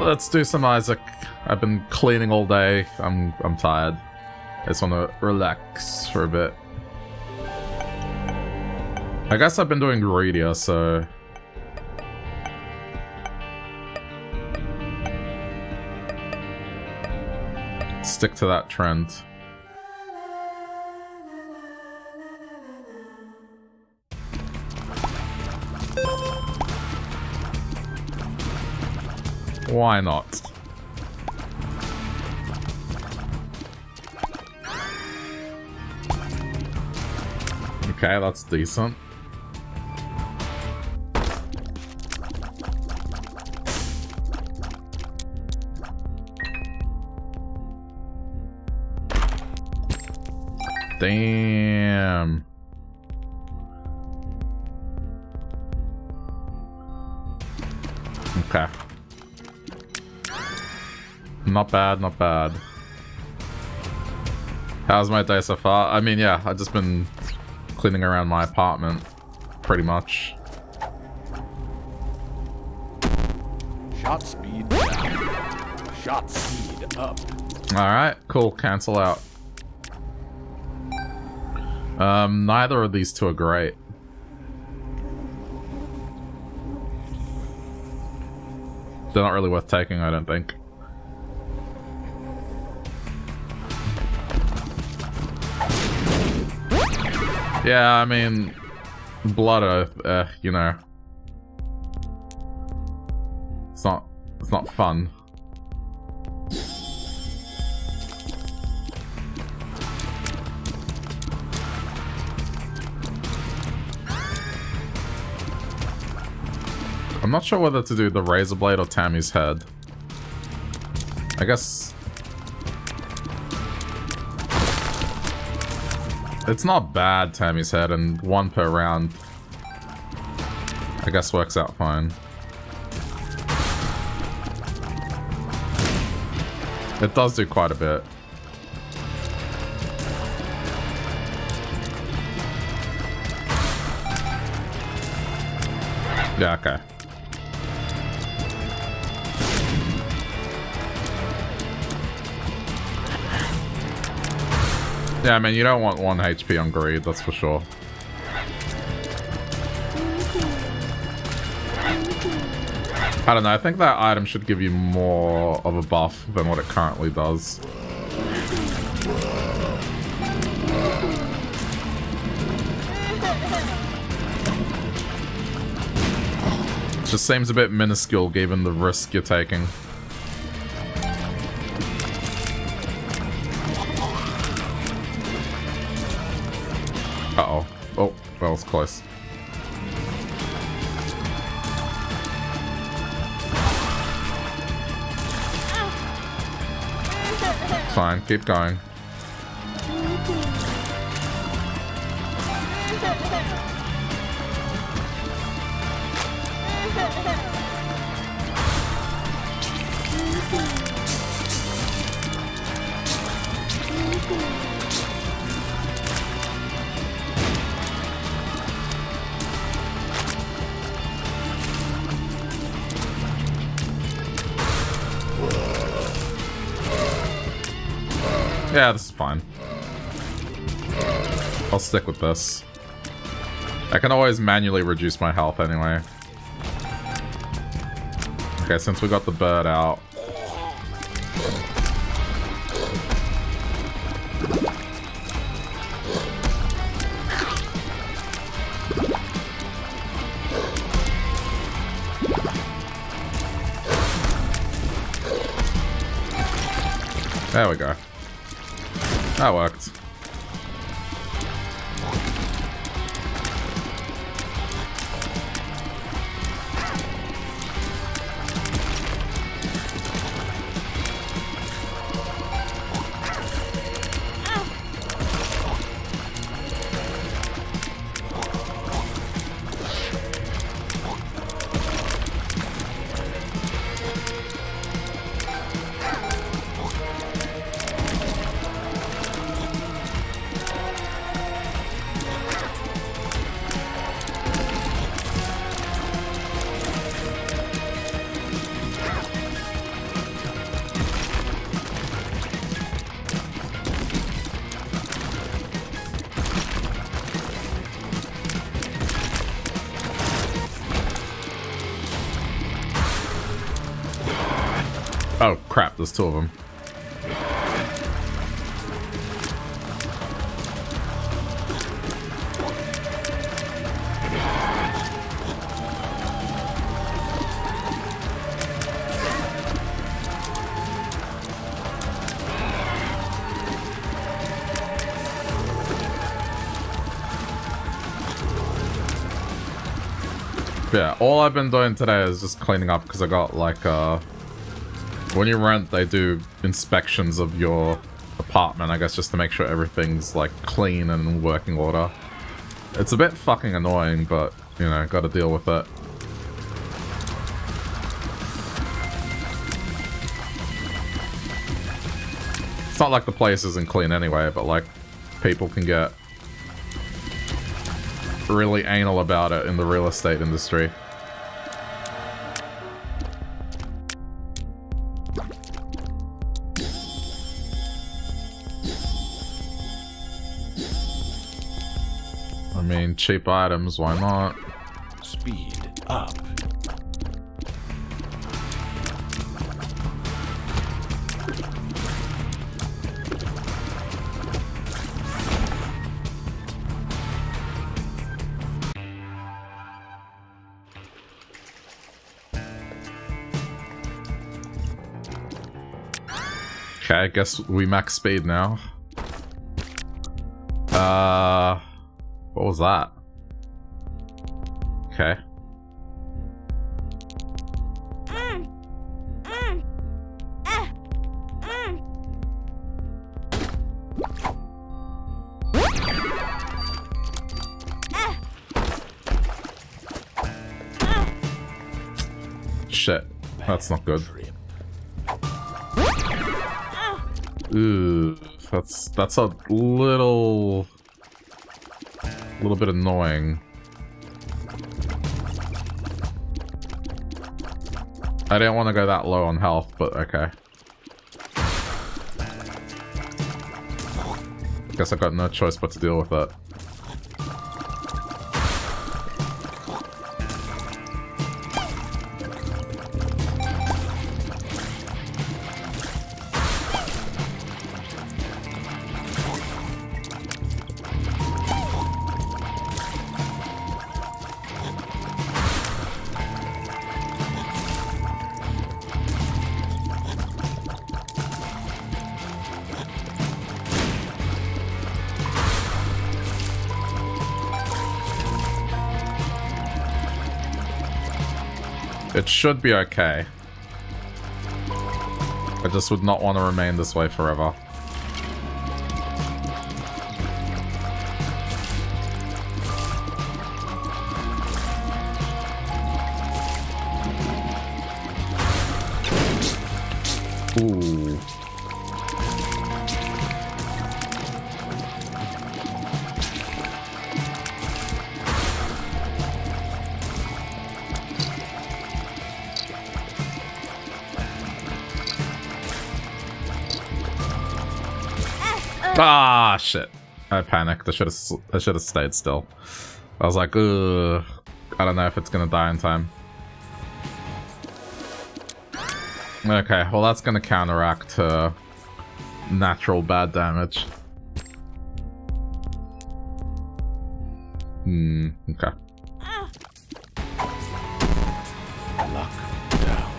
let's do some Isaac. I've been cleaning all day. I'm I'm tired. I just want to relax for a bit. I guess I've been doing Greedier, so... Stick to that trend. Why not? Okay, that's decent. Damn. Okay. Not bad, not bad. How's my day so far? I mean, yeah, I've just been cleaning around my apartment, pretty much. Shot speed down. Shot speed up. Alright, cool, cancel out. Um, neither of these two are great. They're not really worth taking, I don't think. Yeah, I mean, Blood Oath, uh, you know. It's not, it's not fun. I'm not sure whether to do the Razor Blade or Tammy's head. I guess... It's not bad, Tammy's head, and one per round I guess works out fine. It does do quite a bit. Yeah, okay. Yeah, I mean, you don't want 1 HP on Greed, that's for sure. I don't know, I think that item should give you more of a buff than what it currently does. It just seems a bit minuscule given the risk you're taking. Was close. Fine, keep going. Stick with this. I can always manually reduce my health anyway. Okay, since we got the bird out. There we go. That worked. I've been doing today is just cleaning up because I got like, uh... When you rent, they do inspections of your apartment, I guess, just to make sure everything's, like, clean and in working order. It's a bit fucking annoying, but, you know, gotta deal with it. It's not like the place isn't clean anyway, but, like, people can get really anal about it in the real estate industry. Cheap items, why not? Speed up. Okay, I guess we max speed now. Was that? Okay. Shit, that's not good. Ooh, that's that's a little, little bit annoying. I didn't want to go that low on health, but okay. I guess I've got no choice but to deal with it. Should be okay. I just would not want to remain this way forever. Should have I should have stayed still. I was like, ugh. I don't know if it's gonna die in time. Okay, well that's gonna counteract uh, natural bad damage. Hmm, okay. Luck down.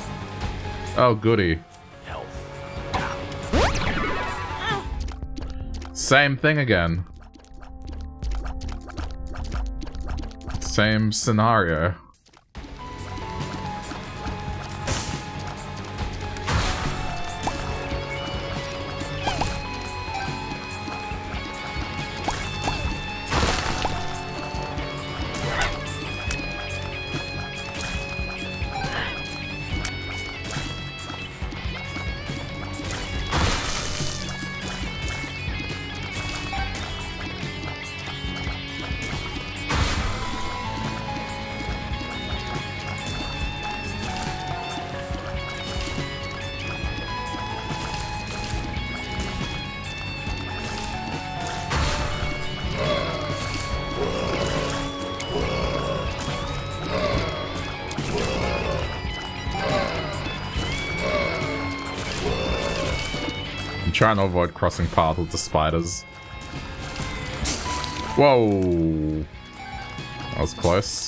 Oh, goody. Health. Same thing again. Same scenario. Trying to avoid crossing paths with the spiders. Whoa! That was close.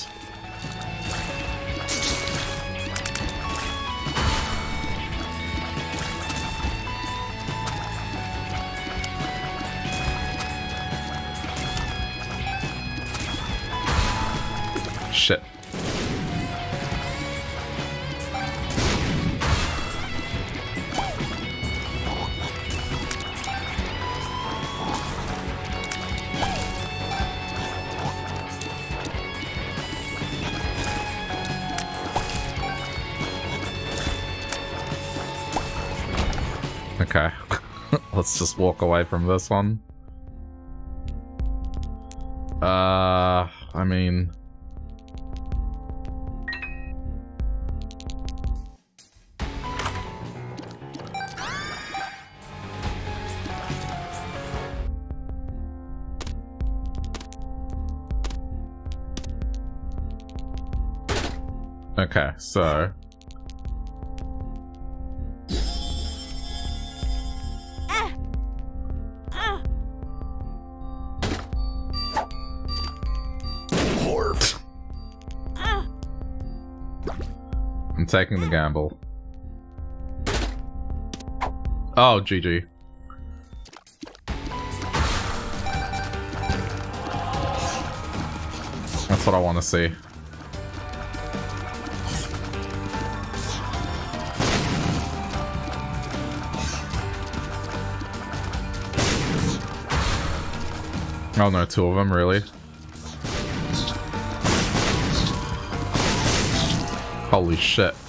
Walk away from this one. Taking the gamble. Oh, GG. That's what I want to see. Oh no, two of them, really? Holy shit.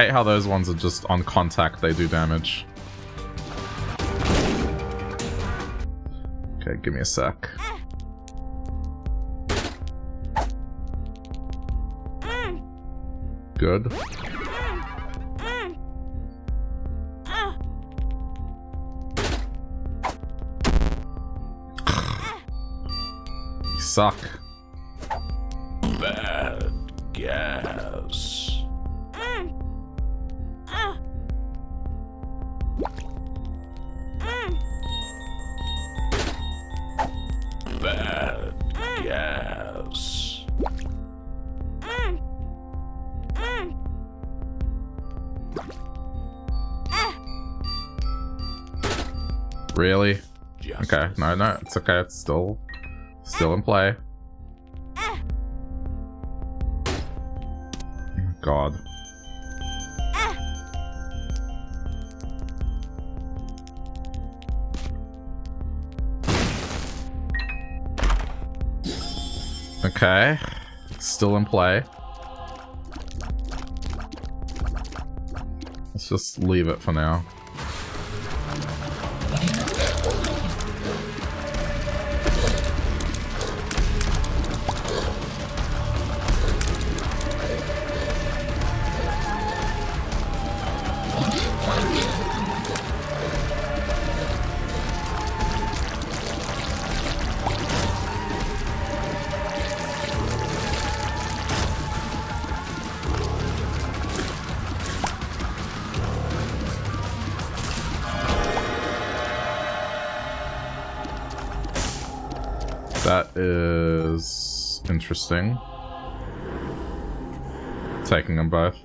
Hate how those ones are just on contact, they do damage. Okay, give me a sec. Good. It's okay. It's still, still in play. Oh God. Okay, still in play. Let's just leave it for now. Interesting. Taking them both.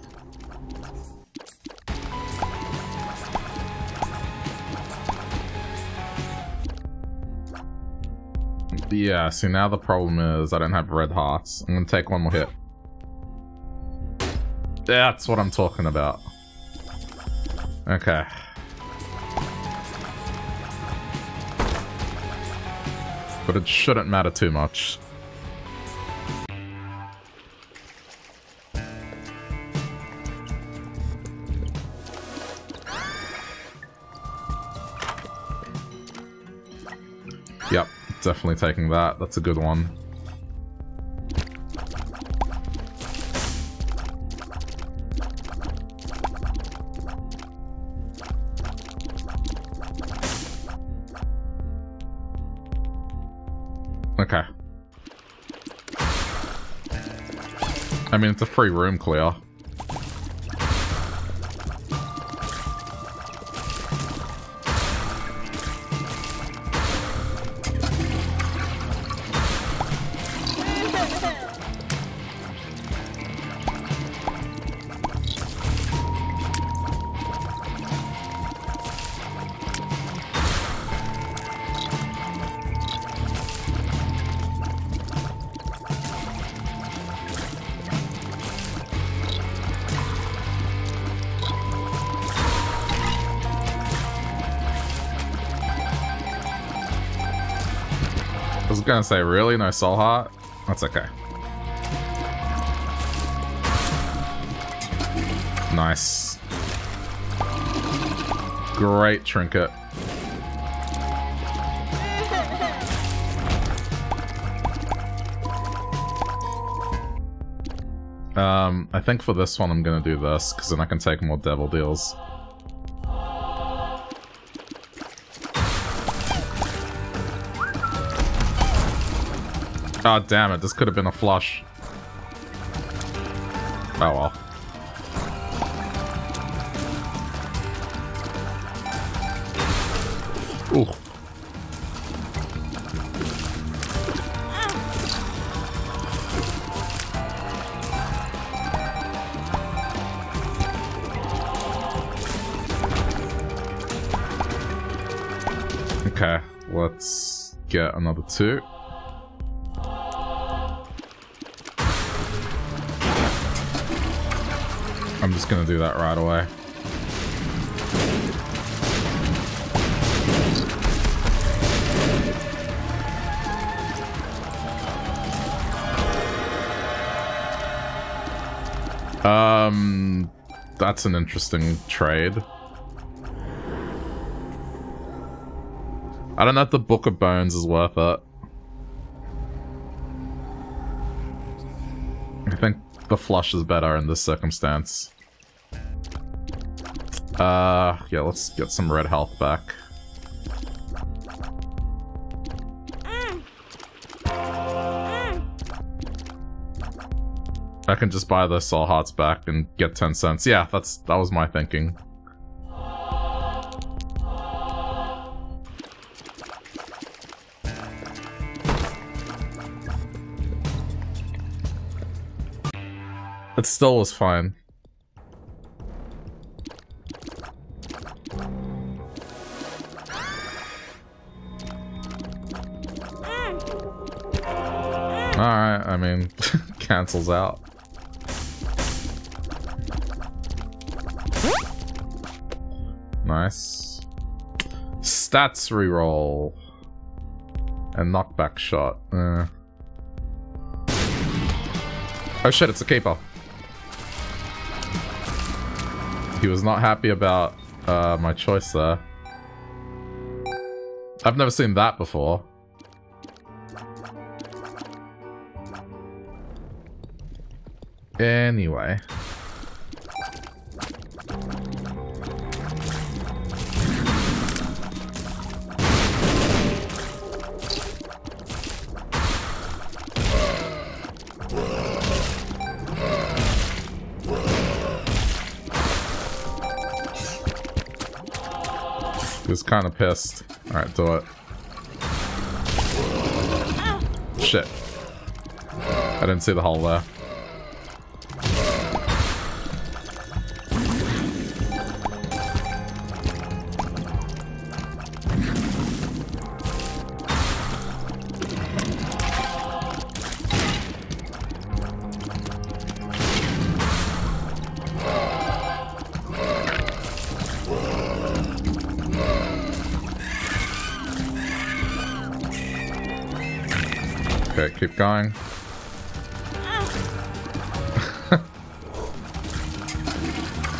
Yeah, see now the problem is I don't have red hearts. I'm gonna take one more hit. That's what I'm talking about. Okay. But it shouldn't matter too much. Definitely taking that. That's a good one. Okay. I mean, it's a free room clear. Gonna say, really? No soul heart? That's okay. Nice. Great trinket. Um, I think for this one I'm gonna do this, because then I can take more devil deals. God damn it, this could have been a flush. Oh well. Ooh. Okay, let's get another two. I'm just gonna do that right away. Um, that's an interesting trade. I don't know if the Book of Bones is worth it. I think the flush is better in this circumstance. Uh, yeah, let's get some red health back. I can just buy the soul hearts back and get 10 cents. Yeah, that's that was my thinking. It still was fine. Cancels out. Nice. Stats reroll. And knockback shot. Uh. Oh shit, it's a capo. He was not happy about uh, my choice there. I've never seen that before. Anyway. Was kind of pissed. Alright, do it. Shit. I didn't see the hole there.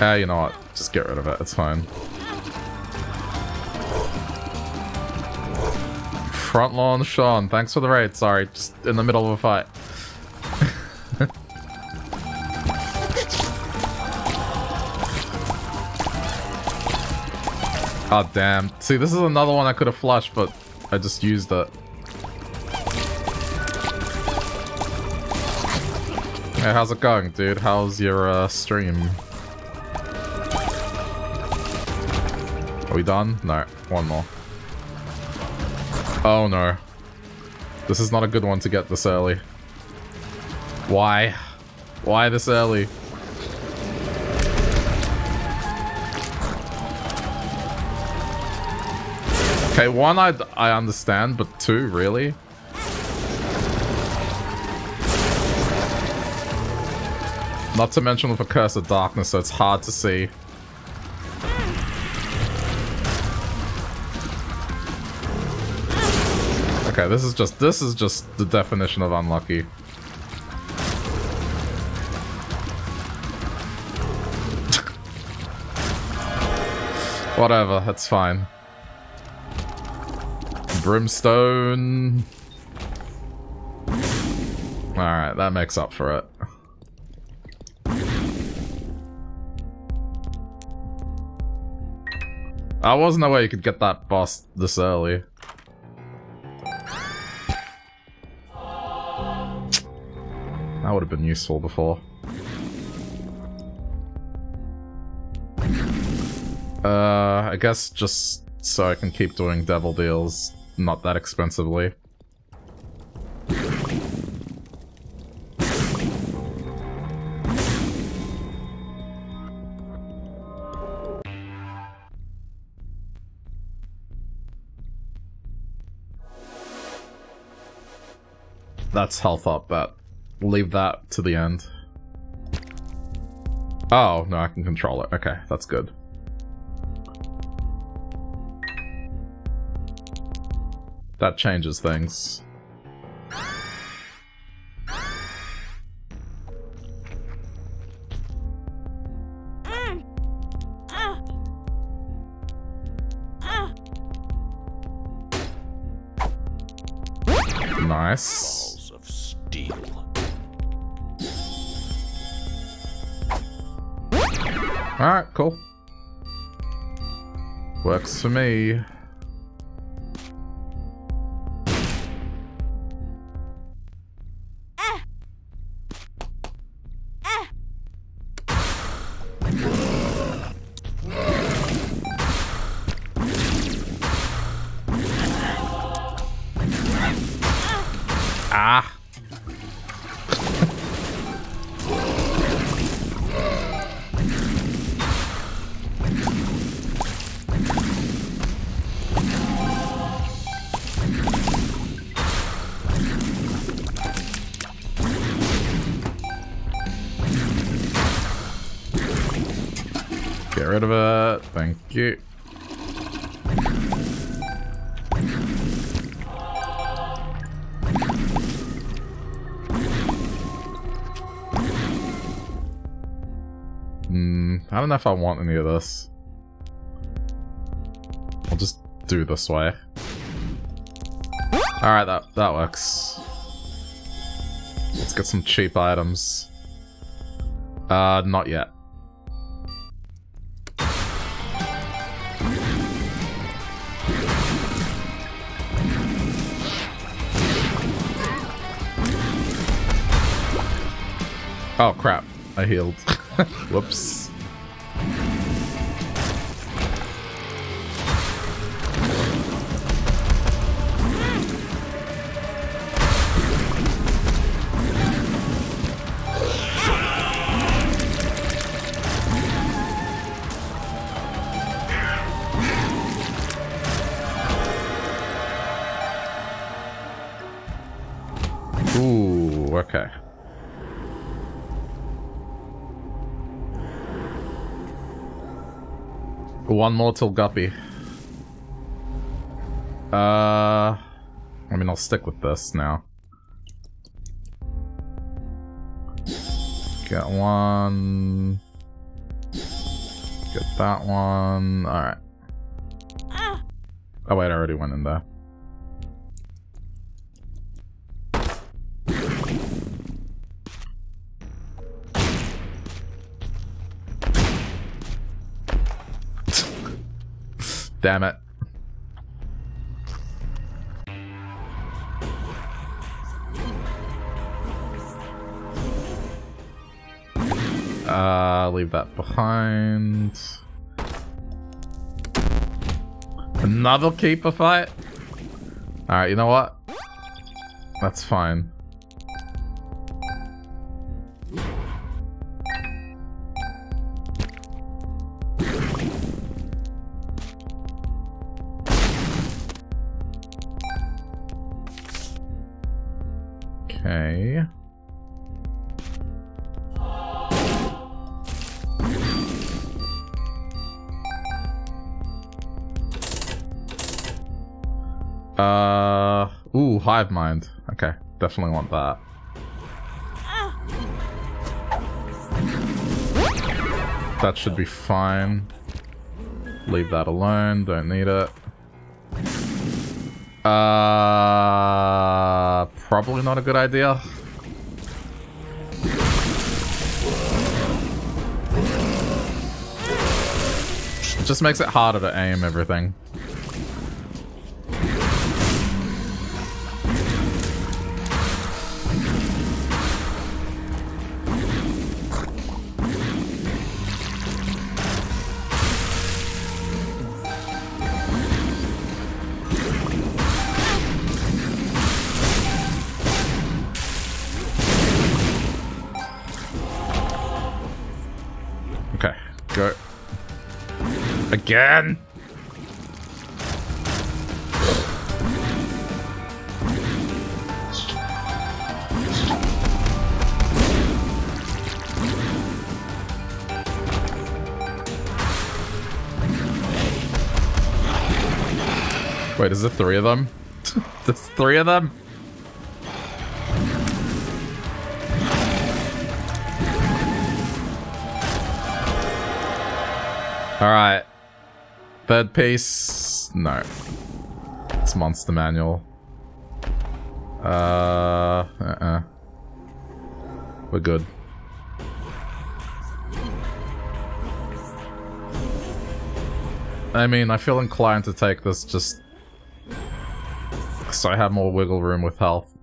Ah, you know what? Just get rid of it. It's fine. Front lawn Sean, thanks for the raid. Sorry, just in the middle of a fight. oh damn. See, this is another one I could have flushed, but I just used it. Hey, how's it going, dude? How's your uh, stream? Are we done? No, one more. Oh no. This is not a good one to get this early. Why? Why this early? Okay, one I, I understand, but two, really? Not to mention with a Curse of Darkness, so it's hard to see. Okay, this is just this is just the definition of unlucky. Whatever, that's fine. Brimstone. Alright, that makes up for it. I wasn't aware you could get that boss this early. That would have been useful before. Uh, I guess just so I can keep doing devil deals not that expensively. That's health up, but leave that to the end. Oh, no, I can control it. Okay, that's good. That changes things. Nice. Cool. Works for me. If I want any of this. I'll just do this way. Alright, that, that works. Let's get some cheap items. Uh, not yet. Oh crap, I healed. Whoops. One more till Guppy. Uh, I mean, I'll stick with this now. Get one. Get that one. Alright. Oh wait, I already went in there. Leave that behind. Another keeper fight? Alright, you know what? That's fine. Okay, definitely want that. That should be fine. Leave that alone, don't need it. Uh, probably not a good idea. Just makes it harder to aim everything. Again? Wait, is there three of them? There's three of them? Alright. Third piece. No. It's Monster Manual. Uh, uh-uh. We're good. I mean, I feel inclined to take this just... So I have more wiggle room with health.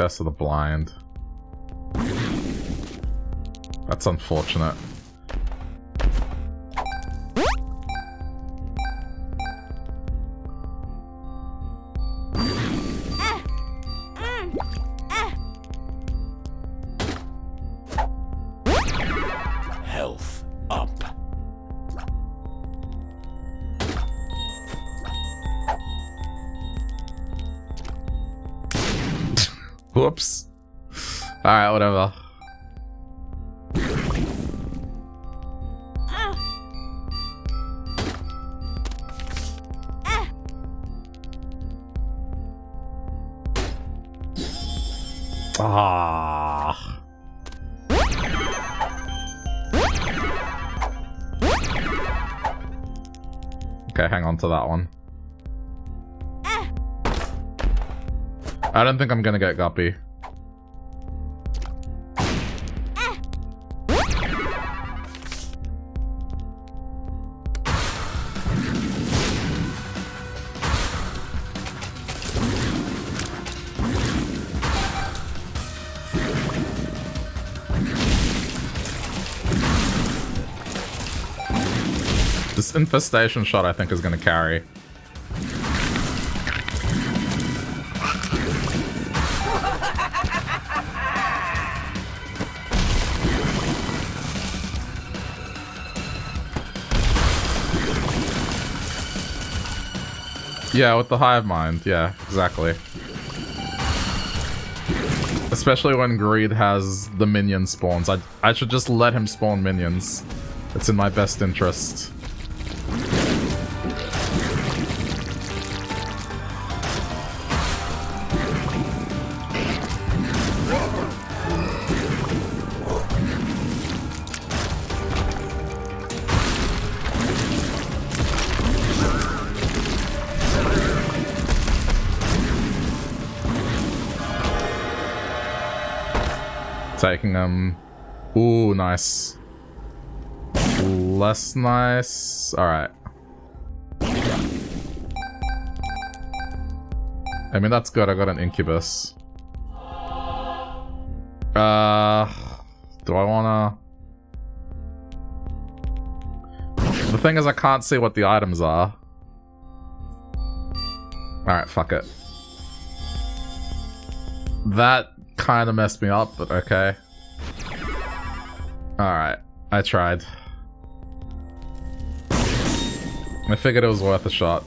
Curse of the Blind. That's unfortunate. Okay, hang on to that one. I don't think I'm gonna get Guppy. Infestation shot I think is gonna carry. Yeah, with the hive mind. Yeah, exactly. Especially when Greed has the minion spawns. I, I should just let him spawn minions. It's in my best interest. Them. Ooh, nice. Less nice. Alright. I mean, that's good. I got an incubus. Uh, do I wanna... The thing is, I can't see what the items are. Alright, fuck it. That kind of messed me up, but okay. Alright, I tried. I figured it was worth a shot.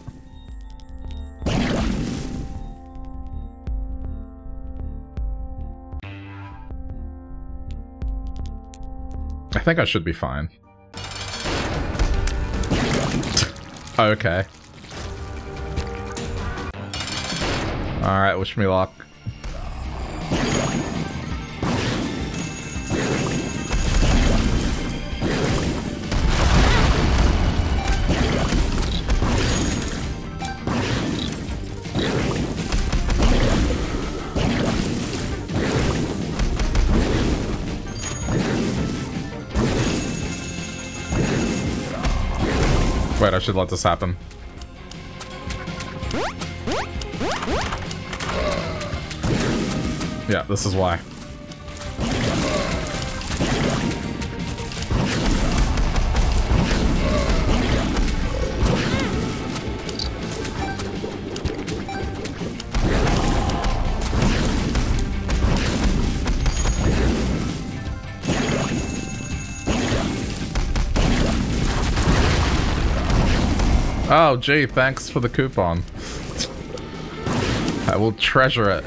I think I should be fine. okay. Alright, wish me luck. Should let this happen. Yeah, this is why. Oh, gee, thanks for the coupon. I will treasure it.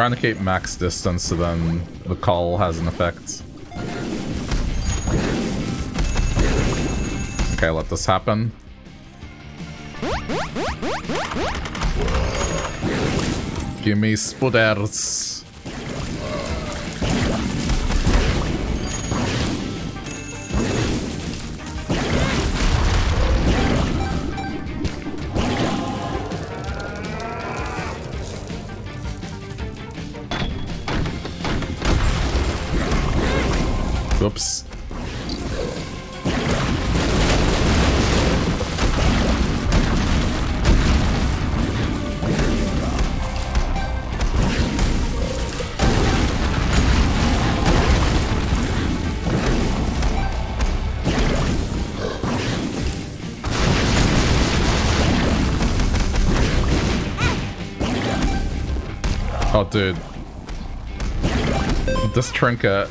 Trying to keep max distance so then the call has an effect. Okay, let this happen. Give me spudders. Dude. This trinket.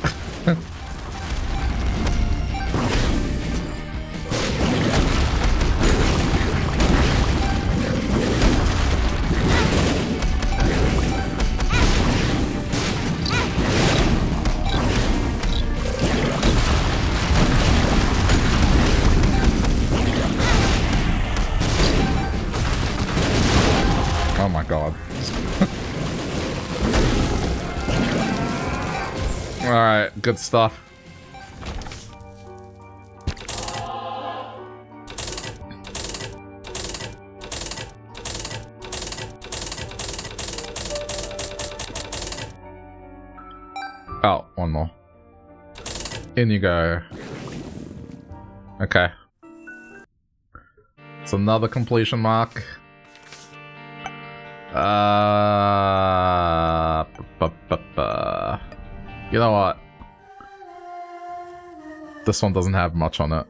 Good stuff. Oh, one more. In you go. Okay. It's another completion mark. Uh, This one doesn't have much on it.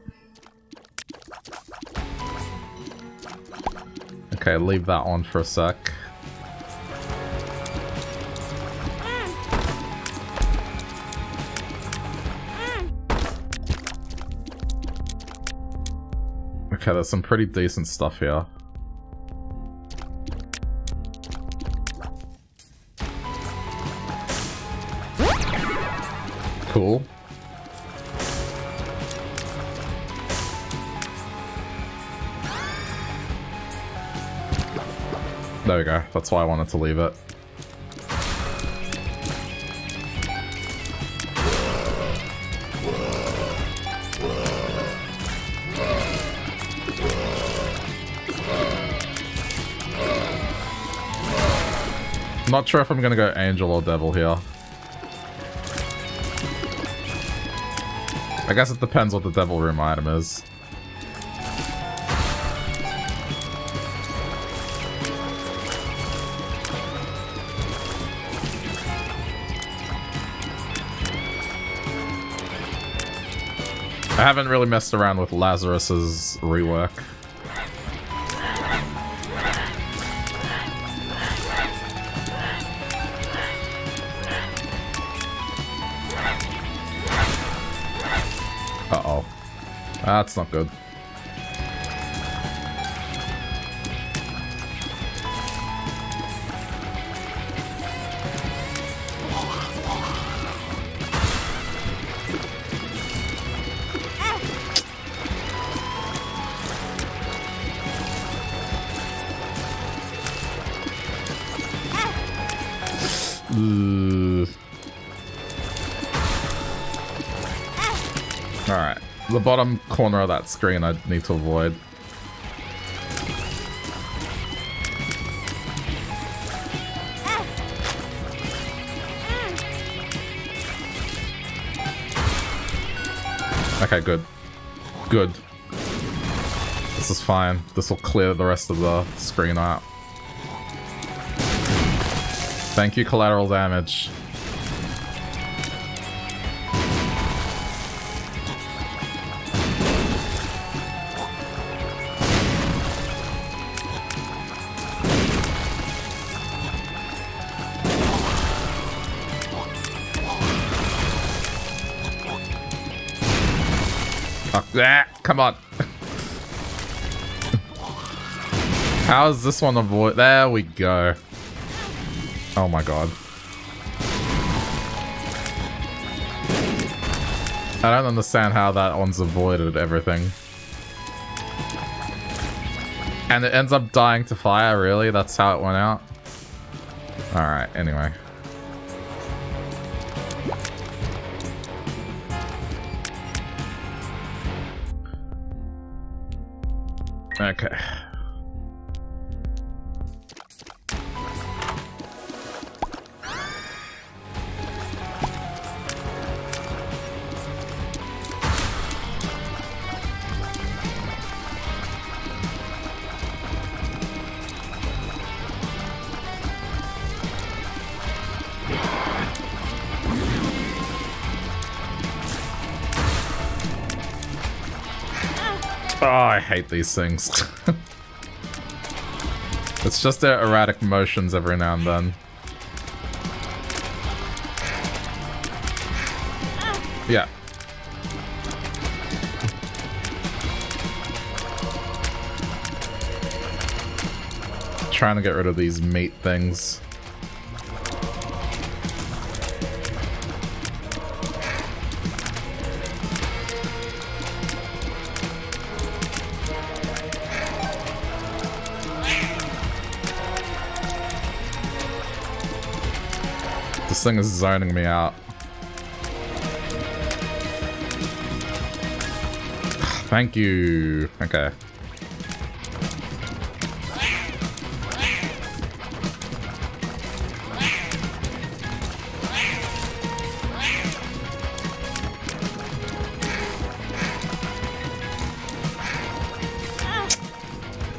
Okay, leave that on for a sec. Okay, there's some pretty decent stuff here. Cool. There we go. That's why I wanted to leave it. Not sure if I'm gonna go angel or devil here. I guess it depends what the devil room item is. I haven't really messed around with Lazarus's rework. Uh-oh. That's not good. Bottom corner of that screen I need to avoid. Okay, good. Good. This is fine. This will clear the rest of the screen out. Thank you, collateral damage. That. Come on. How is this one avoid? There we go. Oh my god. I don't understand how that one's avoided everything. And it ends up dying to fire, really? That's how it went out? Alright, anyway. Hate these things. it's just their erratic motions every now and then. Yeah. Trying to get rid of these meat things. This thing is zoning me out. Thank you. Okay.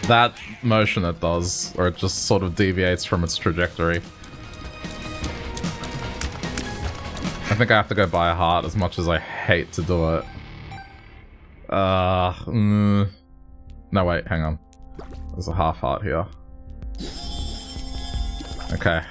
That motion it does, or it just sort of deviates from its trajectory. Think I have to go buy a heart as much as I hate to do it. Uh, mm, no wait, hang on. There's a half heart here. Okay.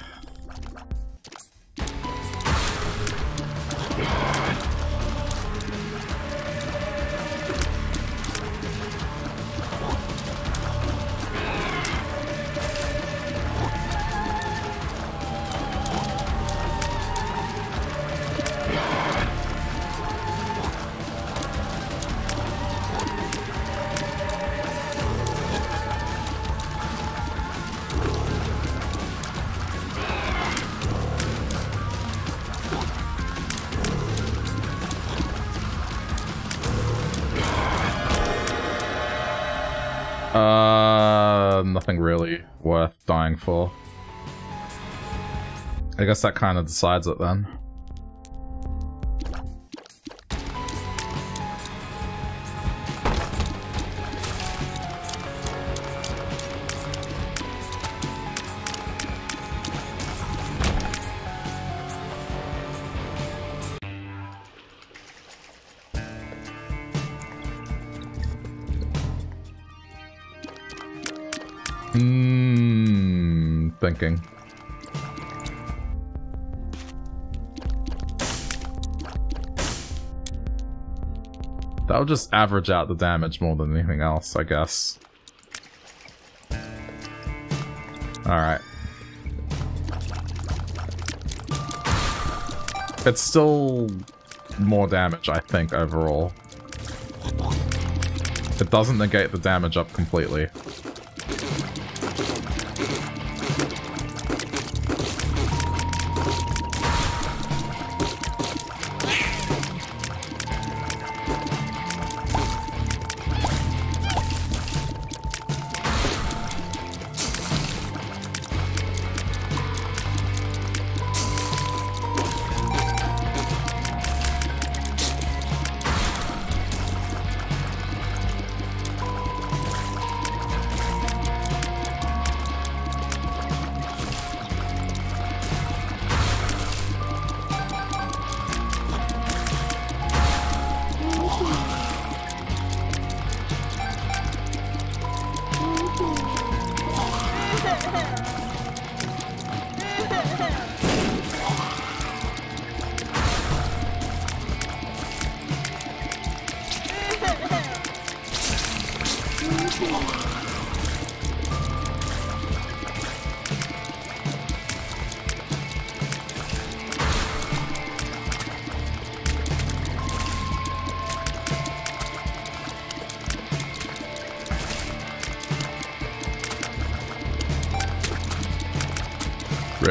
I guess that kind of decides it then. Just average out the damage more than anything else, I guess. Alright. It's still more damage, I think, overall. It doesn't negate the damage up completely.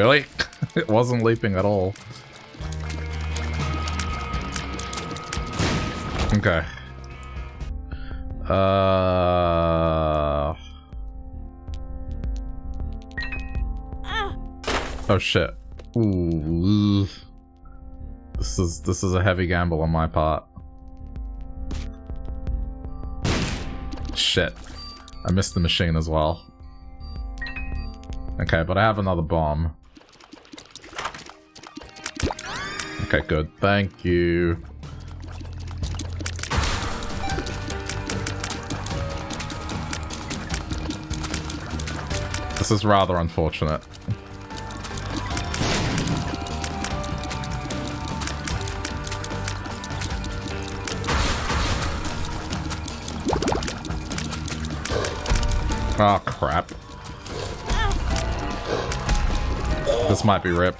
Really? it wasn't leaping at all. Okay. Uh... Oh shit. Ooh. This is this is a heavy gamble on my part. Shit. I missed the machine as well. Okay, but I have another bomb. Okay, good. Thank you. This is rather unfortunate. Oh, crap. This might be rip.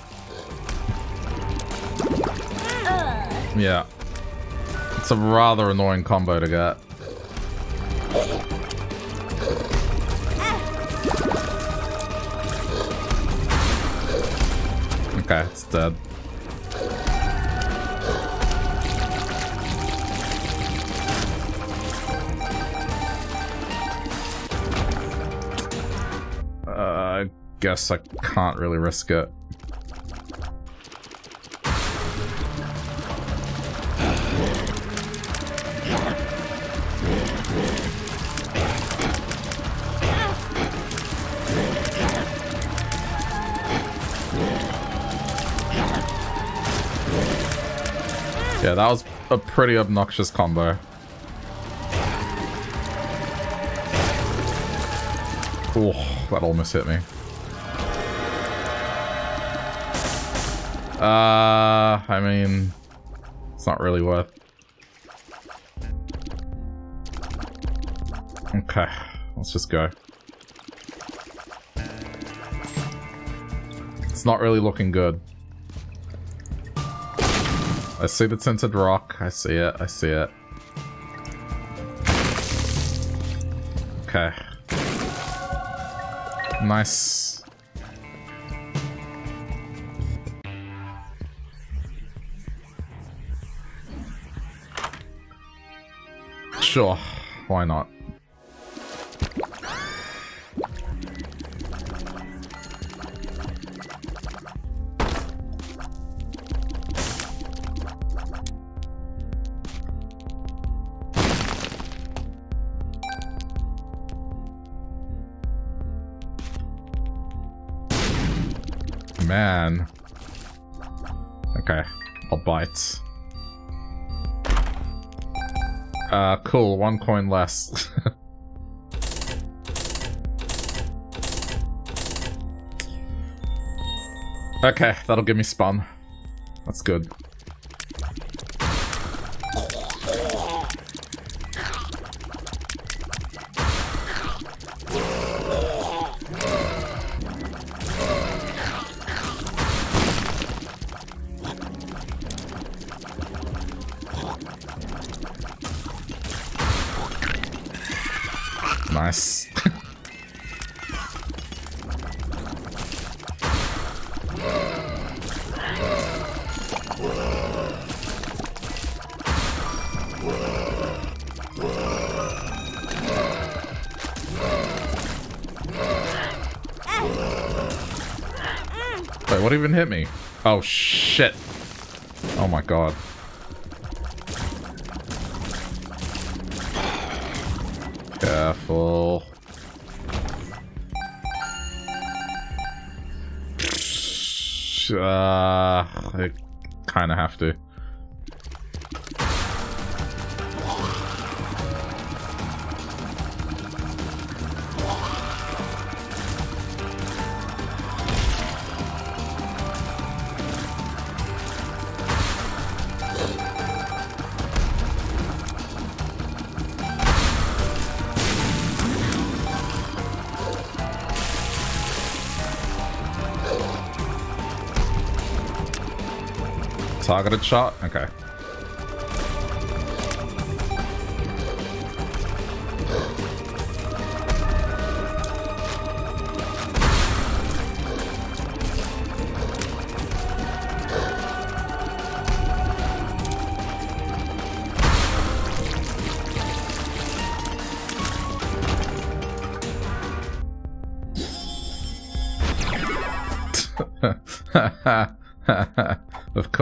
Yeah. It's a rather annoying combo to get. Okay, it's dead. Uh, I guess I can't really risk it. That was a pretty obnoxious combo. Oh, that almost hit me. Uh, I mean, it's not really worth. Okay, let's just go. It's not really looking good. I see the tinted rock. I see it. I see it. Okay. Nice. Sure. Why not? Uh, cool, one coin less. okay, that'll give me spawn. That's good. My god. Careful. Uh, I kind of have to. Targeted shot? Okay.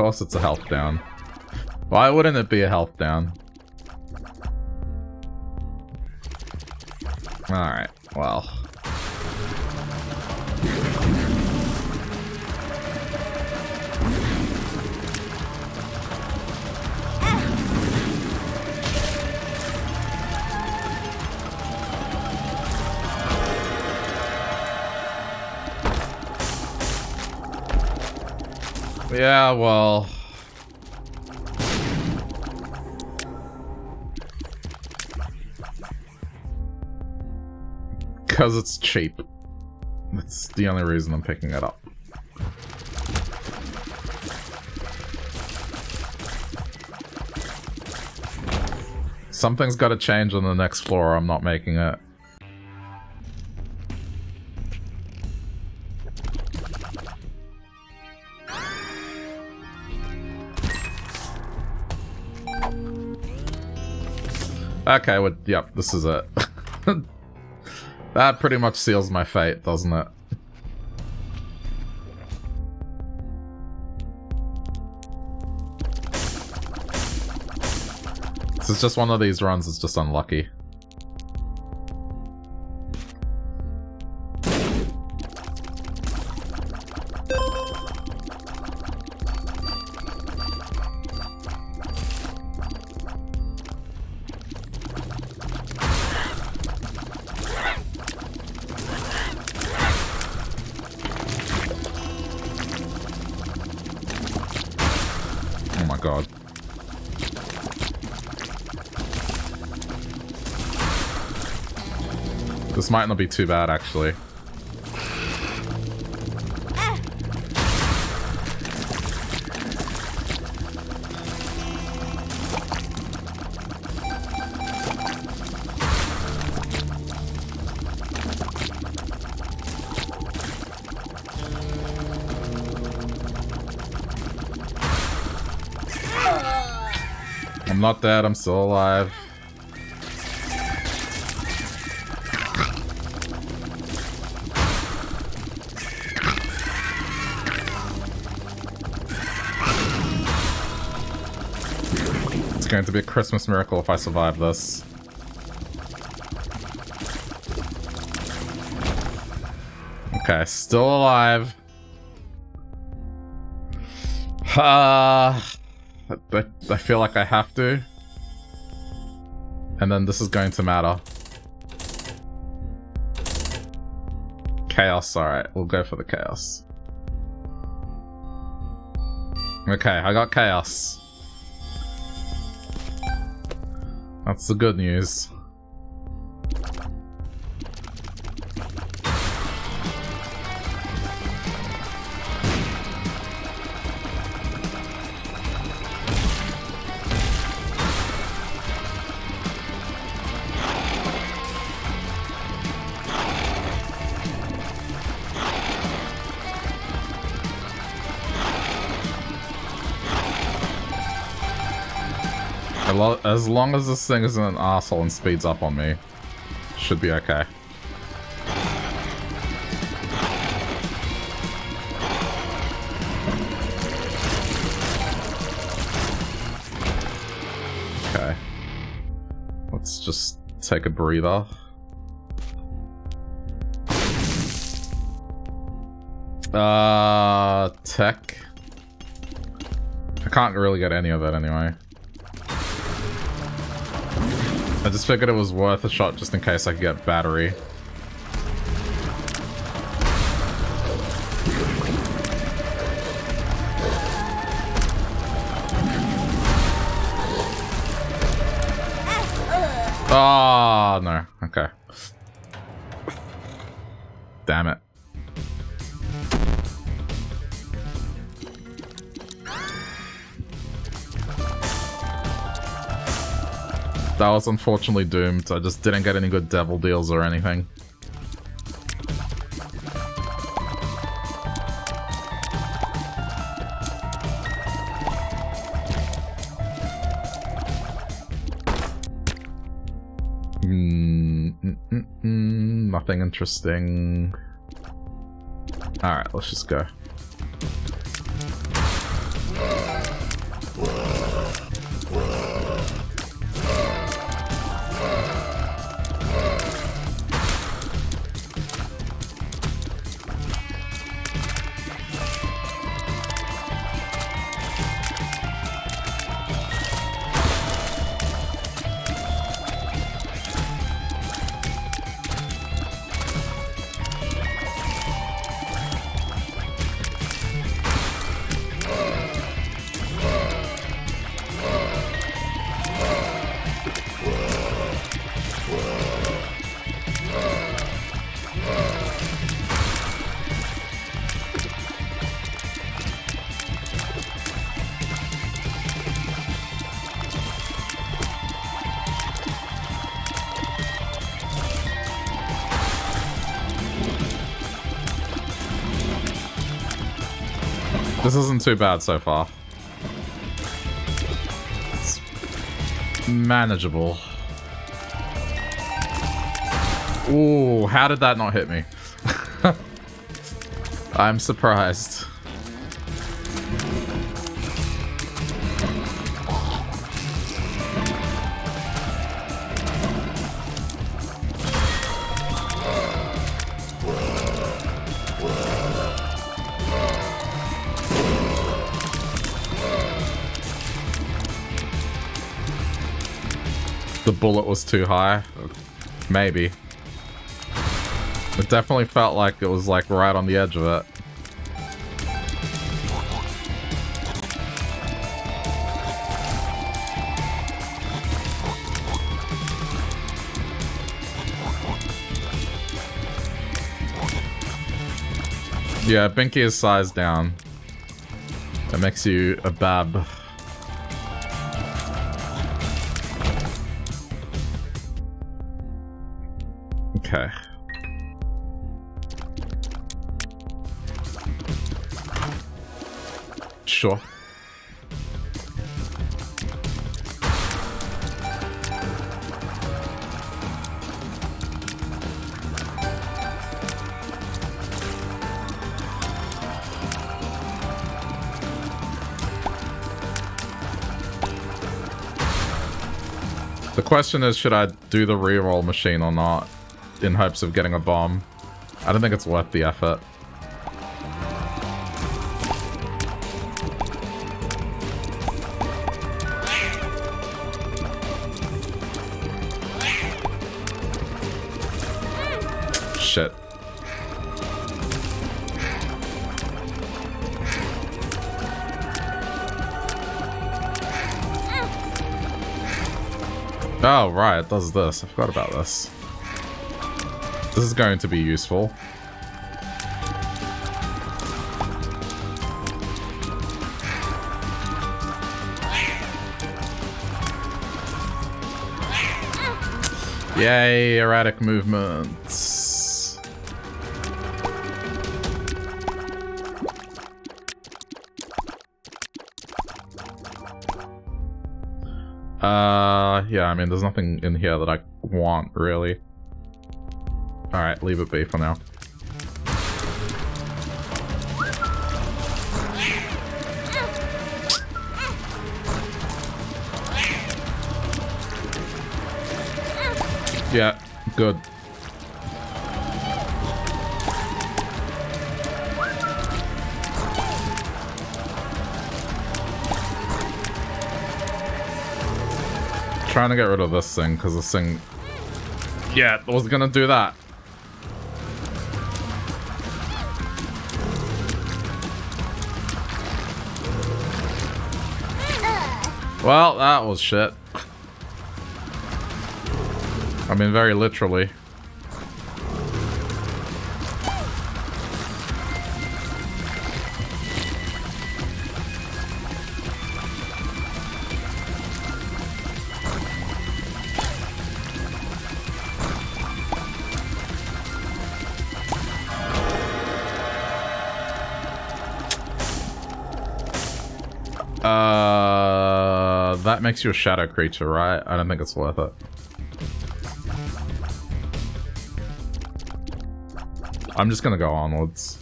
It's a health down. Why wouldn't it be a health down? It's cheap. That's the only reason I'm picking it up. Something's got to change on the next floor I'm not making it. Okay, well, yep, this is it. that pretty much seals my fate, doesn't it? This is just one of these runs, it's just unlucky. Be too bad, actually. I'm not dead, I'm still alive. Going to be a Christmas miracle if I survive this. Okay, still alive. Uh, I, I feel like I have to. And then this is going to matter. Chaos, alright. We'll go for the chaos. Okay, I got chaos. That's the good news. Long as this thing isn't an asshole and speeds up on me, should be okay. Okay. Let's just take a breather. Uh, tech. I can't really get any of it anyway. I just figured it was worth a shot just in case I could get battery. Oh, no. Okay. Damn it. That was unfortunately doomed. I just didn't get any good devil deals or anything. Mm, mm, mm, mm nothing interesting. Alright, let's just go. Too bad so far. It's manageable. Ooh, how did that not hit me? I'm surprised. Bullet was too high. Maybe. It definitely felt like it was like right on the edge of it. Yeah, Binky is sized down. That makes you a bab. Question is, should I do the reroll machine or not? In hopes of getting a bomb. I don't think it's worth the effort. Right, it does this. I forgot about this. This is going to be useful. Yay, erratic movements. Uh, yeah, I mean, there's nothing in here that I want, really. Alright, leave it be for now. Yeah, good. Trying to get rid of this thing, because this thing... Yeah, I was gonna do that. Well, that was shit. I mean, very literally. Makes you a shadow creature, right? I don't think it's worth it. I'm just gonna go onwards.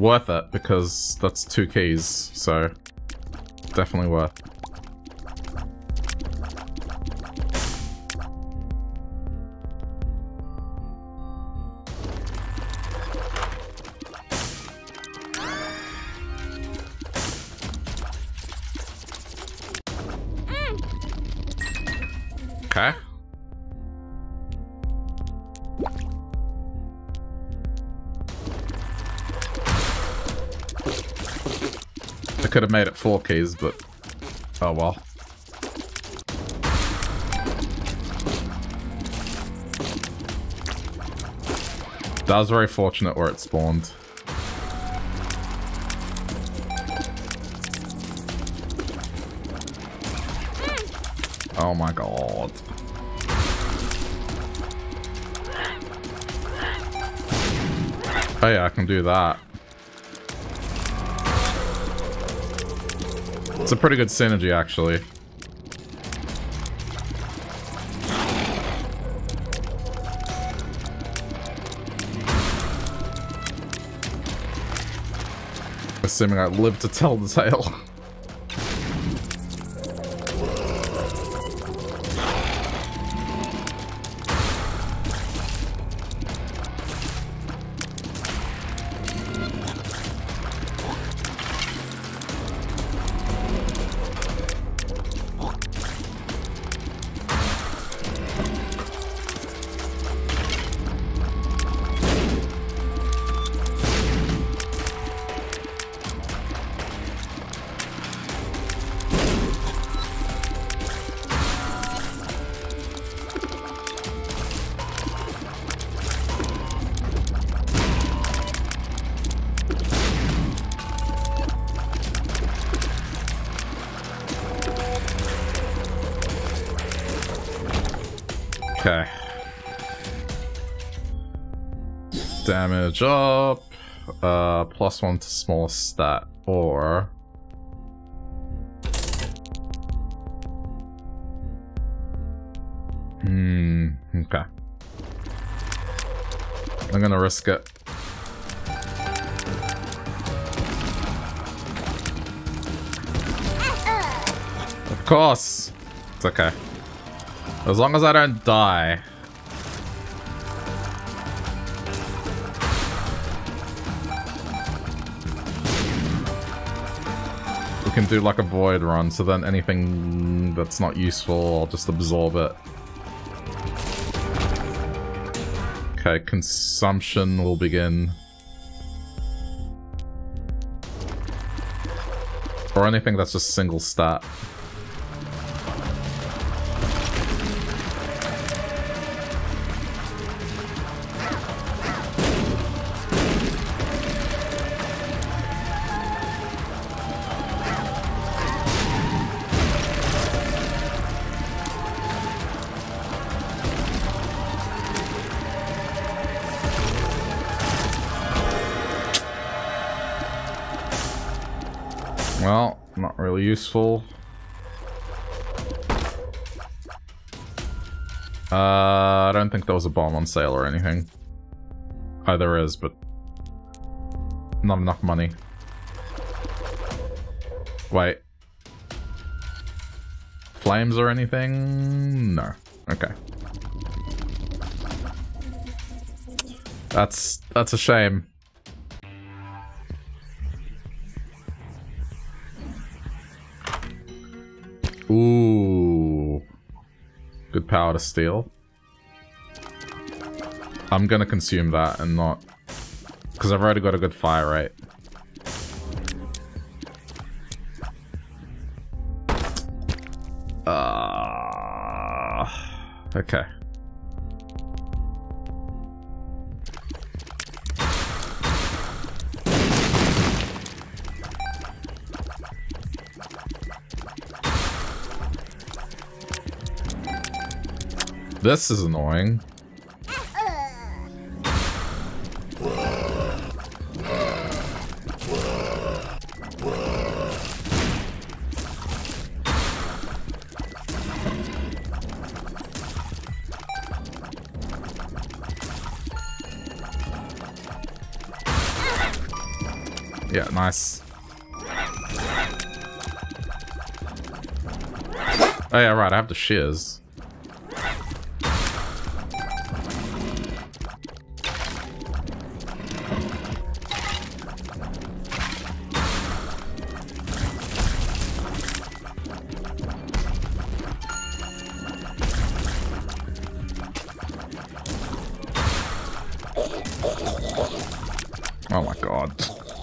Worth it because that's two keys, so definitely worth. Could have made it four keys, but oh well. That was very fortunate where it spawned. Oh my god. Oh yeah, I can do that. It's a pretty good synergy, actually. Assuming I live to tell the tale. Damage up. Uh, plus one to smallest stat. Or... Hmm, okay. I'm gonna risk it. Of course! It's okay. As long as I don't die, do like a void run, so then anything that's not useful, I'll just absorb it. Okay, consumption will begin. Or anything that's just single stat. Think there was a bomb on sale or anything. Oh, there is, but not enough money. Wait. Flames or anything? No. Okay. That's that's a shame. Ooh. Good power to steal. I'm gonna consume that and not... Because I've already got a good fire rate. Uh, okay. This is annoying. Yeah, right, I have the shears. Oh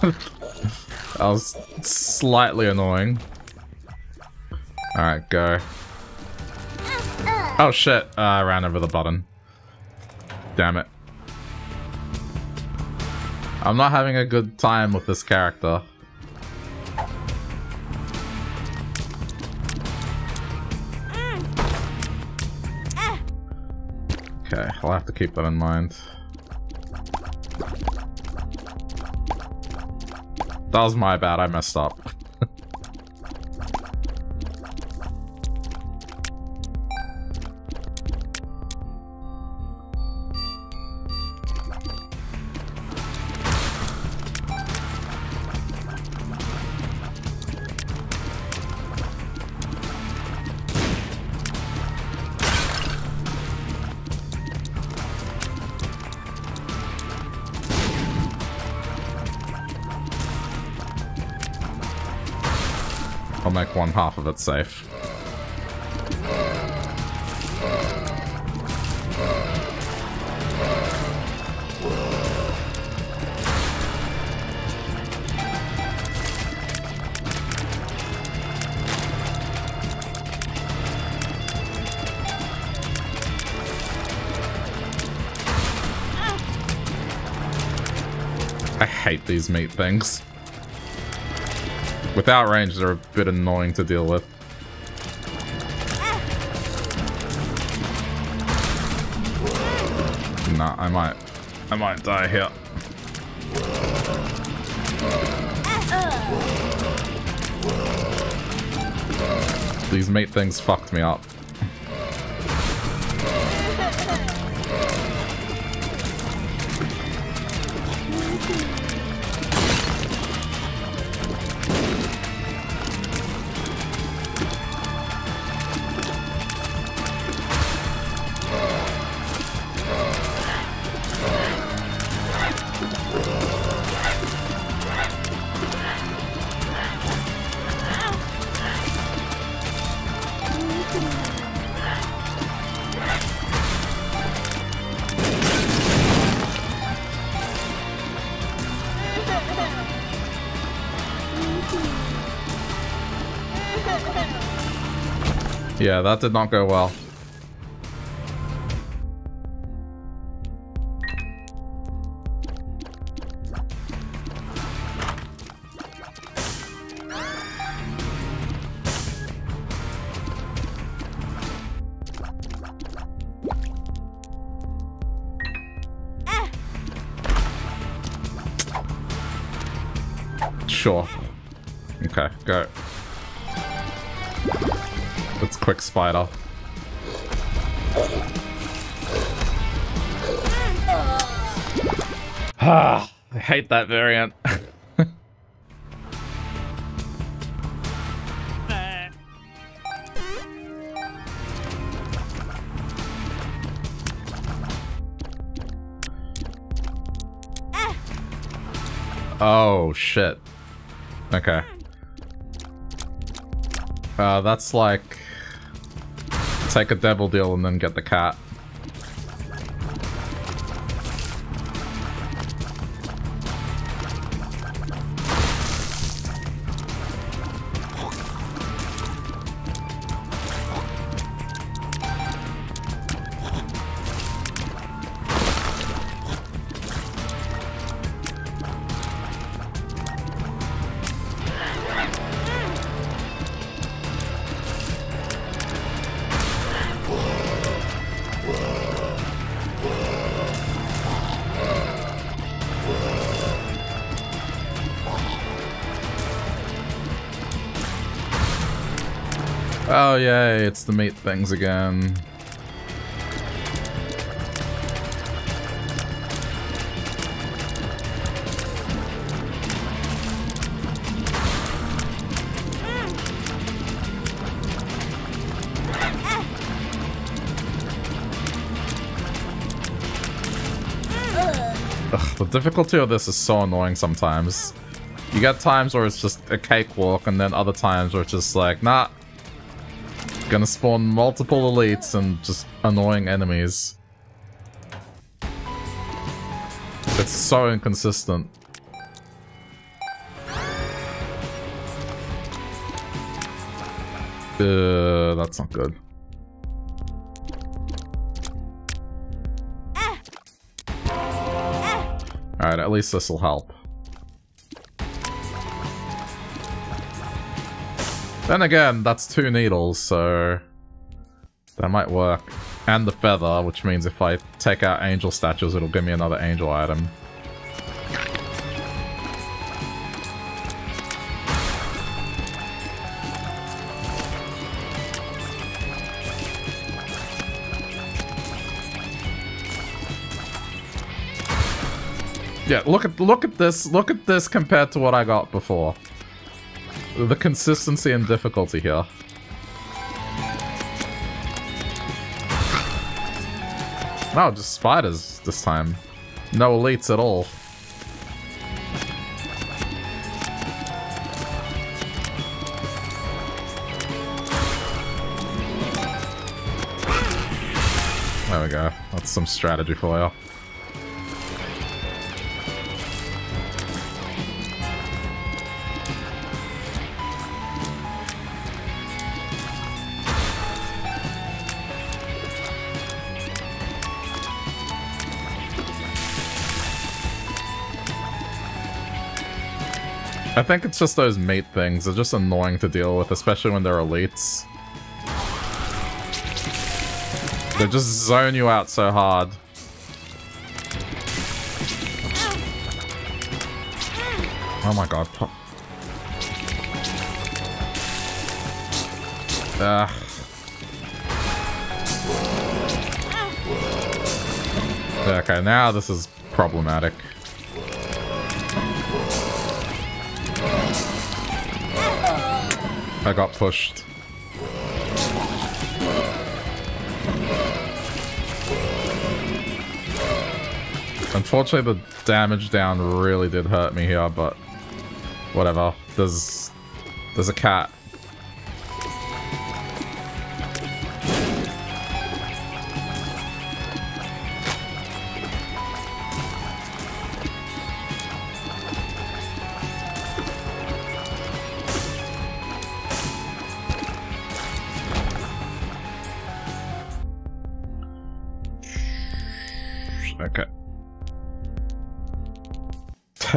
that was slightly annoying. Alright, go. Oh shit, uh, I ran over the button. Damn it. I'm not having a good time with this character. Okay, I'll have to keep that in mind. That was my bad, I messed up. It safe. I hate these meat things. Without range, they're a bit annoying to deal with. Nah, I might... I might die here. These mate things fucked me up. That did not go well. That variant. oh, shit. Okay. Uh, that's like... Take a devil deal and then get the cat. The meat things again. Ugh, the difficulty of this is so annoying sometimes. You get times where it's just a cakewalk, and then other times where it's just like, nah, Gonna spawn multiple elites and just annoying enemies. It's so inconsistent. Uh, that's not good. Alright, at least this will help. Then again, that's two needles, so that might work. And the feather, which means if I take out angel statues, it'll give me another angel item. Yeah, look at look at this. Look at this compared to what I got before the consistency and difficulty here. No, just spiders this time. No elites at all. There we go. That's some strategy for you. I think it's just those mate things. They're just annoying to deal with, especially when they're elites. They just zone you out so hard. Oh my god. Ah. Okay, now this is problematic. I got pushed. Unfortunately, the damage down really did hurt me here, but whatever. There's there's a cat.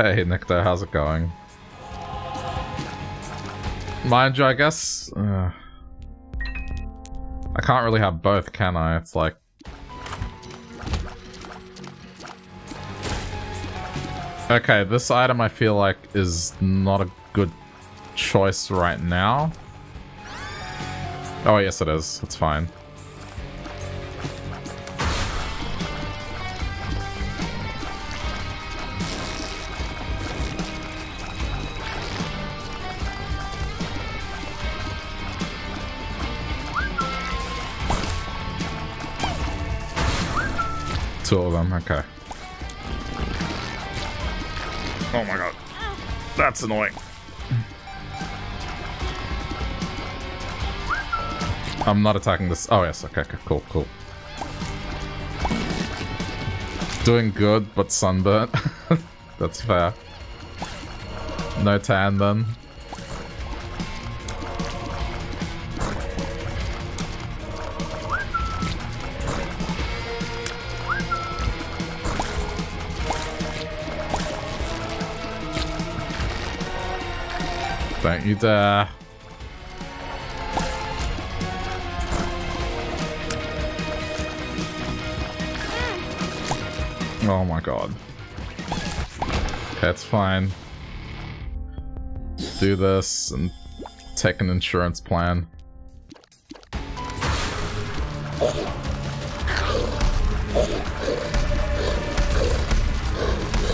Hey, Nikto, how's it going? Mind you, I guess... Uh, I can't really have both, can I? It's like... Okay, this item I feel like is not a good choice right now. Oh, yes it is. It's fine. Two of them, okay. Oh my god. That's annoying. I'm not attacking this. Oh, yes. Okay, okay. Cool, cool. Doing good, but sunburnt. That's fair. No tan, then. Don't you dare. Oh my god. That's fine. Do this and take an insurance plan.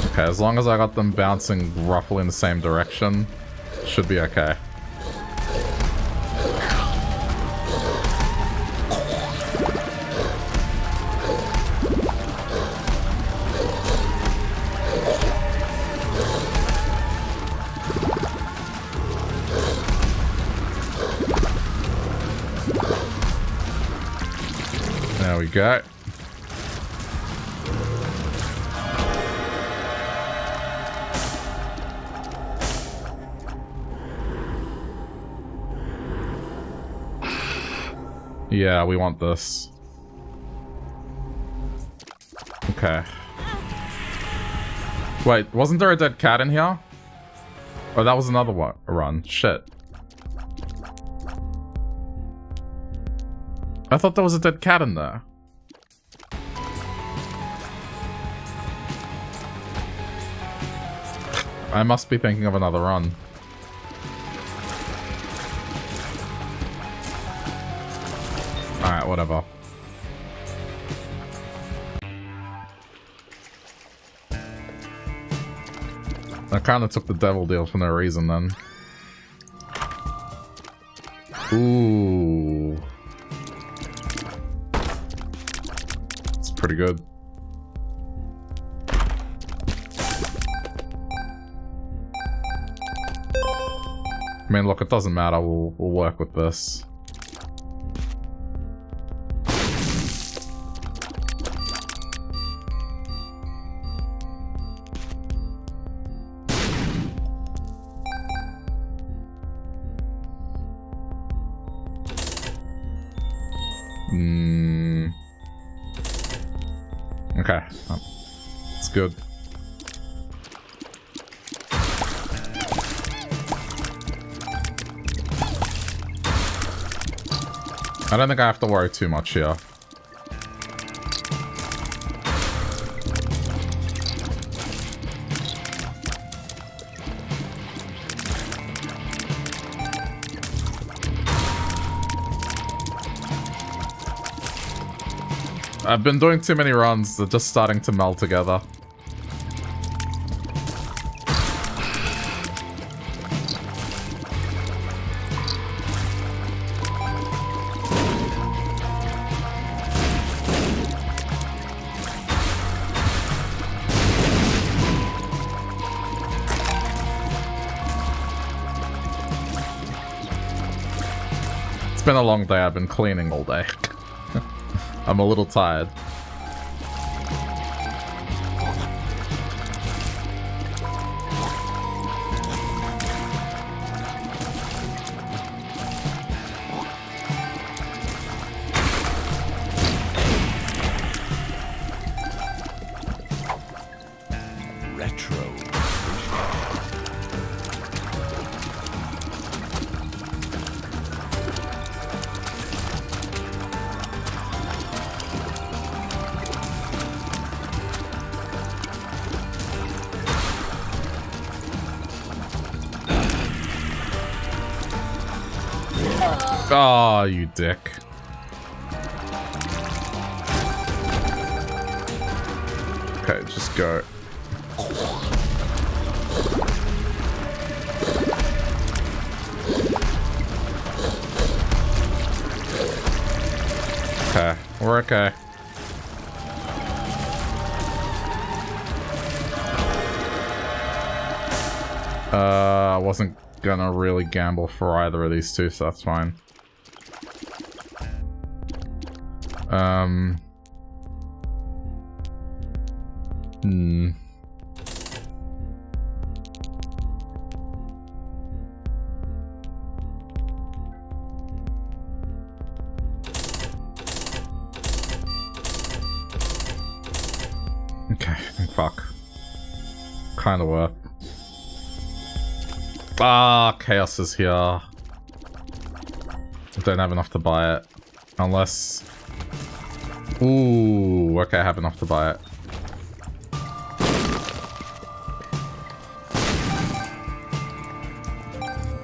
Okay, as long as I got them bouncing roughly in the same direction, should be okay. There we go. Yeah, we want this. Okay. Wait, wasn't there a dead cat in here? Oh, that was another one run. Shit. I thought there was a dead cat in there. I must be thinking of another run. Whatever. I kinda took the devil deal for no reason then. Ooh. It's pretty good. I mean, look, it doesn't matter. We'll, we'll work with this. Good. I don't think I have to worry too much here. I've been doing too many runs, they're just starting to meld together. Been a long day, I've been cleaning all day. I'm a little tired. Gamble for either of these two, so that's fine. Um... Is here. I don't have enough to buy it. Unless... Ooh, okay, I have enough to buy it.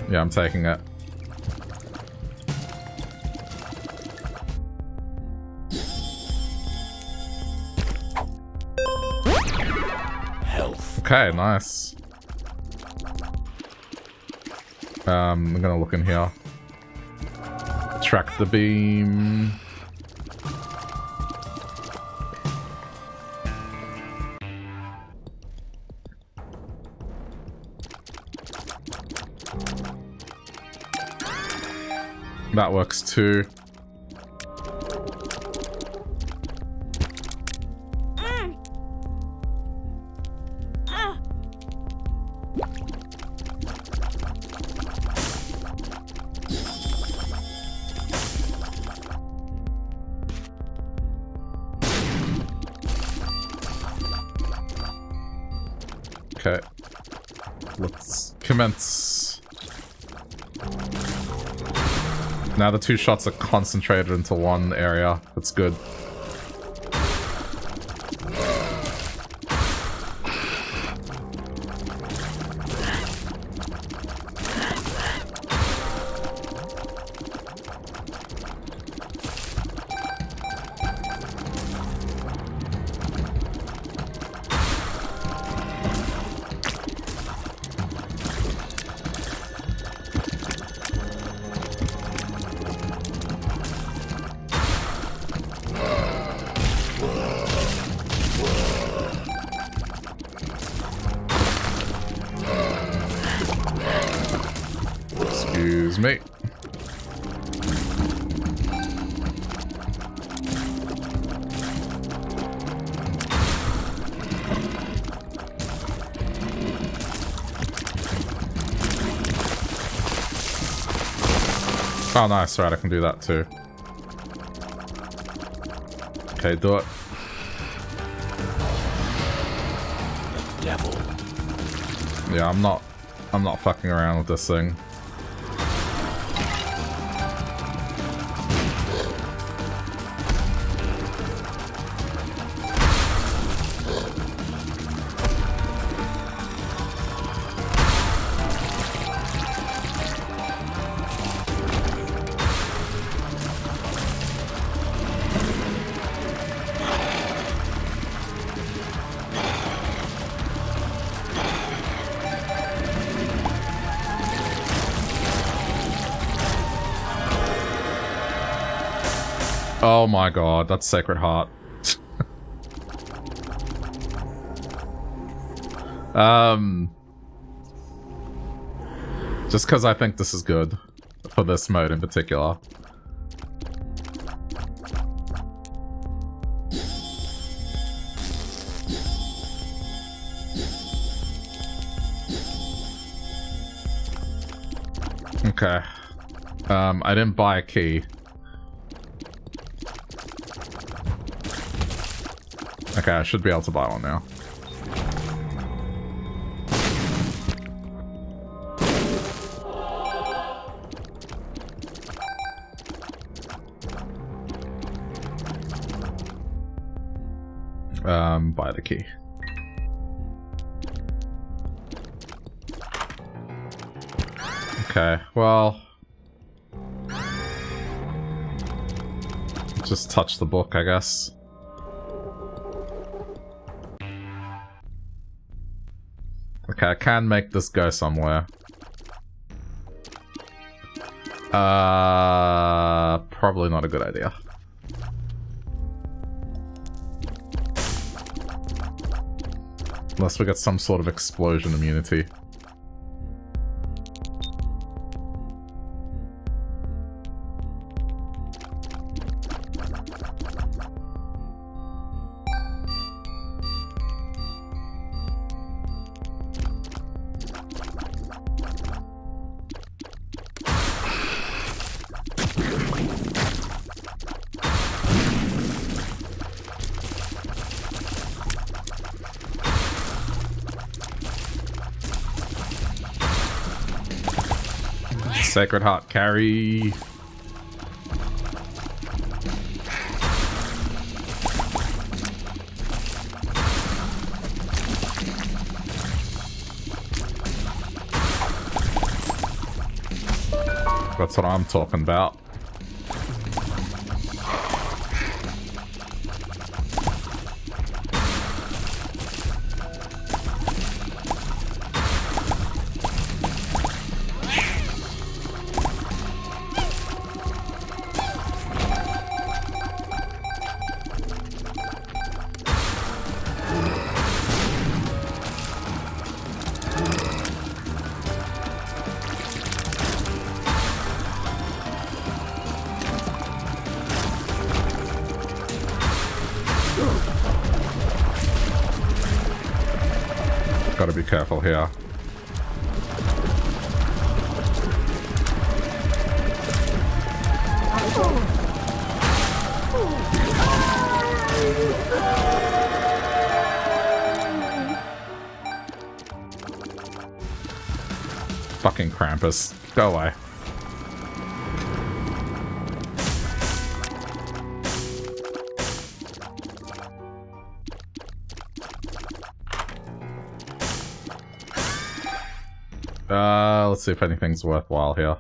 Yeah, I'm taking it. Health. Okay, nice. Um, I'm gonna look in here. Track the beam. That works too. Two shots are concentrated into one area. That's good. Do that too. Okay, do it. Devil. Yeah, I'm not... I'm not fucking around with this thing. My god, that's Sacred Heart. um... Just because I think this is good. For this mode in particular. Okay. Um, I didn't buy a key. Okay, I should be able to buy one now. Um, buy the key. Okay, well... Just touch the book, I guess. Okay, I can make this go somewhere. Uh, probably not a good idea. Unless we get some sort of explosion immunity. Sacred Heart carry. That's what I'm talking about. Anything's worthwhile here.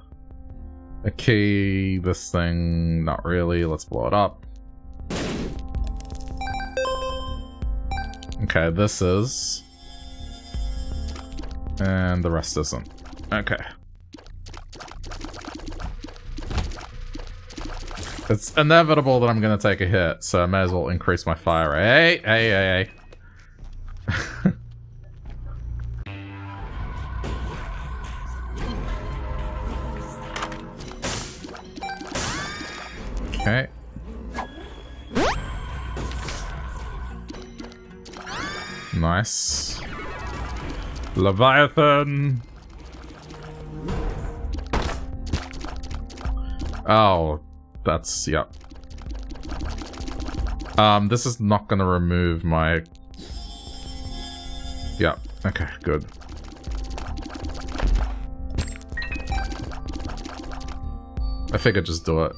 A key, this thing, not really. Let's blow it up. Okay, this is... And the rest isn't. Okay. It's inevitable that I'm gonna take a hit, so I may as well increase my fire rate. Hey, hey, hey, hey. Nice. Leviathan! Oh, that's, yep. Um, this is not gonna remove my... Yep, okay, good. I figured just do it.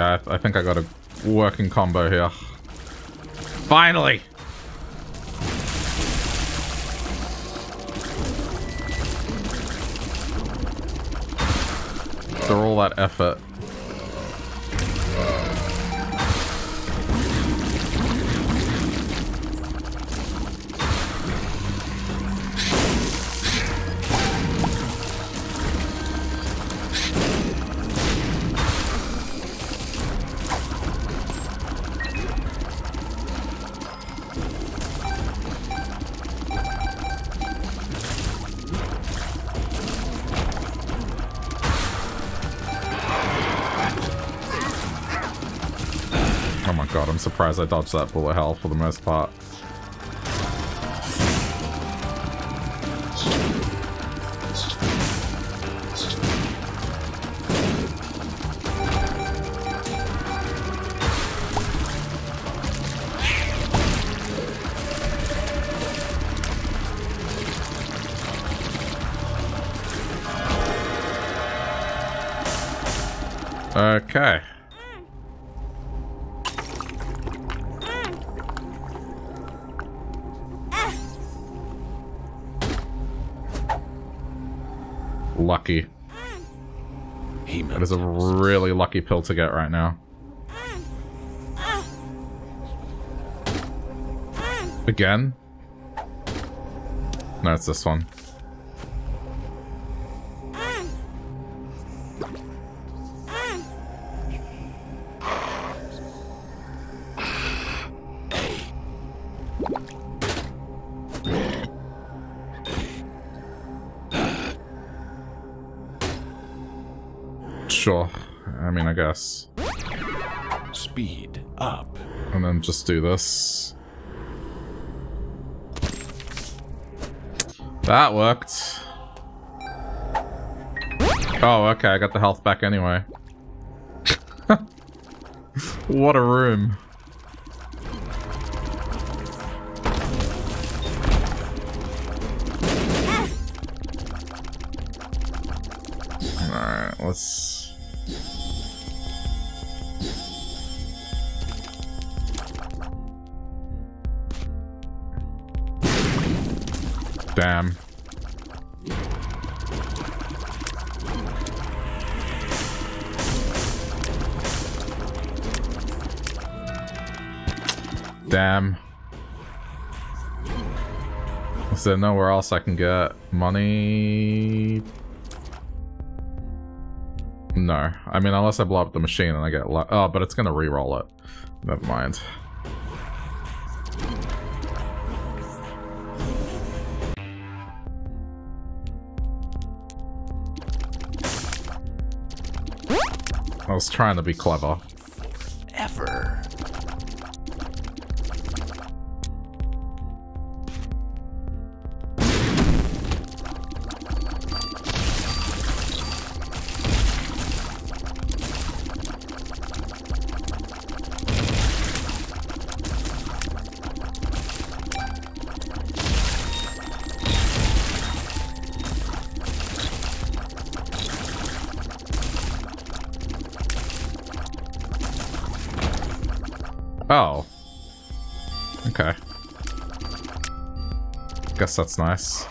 Yeah, I, I think I got a working combo here. Finally! After all that effort. Surprised I dodged that bullet hell for the most part. Pill to get right now. Again? No, it's this one. Guess. Speed up. And then just do this. That worked. Oh, okay, I got the health back anyway. what a room. There nowhere else I can get money? No. I mean, unless I blow up the machine and I get... Oh, but it's gonna re-roll it. Never mind. I was trying to be clever. Guess that's nice.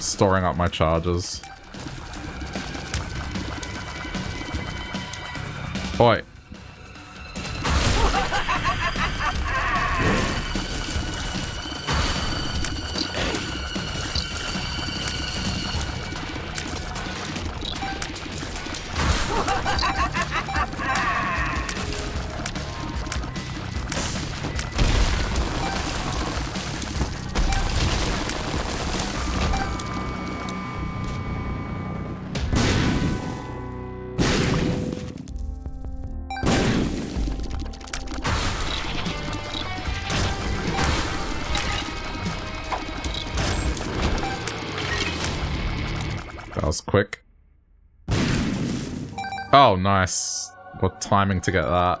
Storing up my charges. Timing to get that.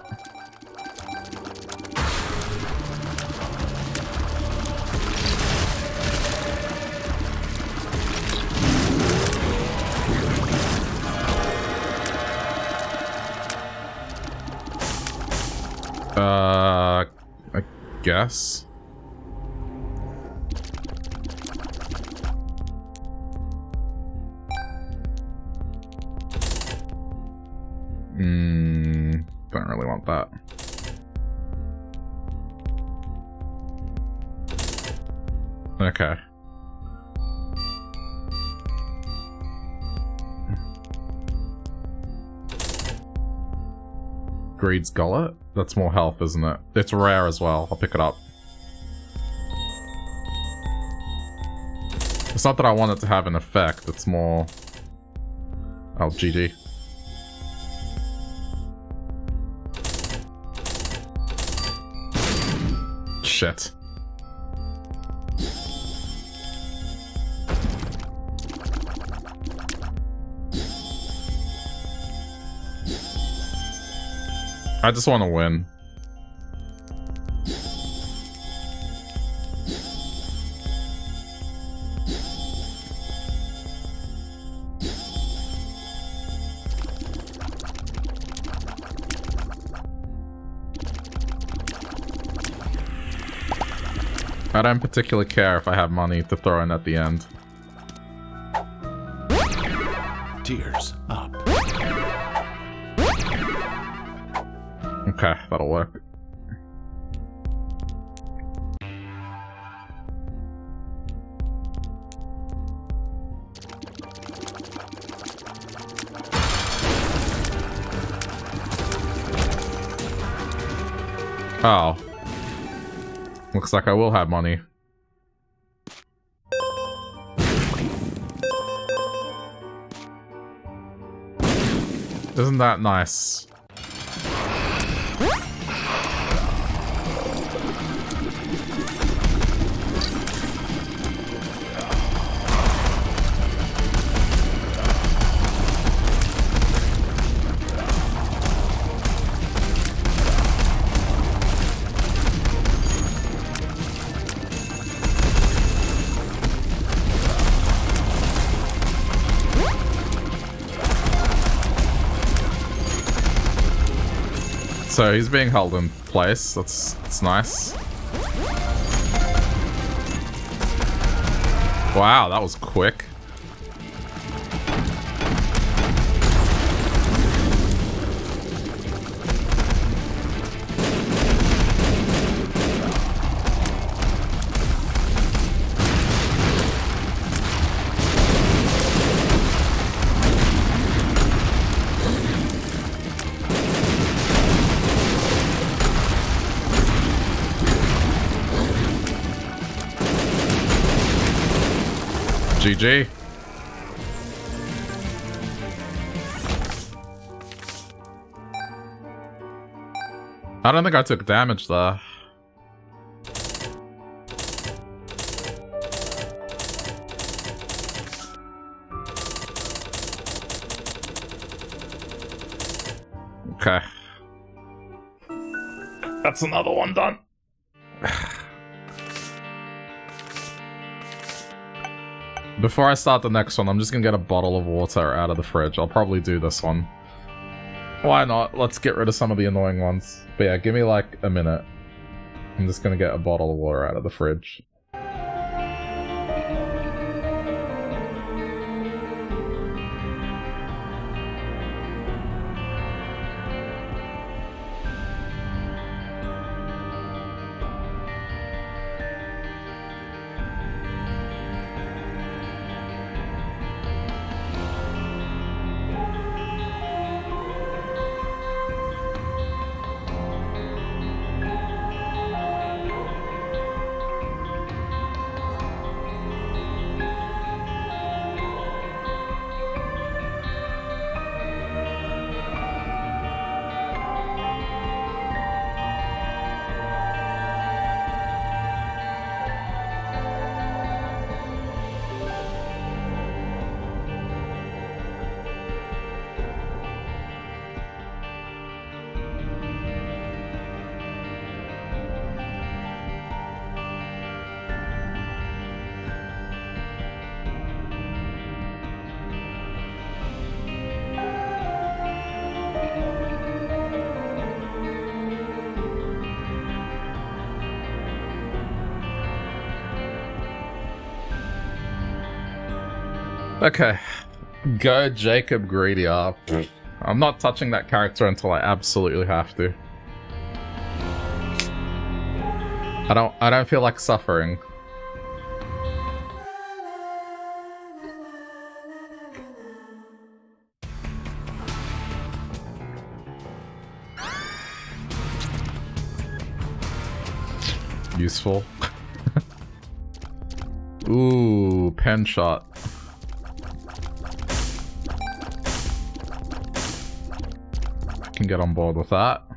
Uh, I guess. Greed's Gullet? That's more health, isn't it? It's rare as well. I'll pick it up. It's not that I want it to have an effect, it's more... Oh, GG. I just want to win. I don't particularly care if I have money to throw in at the end. Tears Looks like I will have money. Isn't that nice? So he's being held in place. That's that's nice. Wow, that was quick. I don't think I took damage though. Okay. That's another one done. Before I start the next one, I'm just gonna get a bottle of water out of the fridge. I'll probably do this one. Why not? Let's get rid of some of the annoying ones. But yeah, give me like a minute. I'm just gonna get a bottle of water out of the fridge. Okay. Go Jacob Greedy up. I'm not touching that character until I absolutely have to. I don't I don't feel like suffering. Useful. Ooh, pen shot. Can get on board with that.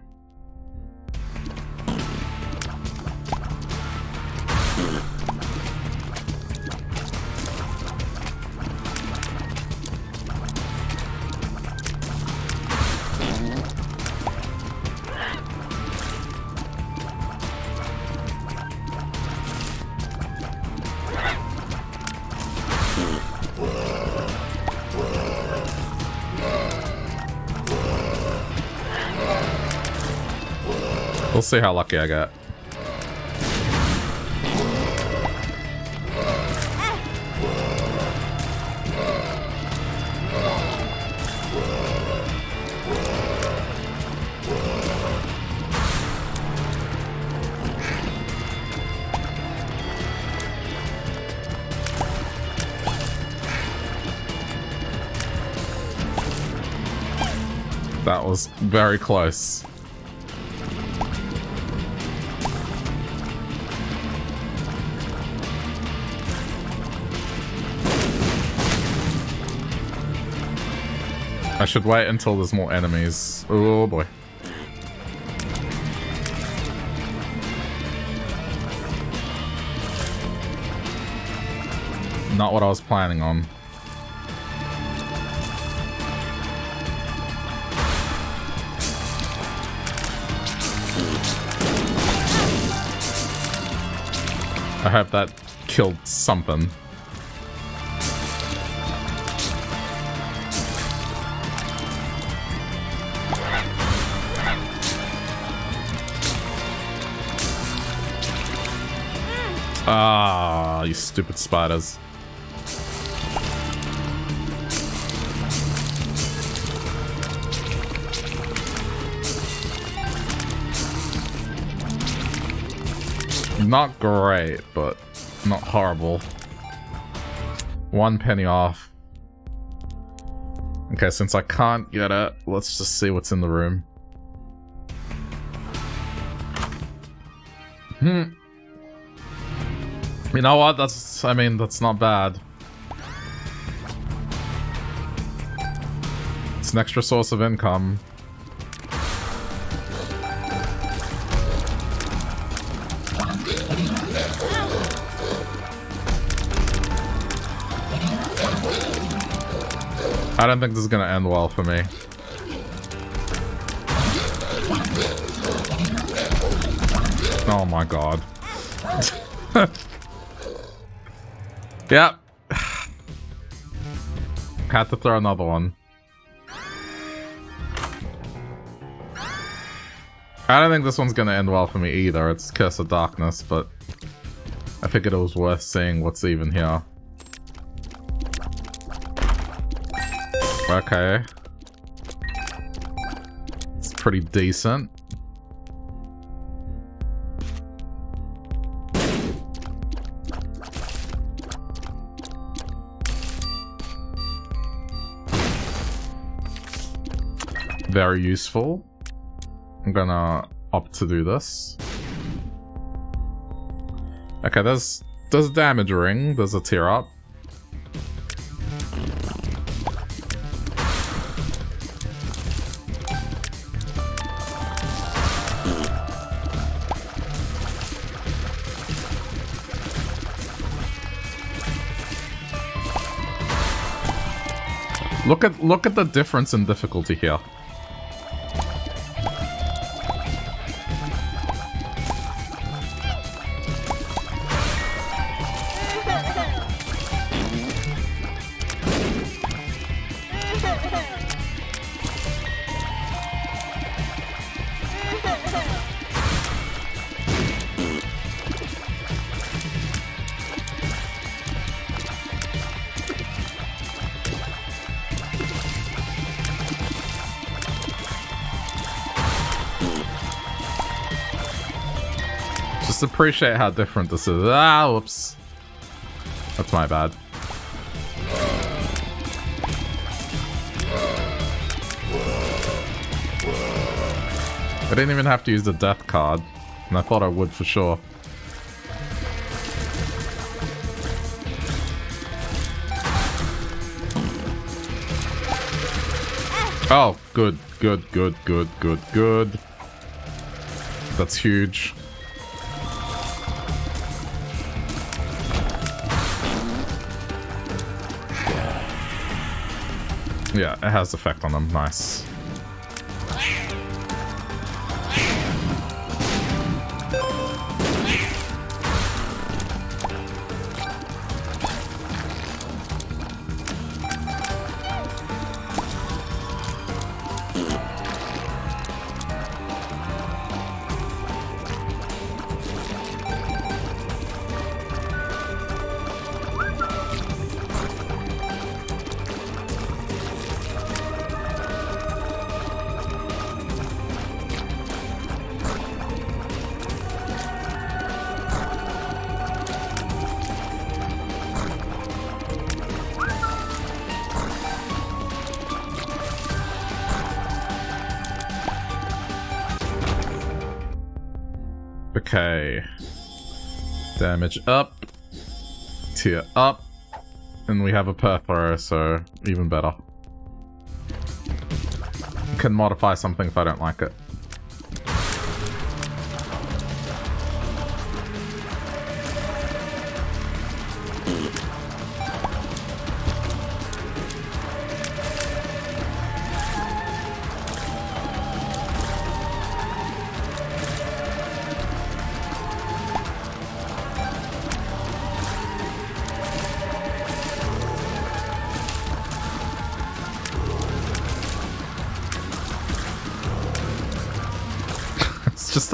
See how lucky I got. That was very close. I should wait until there's more enemies. Oh boy. Not what I was planning on. I hope that killed something. Ah, you stupid spiders. Not great, but not horrible. One penny off. Okay, since I can't get it, let's just see what's in the room. You know what? That's, I mean, that's not bad. It's an extra source of income. I don't think this is gonna end well for me. Oh my god. yep. Had to throw another one. I don't think this one's gonna end well for me either. It's Curse of Darkness, but I figured it was worth seeing what's even here. Okay. It's pretty decent. Very useful. I'm gonna opt to do this. Okay, there's there's a damage ring, there's a tear up. Look at look at the difference in difficulty here. Appreciate how different this is. Ah, whoops. That's my bad. I didn't even have to use the death card, and I thought I would for sure. Oh, good, good, good, good, good, good. That's huge. Yeah, it has effect on them. Nice. Damage up. Tear up. And we have a Perthro, so even better. Can modify something if I don't like it.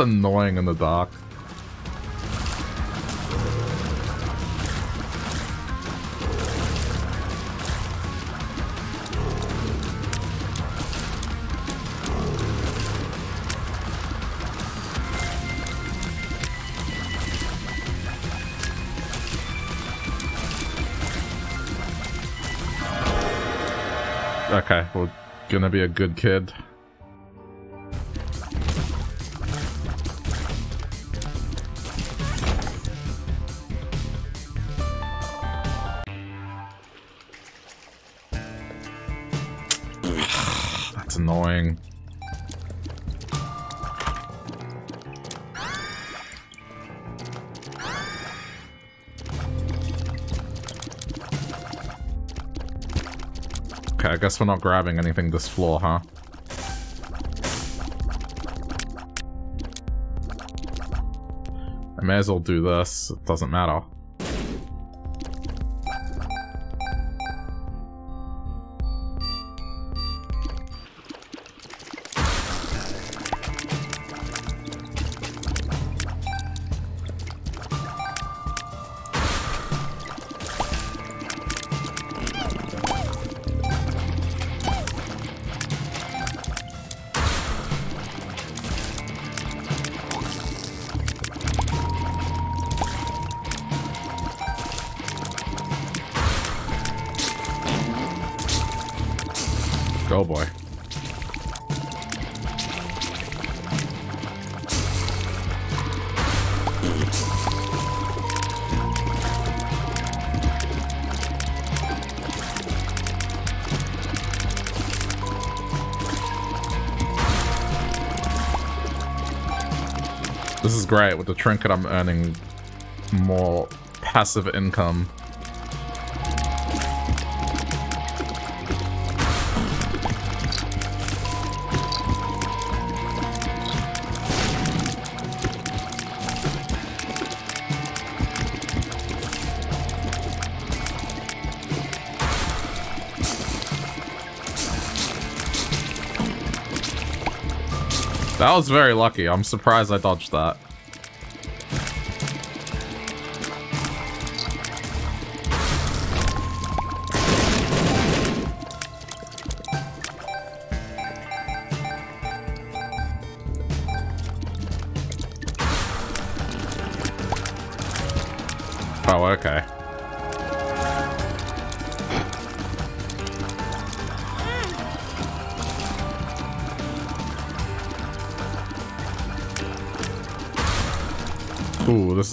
Annoying in the dark. Okay, we're gonna be a good kid. Guess we're not grabbing anything this floor, huh? I may as well do this. It doesn't matter. Great. With the trinket, I'm earning more passive income. That was very lucky. I'm surprised I dodged that.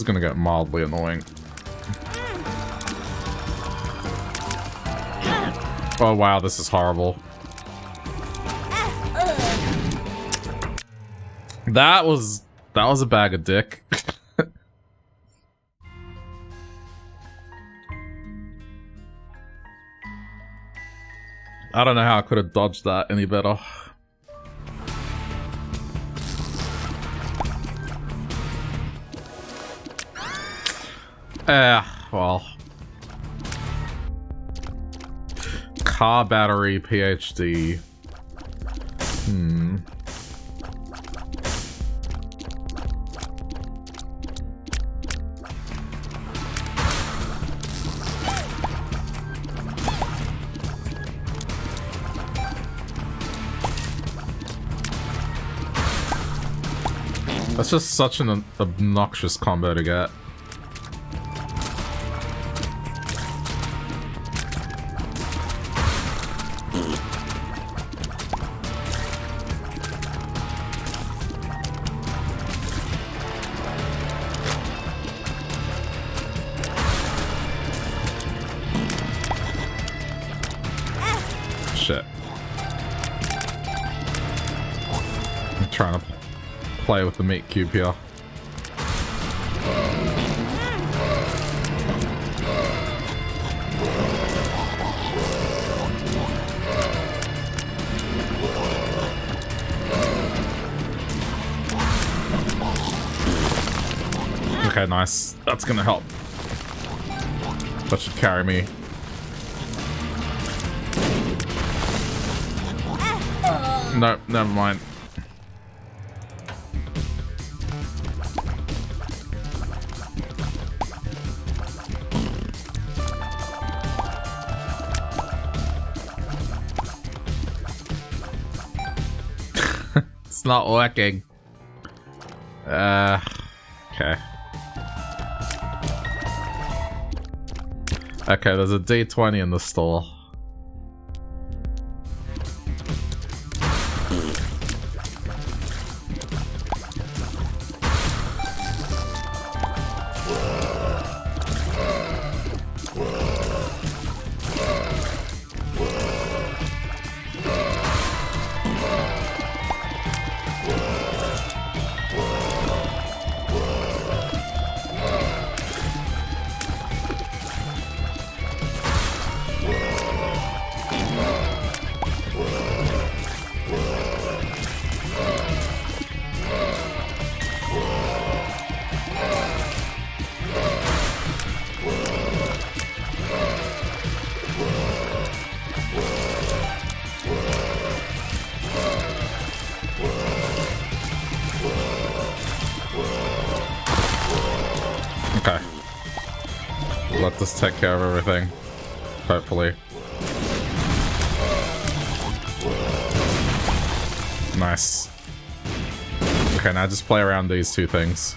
Gonna get mildly annoying. Oh wow, this is horrible. That was... that was a bag of dick. I don't know how I could have dodged that any better. Eh, well. Car battery PhD. Hmm. That's just such an obnoxious combo to get. Okay, nice. That's gonna help. That should carry me. No, never mind. Not working. Uh, okay. Okay, there's a D20 in the store. Just play around these two things.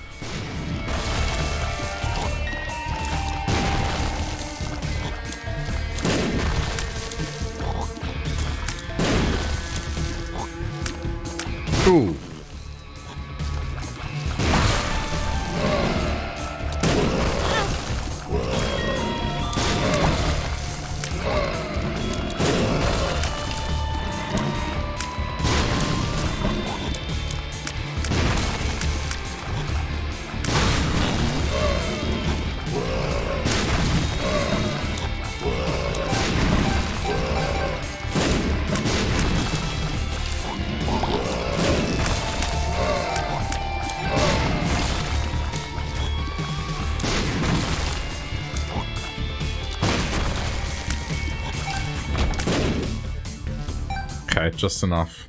Just enough.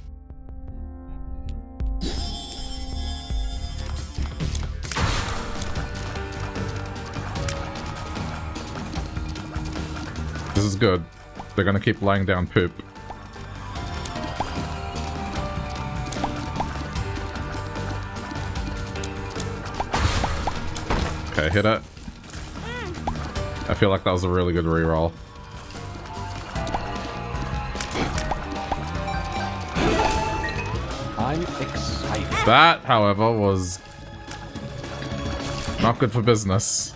This is good. They're gonna keep laying down poop. Okay, hit it. I feel like that was a really good reroll. That, however, was not good for business.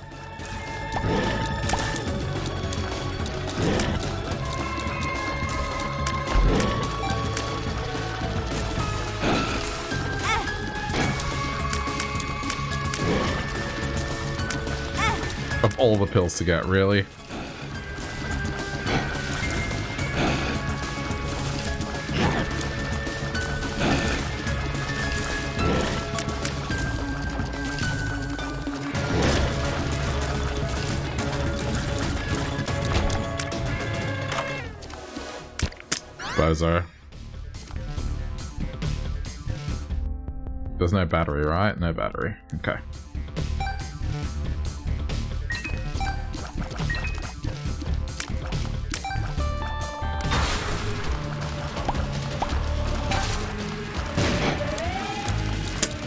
Of all the pills to get, really. No battery, right? No battery. Okay.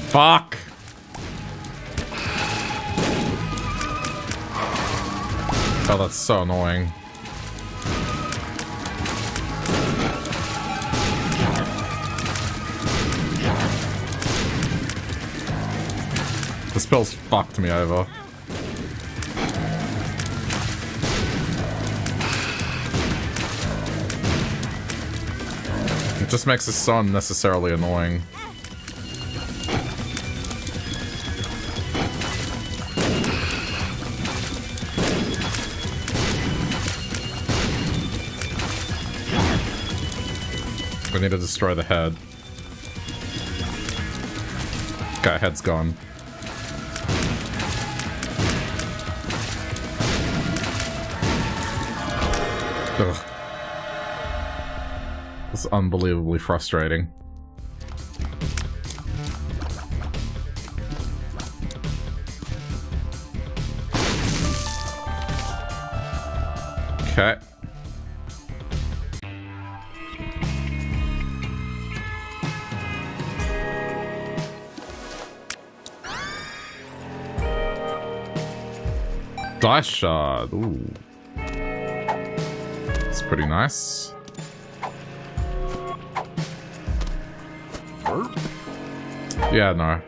Fuck! Oh, that's so annoying. spell's fucked me over. It just makes the so unnecessarily annoying. We need to destroy the head. Okay, head's gone. Unbelievably frustrating. Okay. Dice shard. Ooh. It's pretty nice. Yeah, no.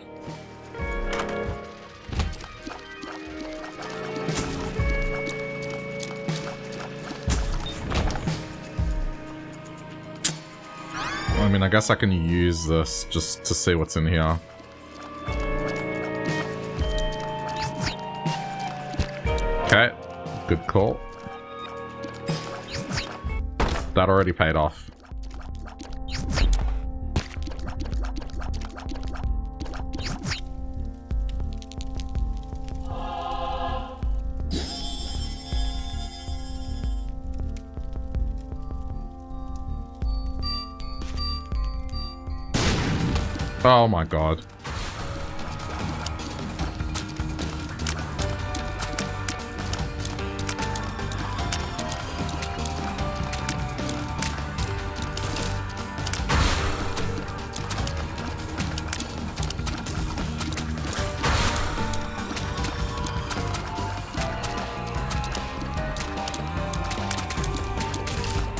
I mean, I guess I can use this just to see what's in here. Okay, good call. That already paid off. Oh my god.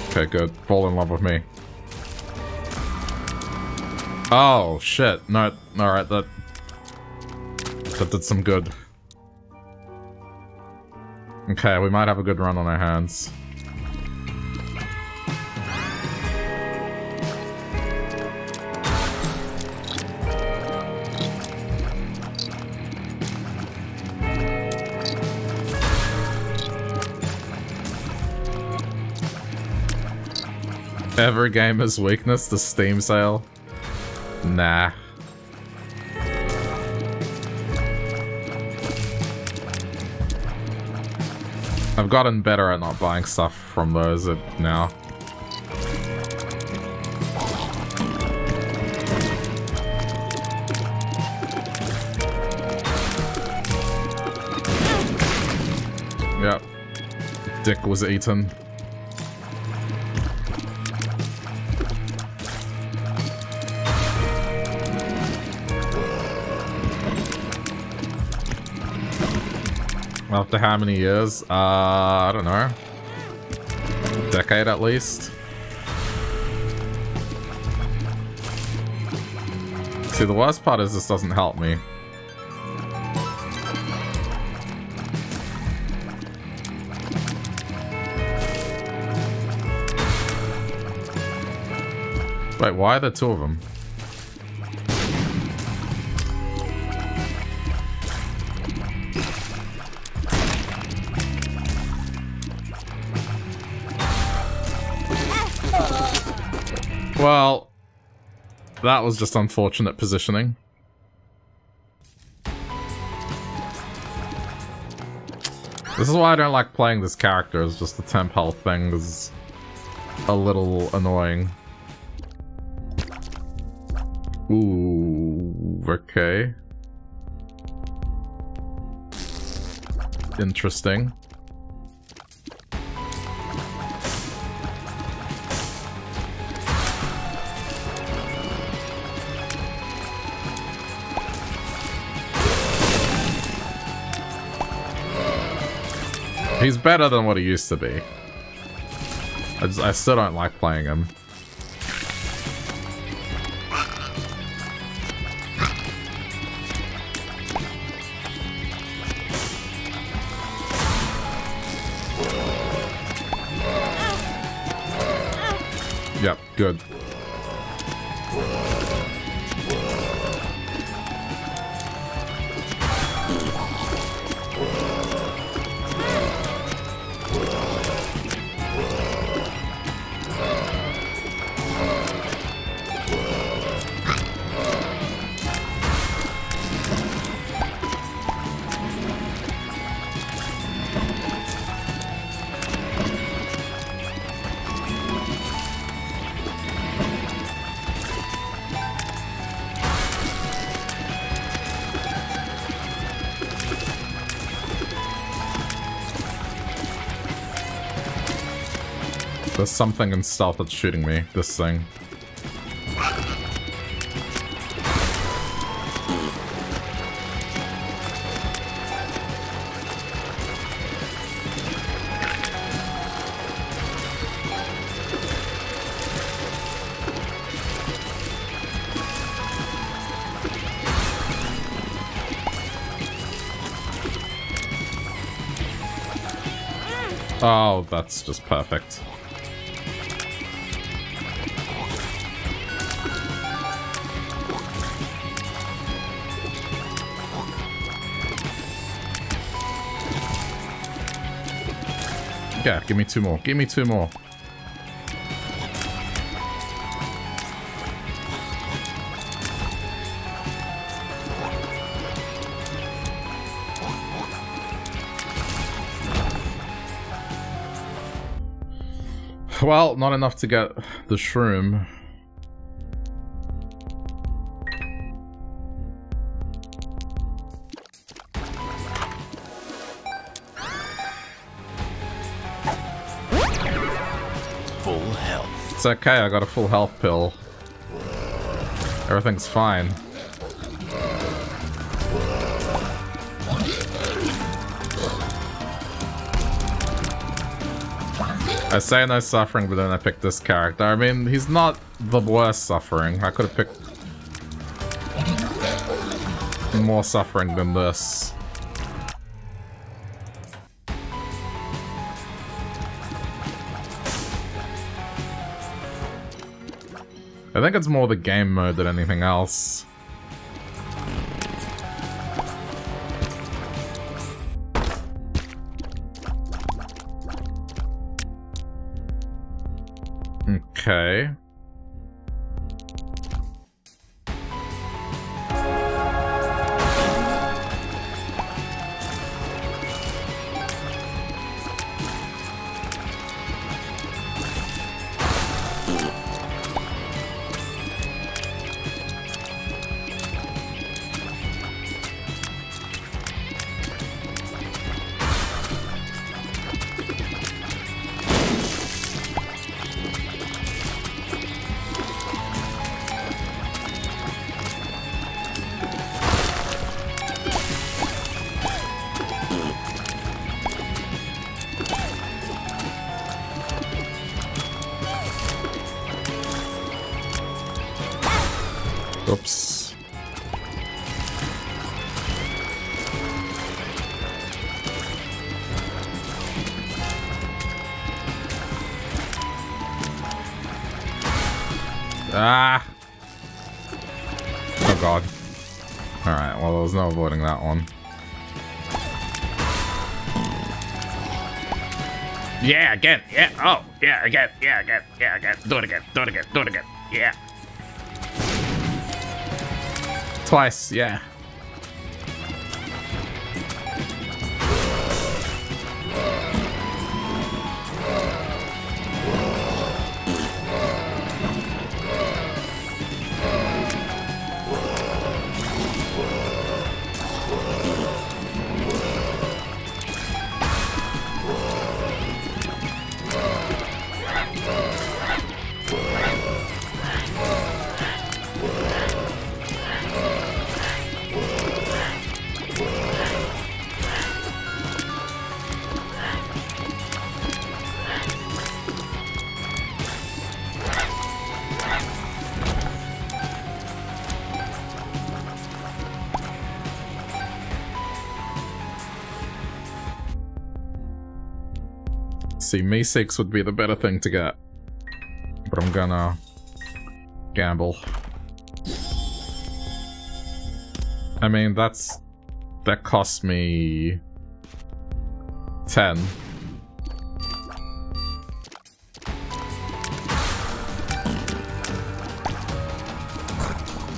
Okay, good. Fall in love with me. Oh, shit. No, alright, that... That did some good. Okay, we might have a good run on our hands. Every gamer's weakness, the Steam sale. Nah. I've gotten better at not buying stuff from those now. Yep. Dick was eaten. After how many years? Uh, I don't know. Decade at least. See, the worst part is this doesn't help me. Wait, why are there two of them? That was just unfortunate positioning. This is why I don't like playing this character, it's just the temp health thing is a little annoying. Ooh, okay. Interesting. He's better than what he used to be. I, just, I still don't like playing him. Yep, good. Something in stealth that's shooting me, this thing. Oh, that's just perfect. Yeah, give me two more. Give me two more. Well, not enough to get the shroom. It's okay, I got a full health pill. Everything's fine. I say no suffering, but then I picked this character. I mean, he's not the worst suffering. I could have picked more suffering than this. I think it's more the game mode than anything else. Again. Yeah. Oh, yeah, again. Yeah, again. Yeah, again. Do it again. Do it again. Do it again. Yeah. Twice, yeah. See, D6 would be the better thing to get. But I'm gonna gamble. I mean, that's... That cost me... 10.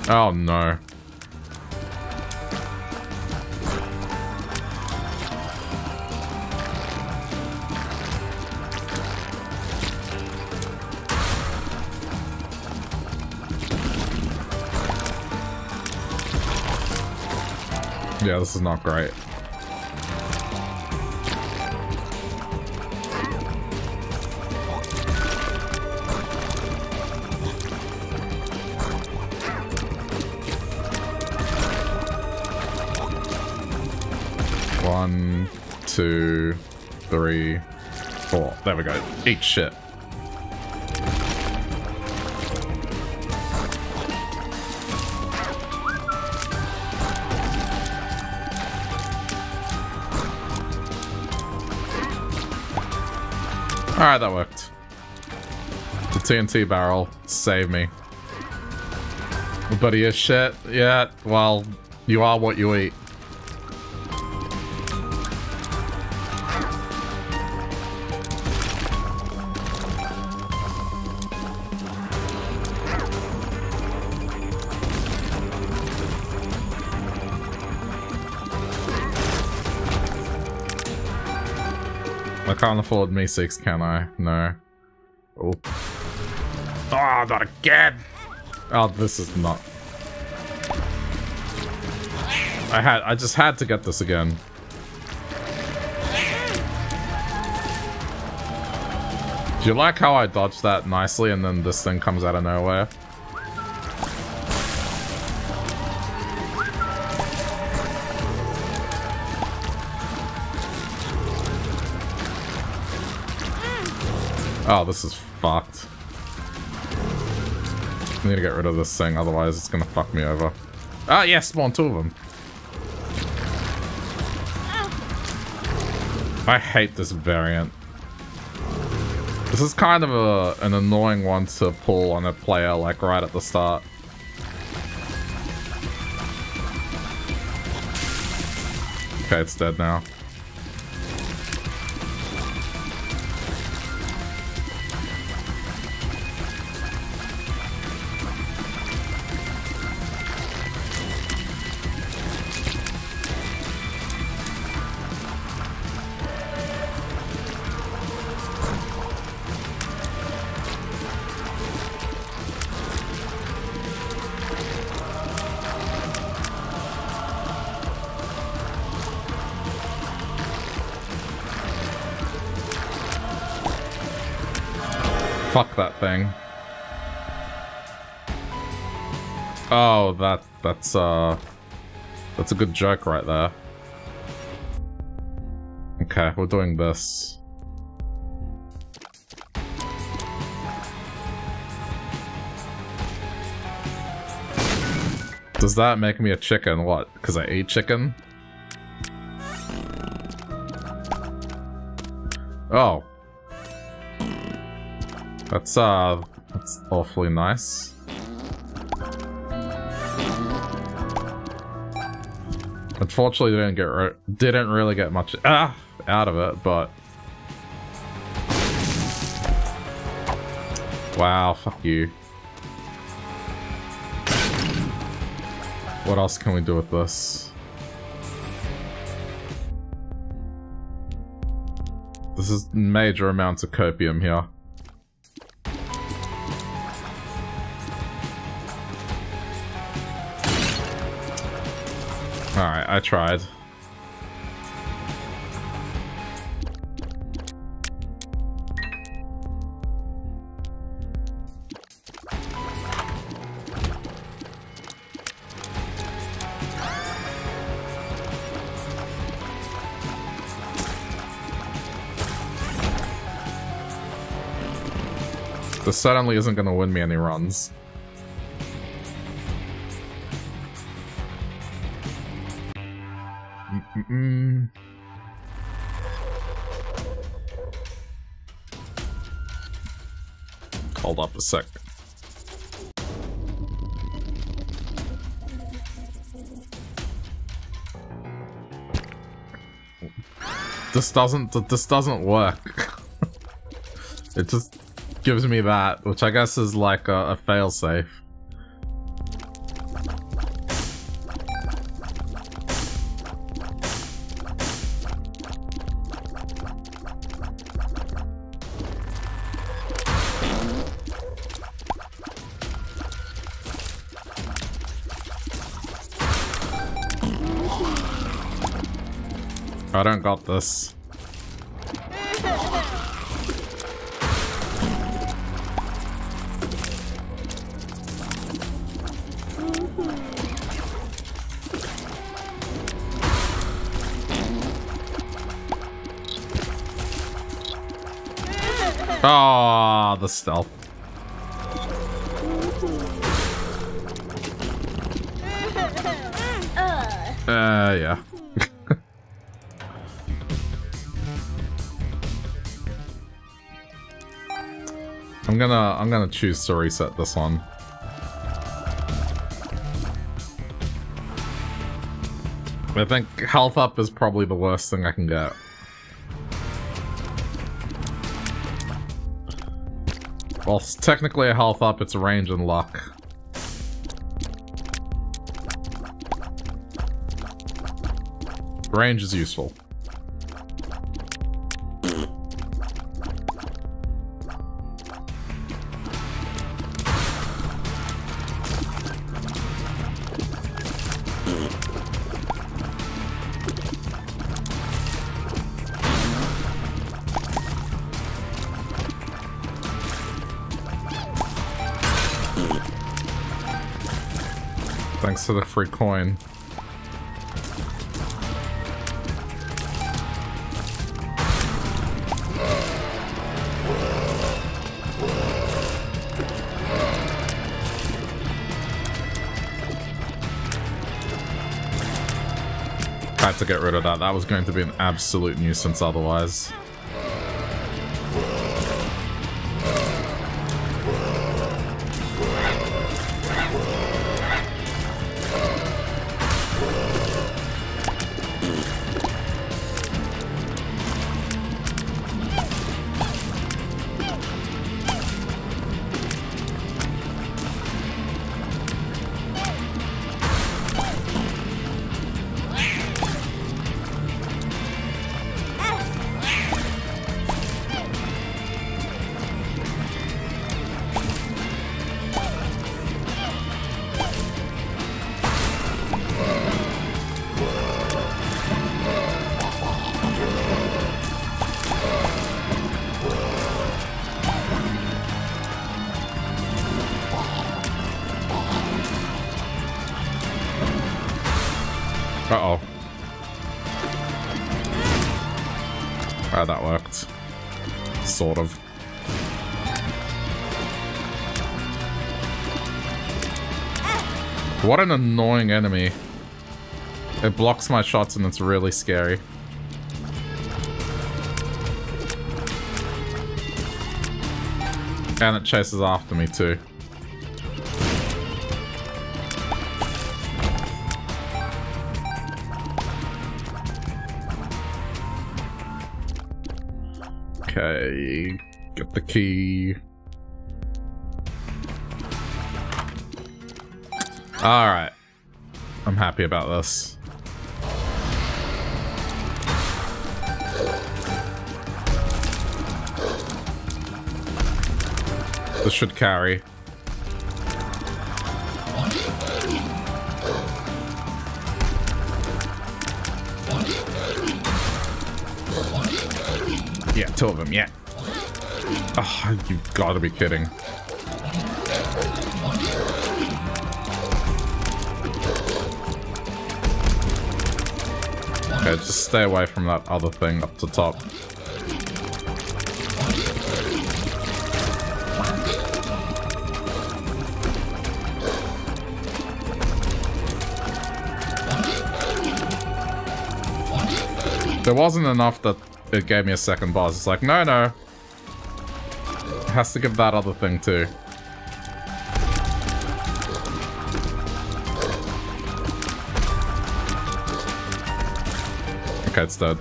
Oh no. Yeah, this is not great. One, two, three, four. There we go. Eat shit. TNT barrel Save me. But he is shit. Yeah, well, you are what you eat. I can't afford D6, can I? No. Oh. Not again. Oh, this is not. I had, I just had to get this again. Do you like how I dodged that nicely and then this thing comes out of nowhere? Oh, this is fucked. I need to get rid of this thing, otherwise it's gonna fuck me over. Ah, yes, spawn two of them. I hate this variant. This is kind of a, an annoying one to pull on a player, like, right at the start. Okay, it's dead now. That's uh that's a good joke right there. Okay, we're doing this. Does that make me a chicken? What? Because I ate chicken? Oh. That's, uh, that's awfully nice. Unfortunately, didn't get didn't really get much ah, out of it, but wow, fuck you. What else can we do with this? This is major amounts of copium here. I tried. This suddenly isn't gonna win me any runs. Hold up a sec. This doesn't, this doesn't work. it just gives me that, which I guess is like a, a failsafe. I don't got this. Ah, oh, the stealth. Uh, yeah. I'm gonna I'm gonna choose to reset this one. I think health up is probably the worst thing I can get. Well, it's technically a health up, it's a range and luck. Range is useful. Free coin. Had to get rid of that. That was going to be an absolute nuisance otherwise. An annoying enemy. It blocks my shots and it's really scary. And it chases after me too. Okay, get the key. Alright. I'm about this. This should carry. Yeah, two of them, yeah. Oh, you've got to be kidding. Okay, just stay away from that other thing up the top. There wasn't enough that it gave me a second boss. It's like, no, no. It has to give that other thing too. It's dead.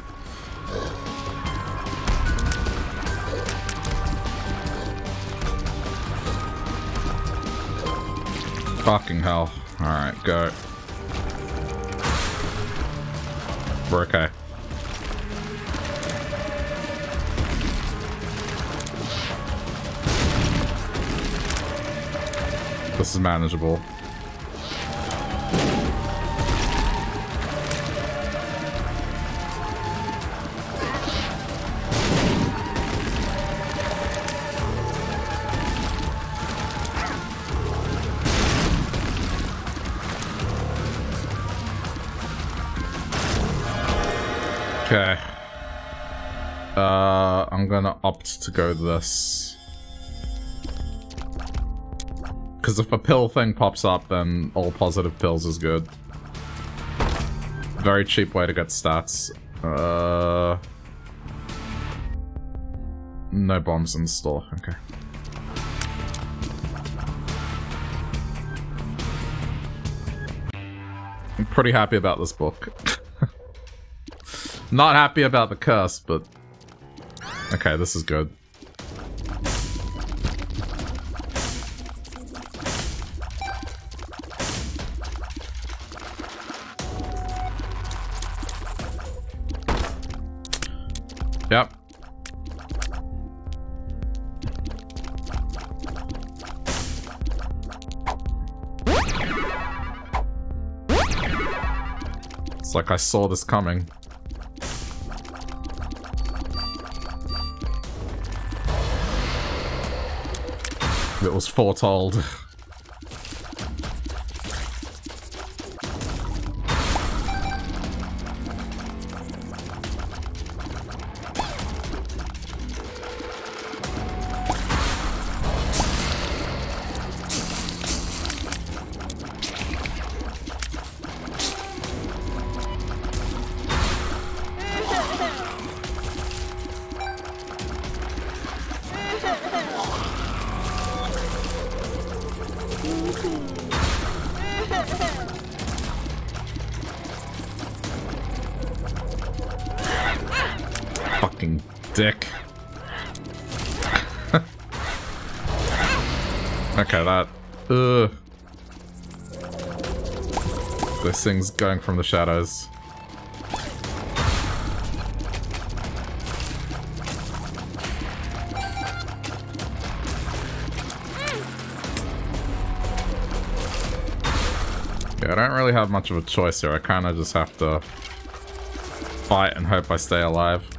Fucking hell. Alright, go. We're okay. This is manageable. Go this. Because if a pill thing pops up, then all positive pills is good. Very cheap way to get stats. Uh... No bombs in store, okay. I'm pretty happy about this book. Not happy about the curse, but... Okay, this is good. Like I saw this coming. It was foretold. going from the shadows. Yeah, I don't really have much of a choice here. I kind of just have to fight and hope I stay alive.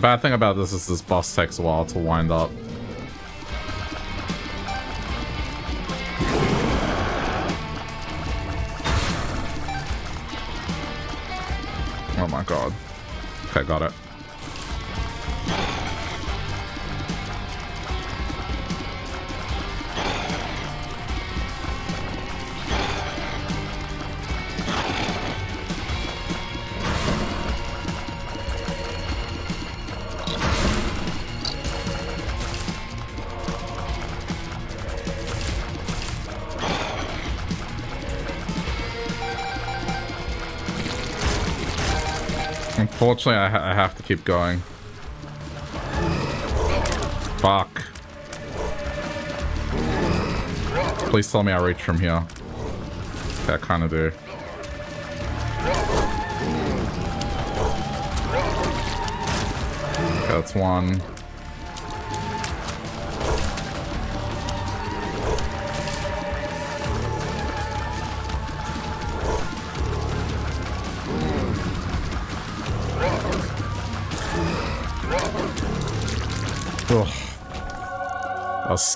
Bad thing about this is this boss takes a while to wind up. Unfortunately, I, ha I have to keep going. Fuck. Please tell me I reach from here. Okay, I kind of do. Okay, that's one.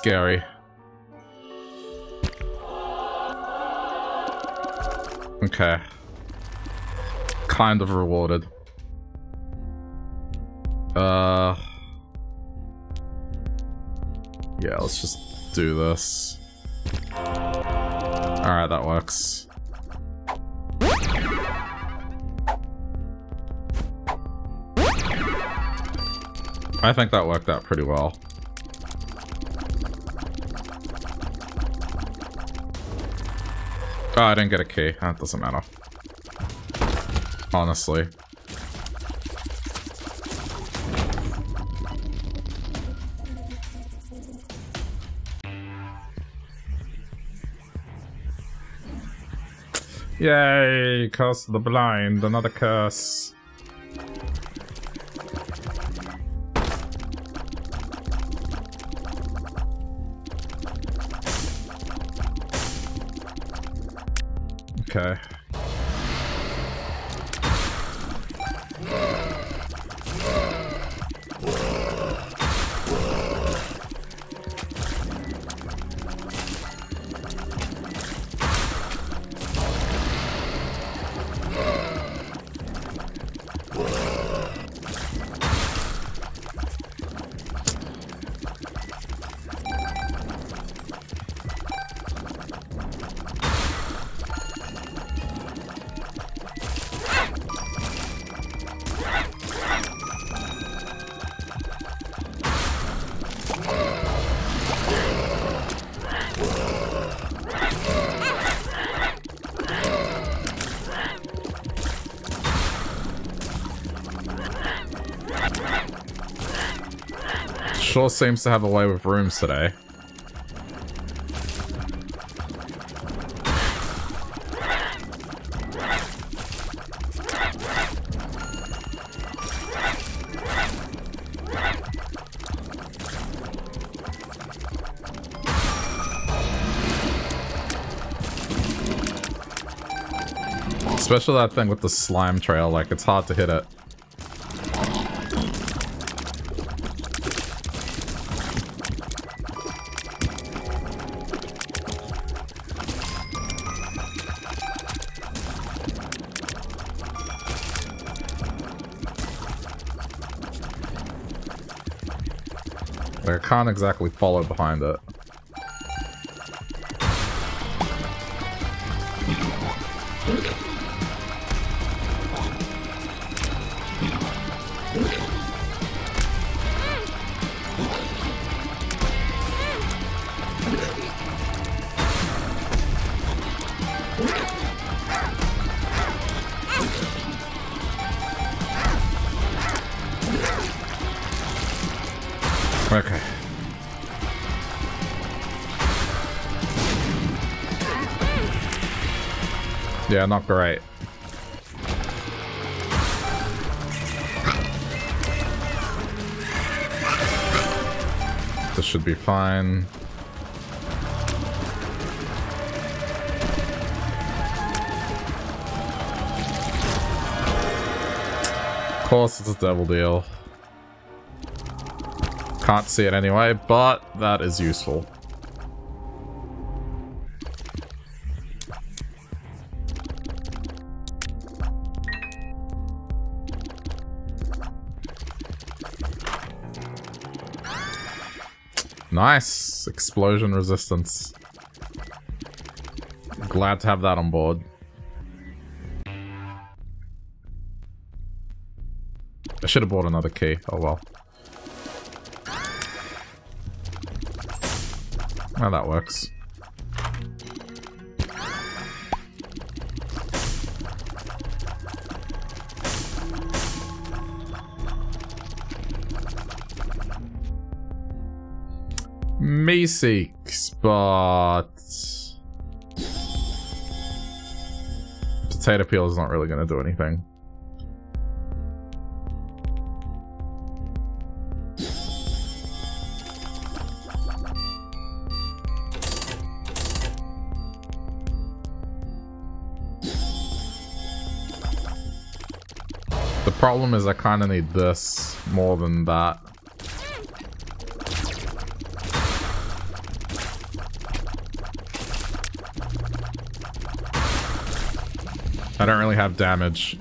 Scary. Okay. Kind of rewarded. Uh... Yeah, let's just do this. Alright, that works. I think that worked out pretty well. Oh, I didn't get a key. That doesn't matter. Honestly. Yay! Curse of the Blind. Another curse. Seems to have a way with rooms today. Especially that thing with the slime trail, like it's hard to hit it. Can't exactly follow behind it. Yeah, not great. This should be fine. Of course, it's a double deal. Can't see it anyway, but that is useful. Nice! Explosion resistance. Glad to have that on board. I should have bought another key. Oh well. Well, that works. Meeseeks, but... Potato peel is not really going to do anything. The problem is I kind of need this more than that. I don't really have damage.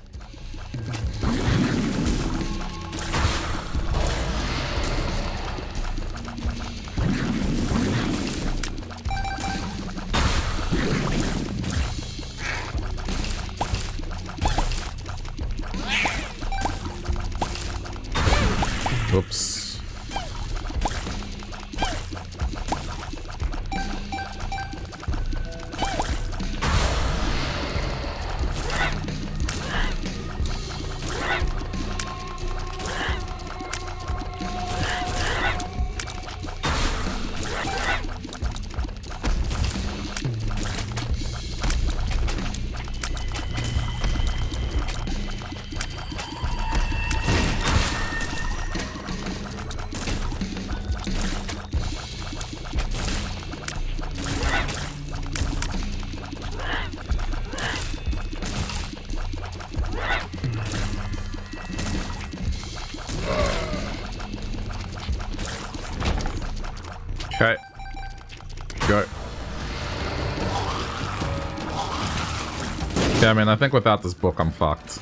I think without this book, I'm fucked.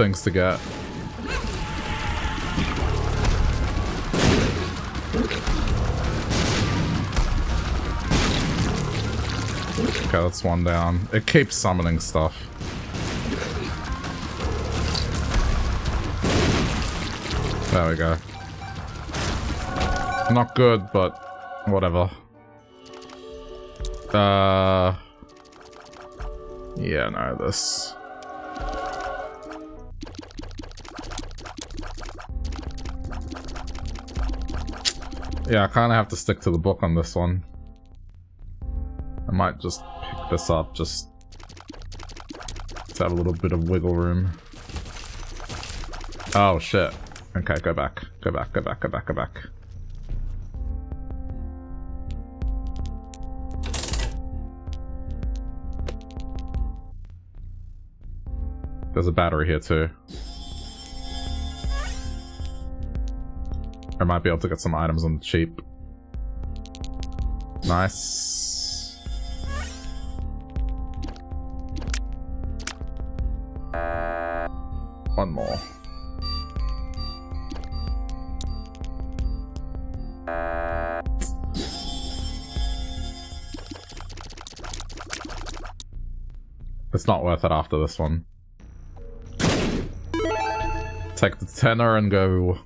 Things to get. Okay, that's one down. It keeps summoning stuff. There we go. Not good, but whatever. Uh... Yeah, no, this... Yeah, I kind of have to stick to the book on this one. I might just pick this up, just to have a little bit of wiggle room. Oh, shit. Okay, go back. Go back, go back, go back, go back. There's a battery here too. Might be able to get some items on the cheap. Nice. One more. It's not worth it after this one. Take the tenor and go.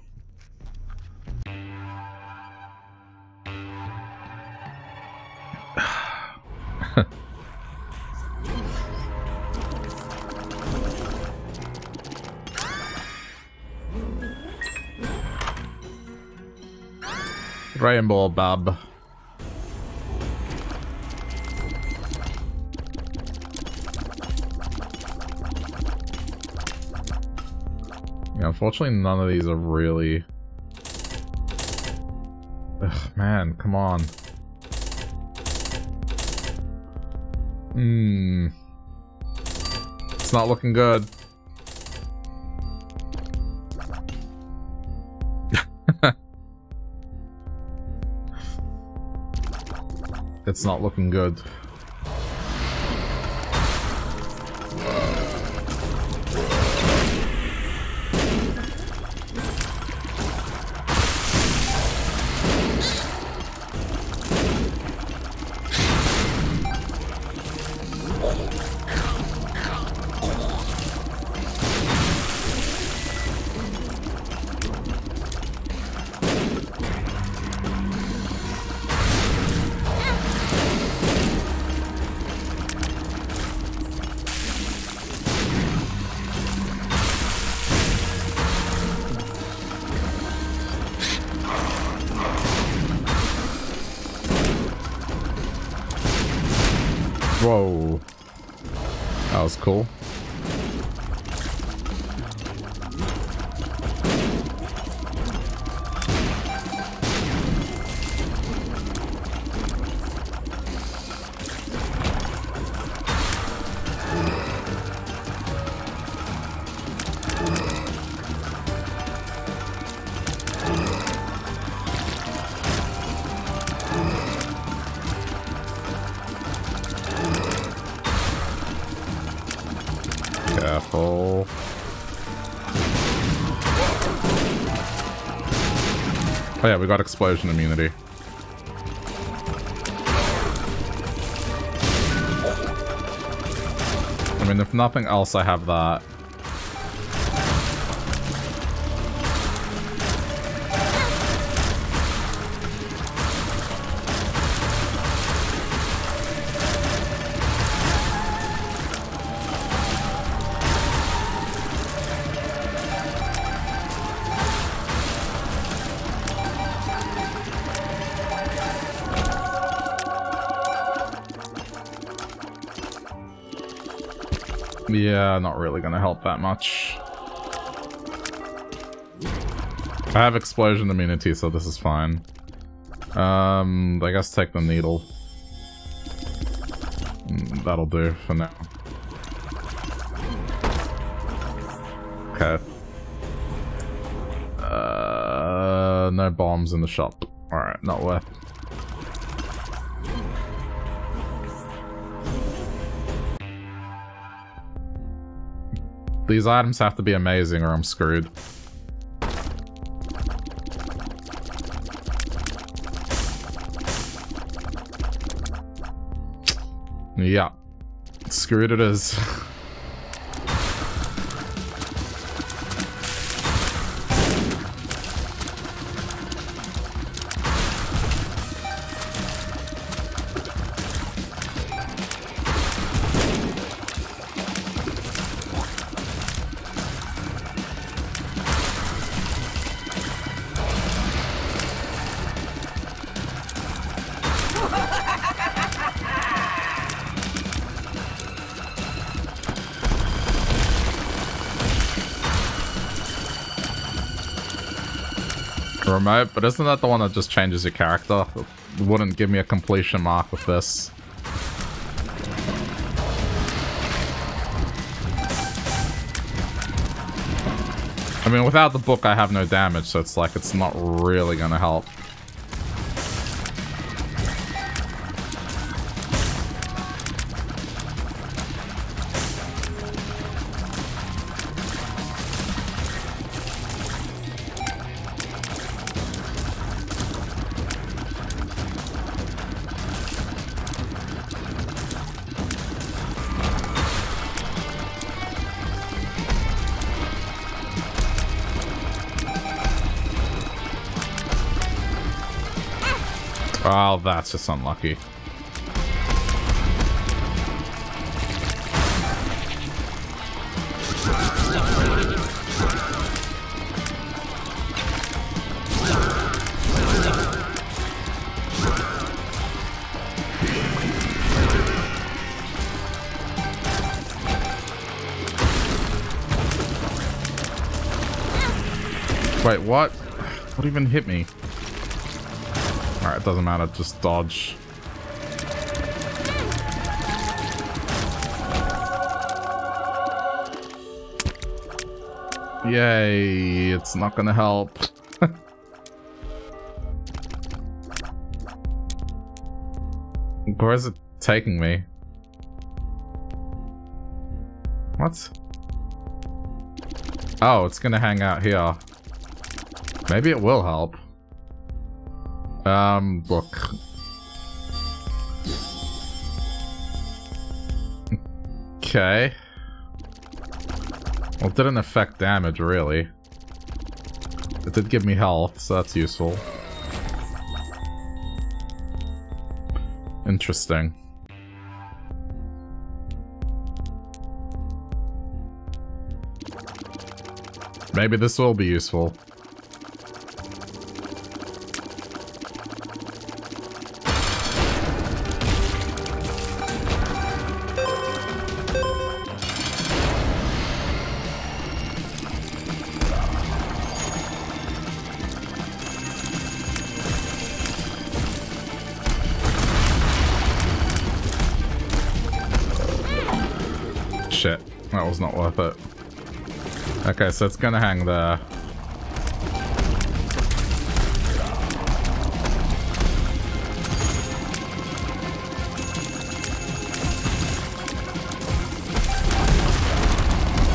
Rainbow Bub. Yeah, unfortunately none of these are really... Ugh, man, come on. Hmm. It's not looking good. It's not looking good. We got explosion immunity. I mean, if nothing else, I have that. Yeah, not really gonna help that much. I have explosion immunity, so this is fine. Um, I guess take the needle. Mm, that'll do for now. Okay. Uh, no bombs in the shop. Alright, not worth. These items have to be amazing or I'm screwed. Yeah. Screwed it is. remote, but isn't that the one that just changes your character? It wouldn't give me a completion mark with this. I mean, without the book, I have no damage, so it's like, it's not really gonna help. That's just unlucky. Wait, what? What even hit me? Doesn't matter, just dodge. Yay, it's not gonna help. Where is it taking me? What? Oh, it's gonna hang out here. Maybe it will help. Um, look. Okay. Well, it didn't affect damage, really. It did give me health, so that's useful. Interesting. Maybe this will be useful. Okay, so it's gonna hang there.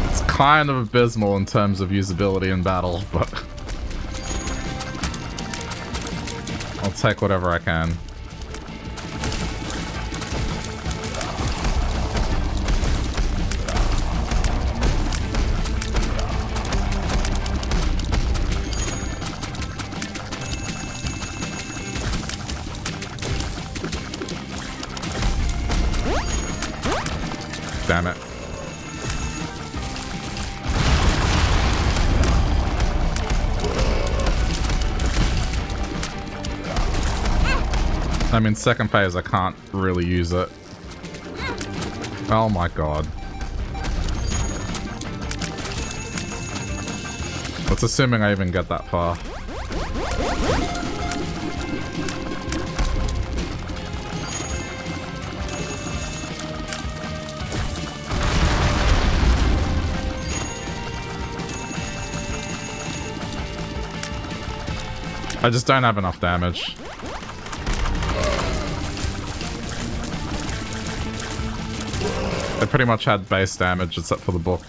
It's kind of abysmal in terms of usability in battle, but... I'll take whatever I can. I mean, second phase, I can't really use it. Oh my god. That's assuming I even get that far. I just don't have enough damage. Pretty much had base damage except for the book.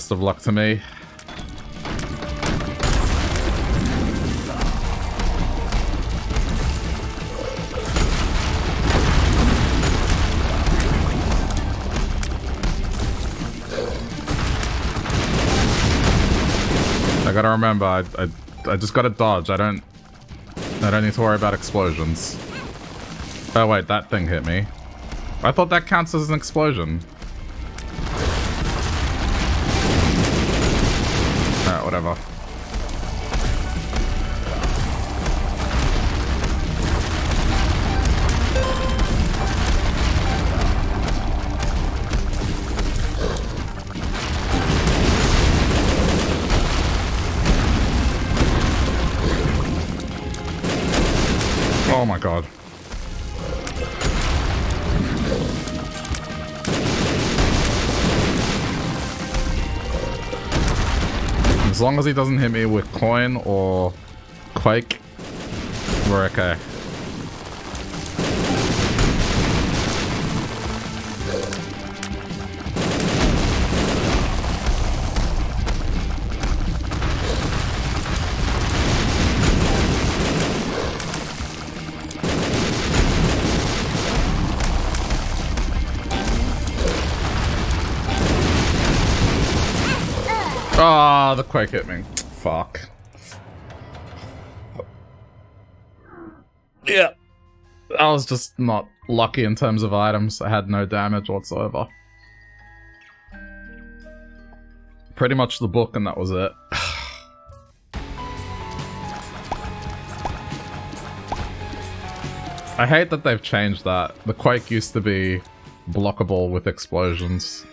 Best of luck to me. I gotta remember, I, I, I just gotta dodge. I don't... I don't need to worry about explosions. Oh wait, that thing hit me. I thought that counts as an explosion. As long as he doesn't hit me with coin or quake, we're okay. Ah, the quake hit me. Fuck. Yeah. I was just not lucky in terms of items. I had no damage whatsoever. Pretty much the book and that was it. I hate that they've changed that. The Quake used to be blockable with explosions.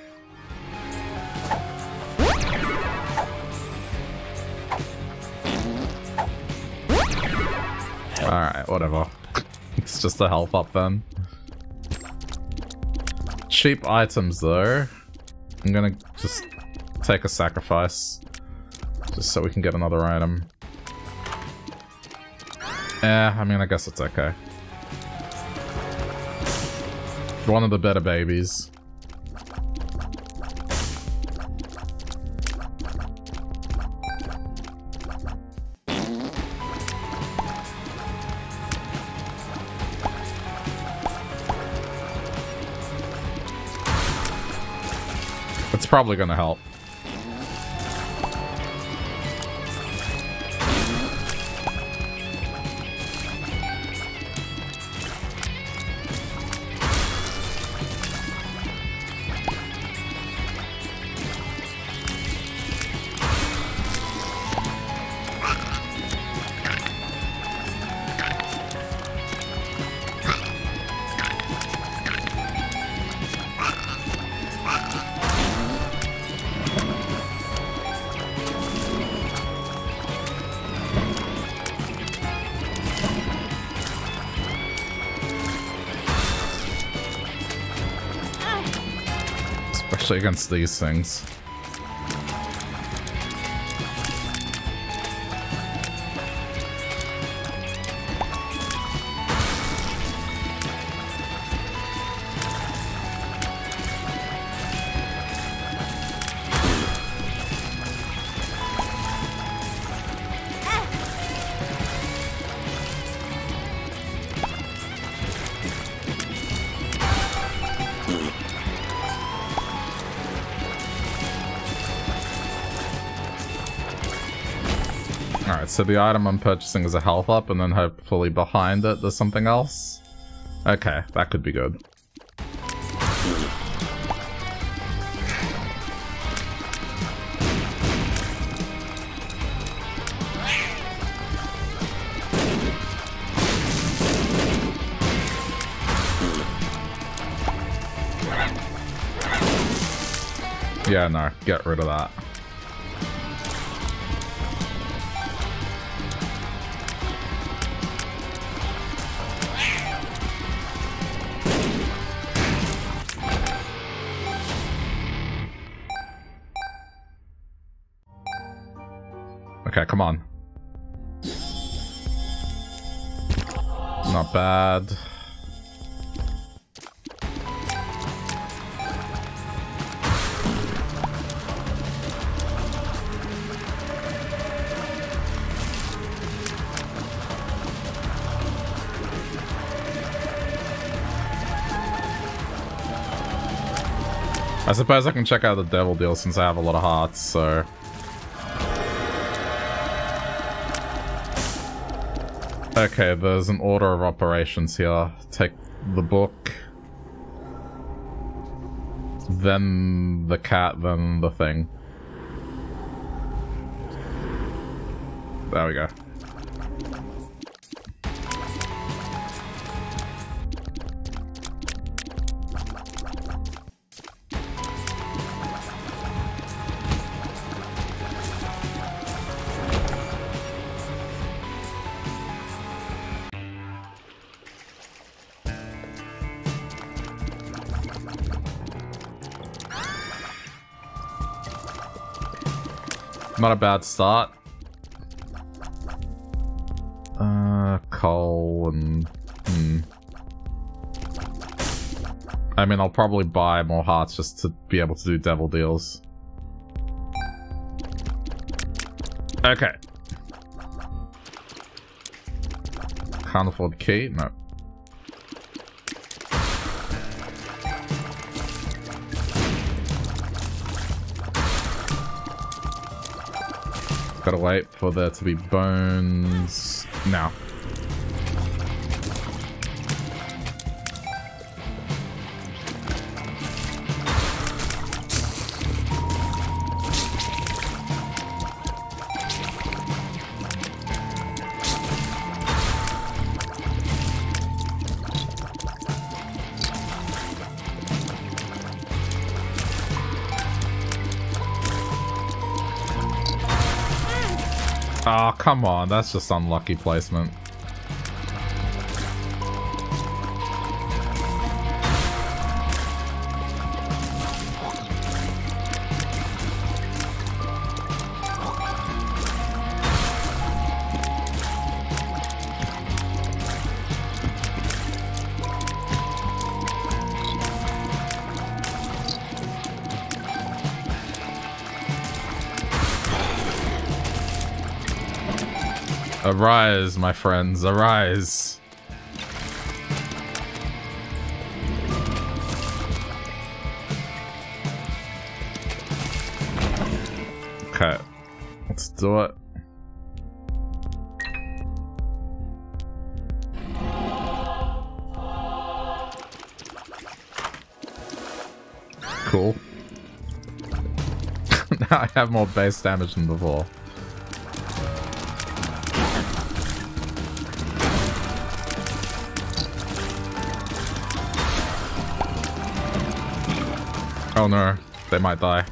Alright, whatever. it's just a health up then. Cheap items though. I'm gonna just take a sacrifice. Just so we can get another item. Yeah, I mean, I guess it's okay. One of the better babies. Probably gonna help. Against these things. So the item I'm purchasing is a health up, and then hopefully behind it there's something else. Okay, that could be good. Yeah, no, get rid of that. Come on. Not bad. I suppose I can check out the devil deal since I have a lot of hearts, so... Okay, there's an order of operations here. Take the book. Then the cat, then the thing. There we go. Not a bad start. Uh, coal and... Hmm. I mean, I'll probably buy more hearts just to be able to do devil deals. Okay. Can't afford key? No. Gotta wait for there to be bones now. Come on. That's just unlucky placement. Arise, my friends, arise. Okay, let's do it. Cool. now I have more base damage than before. Oh no, they might die.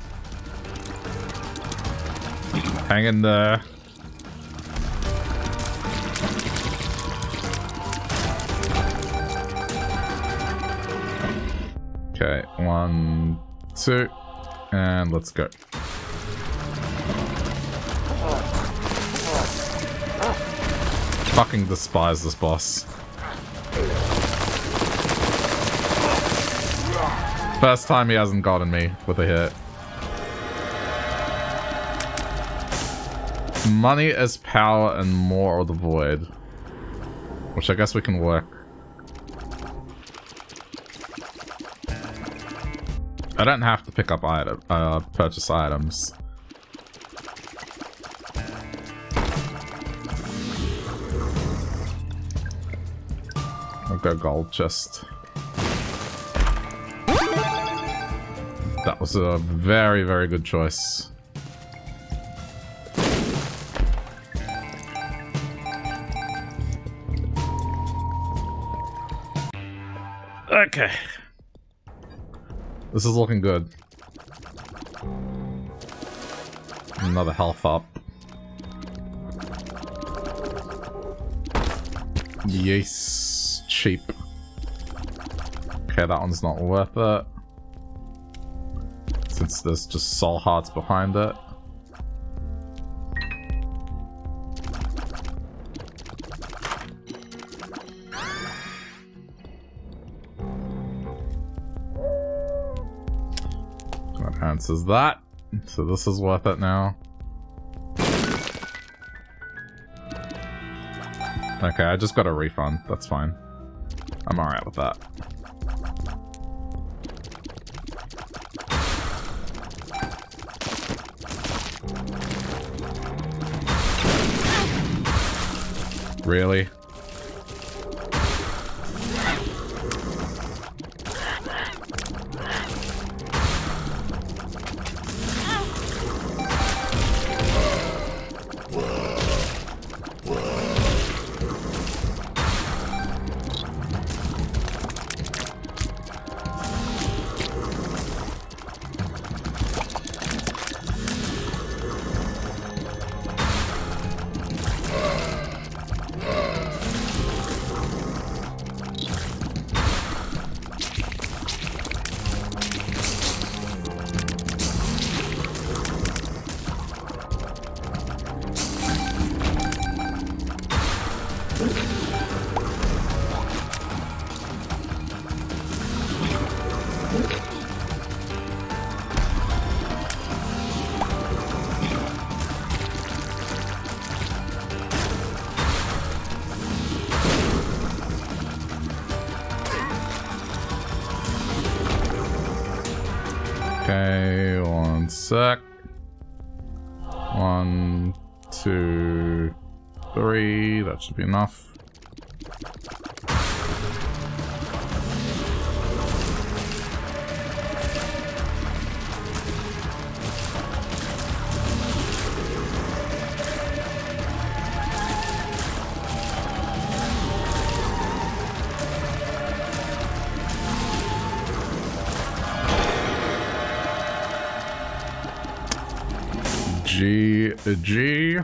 Hang in there. Okay, one, two, and let's go. Fucking despise this boss. First time he hasn't gotten me with a hit. Money is power and more of the void. Which I guess we can work. I don't have to pick up item, uh, purchase items. I'll go gold chest. Was a very, very good choice. Okay. This is looking good. Another health up. Yes, cheap. Okay, that one's not worth it. Since there's just soul hearts behind it. That answers that. So this is worth it now. Okay, I just got a refund. That's fine. I'm alright with that. Really? Sec. One, two, three. That should be enough. G G.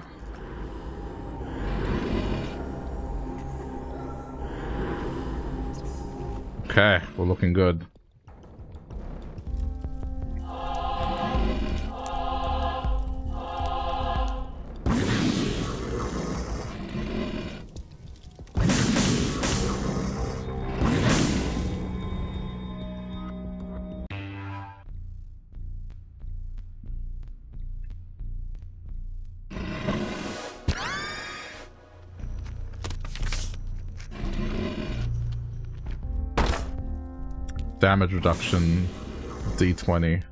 Okay, we're looking good. Damage reduction D20.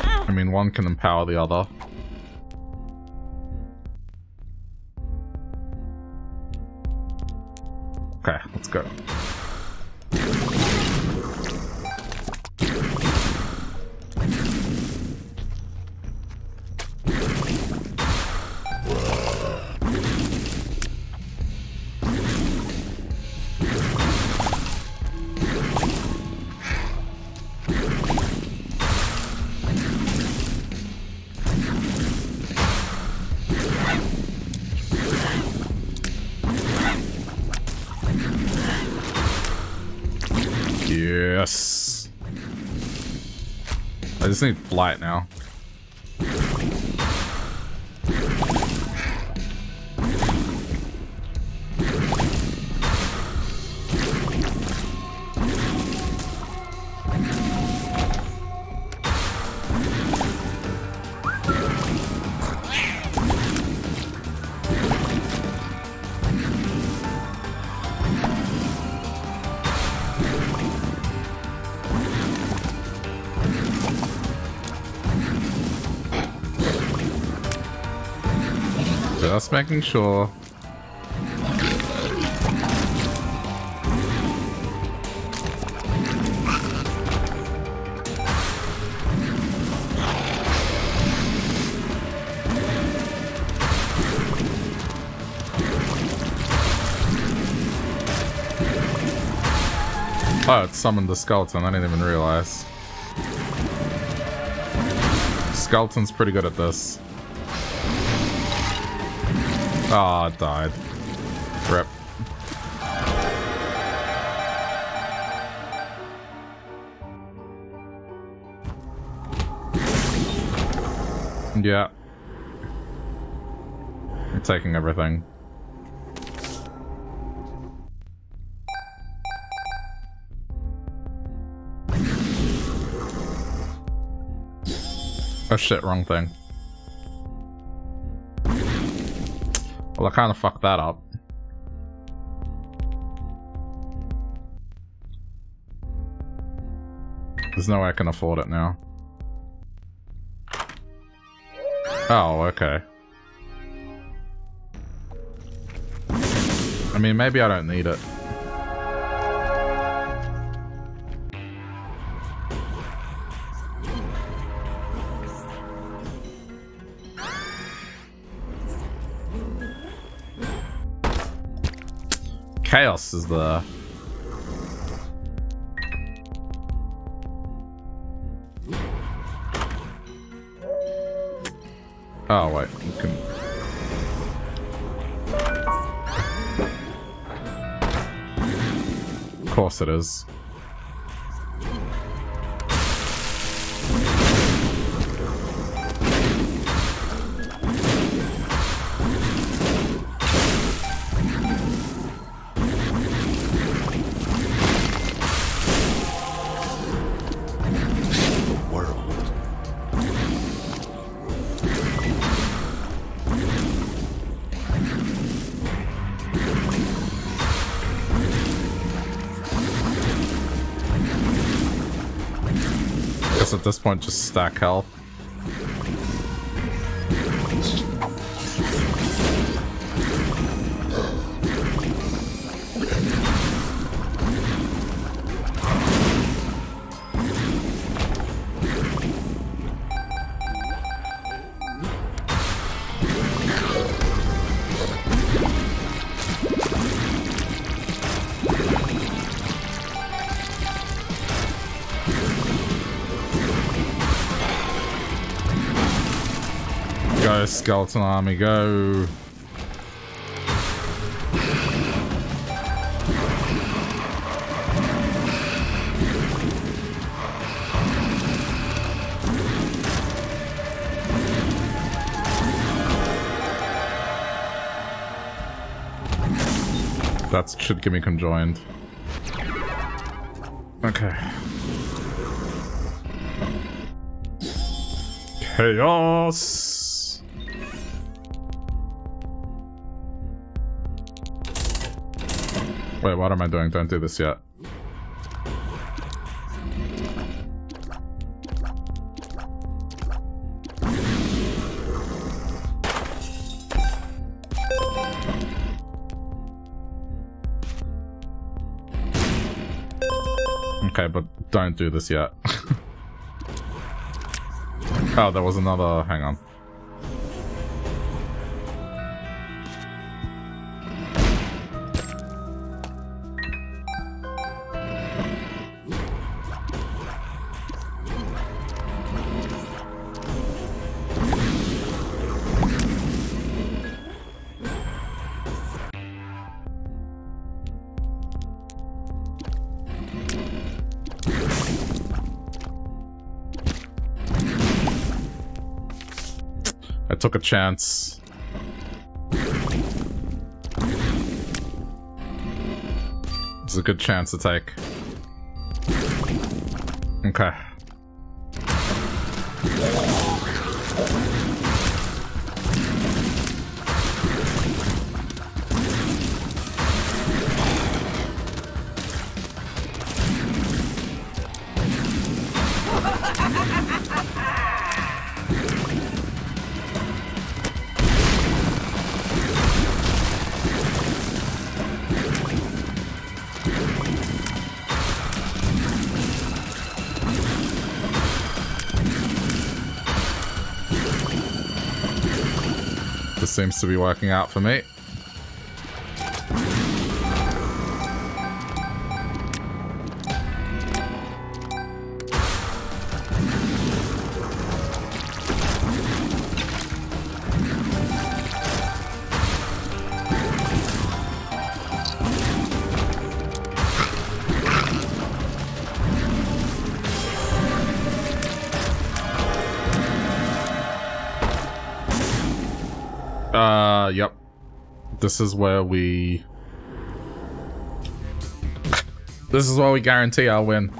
I mean, one can empower the other. Just need flight now. Just making sure. Oh, it summoned the skeleton. I didn't even realize. Skeleton's pretty good at this. Oh, died. Rip. Yeah. I'm taking everything. Oh shit, wrong thing. Well, I kind of fucked that up. There's no way I can afford it now. Oh, okay. I mean, maybe I don't need it. Chaos is the Oh, wait. You can... Of course it is. Point just stack health. Skeleton army, go! That should give me conjoined. Okay. Chaos! Wait, what am I doing? Don't do this yet. Okay, but don't do this yet. oh, there was another... hang on. Took a chance. It's a good chance to take. Okay. Seems to be working out for me. This is where we... This is where we guarantee our win.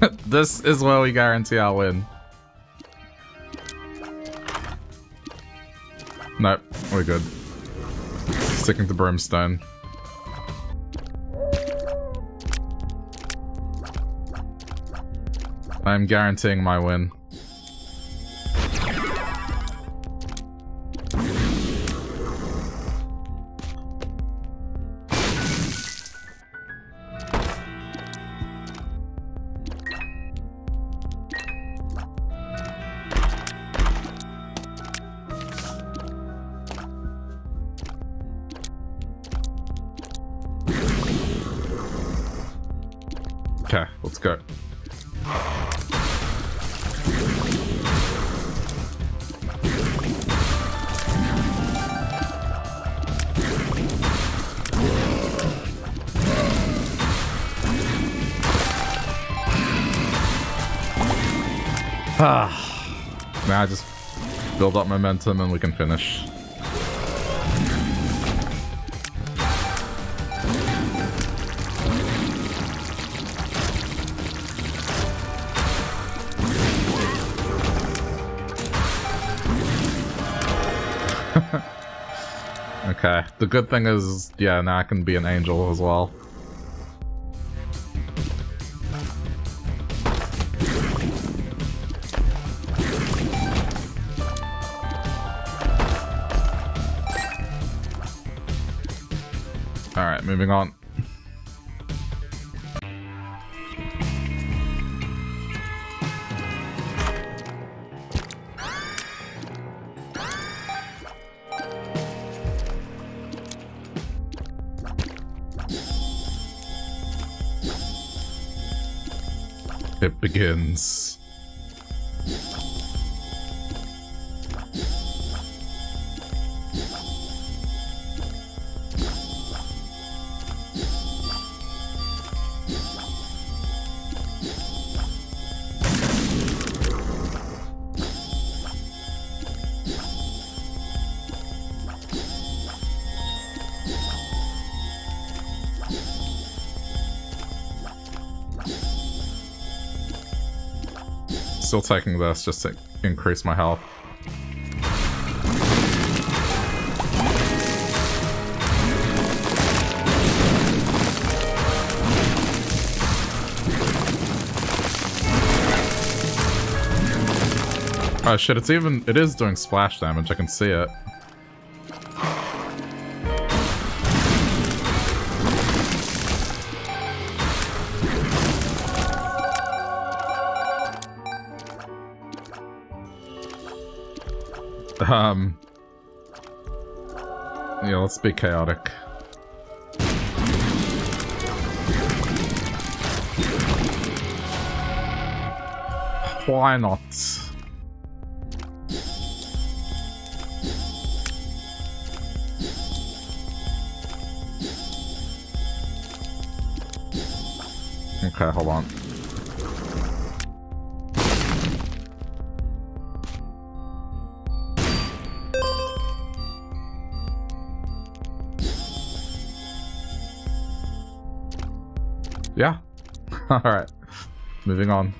this is where we guarantee our win. Nope, we're good. Sticking to Brimstone. I'm guaranteeing my win. Build up momentum and we can finish. okay. The good thing is, yeah, now I can be an angel as well. Moving on. Still taking this just to increase my health. Oh shit, it's even- it is doing splash damage, I can see it. Um. Yeah, let's be chaotic. Why not? Alright. Moving on.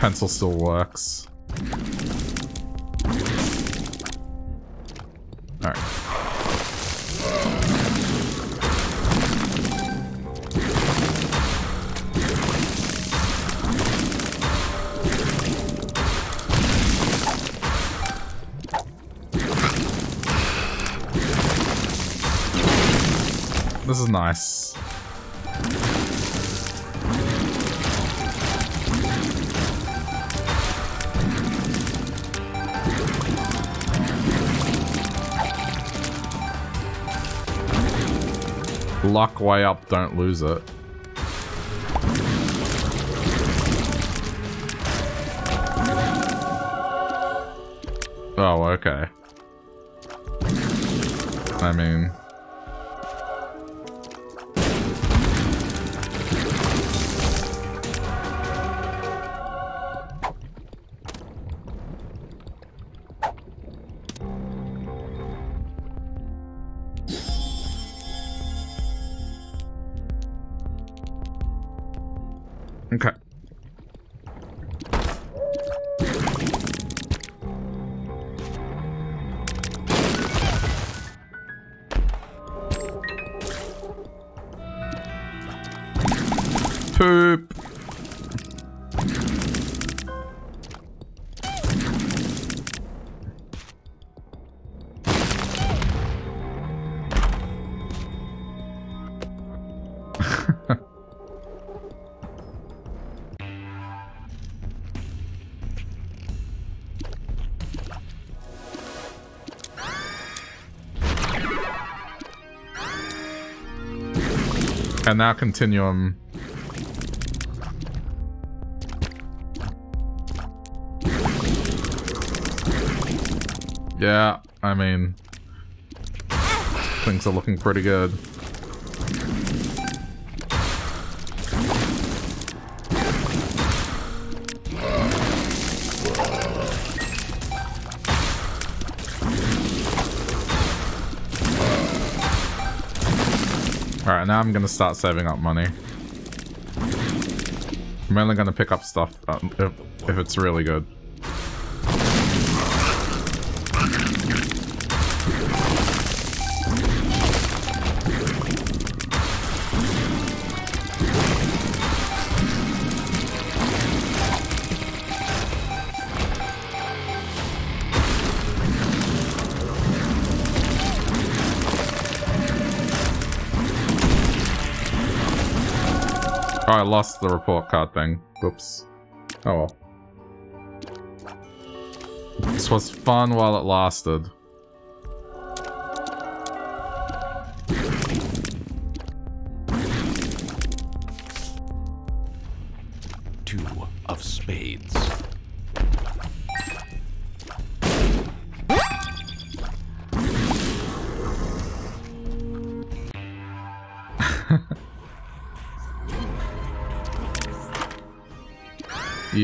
Pencil still works. Luck way up, don't lose it. And now continuum. Yeah, I mean, things are looking pretty good. Now I'm gonna start saving up money. I'm only gonna pick up stuff um, if, if it's really good. Lost the report card thing. Whoops. Oh well. This was fun while it lasted.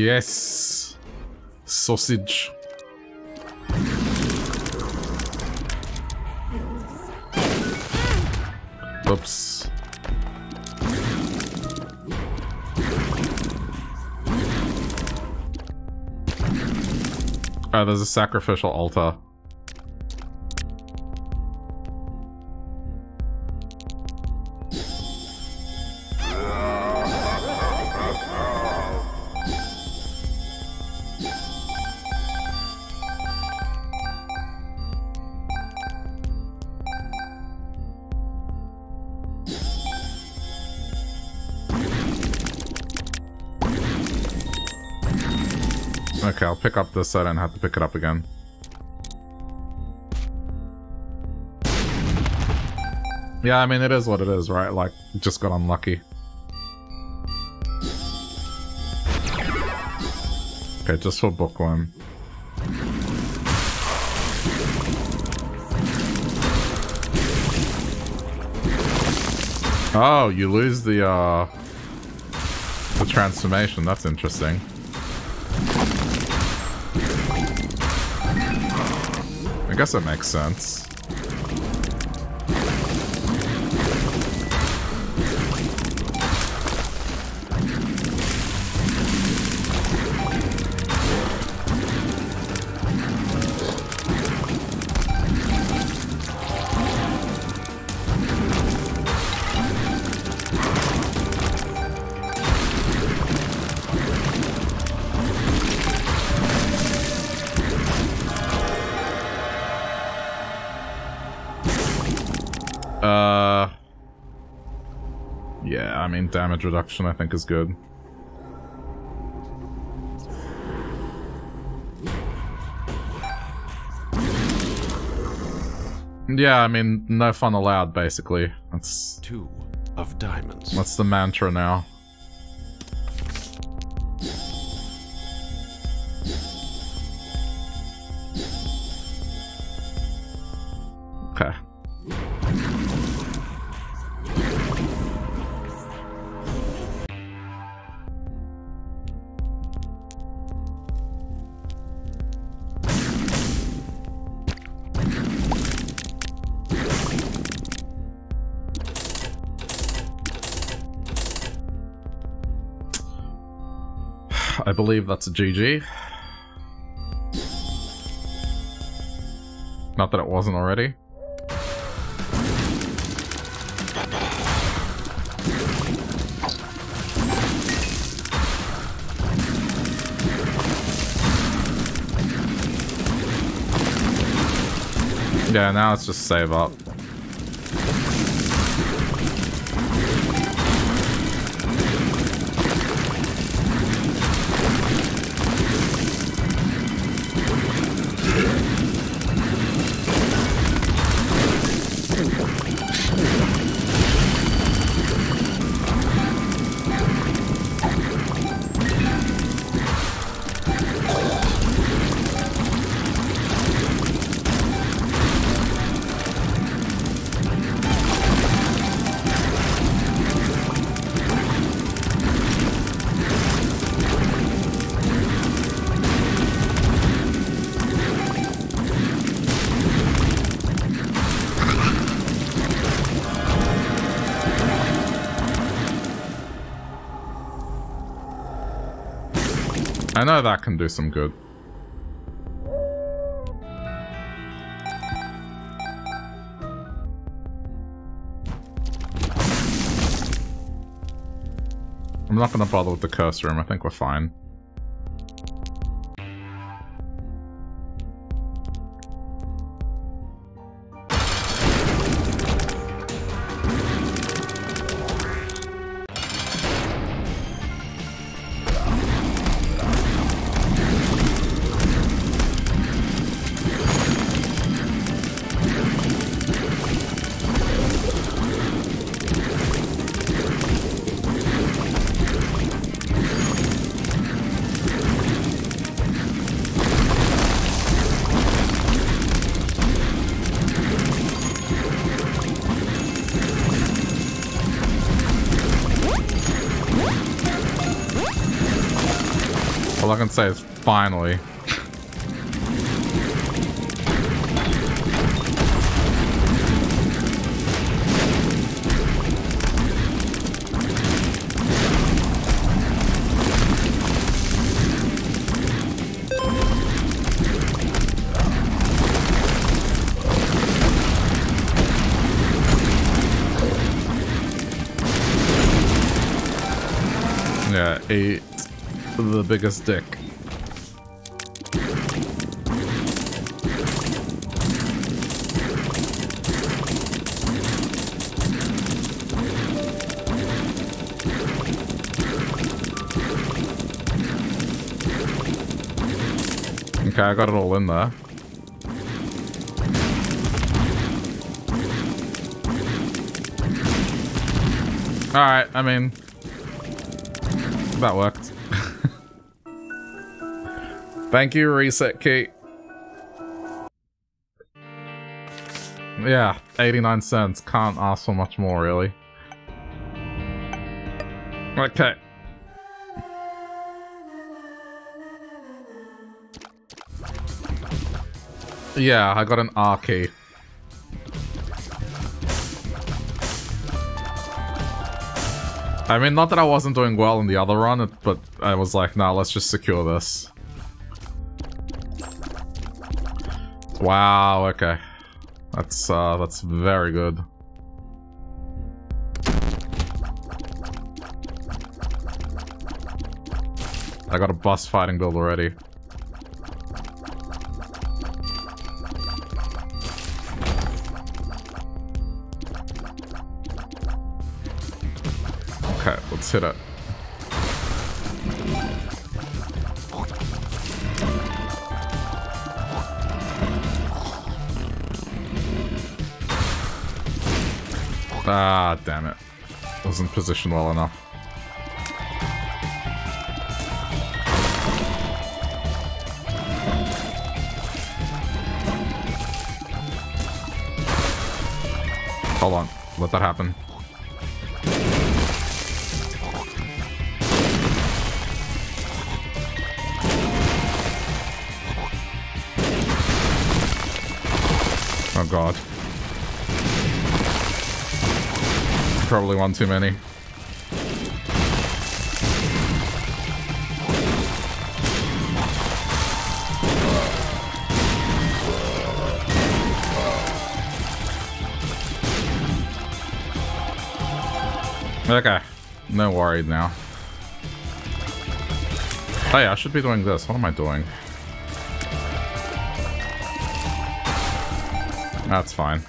Yes. Sausage. Oops. Oh, there's a sacrificial altar. Pick up this so I don't have to pick it up again. Yeah, I mean, it is what it is, right? Like, just got unlucky. Okay, just for bookworm. Oh, you lose the, uh... The transformation. That's interesting. Guess that makes sense. Yeah, I mean, damage reduction I think is good. Yeah, I mean, no fun allowed, basically. That's Two of diamonds. that's the mantra now. Believe that's a GG. Not that it wasn't already. Yeah, now let's just save up. Do some good. I'm not gonna bother with the curse room, I think we're fine. Finally. Yeah, eight. The biggest dick. I got it all in there. Alright, I mean... That worked. Thank you, Reset Key. Yeah, 89 cents. Can't ask for much more, really. Okay. Yeah, I got an R key. I mean, not that I wasn't doing well in the other run, but I was like, nah, let's just secure this. Wow, okay. That's, uh, that's very good. I got a bus fighting build already. Let's hit it. Ah, damn it. Wasn't positioned well enough. Hold on. Let that happen. Probably one too many. Okay. No worried now. Hey, I should be doing this. What am I doing? That's fine.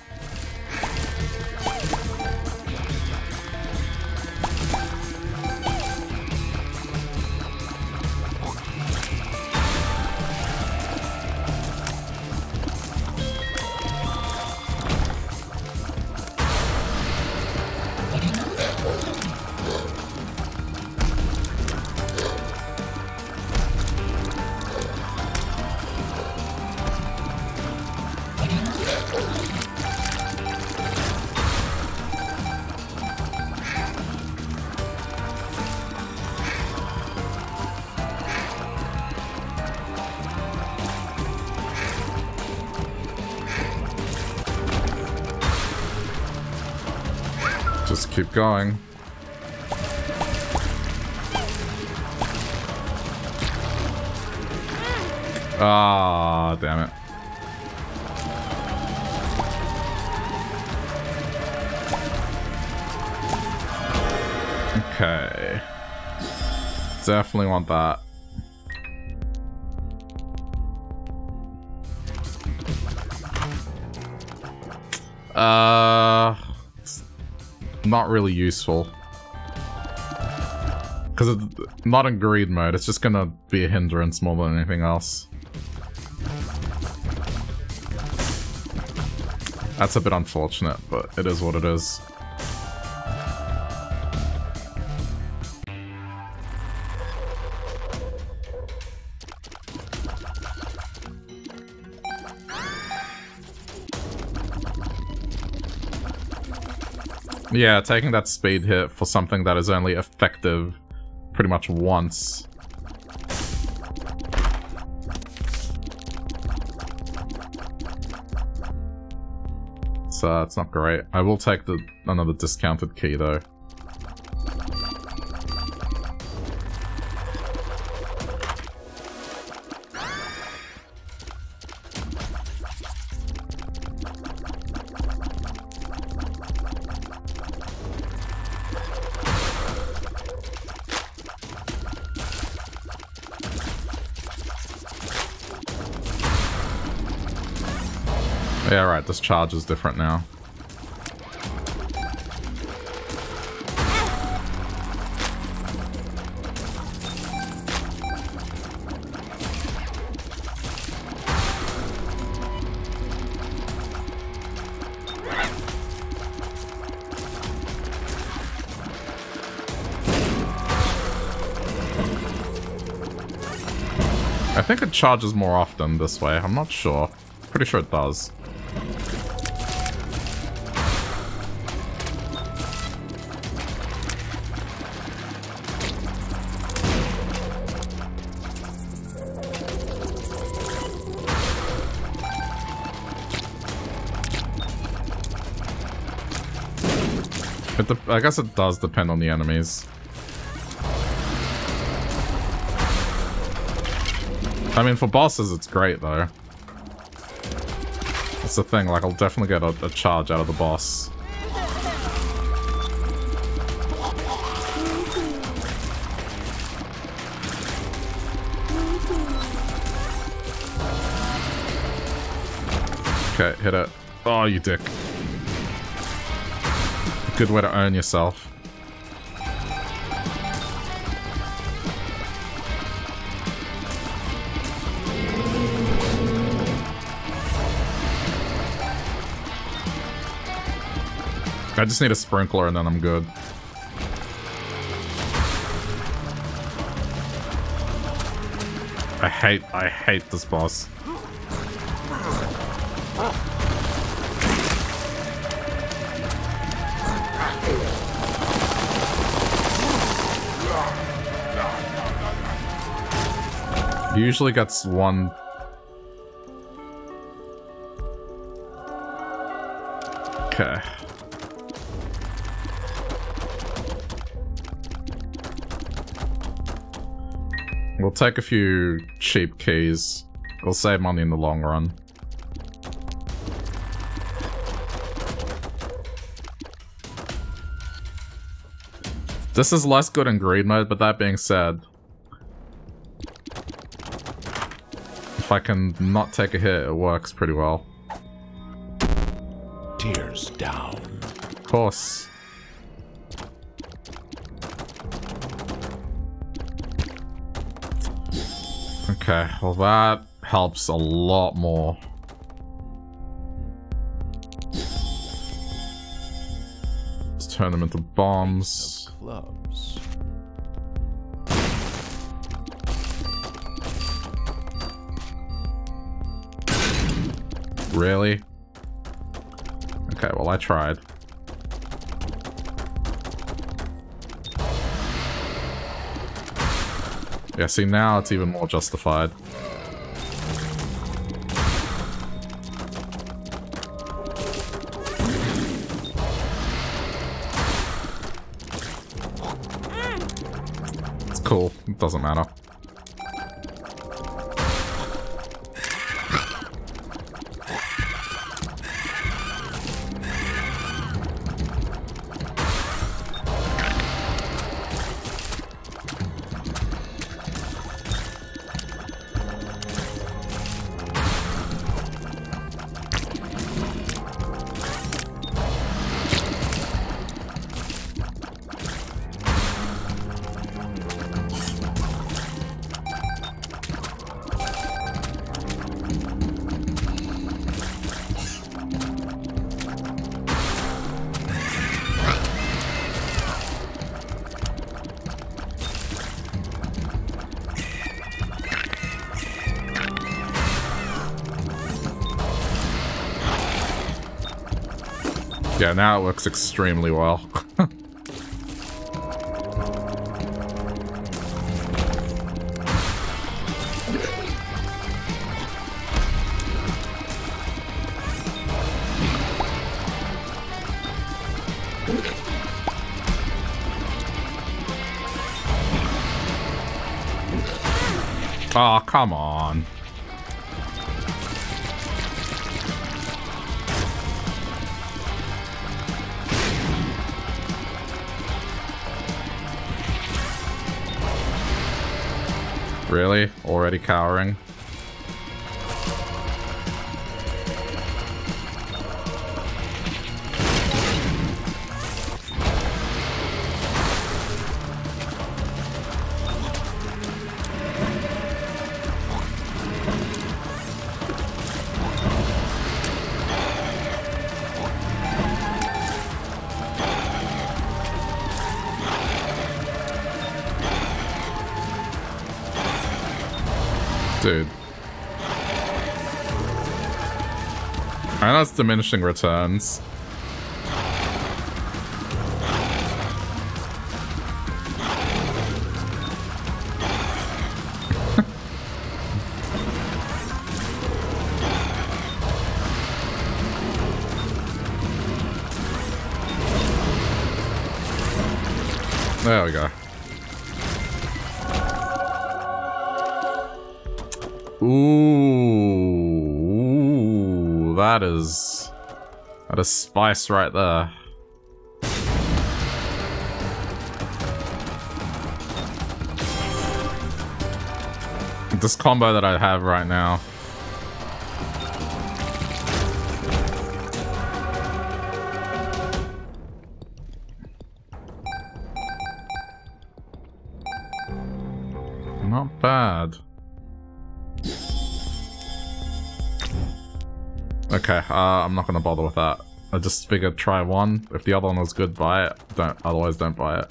That. Uh, not really useful. Because it's not in greed mode, it's just gonna be a hindrance more than anything else. That's a bit unfortunate, but it is what it is. Yeah, taking that speed hit for something that is only effective pretty much once. So it's not great. I will take the another discounted key though. This charge is different now. I think it charges more often this way. I'm not sure. Pretty sure it does. I guess it does depend on the enemies. I mean, for bosses, it's great, though. That's the thing, like, I'll definitely get a, a charge out of the boss. Okay, hit it. Oh, you dick. Good way to earn yourself. I just need a sprinkler and then I'm good. I hate, I hate this boss. Usually gets one... Okay. We'll take a few cheap keys. We'll save money in the long run. This is less good in greed mode, but that being said, if I can not take a hit, it works pretty well. Tears down. Of course. Okay, well that helps a lot more. Let's turn them into bombs. Really? Okay, well I tried. Yeah, see now it's even more justified. It's cool, it doesn't matter. Now it works extremely well. oh, come on. Already cowering? Diminishing returns. there we go. Ooh, that is that is spice right there. This combo that I have right now. Uh, I'm not gonna bother with that. I just figured try one. If the other one was good, buy it. Don't otherwise don't buy it.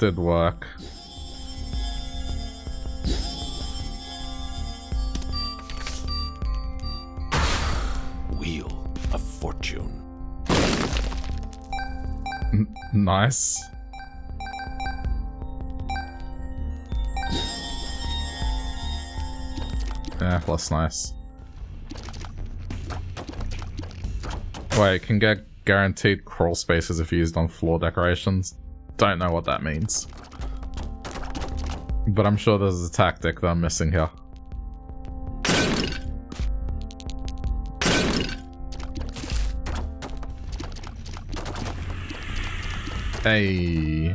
Did work. Wheel of Fortune. Nice. Yeah, less nice. Wait, can get guaranteed crawl spaces if used on floor decorations. Don't know what that means. But I'm sure there's a tactic that I'm missing here. Hey.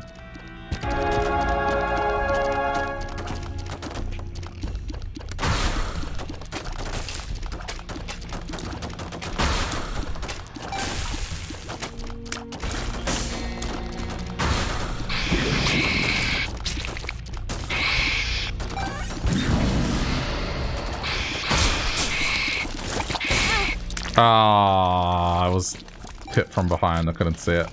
I couldn't see it.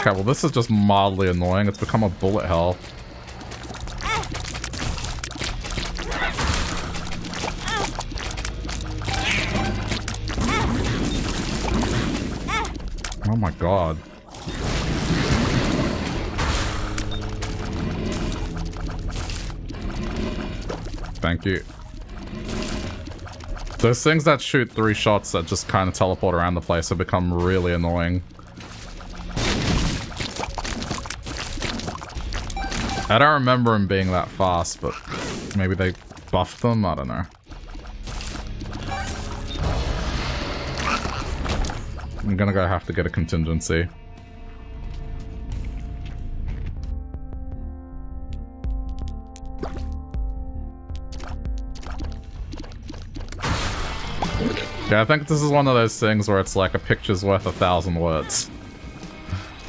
Okay, well this is just mildly annoying. It's become a bullet hell. Oh my god. Thank you. Those things that shoot three shots that just kind of teleport around the place have become really annoying. I don't remember them being that fast, but maybe they buffed them? I don't know. I'm gonna go have to get a contingency. Yeah, I think this is one of those things where it's like a picture's worth a thousand words.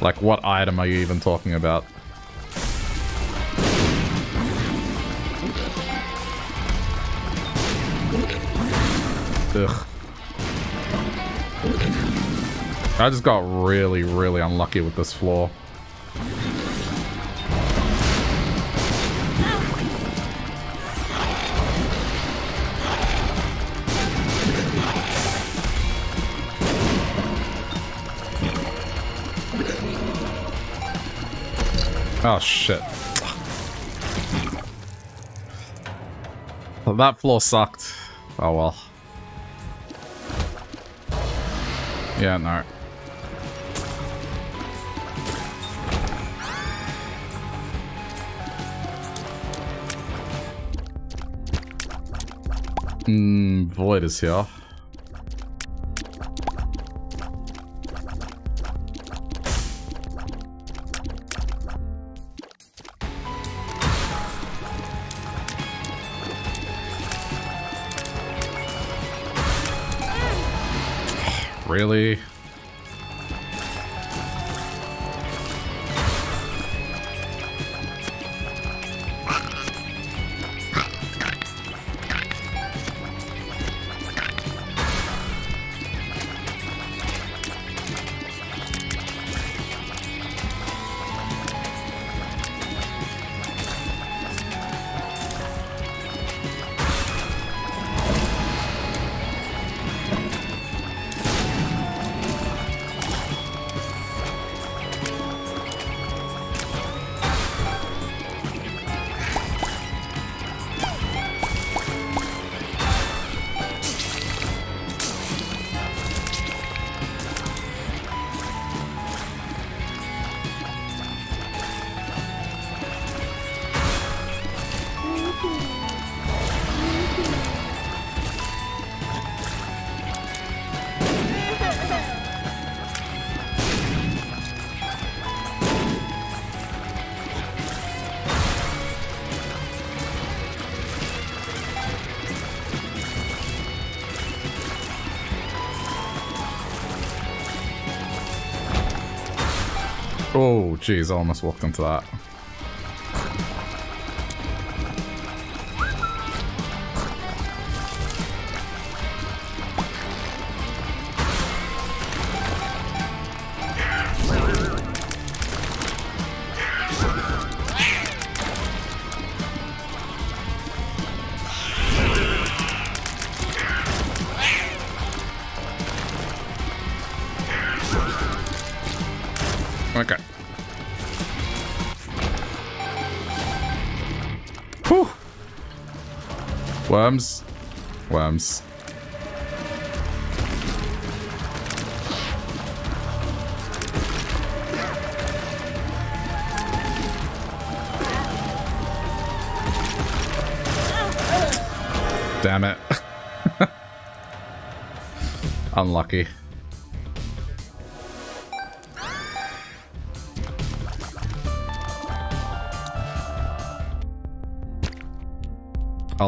Like, what item are you even talking about? Ugh. I just got really, really unlucky with this floor. Oh shit. That floor sucked. Oh well. Yeah, no. Hmm, Void is here. Really? Jeez, I almost walked into that.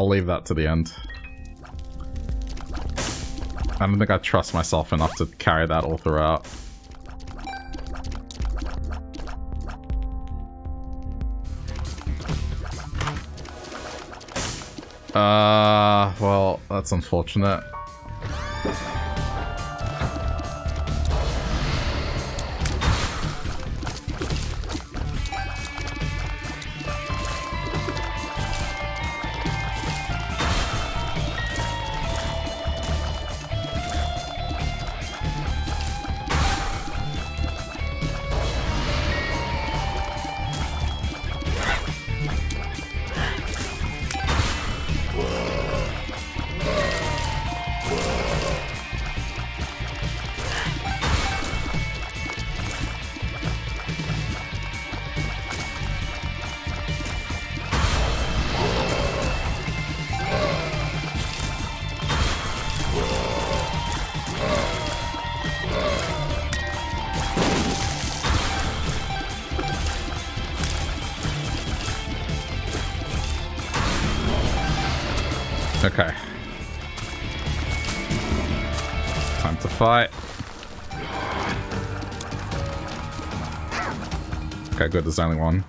I'll leave that to the end. I don't think I trust myself enough to carry that all throughout. Uh, well, that's unfortunate. There's only one.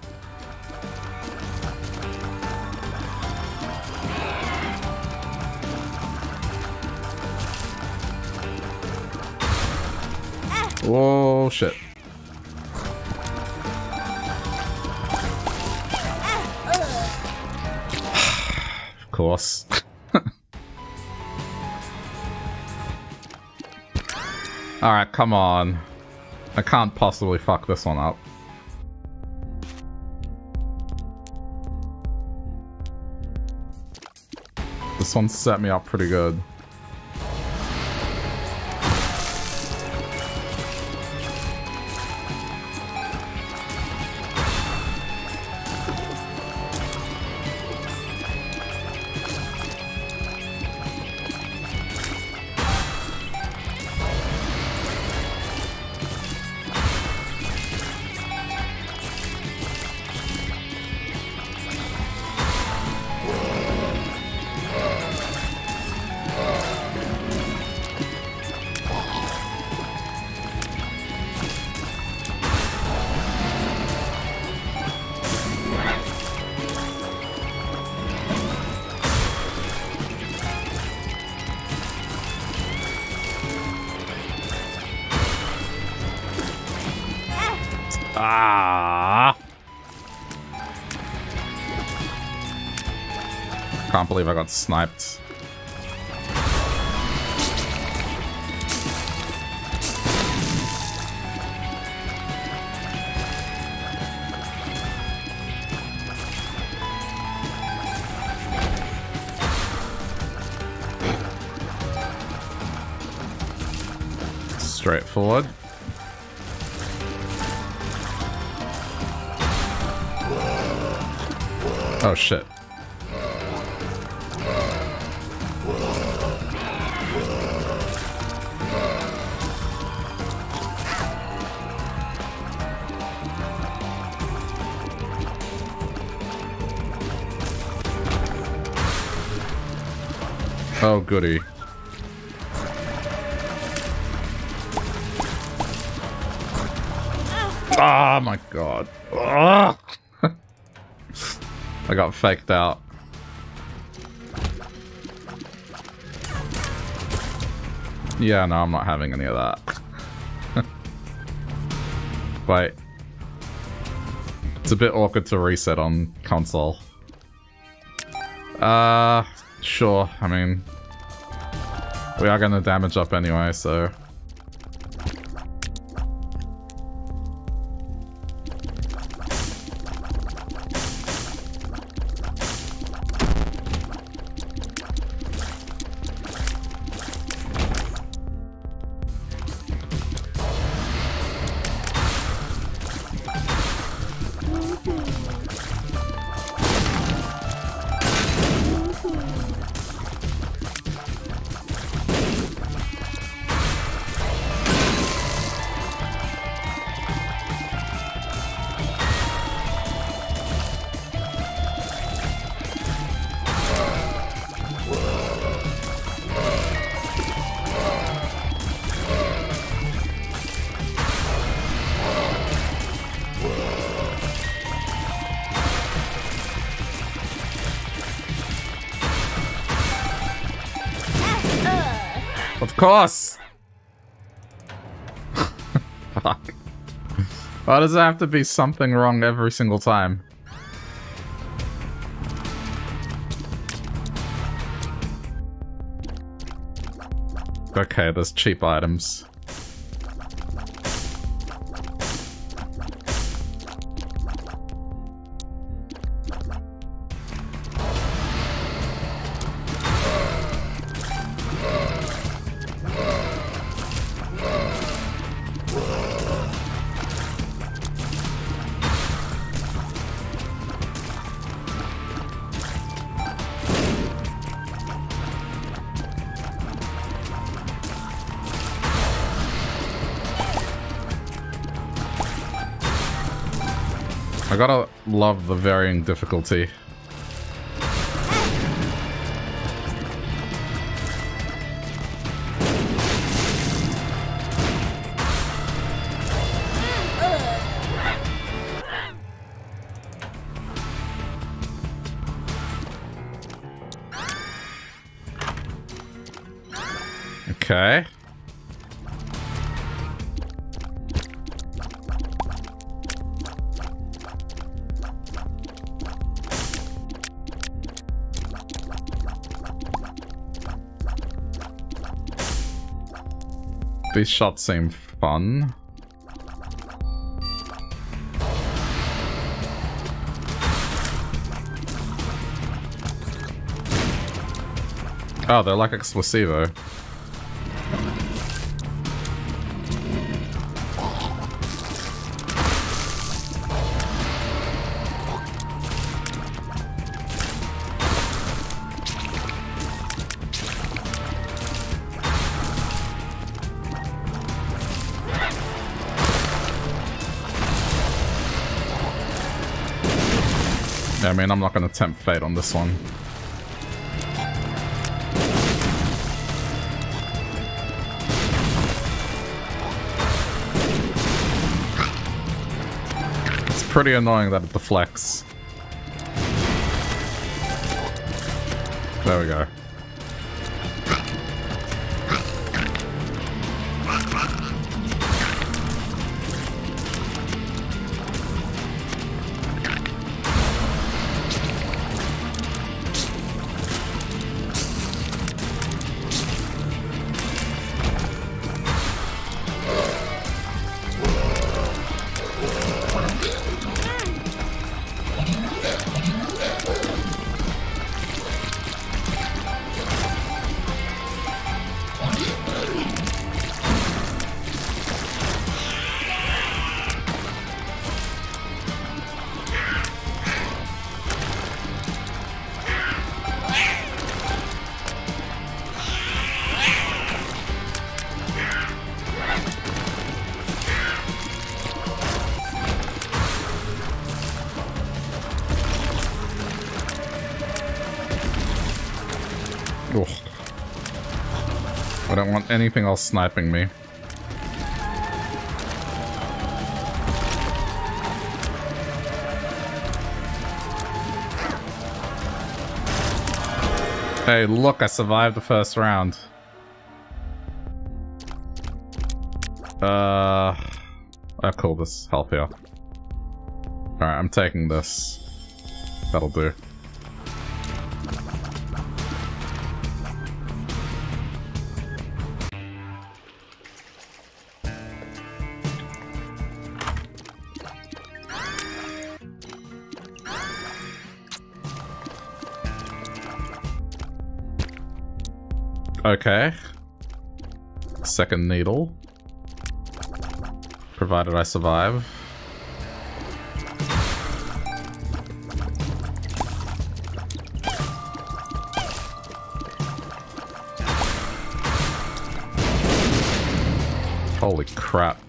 Whoa, shit. of course. Alright, come on. I can't possibly fuck this one up. One set me up pretty good. Believe I got sniped. Straightforward. Oh goody. Oh my god. Ugh. I got faked out. Yeah, no, I'm not having any of that. Wait. It's a bit awkward to reset on console. Uh, sure. I mean, we are going to damage up anyway, so... course! Fuck. Why does it have to be something wrong every single time? Okay, there's cheap items. Love the varying difficulty. These shots seem fun. Oh, they're like Explosivo. Yeah, I mean, I'm not going to tempt fate on this one. It's pretty annoying that it deflects. There we go. anything else sniping me. Hey, look, I survived the first round. Uh, I call this healthier. Alright, I'm taking this. That'll do. Okay. Second needle. Provided I survive. Holy crap.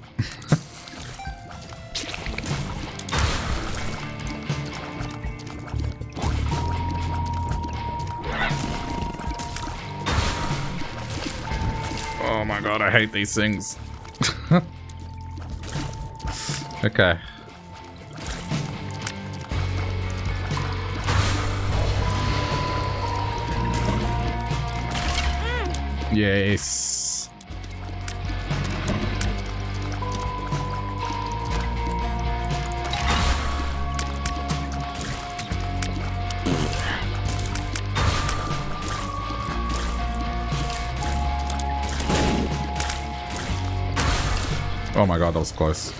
Hate these things. okay. Yes. My god, that was close.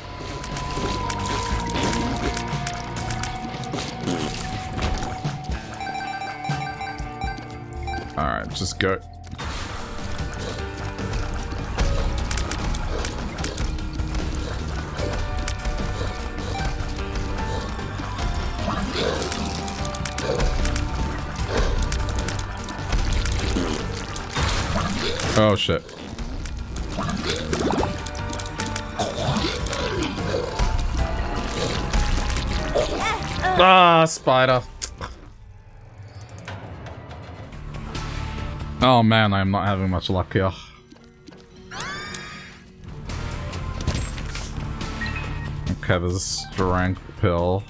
Alright, just go. Spider. Oh man, I'm not having much luck here. Okay, there's a strength pill.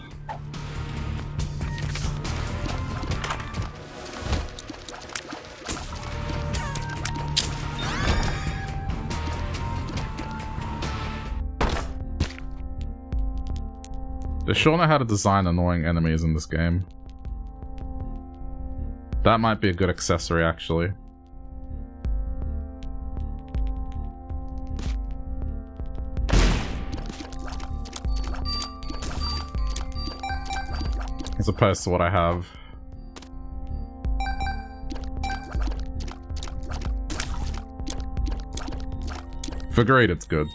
Sure know how to design annoying enemies in this game. That might be a good accessory, actually. As opposed to what I have. For greed, it's good.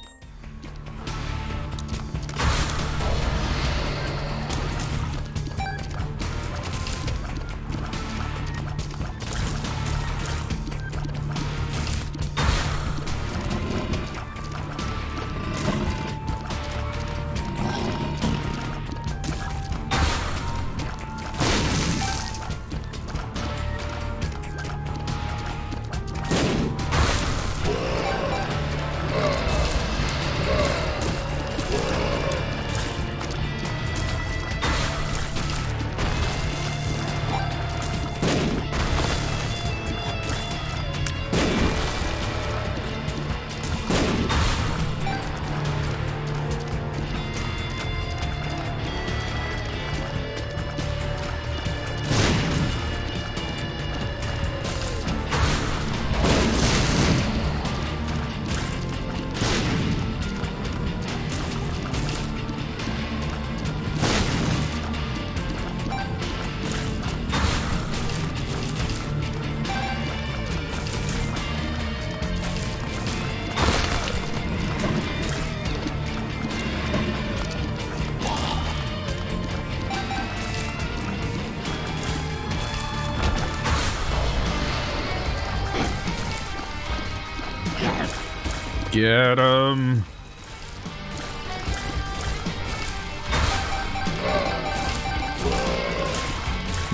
Get him.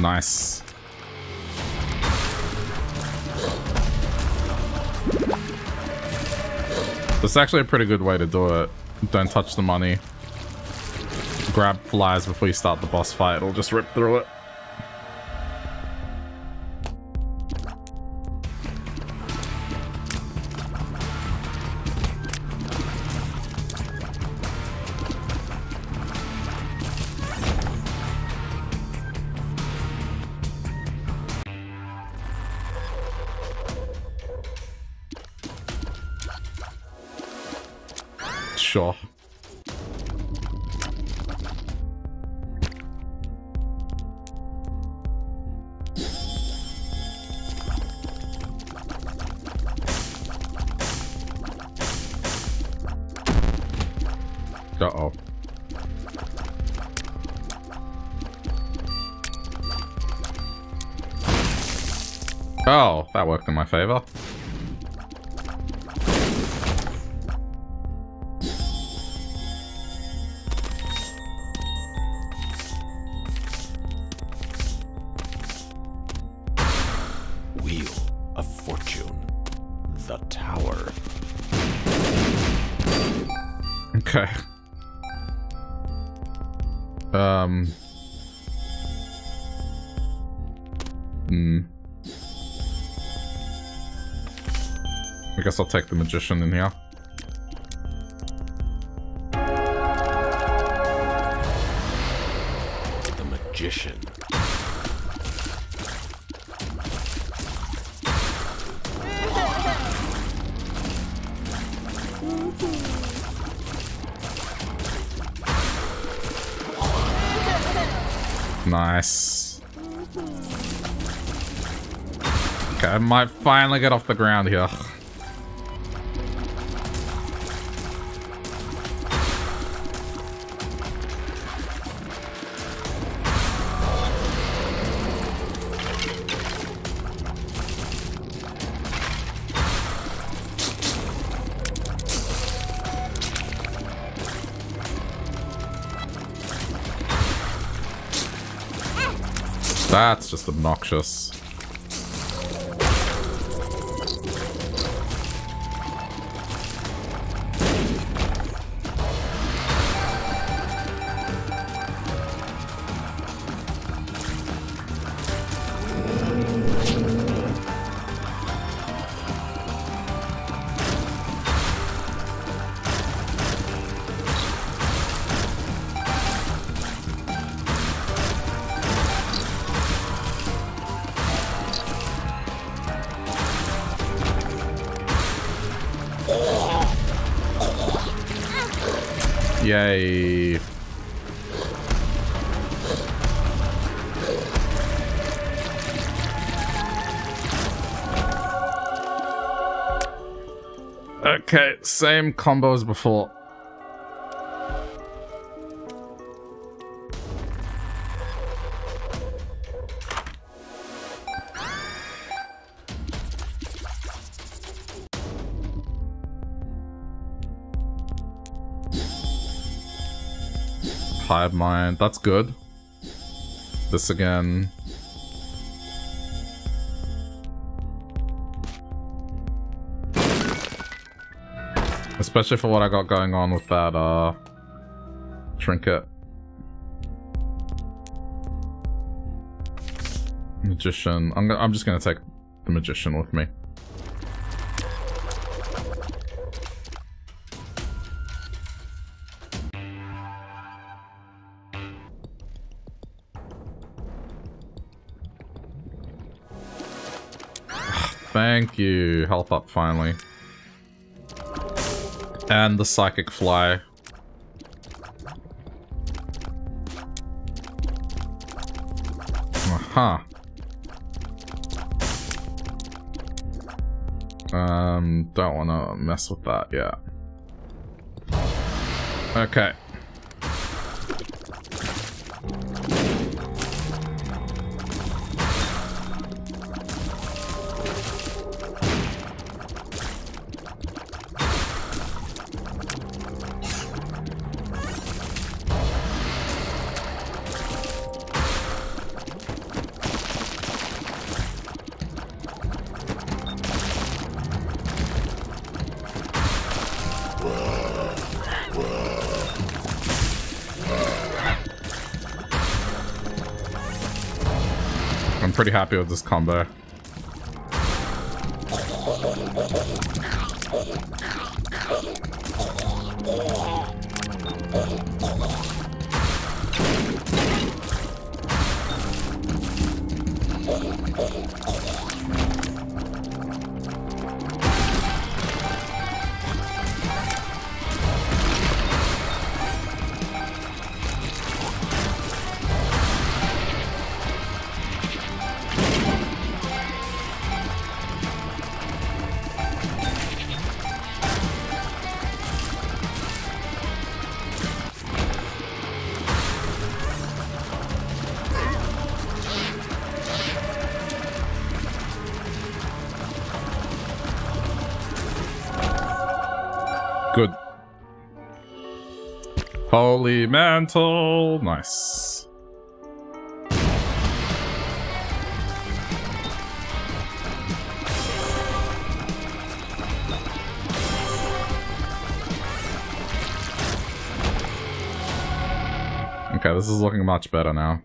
Nice. That's actually a pretty good way to do it. Don't touch the money. Grab flies before you start the boss fight. It'll just rip through it. Guess I'll take the magician in here. The Magician. Nice. Okay, I might finally get off the ground here. Obnoxious. Yay. Okay, same combo as before. Hive mind. That's good. This again. Especially for what I got going on with that, uh... Trinket. Magician. I'm, I'm just gonna take the Magician with me. Thank you. Health up finally. And the psychic fly. Aha. Um, don't want to mess with that yet. Okay. Happy with this combo. Holy mantle. Nice. Okay, this is looking much better now.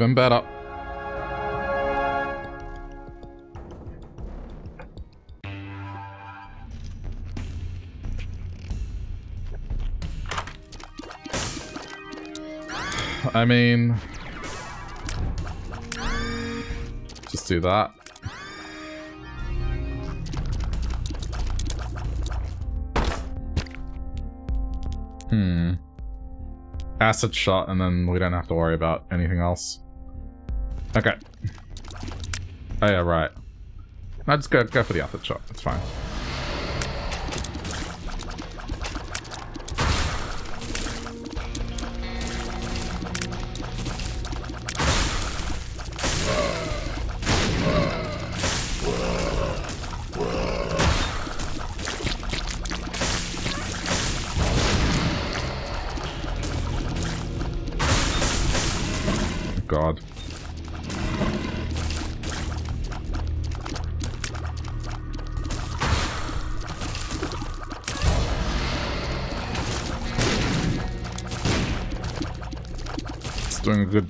Even better. I mean... Just do that. Hmm. Acid shot, and then we don't have to worry about anything else. Okay. Oh yeah, right. I just go go for the acid shot. It's fine.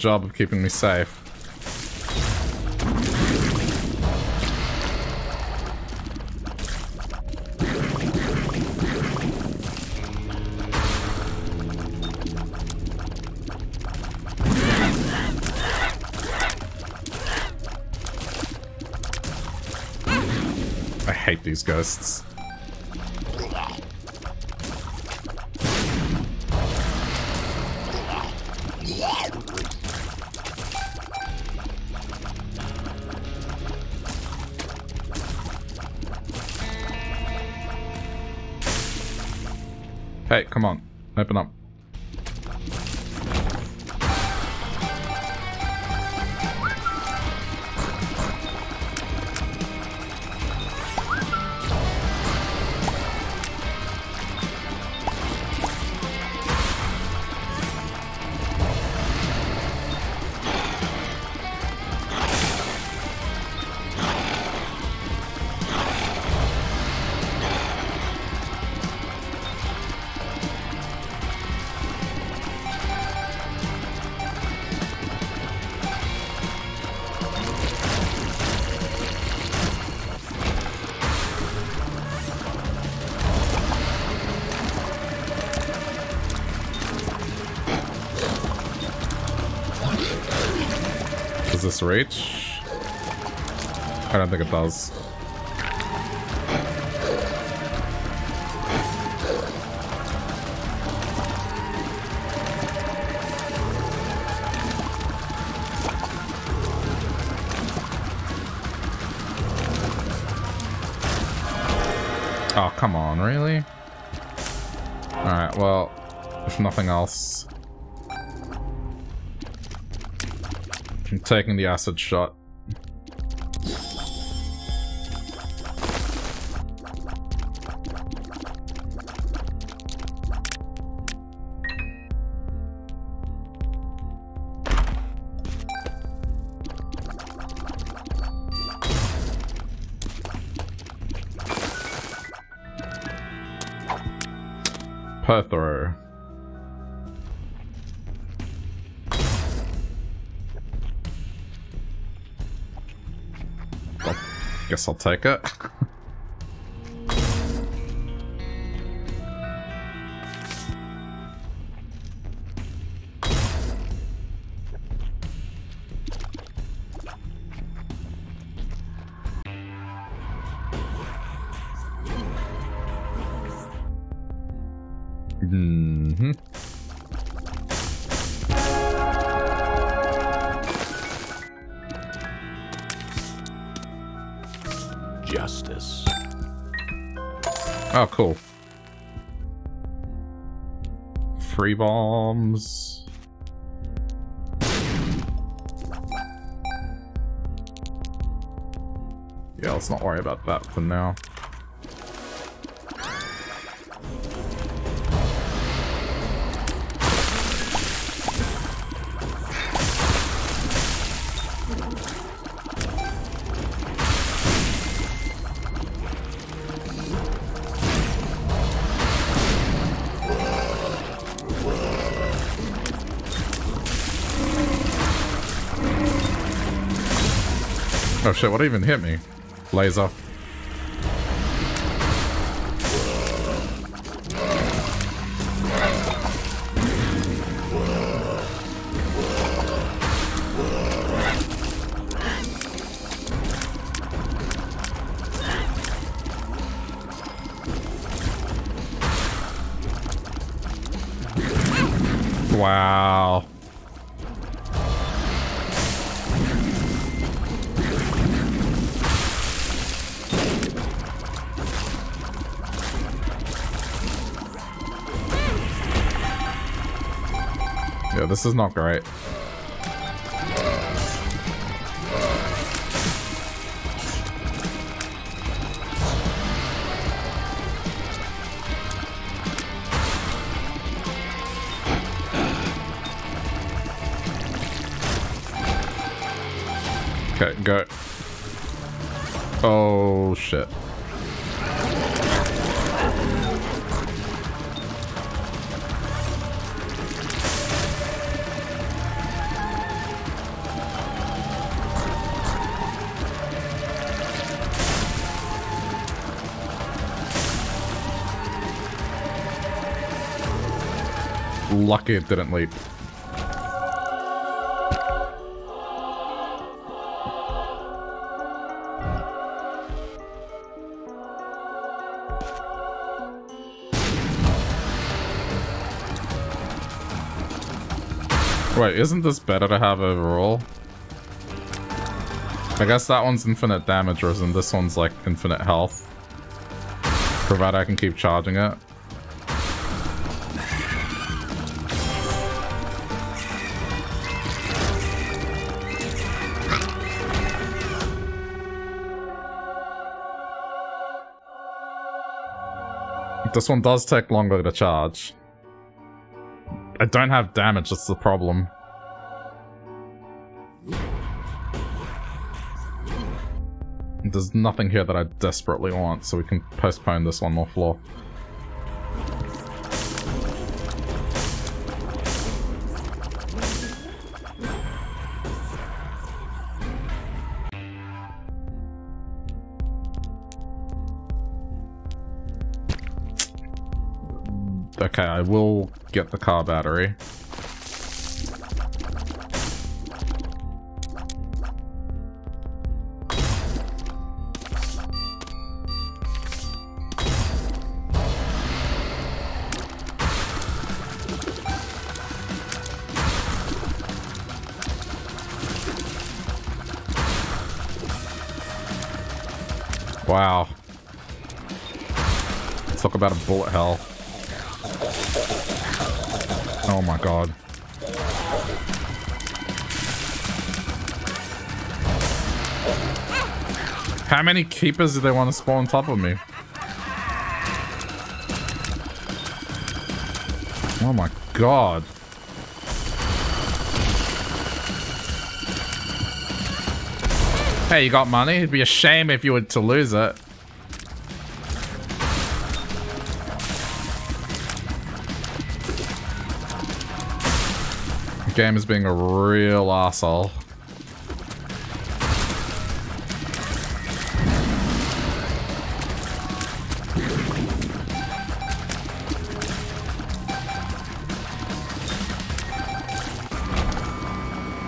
Job of keeping me safe. I hate these ghosts. Reach? I don't think it does. Oh, come on, really? Alright, well, if nothing else, taking the acid shot. Guess I'll take it. Bombs. Yeah, let's not worry about that for now. Shit, what even hit me? Laser. This is not great. Okay, go. Oh, shit. Lucky it didn't leap. Wait, isn't this better to have overall? I guess that one's infinite damage, in this one's like infinite health. Provided I can keep charging it. This one does take longer to charge. I don't have damage, that's the problem. There's nothing here that I desperately want, so we can postpone this one more floor. I will get the car battery. Wow. Let's Talk about a bullet hell. Oh my god. How many keepers do they want to spawn on top of me? Oh my god. Hey, you got money? It'd be a shame if you were to lose it. Game is being a real asshole.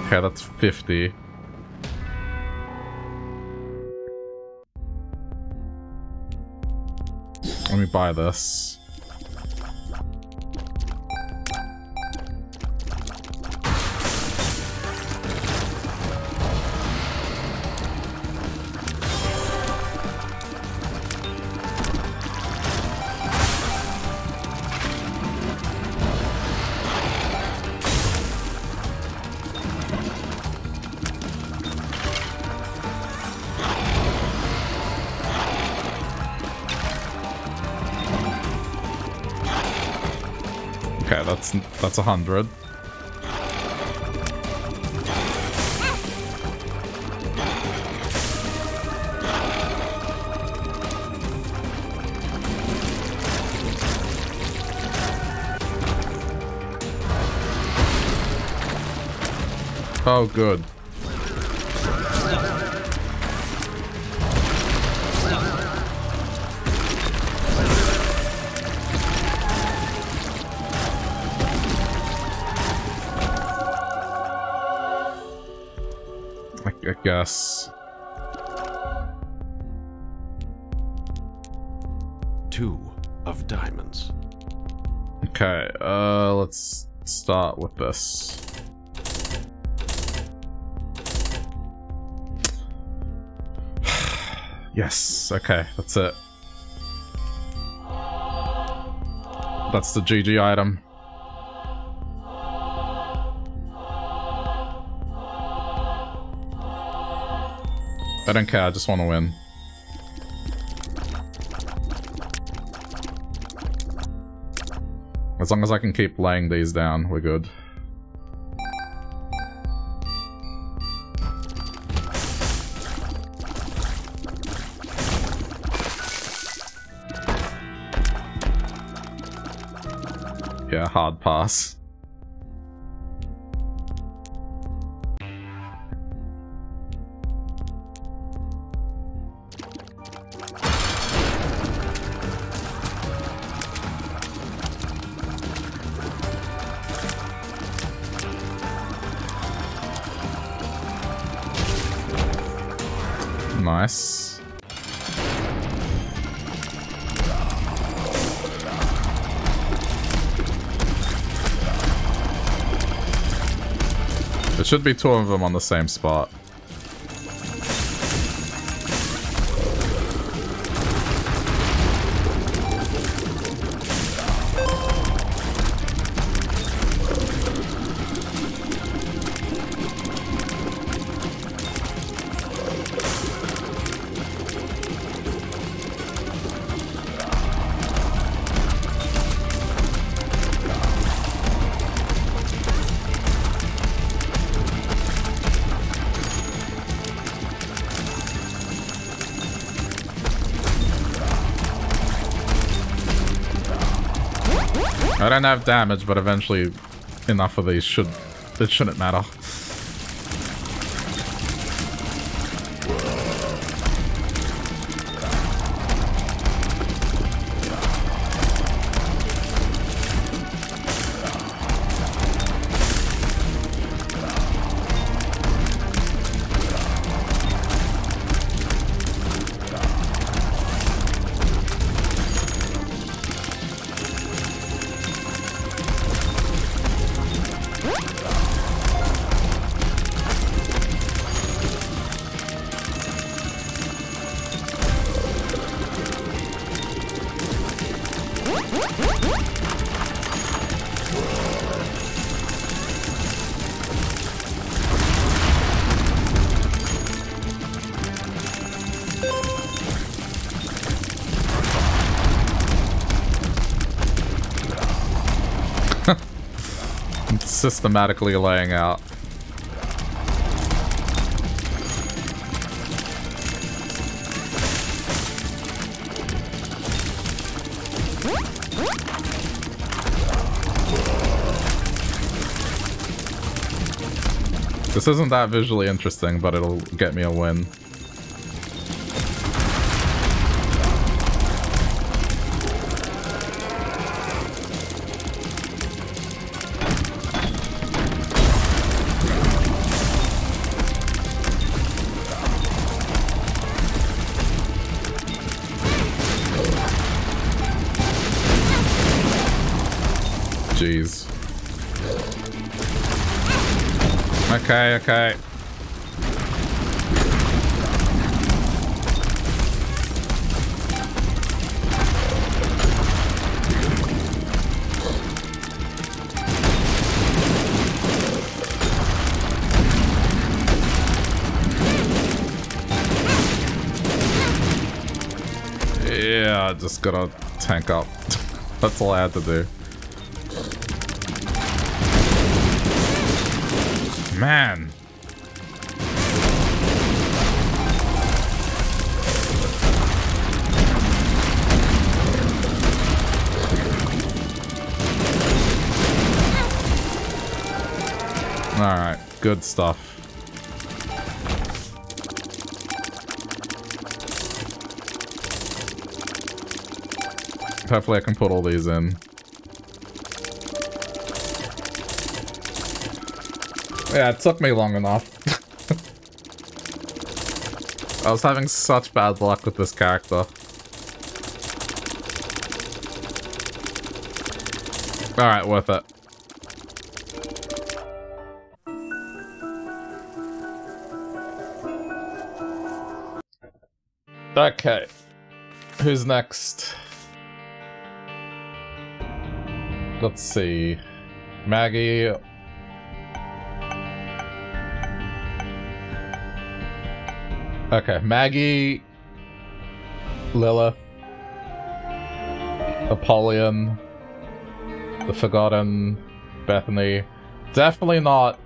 Okay, that's 50. Let me buy this. That's a hundred. Oh, good. I, I guess. Two of diamonds. Okay, uh, let's start with this. yes, okay, that's it. That's the GG item. I don't care, I just want to win. As long as I can keep laying these down, we're good. Yeah, hard pass. Should be two of them on the same spot. Have damage, but eventually enough of these should... It shouldn't matter. Systematically laying out. This isn't that visually interesting, but it'll get me a win. Okay, okay. Yeah, just gotta tank up. That's all I had to do. Man. Alright, good stuff. Hopefully I can put all these in. Yeah, it took me long enough. I was having such bad luck with this character. Alright, worth it. Okay. Who's next? Let's see. Maggie. Okay, Maggie, Lilith, Apollyon, the Forgotten, Bethany. Definitely not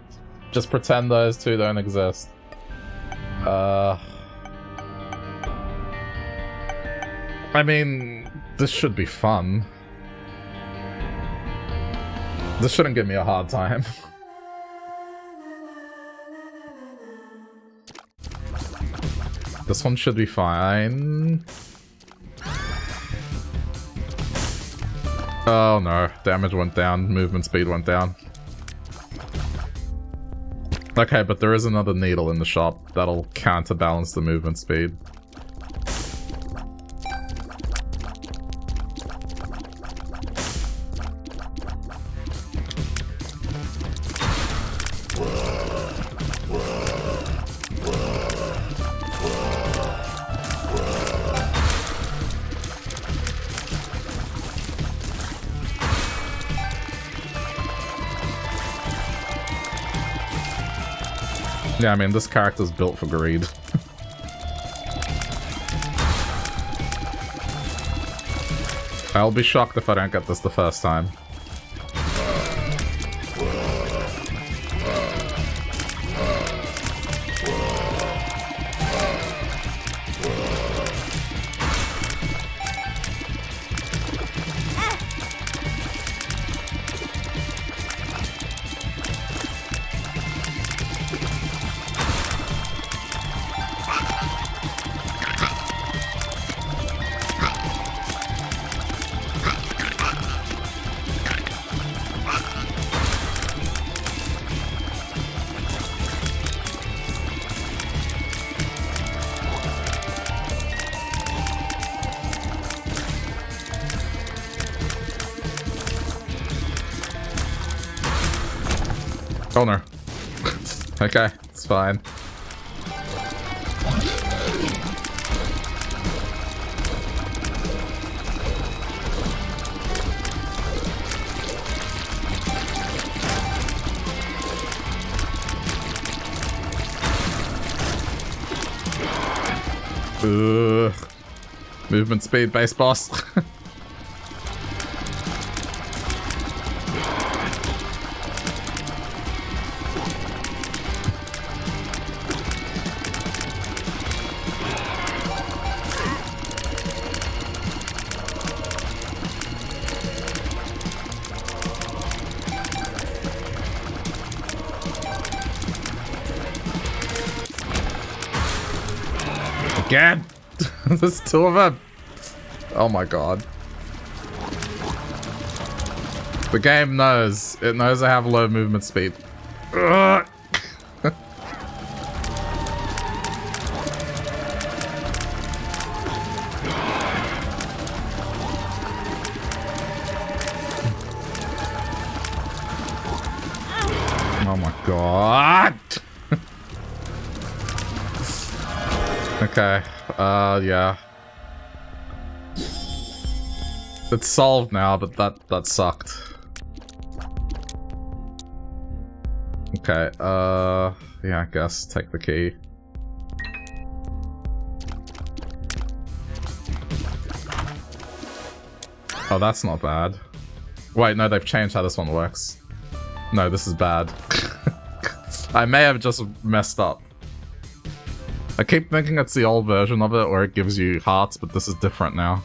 just pretend those two don't exist. Uh... I mean, this should be fun. This shouldn't give me a hard time. this one should be fine. Oh no, damage went down, movement speed went down. Okay, but there is another needle in the shop that'll counterbalance the movement speed. Yeah, I mean, this character's built for greed. I'll be shocked if I don't get this the first time. Movement speed base boss. Again! There's two of them! Oh my god. The game knows. It knows I have low movement speed. It's solved now, but that that sucked. Okay, uh, yeah, I guess take the key. Oh, that's not bad. Wait, no, they've changed how this one works. No, this is bad. I may have just messed up. I keep thinking it's the old version of it where it gives you hearts, but this is different now.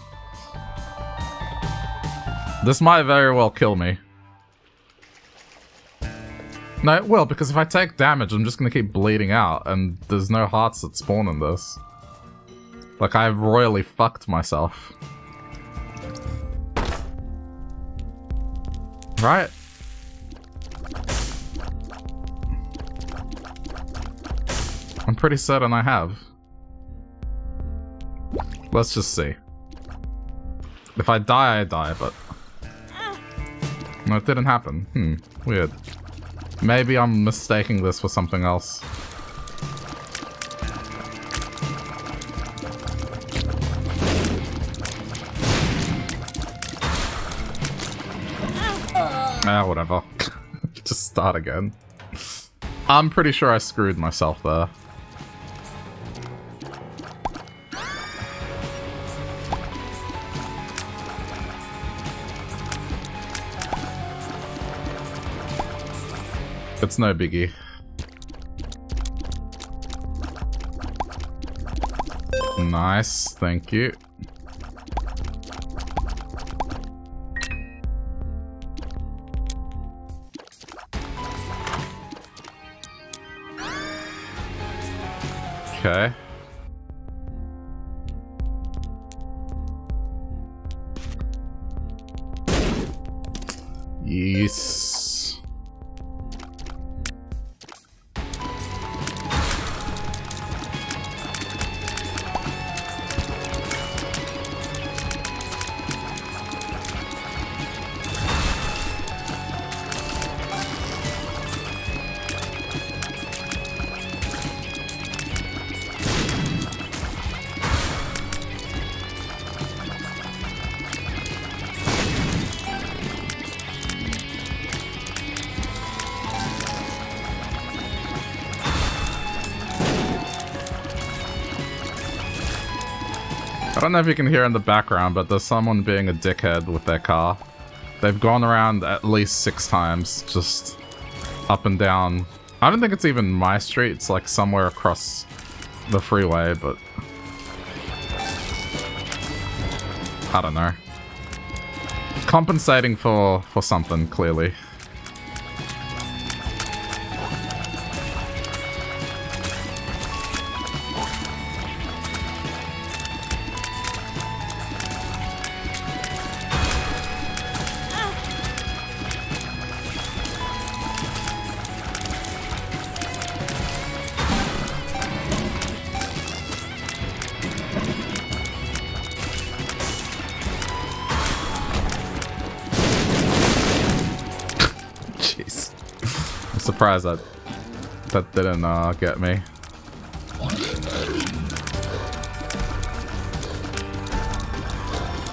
This might very well kill me. No, it will, because if I take damage, I'm just gonna keep bleeding out, and there's no hearts that spawn in this. Like, I've royally fucked myself. Right? I'm pretty certain I have. Let's just see. If I die, I die, but... It didn't happen. Hmm, weird. Maybe I'm mistaking this for something else. Ah, whatever. Just start again. I'm pretty sure I screwed myself there. It's no biggie. Nice, thank you. Okay. If you can hear in the background, but there's someone being a dickhead with their car. They've gone around at least six times, just up and down. I don't think it's even my street, it's like somewhere across the freeway, but... I don't know. Compensating for, for something, clearly. Surprised that that didn't uh, get me.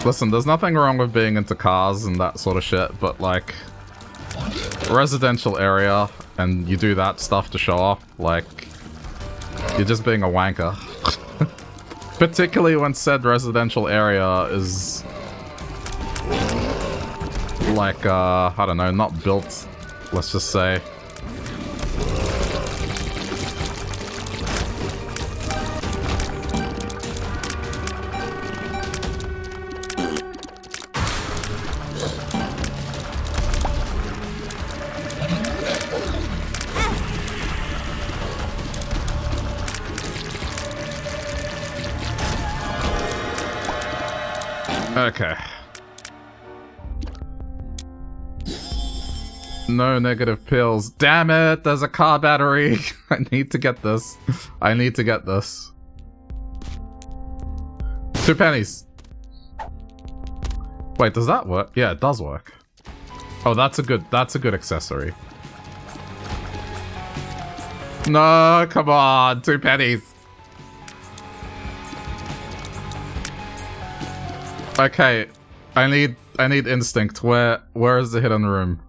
Listen, there's nothing wrong with being into cars and that sort of shit, but like residential area and you do that stuff to show off, like you're just being a wanker. Particularly when said residential area is like uh I don't know, not built, let's just say. Negative pills. Damn it, there's a car battery. I need to get this. I need to get this. Two pennies. Wait, does that work? Yeah, it does work. Oh, that's a good, that's a good accessory. No, come on, two pennies. Okay, I need, I need instinct. Where, where is the hidden room?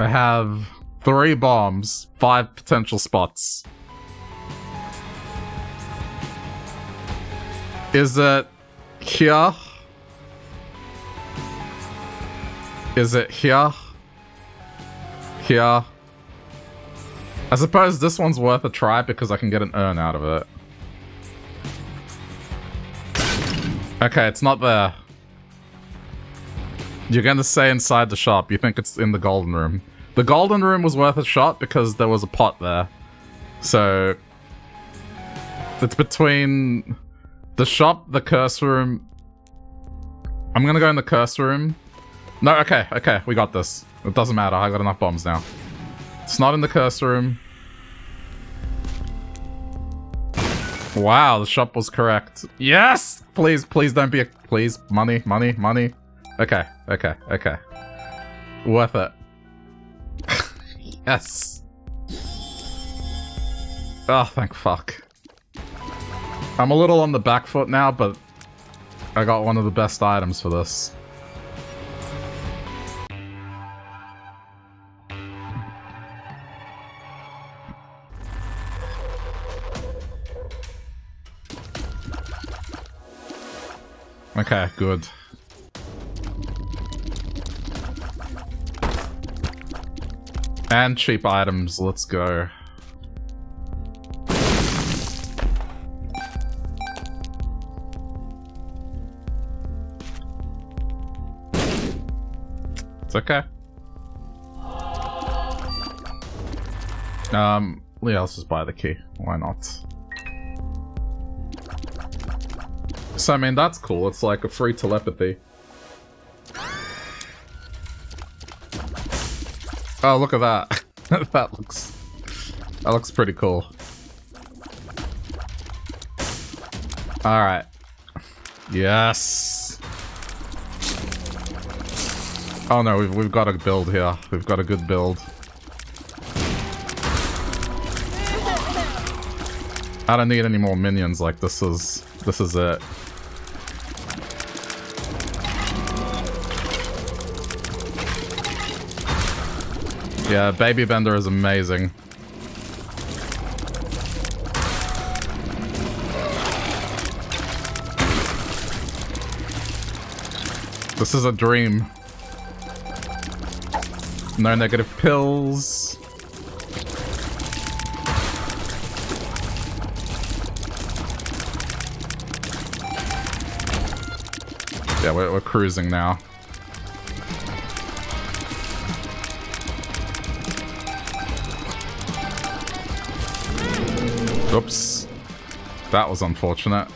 I have three bombs, five potential spots. Is it here? Is it here? here. I suppose this one's worth a try because I can get an urn out of it. Okay, it's not there. You're gonna say inside the shop. You think it's in the golden room. The golden room was worth a shot because there was a pot there. So... It's between the shop, the curse room... I'm gonna go in the curse room. No, okay, okay, we got this. It doesn't matter, I got enough bombs now. It's not in the curse room. Wow, the shop was correct. Yes! Please, please don't be a... Please, money, money, money. Okay, okay, okay. Worth it. Yes. Oh, thank fuck. I'm a little on the back foot now, but I got one of the best items for this. Okay, good. And cheap items, let's go. It's okay. Um, yeah, let's just buy the key. Why not? So, I mean, that's cool. It's like a free telepathy. Oh, look at that. that looks... That looks pretty cool. Alright. Yes! Oh no, we've, we've got a build here. We've got a good build. I don't need any more minions, like this is... This is it. Yeah, Baby Bender is amazing. This is a dream. No negative pills. Yeah, we're, we're cruising now. Oops. That was unfortunate.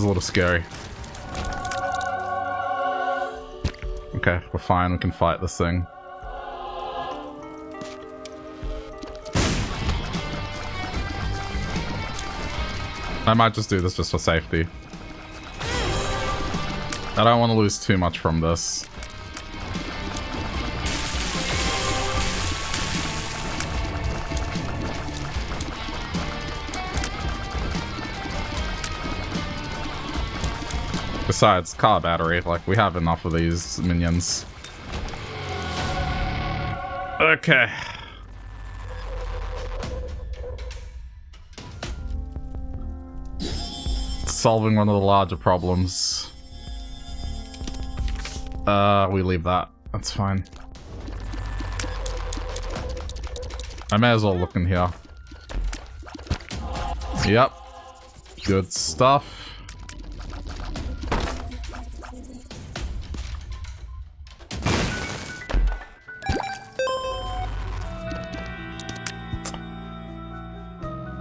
Was a little scary. Okay, we're fine. We can fight this thing. I might just do this just for safety. I don't want to lose too much from this. Besides, car battery, like, we have enough of these minions. Okay. Solving one of the larger problems. Uh, we leave that. That's fine. I may as well look in here. Yep. Good stuff.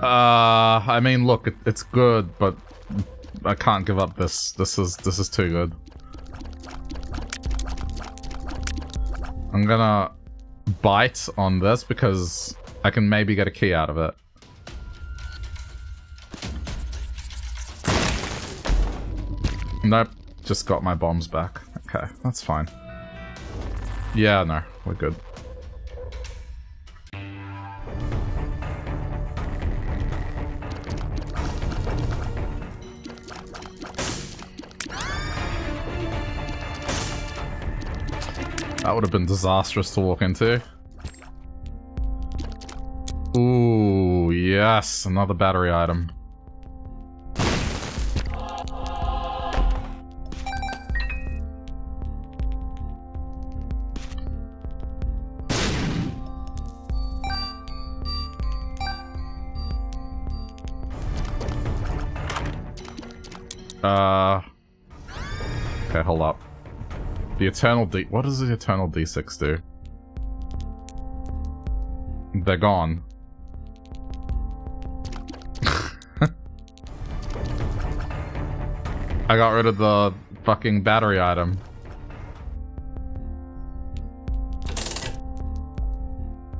Uh, I mean, look, it, it's good, but I can't give up this. This is this is too good. I'm gonna bite on this because I can maybe get a key out of it. Nope, just got my bombs back. Okay, that's fine. Yeah, no, we're good. That would have been disastrous to walk into. Ooh, yes, another battery item. The Eternal D... What does the Eternal D6 do? They're gone. I got rid of the fucking battery item.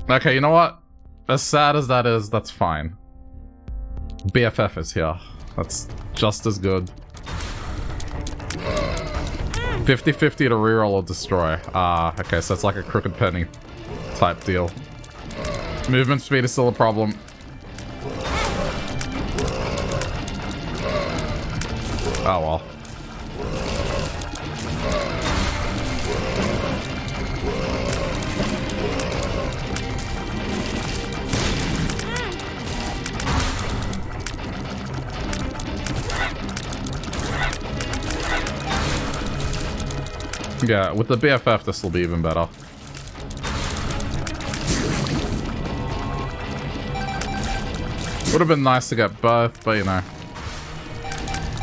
Okay, you know what? As sad as that is, that's fine. BFF is here. That's just as good. 50-50 to reroll or destroy. Ah, okay, so it's like a crooked penny type deal. Movement speed is still a problem. Oh well. Yeah, with the BFF this will be even better. Would have been nice to get both, but you know.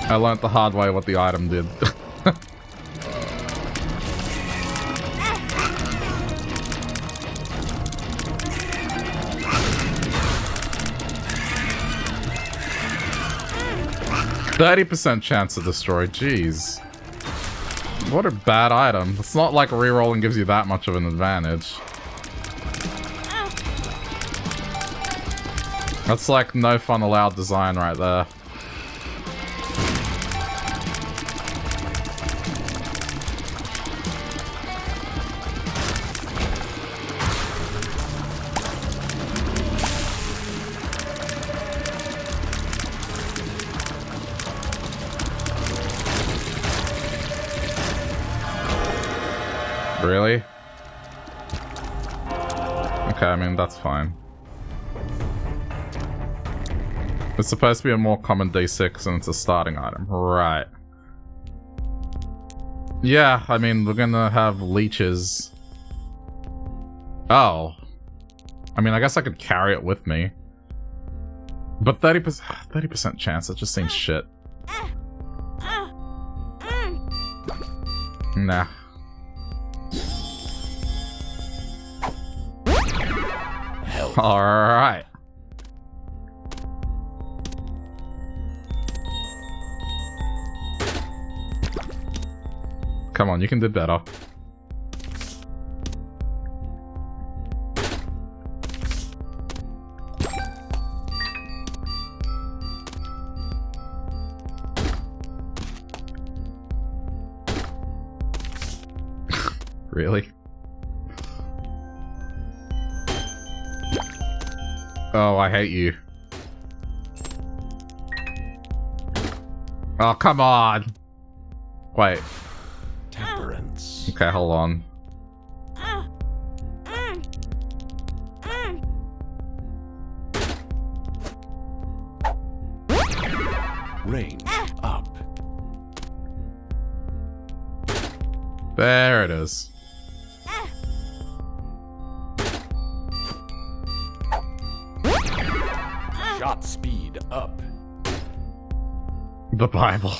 I learnt the hard way what the item did. Thirty percent chance to destroy. Jeez, what a bad item. It's not like rerolling gives you that much of an advantage. Ah. That's like no fun allowed design right there. That's fine. It's supposed to be a more common D6 and it's a starting item. Right. Yeah, I mean, we're gonna have leeches. Oh. I mean, I guess I could carry it with me. But 30%, 30% chance, that just seems shit. Nah. Alright. Come on, you can do better. really? Oh, I hate you. Oh, come on. Wait. Temperance. Okay, hold on. Range up. There it is. Up. The Bible.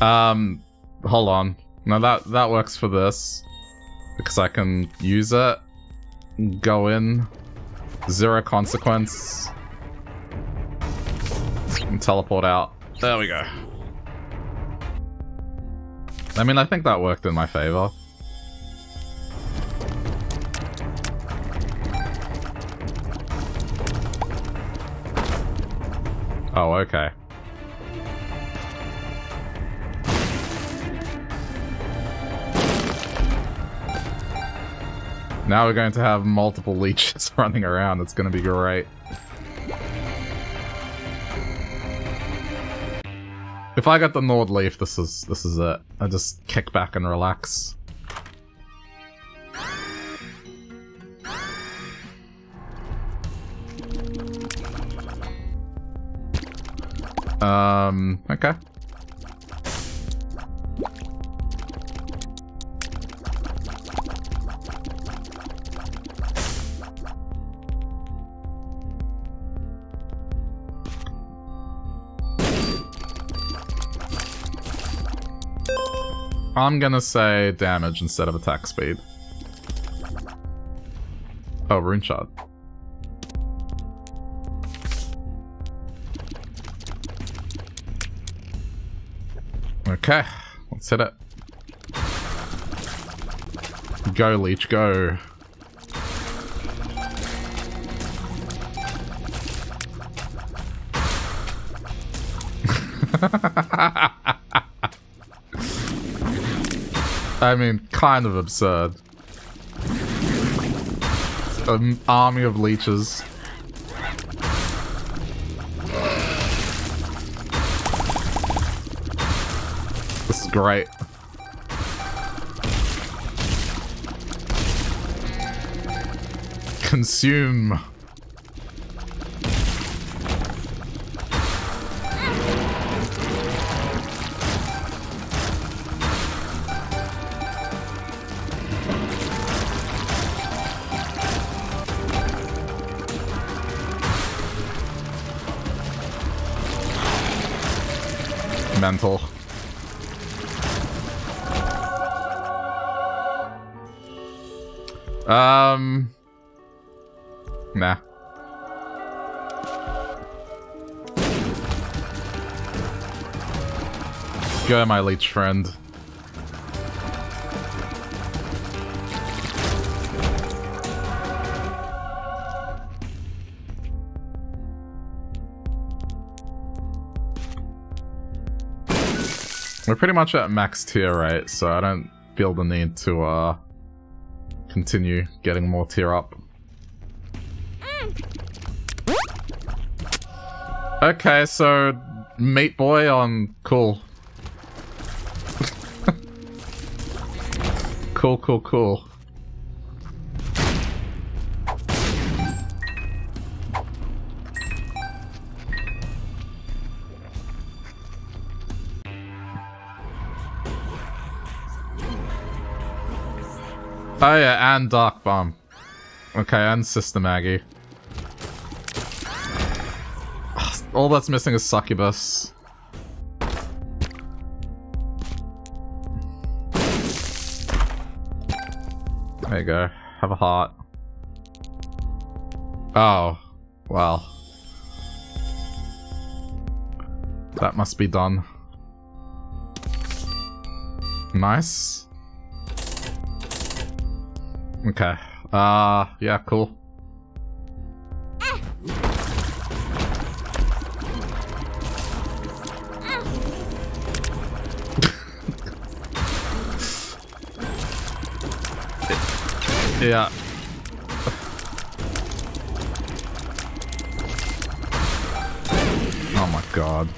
Um, hold on. Now that that works for this because I can use it. Go in, zero consequence, and teleport out. There we go. I mean, I think that worked in my favor. Oh, okay. Now we're going to have multiple leeches running around. It's going to be great. If I get the Nord Leaf, this is this is it. I just kick back and relax. Um, okay. I'm gonna say damage instead of attack speed. Oh, rune shard. Okay, let's hit it. Go, Leech, go. I mean, kind of absurd. An army of leeches. Great. Consume. Mental. Um. Nah. Go, my leech friend. We're pretty much at max tier, right? So I don't feel the need to, uh, continue getting more tier up. Okay, so Meat Boy on cool. cool, cool, cool. Oh yeah, and Dark Bum. Okay, and Sister Maggie. All that's missing is Succubus. There you go. Have a heart. Oh. Well. That must be done. Nice. Okay. Uh, yeah, cool. yeah. Oh my god.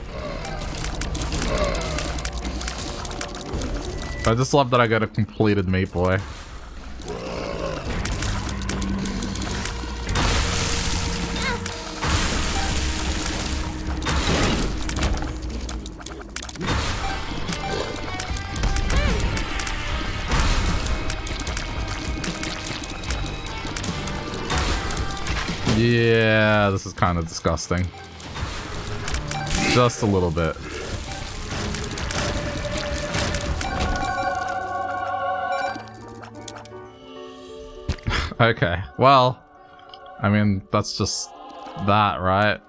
I just love that I got a completed Meat Boy. Yeah, this is kind of disgusting. Just a little bit. okay, well, I mean, that's just that, right?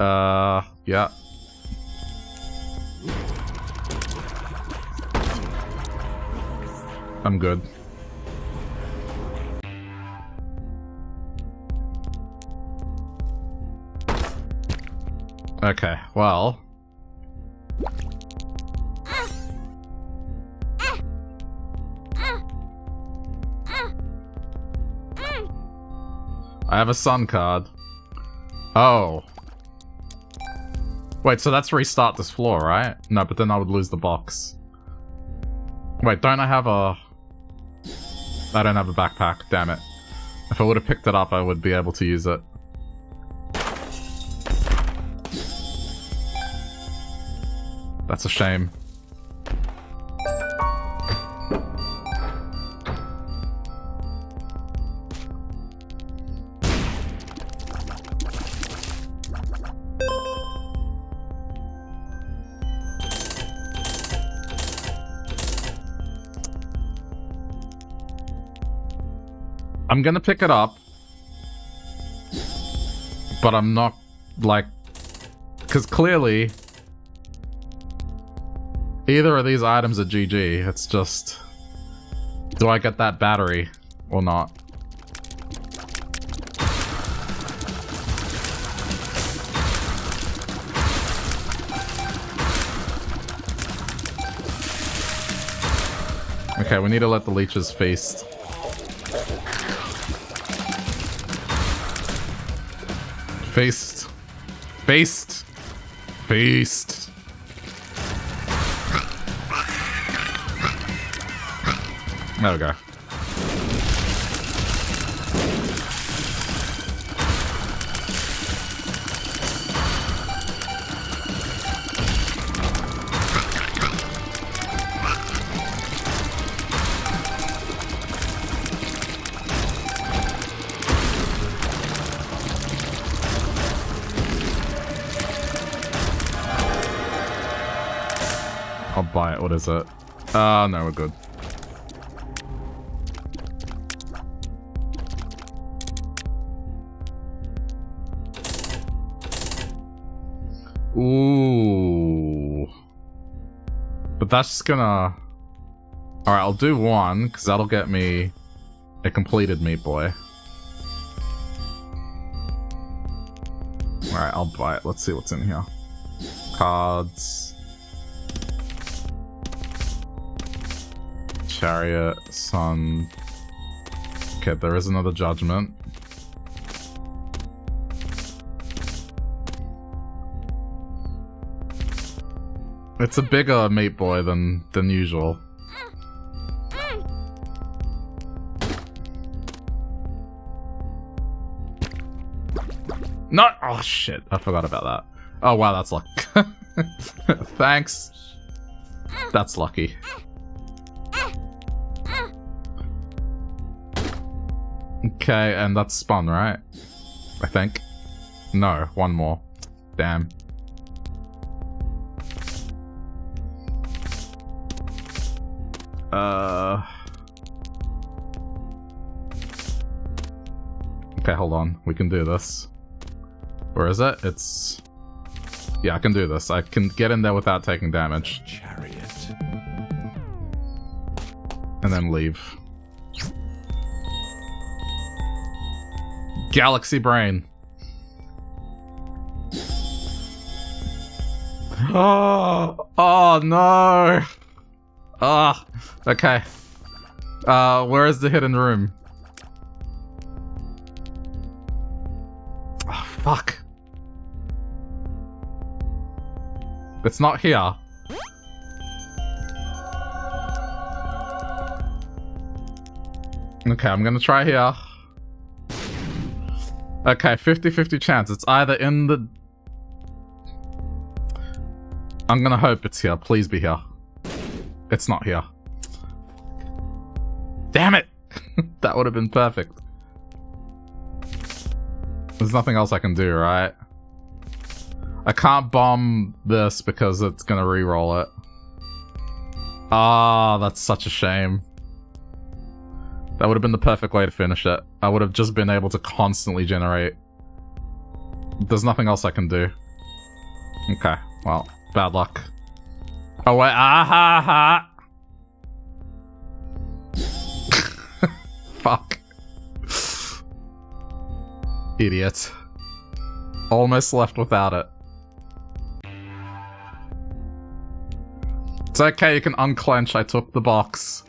Uh, yeah. I'm good. Okay, well... I have a sun card. Oh. Wait, so that's restart this floor, right? No, but then I would lose the box. Wait, don't I have a... I don't have a backpack, damn it. If I would have picked it up, I would be able to use it. That's a shame. I'm gonna pick it up. But I'm not, like... Because clearly... Either of these items are GG. It's just... Do I get that battery or not? Okay, we need to let the leeches feast. Feast. Feast. Feast. There we go. I'll buy it. What is it? Ah, uh, no, we're good. That's just gonna... Alright, I'll do one, because that'll get me a completed Meat Boy. Alright, I'll buy it. Let's see what's in here. Cards. Chariot, Sun. Okay, there is another Judgment. It's a bigger Meat Boy than, than usual. No! Oh shit, I forgot about that. Oh wow, that's luck. Thanks. That's lucky. Okay, and that's spun, right? I think. No, one more. Damn. Uh... Okay, hold on. We can do this. Where is it? It's... Yeah, I can do this. I can get in there without taking damage. Chariot. And then leave. Galaxy Brain. Oh, oh no. Ah, oh, okay. Uh, where is the hidden room? Oh, fuck. It's not here. Okay, I'm gonna try here. Okay, 50-50 chance. It's either in the... I'm gonna hope it's here. Please be here. It's not here. Damn it! that would have been perfect. There's nothing else I can do, right? I can't bomb this because it's gonna re-roll it. Ah, that's such a shame. That would have been the perfect way to finish it. I would have just been able to constantly generate. There's nothing else I can do. Okay, well, bad luck. Oh wait, ah ha ha! Fuck. Idiot. Almost left without it. It's okay, you can unclench, I took the box.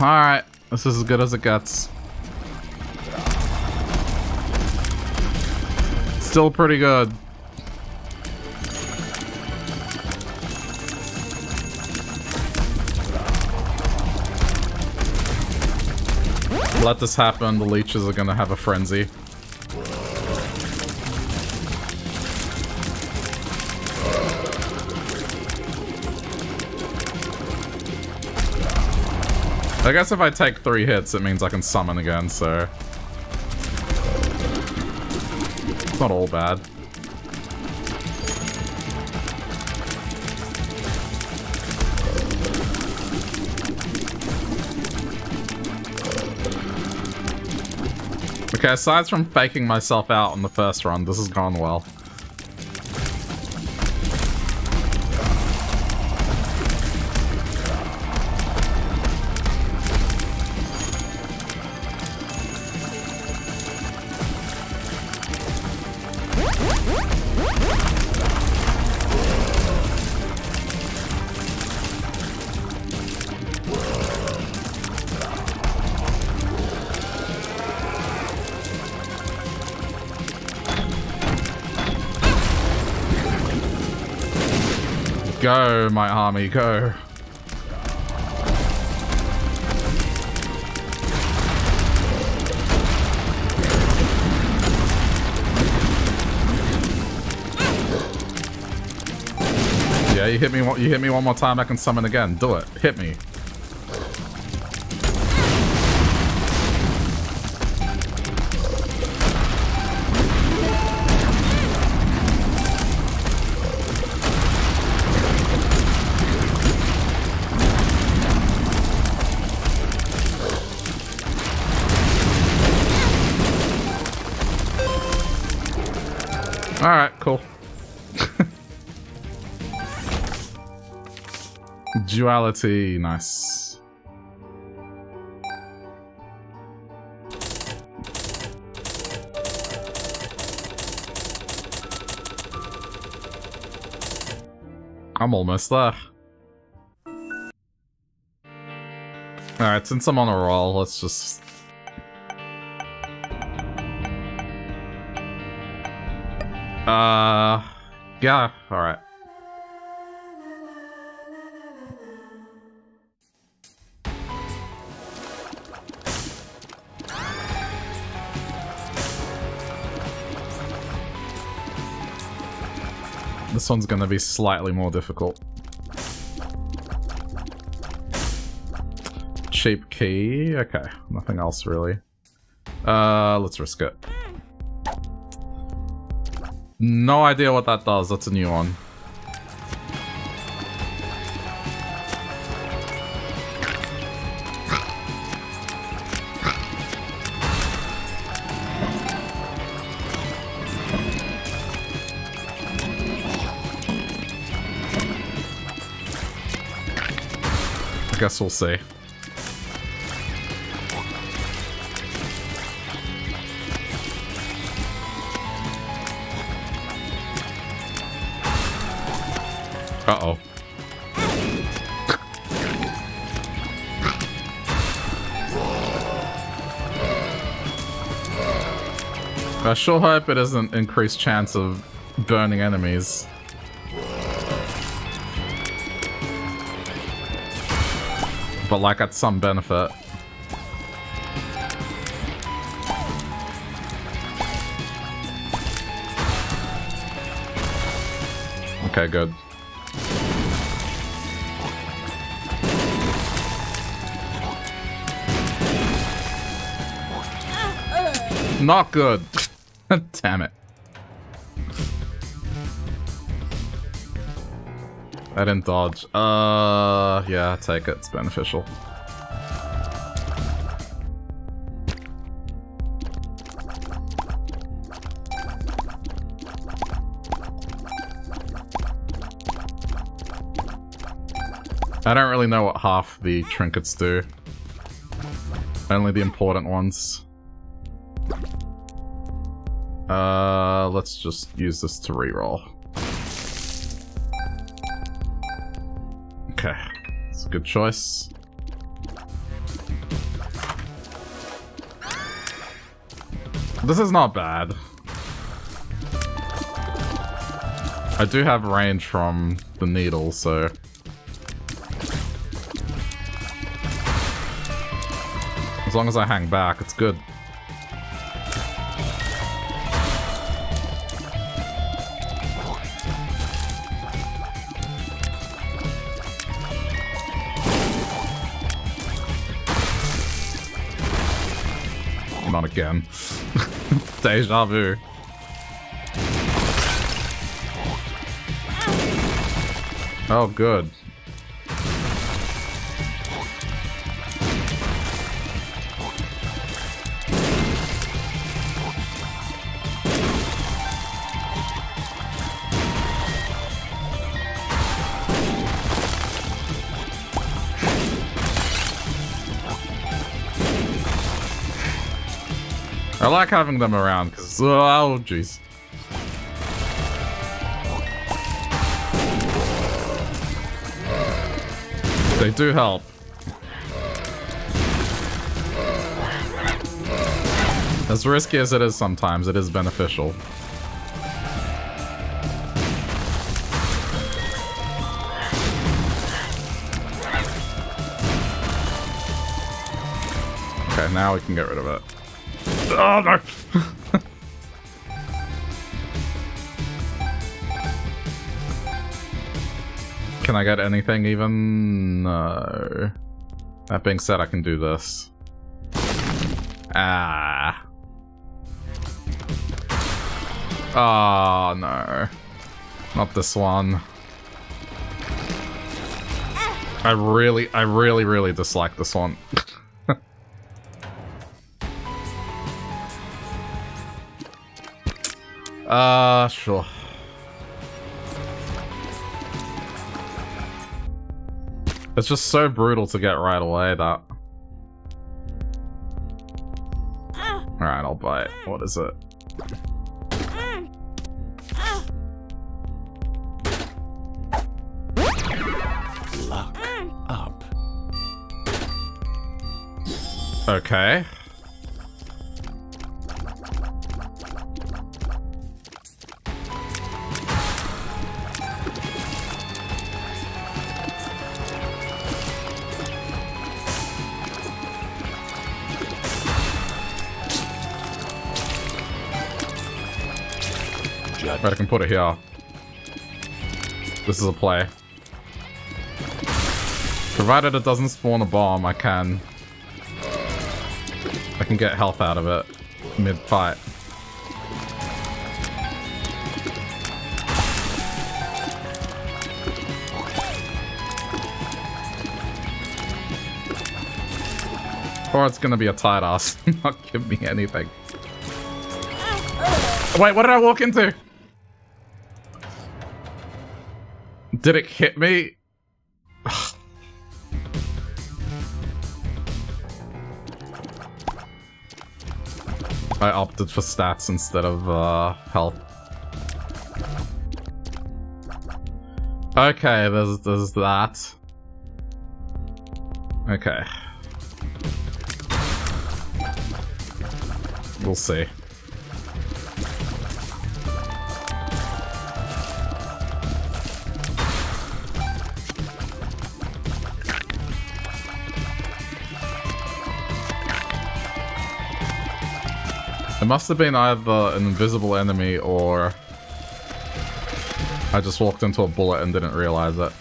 Alright. This is as good as it gets. Still pretty good. Let this happen, the leeches are gonna have a frenzy. I guess if I take three hits, it means I can summon again, so... It's not all bad. Okay, aside from faking myself out on the first run, this has gone well. My army, go. Yeah, you hit me. You hit me one more time. I can summon again. Do it. Hit me. Duality, nice. I'm almost there. Alright, since I'm on a roll, let's just... Uh... Yeah, alright. This one's gonna be slightly more difficult. Cheap key. Okay, nothing else really. Uh, let's risk it. No idea what that does. That's a new one. We'll see. Uh-oh. Sure hope it it isn't increased chance of burning enemies. But like at some benefit. Okay, good. Not good. Damn it. I didn't dodge. Uh, yeah, take it. It's beneficial. I don't really know what half the trinkets do. Only the important ones. Uh, let's just use this to reroll. It's a good choice. This is not bad. I do have range from the needle, so... As long as I hang back, it's good. Again. Deja vu. Oh, good. I like having them around because oh jeez. They do help. As risky as it is sometimes, it is beneficial. Okay, now we can get rid of it. Oh no! can I get anything even? No. That being said, I can do this. Ah. Oh no. Not this one. I really, I really, really dislike this one. Uh, sure. It's just so brutal to get right away, that. Alright, I'll buy it. What is it? Luck up. Okay. I can put it here. This is a play. Provided it doesn't spawn a bomb, I can... I can get health out of it mid-fight. Or it's gonna be a tight ass, not give me anything. Wait, what did I walk into? Did it hit me? I opted for stats instead of uh, health. Okay, there's there's that. Okay. We'll see. It must have been either an invisible enemy or I just walked into a bullet and didn't realize it.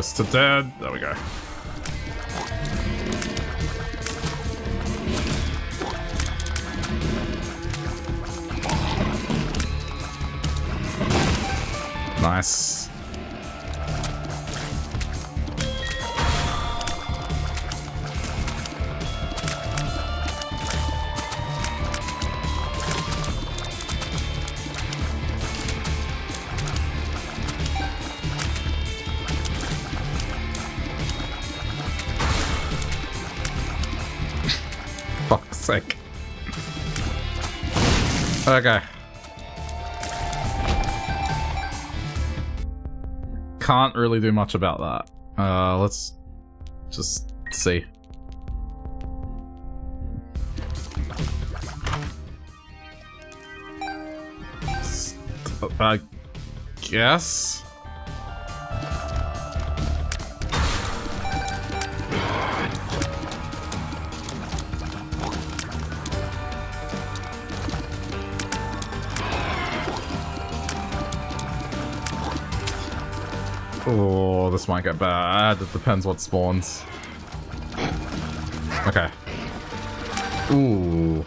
Close to dead. There we go. Nice. Okay. Can't really do much about that. Uh, let's just see. I guess? Might get bad. It depends what spawns. Okay. Ooh.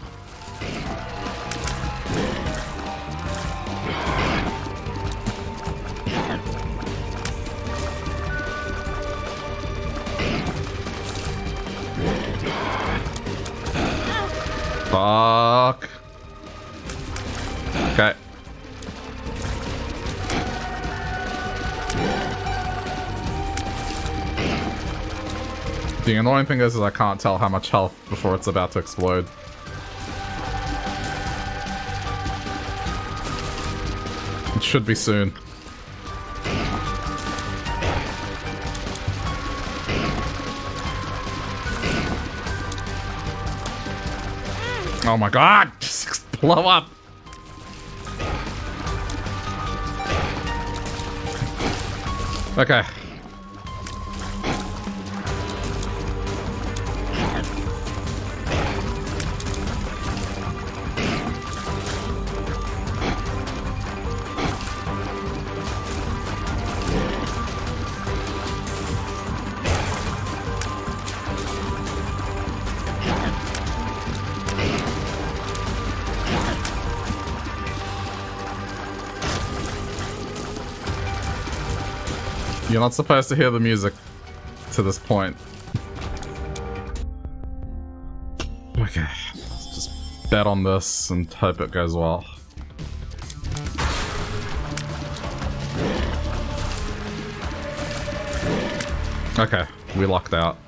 Annoying thing is, is I can't tell how much health before it's about to explode. It should be soon. Oh my god! Just blow up! Okay. You're not supposed to hear the music to this point. Okay, let's just bet on this and hope it goes well. Okay, we locked out.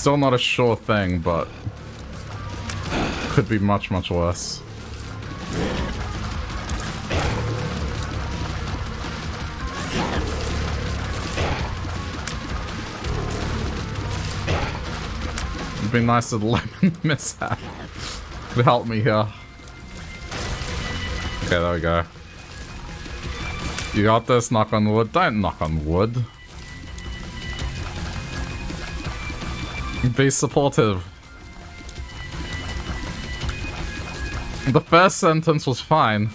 Still not a sure thing, but could be much, much worse. It'd be nice if lemon mishap could help me here. Okay, there we go. You got this, knock on wood. Don't knock on wood. Be supportive. The first sentence was fine.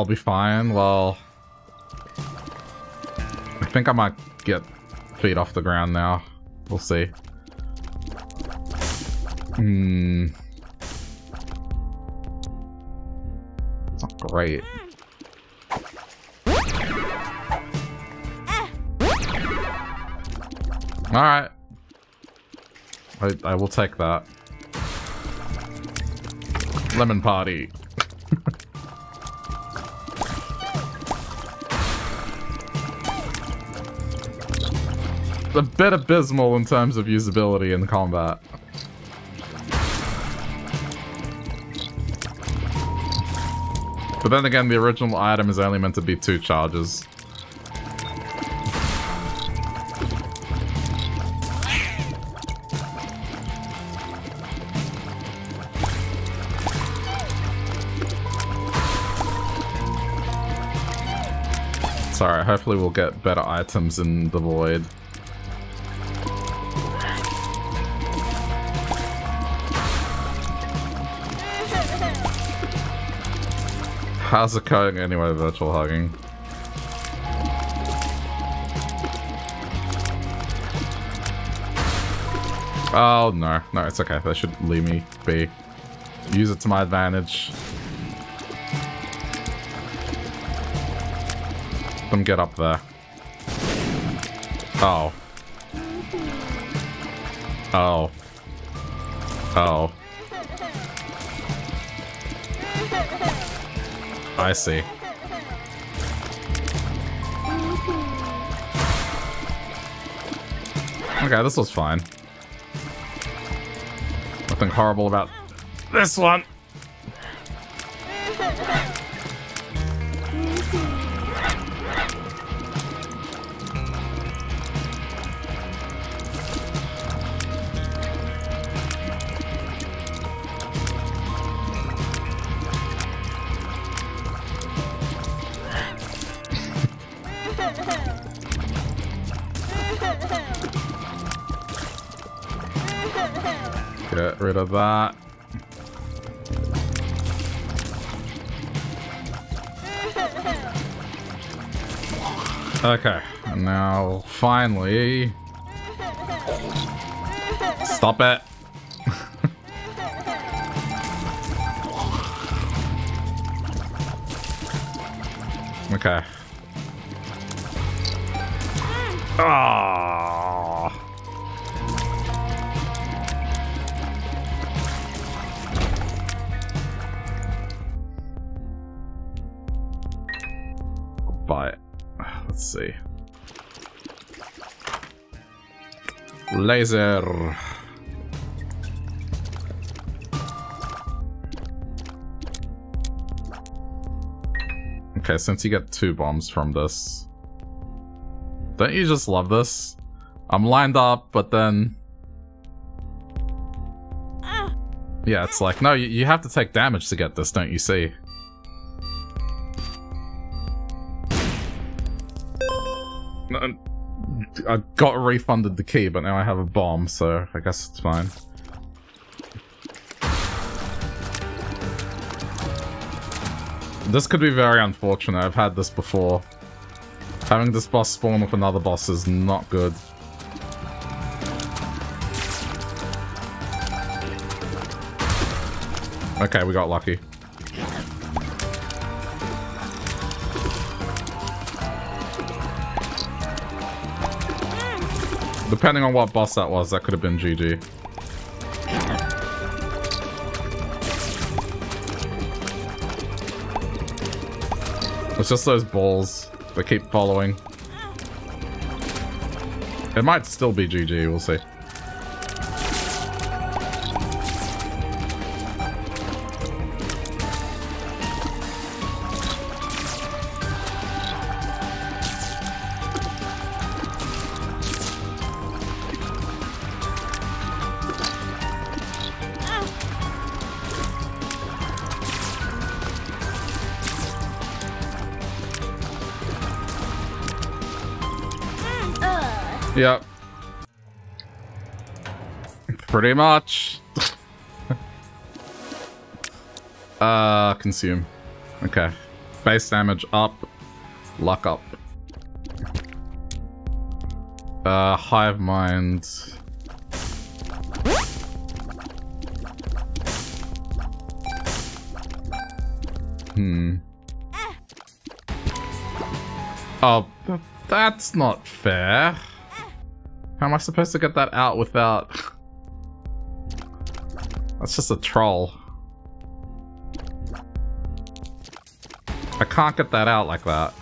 I'll be fine. Well, I think I might get feet off the ground now. We'll see. Hmm. Not great. Alright. I, I will take that. Lemon party. A bit abysmal in terms of usability in combat. But then again, the original item is only meant to be two charges. Sorry, hopefully we'll get better items in the void. How's it going anyway, virtual hugging? Oh, no. No, it's okay. They should leave me be. Use it to my advantage. Them get up there. Oh. Oh. Oh. I see. Okay, this was fine. Nothing horrible about this one. That. Okay, now finally... Stop it! okay. Ah. Laser. Okay, since you get two bombs from this. Don't you just love this? I'm lined up, but then... Ah. Yeah, it's like, no, you, you have to take damage to get this, don't you see? I got refunded the key, but now I have a bomb, so I guess it's fine. This could be very unfortunate. I've had this before. Having this boss spawn with another boss is not good. Okay, we got lucky. Depending on what boss that was, that could have been GG. It's just those balls that keep following. It might still be GG, we'll see. Pretty much. uh, consume. Okay. Base damage up. Luck up. Uh, Hive Mind. Hmm. Oh, that's not fair. How am I supposed to get that out without... That's just a troll. I can't get that out like that.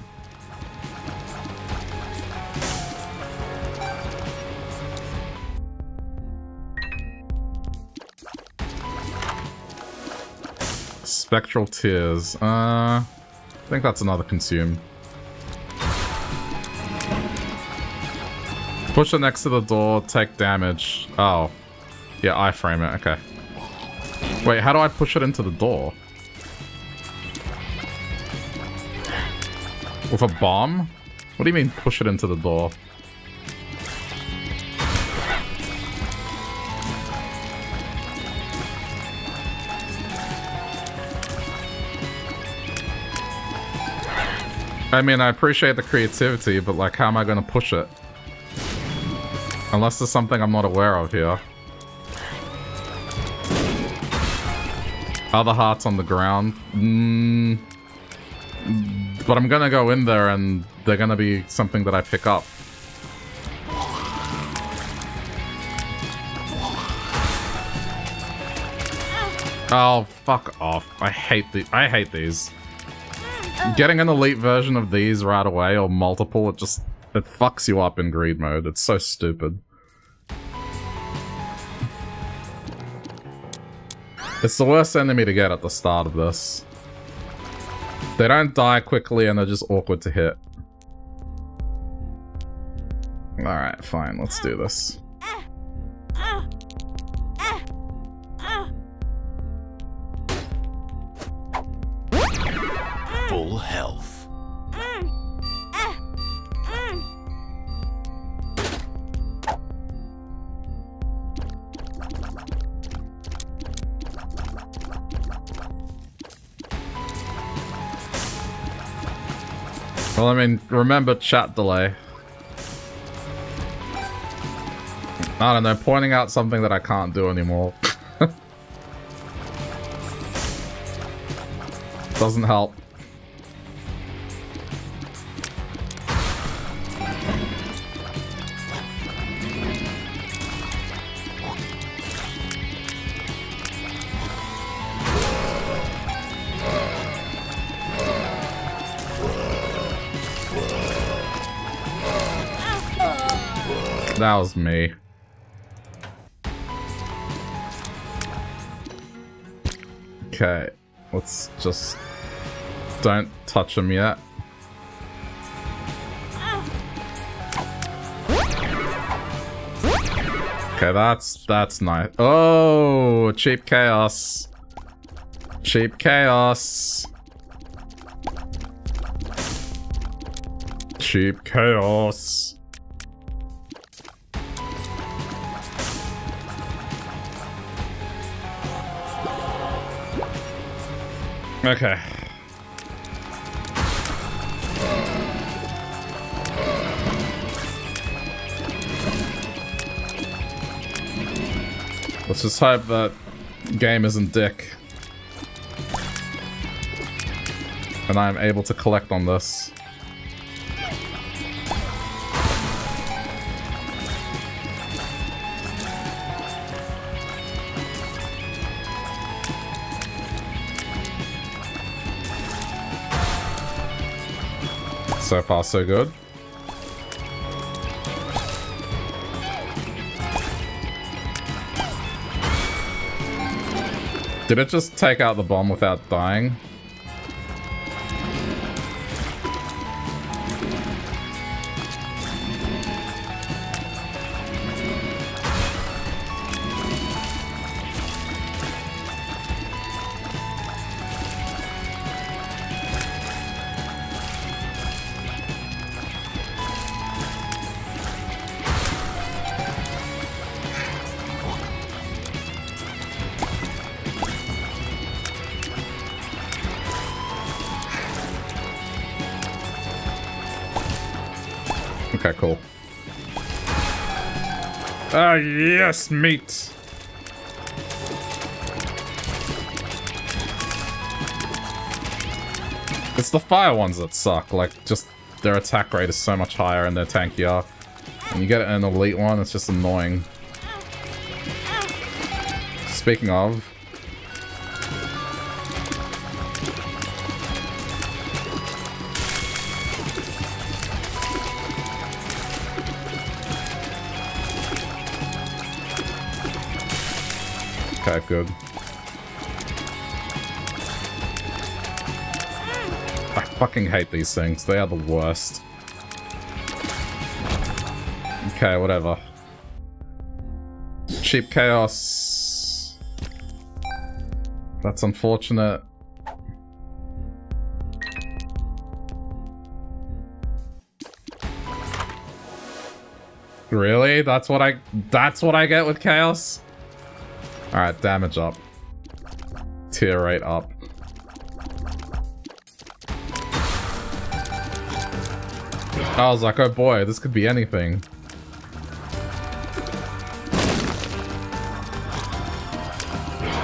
Spectral Tears. Uh, I think that's another consume. Push it next to the door, take damage. Oh. Yeah, I frame it, okay. Wait, how do I push it into the door? With a bomb? What do you mean push it into the door? I mean, I appreciate the creativity, but like, how am I gonna push it? Unless there's something I'm not aware of here. Other hearts on the ground. Mm, but I'm gonna go in there and they're gonna be something that I pick up. Oh, fuck off. I hate the- I hate these. Getting an elite version of these right away, or multiple, it just... It fucks you up in greed mode. It's so stupid. It's the worst enemy to get at the start of this. They don't die quickly and they're just awkward to hit. Alright, fine, let's do this. Full health. Well, I mean, remember chat delay. I don't know, pointing out something that I can't do anymore. Doesn't help. That was me. Okay, let's just... Don't touch him yet. Okay, that's that's nice. Oh, cheap chaos. Cheap chaos. Cheap chaos. Okay. Let's just hope that game isn't dick. And I'm able to collect on this. So far, so good. Did it just take out the bomb without dying? Yes, mate. It's the fire ones that suck. Like, just their attack rate is so much higher and they're tankier. And you get an elite one, it's just annoying. Speaking of, Okay, good. I fucking hate these things. They are the worst. Okay, whatever. Cheap chaos. That's unfortunate. Really? That's what I that's what I get with chaos? Alright, damage up. Tear rate up. I was like, oh boy, this could be anything.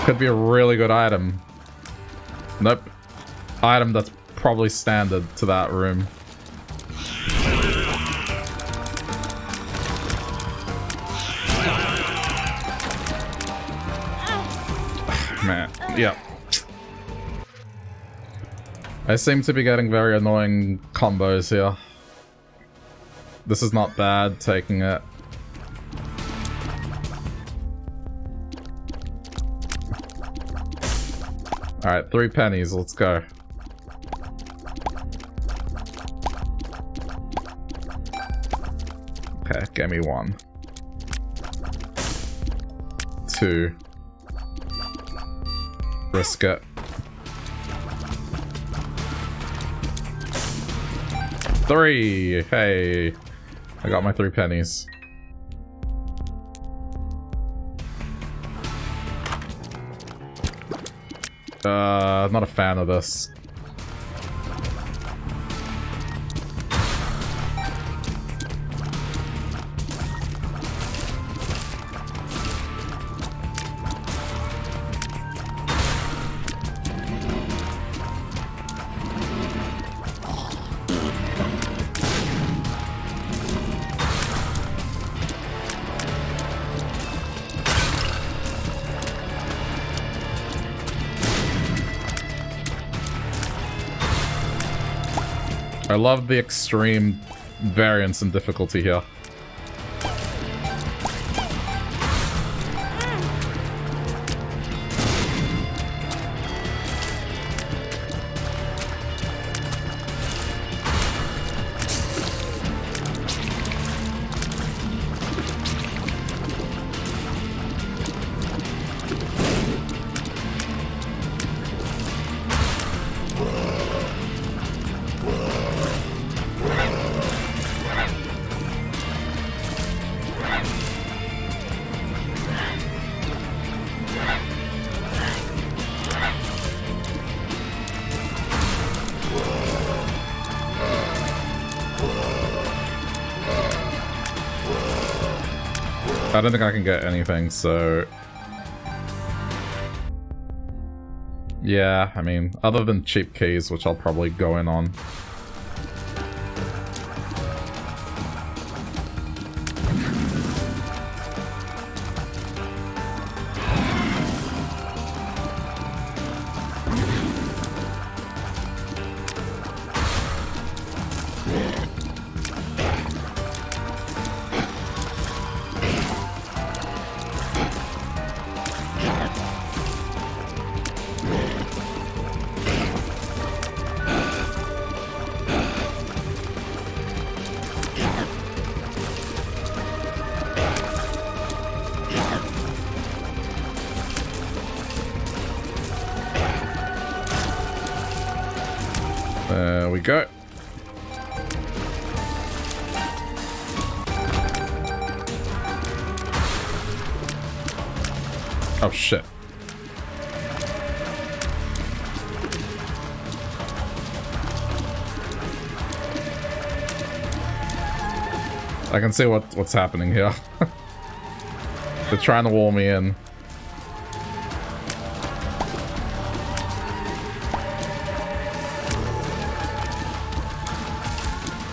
Could be a really good item. Nope. Item that's probably standard to that room. Yeah. I seem to be getting very annoying combos here. This is not bad, taking it. Alright, three pennies, let's go. Okay, get me one. Two. Risk it. Three! Hey! I got my three pennies. Uh, I'm not a fan of this. I love the extreme variance and difficulty here. Don't think I can get anything, so... Yeah, I mean, other than cheap keys, which I'll probably go in on. See what what's happening here. They're trying to wall me in.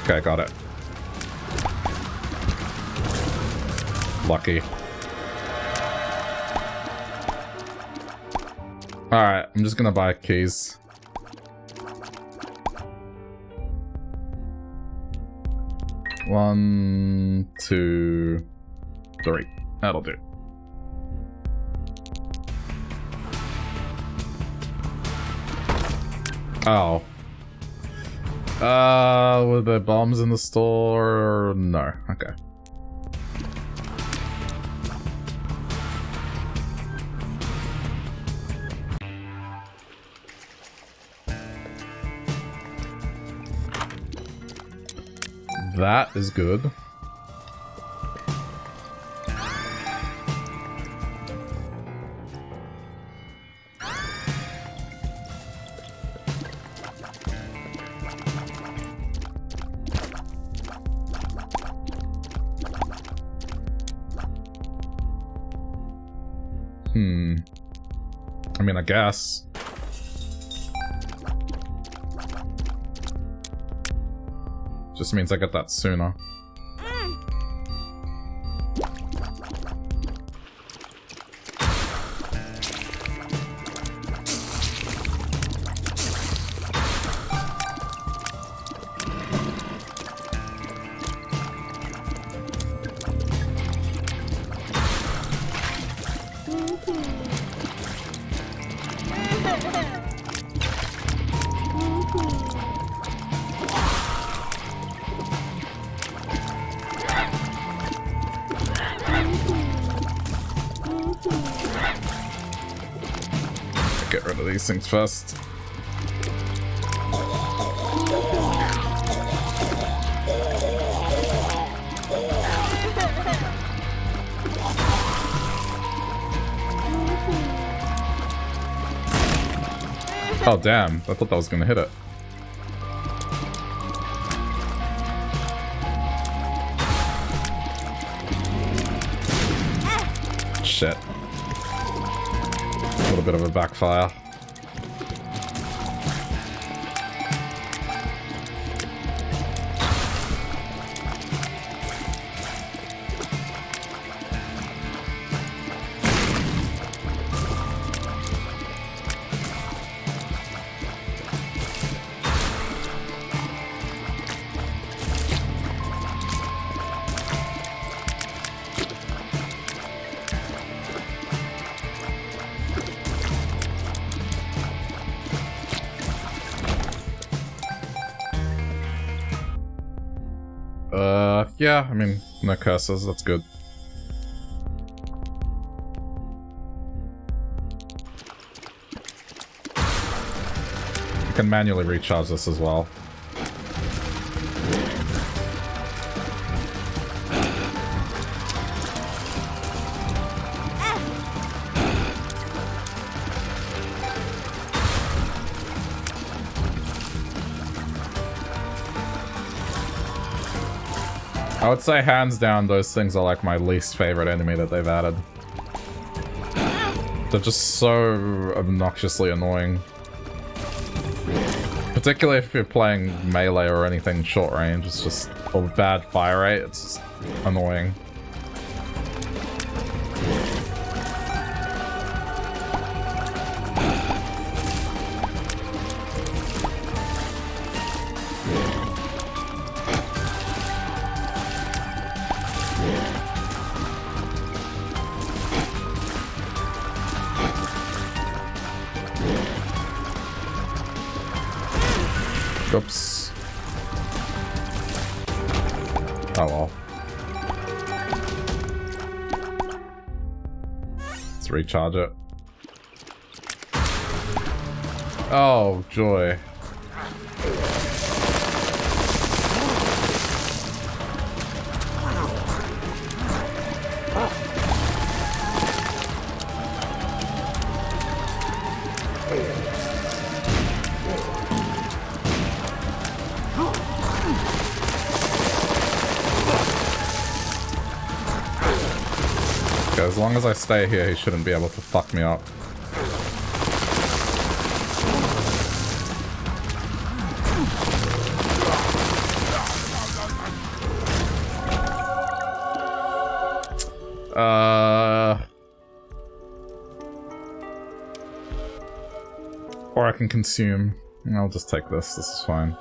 Okay, got it. Lucky. Alright, I'm just gonna buy keys. One, There bombs in the store? No. Okay. That is good. Guess. Just means I get that sooner. First. Oh damn, I thought that was gonna hit it. Shit. A little bit of a backfire. Yeah, I mean, no curses, that's good. You can manually recharge this as well. Would say hands down those things are like my least favorite enemy that they've added. They're just so obnoxiously annoying. Particularly if you're playing melee or anything short range, it's just a bad fire rate, it's just annoying. Let's it. Oh, joy. Stay here, he shouldn't be able to fuck me up. Uh... Or I can consume. I'll just take this, this is fine.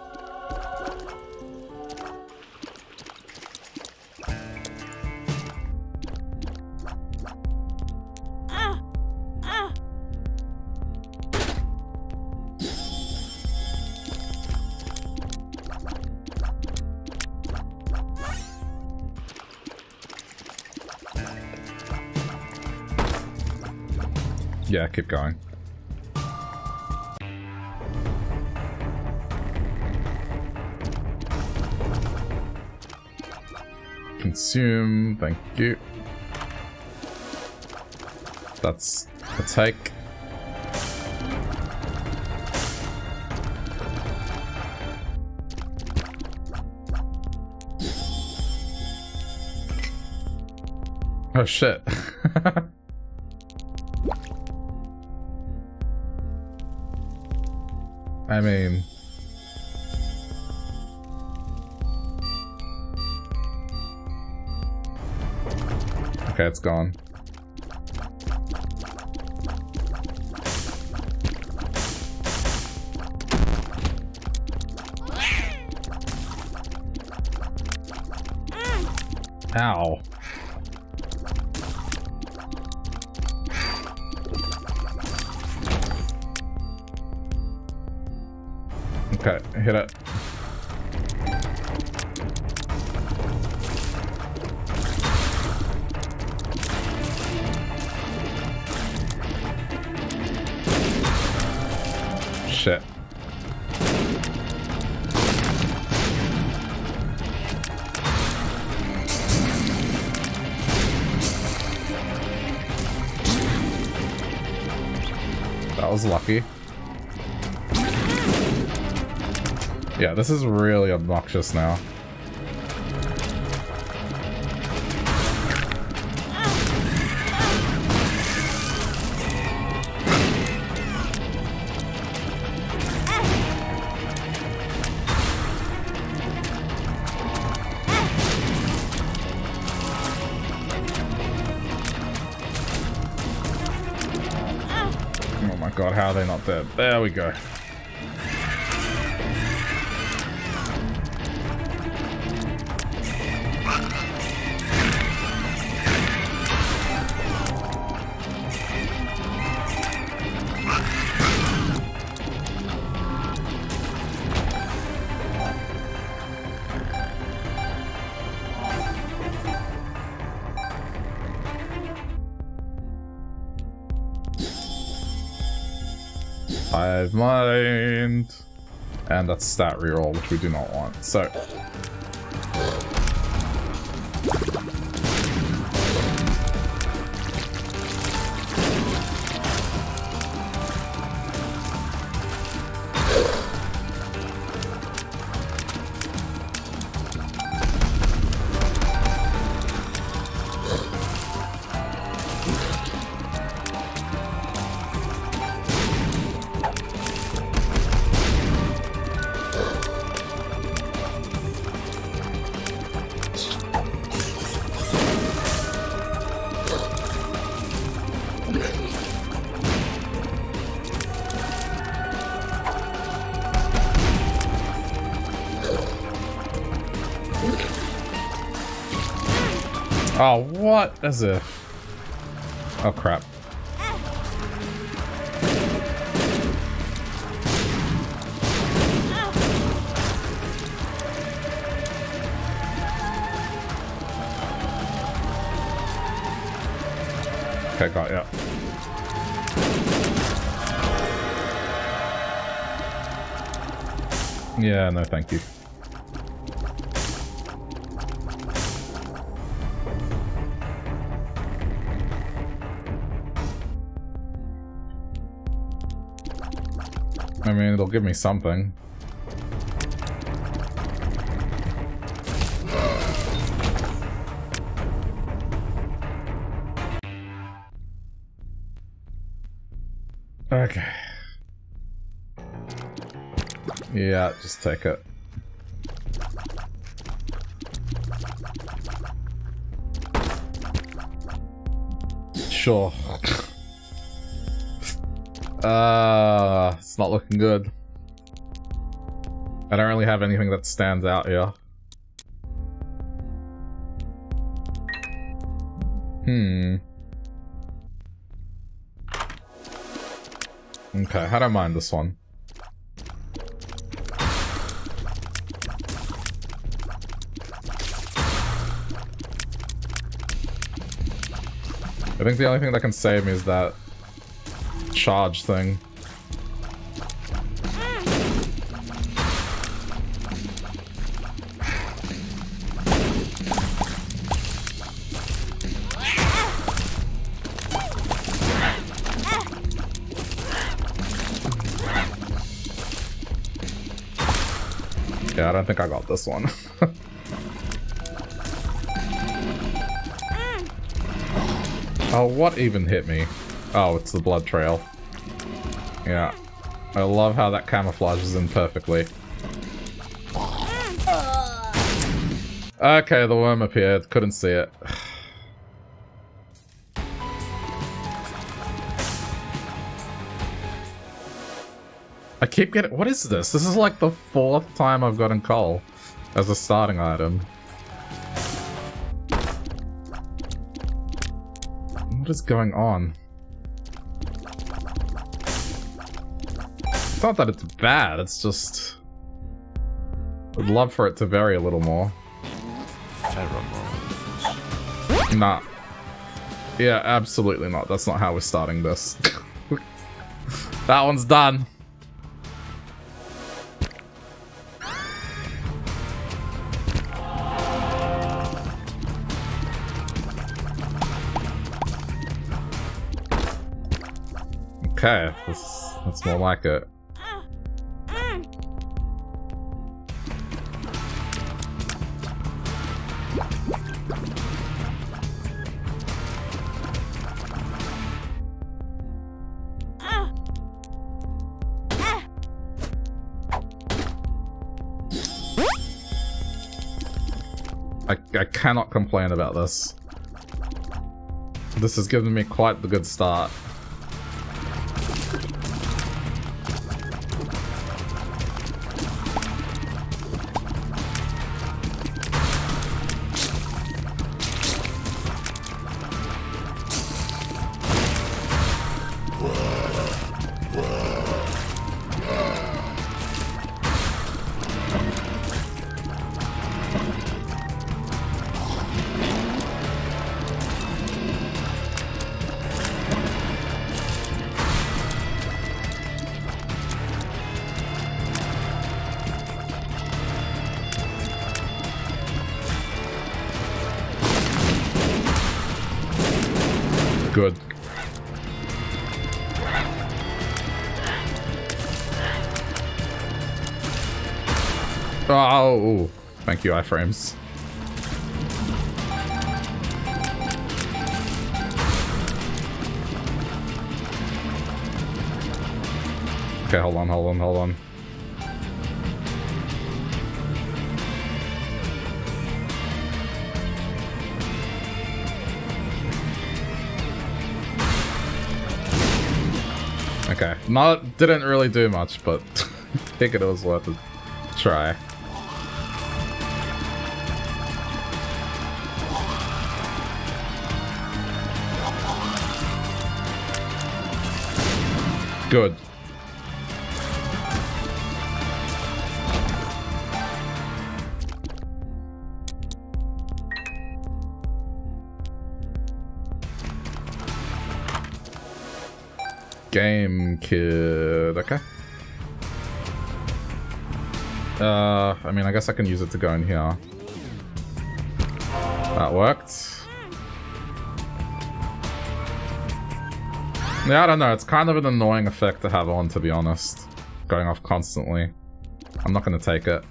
Keep going. Consume, thank you. That's a take. Oh shit. I mean... Okay, it's gone. This is really obnoxious now. Oh my god, how are they not dead? There we go. That's stat reroll, which we do not want. So. What? As if. Oh, crap. Okay, got ya. Yeah, no thank you. Give me something. Okay. Yeah, just take it. Sure. Uh, it's not looking good. Have anything that stands out here. Hmm. Okay, I don't mind this one. I think the only thing that can save me is that charge thing. Don't think I got this one. oh, what even hit me? Oh, it's the blood trail. Yeah. I love how that camouflages in perfectly. Mm. Okay, the worm appeared. Couldn't see it. Keep getting- what is this? This is like the fourth time I've gotten coal as a starting item. What is going on? It's not that it's bad, it's just... I'd love for it to vary a little more. Pheromones. Nah. Yeah, absolutely not. That's not how we're starting this. that one's done. Okay, that's, that's more like it. I, I cannot complain about this. This has given me quite the good start. Iframes. Okay, hold on, hold on, hold on. Okay, not didn't really do much, but I figured it was worth a try. Good. Game Kid, okay. Uh, I mean, I guess I can use it to go in here. That worked. Yeah, I don't know. It's kind of an annoying effect to have on, to be honest. Going off constantly. I'm not going to take it.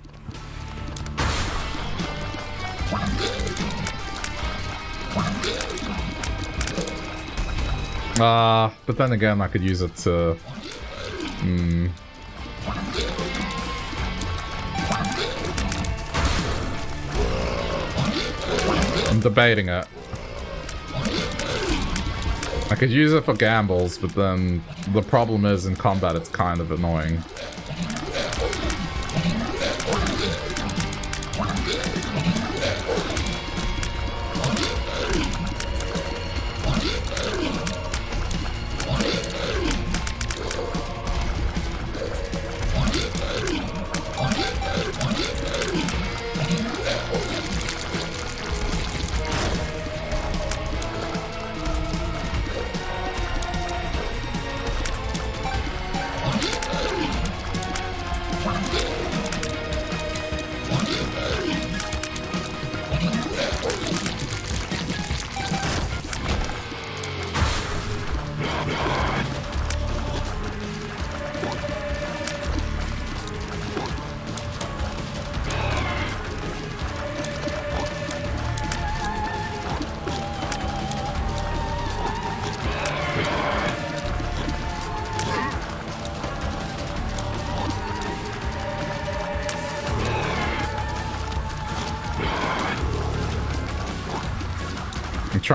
Ah, uh, but then again, I could use it to... Hmm... I'm debating it. I could use it for gambles, but then the problem is in combat it's kind of annoying.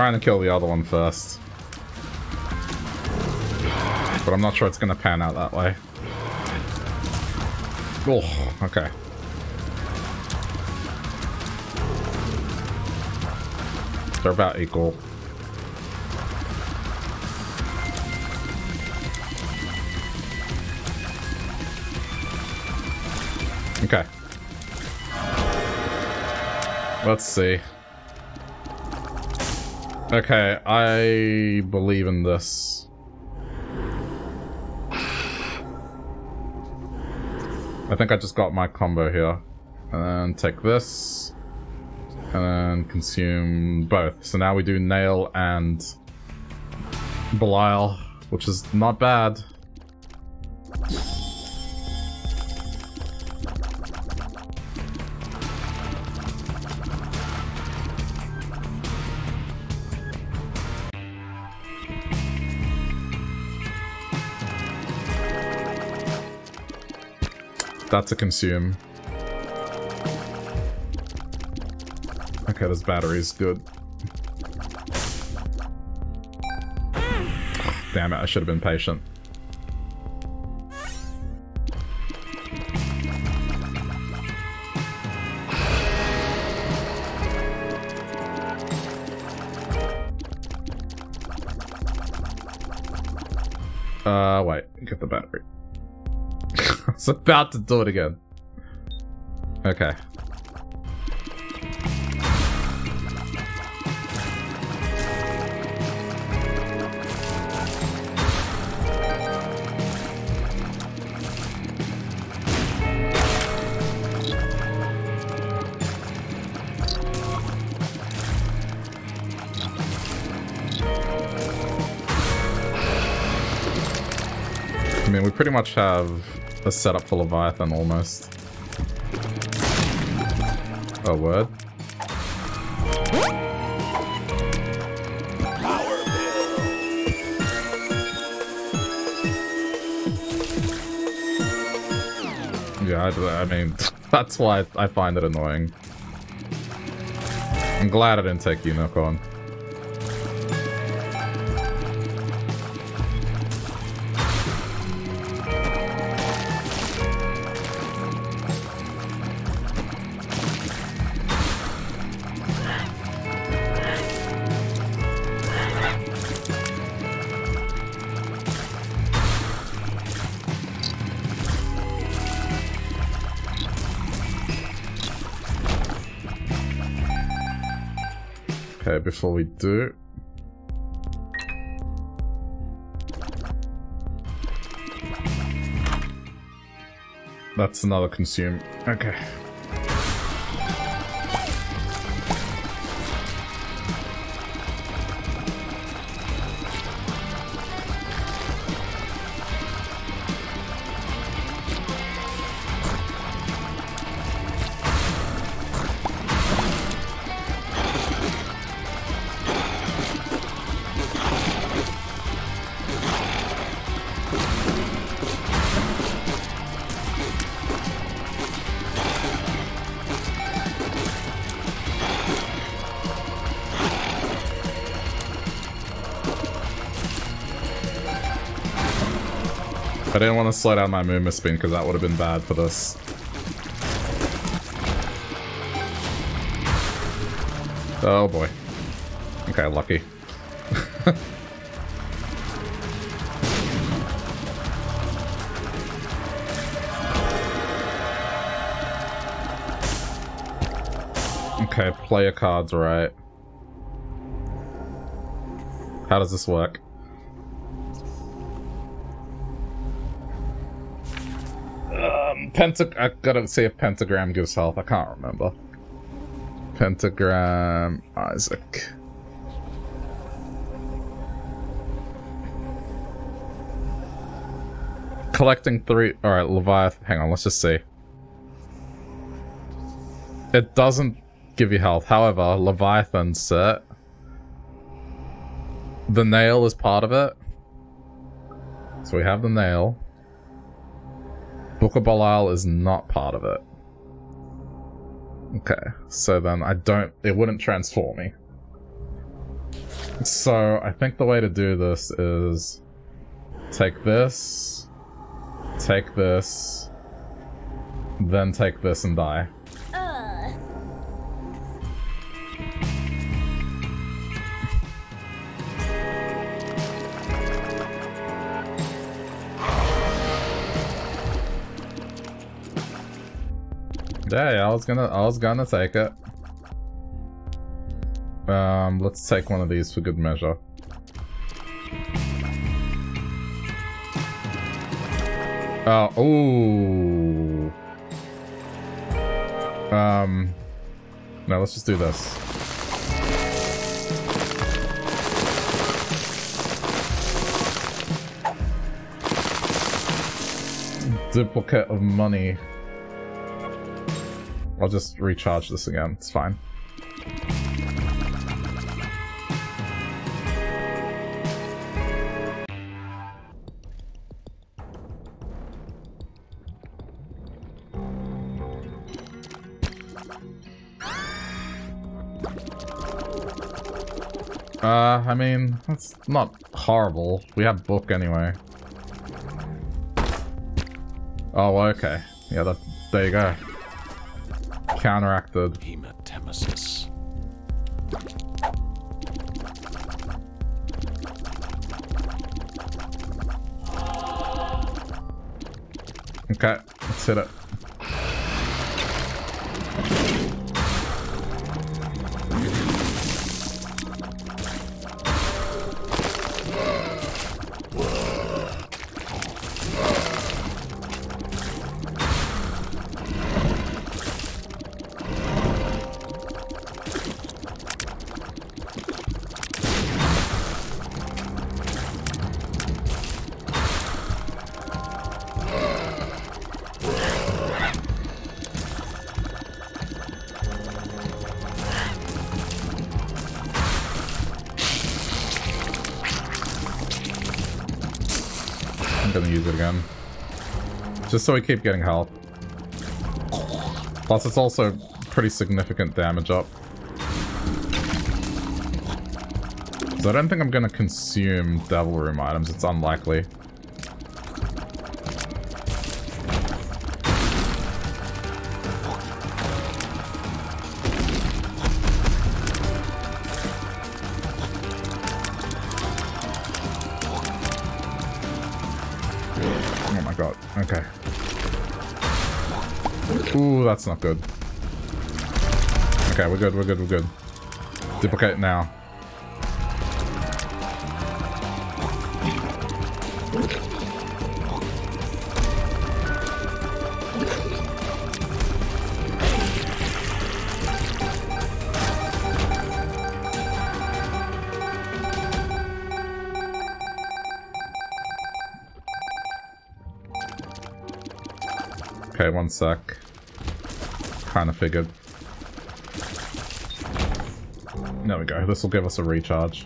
Trying to kill the other one first. But I'm not sure it's gonna pan out that way. Oh, okay. They're about equal. Okay. Let's see. Okay, I believe in this. I think I just got my combo here. And take this. And consume both. So now we do Nail and Belial, which is not bad. That's a consume. Okay, this battery's good. Damn it, I should have been patient. About to do it again. Okay. I mean, we pretty much have a setup for Leviathan almost. Oh, word. Yeah, I, I mean, that's why I find it annoying. I'm glad I didn't take Unicorn. Before we do... That's another consume. Okay. Didn't want to slow down my movement spin because that would have been bad for this. Oh boy. Okay, lucky. okay, player cards right. How does this work? Pentag- I gotta see if pentagram gives health. I can't remember. Pentagram, Isaac. Collecting three. Alright, Leviathan. Hang on, let's just see. It doesn't give you health. However, Leviathan set. The nail is part of it. So we have the nail. Book of Belial is not part of it. Okay, so then I don't... It wouldn't transform me. So, I think the way to do this is take this, take this, then take this and die. Yeah, yeah, I was gonna, I was gonna take it. Um, let's take one of these for good measure. Oh, ooh. Um, no, let's just do this. Duplicate of money. I'll just recharge this again, it's fine. Uh, I mean, that's not horrible. We have book anyway. Oh, okay. Yeah, that, there you go. Counteracted. Hematemesis. Okay, let's hit it. Just so we keep getting health. Plus it's also pretty significant damage up. So I don't think I'm gonna consume Devil Room items, it's unlikely. That's not good. Okay, we're good, we're good, we're good. Duplicate now. Okay, one sec. Kinda figured. There we go. This will give us a recharge.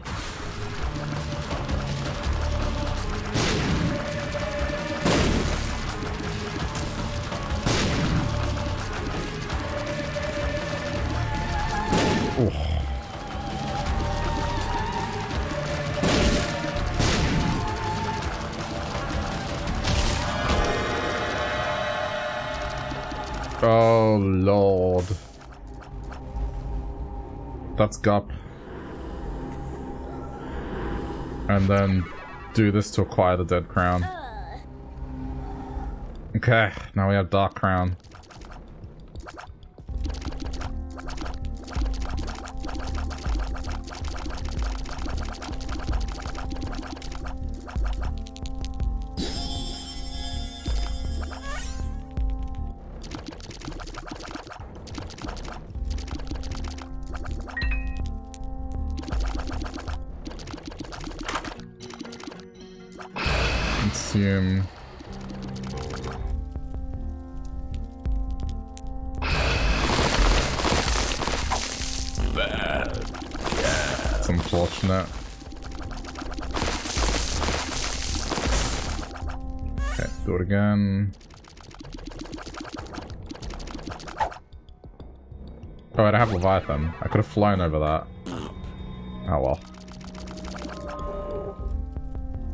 That's Gup. And then do this to acquire the Dead Crown. Uh. Okay, now we have Dark Crown. Consume. Bad. It's unfortunate. Okay, do it again. Oh, I don't have Leviathan. I could have flown over that. Oh well.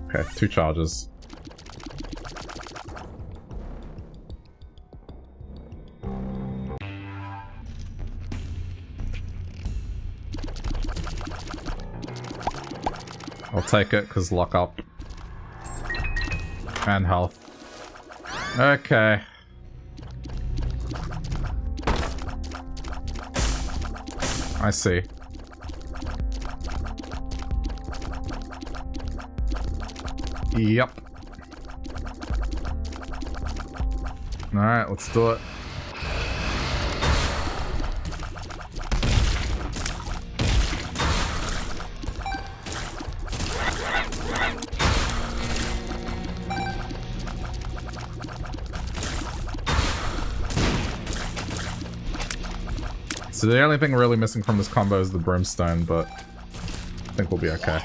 Okay, two charges. Take it, because lock up. And health. Okay. I see. Yep. Alright, let's do it. So the only thing really missing from this combo is the brimstone, but I think we'll be okay.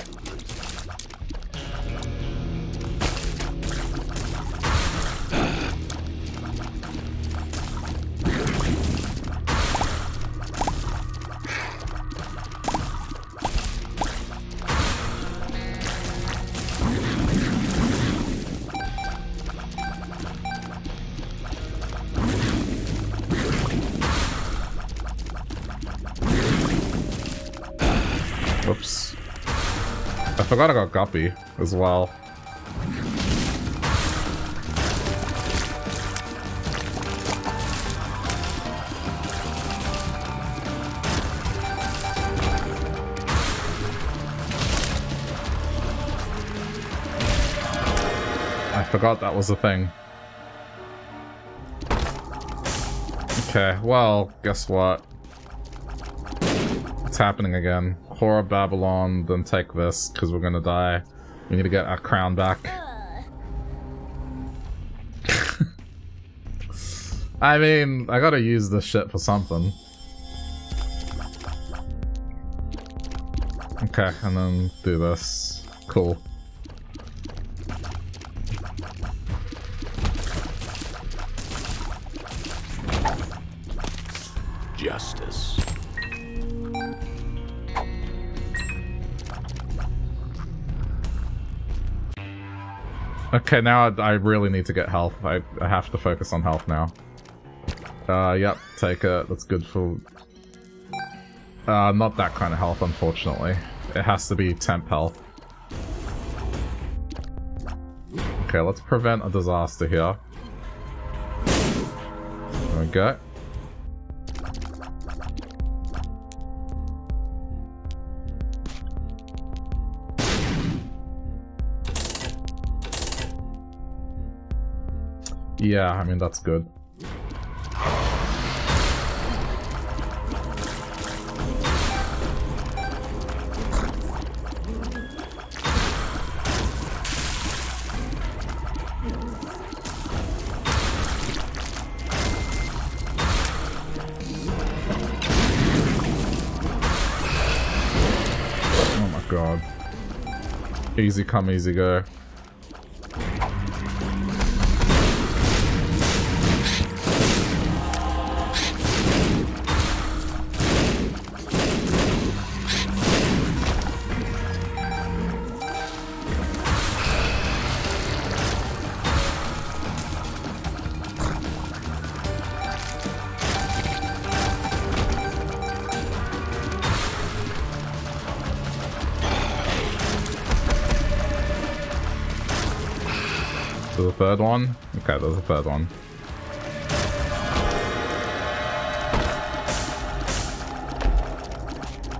Forgot I got Guppy as well. I forgot that was a thing. Okay, well, guess what? Happening again. Whore of Babylon, then take this, because we're gonna die. We need to get our crown back. I mean, I gotta use this shit for something. Okay, and then do this. Cool. Okay, now I, really need to get health. I, I have to focus on health now. Uh, yep, take it. That's good for... Uh, not that kind of health, unfortunately. It has to be temp health. Okay, let's prevent a disaster here. There we go. Yeah, I mean, that's good. Oh my god. Easy come, easy go. Okay, there's a third one.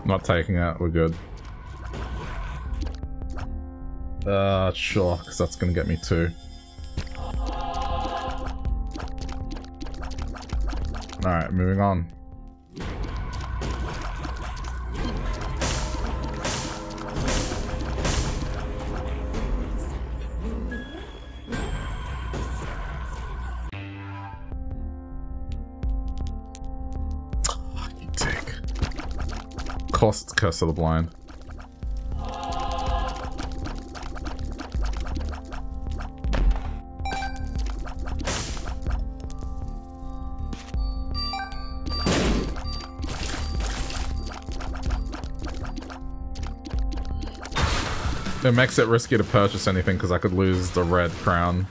Not taking it, we're good. Uh, sure, because that's gonna get me two. Alright, moving on. Curse of the Blind. It makes it risky to purchase anything because I could lose the red crown.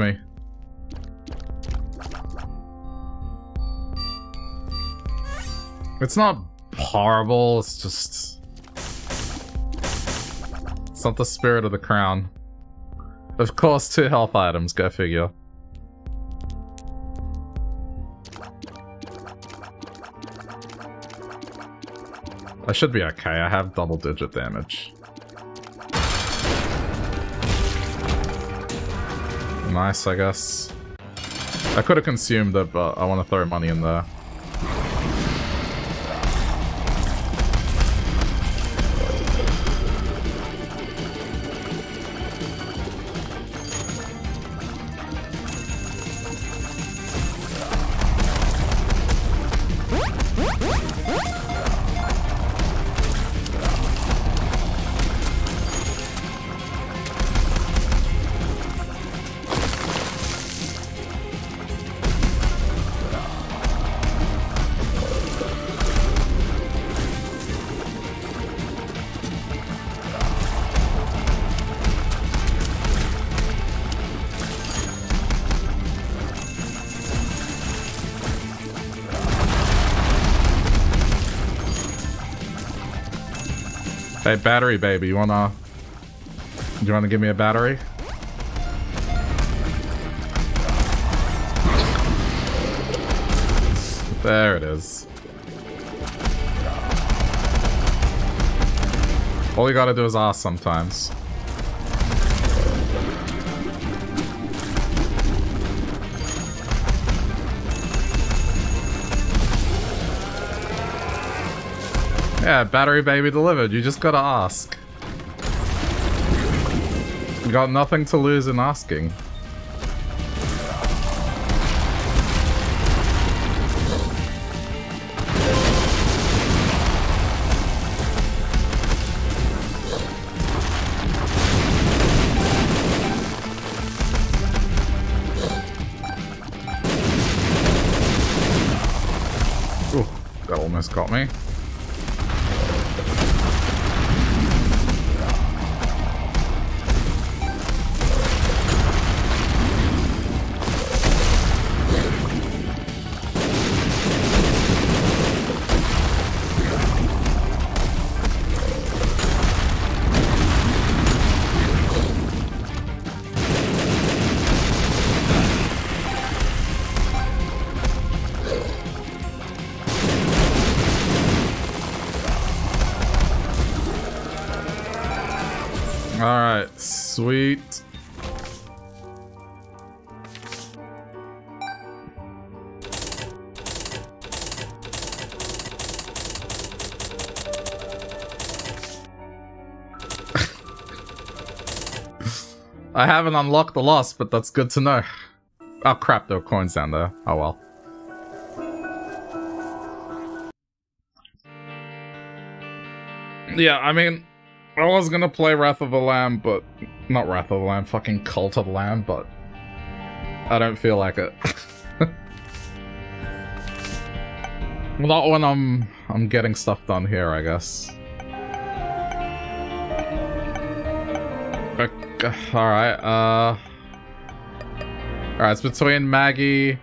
Me. It's not horrible. It's just it's not the spirit of the crown. Of course, two health items. Go figure. I should be okay. I have double digit damage. Nice, I guess. I could have consumed it, but I want to throw money in there. Battery baby, you wanna... Do you wanna give me a battery? There it is. All you gotta do is ask sometimes. Yeah, battery baby delivered. You just gotta ask. You got nothing to lose in asking. I haven't unlocked the loss, but that's good to know. Oh crap, there are coins down there. Oh well. Yeah, I mean, I was gonna play Wrath of the Lamb, but not Wrath of the Lamb, fucking Cult of the Lamb, but I don't feel like it. not when I'm I'm getting stuff done here, I guess. All right. Uh. All right. It's between Maggie,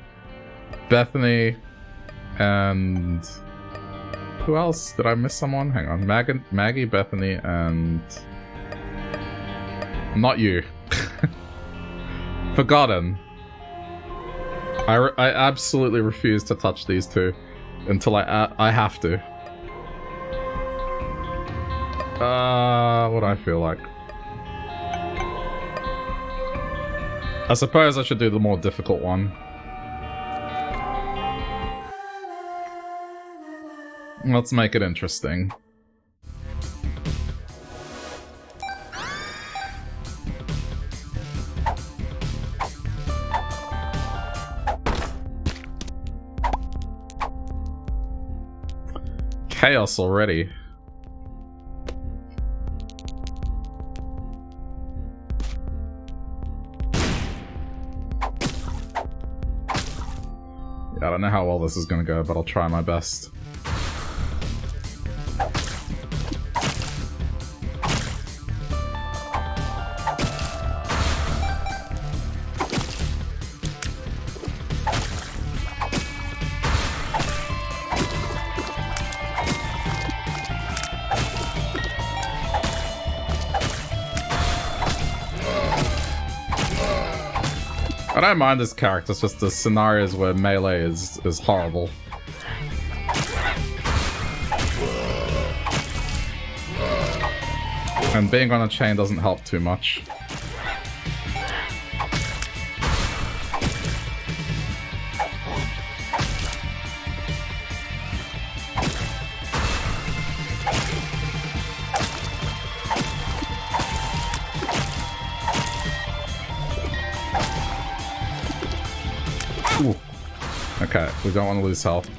Bethany, and who else? Did I miss someone? Hang on. Mag Maggie, Bethany, and not you. Forgotten. I, I absolutely refuse to touch these two until I uh, I have to. Uh, what do I feel like? I suppose I should do the more difficult one. Let's make it interesting. Chaos already. I don't know how well this is gonna go, but I'll try my best. I don't mind this character, it's just the scenarios where melee is, is horrible. And being on a chain doesn't help too much. We don't want to lose health.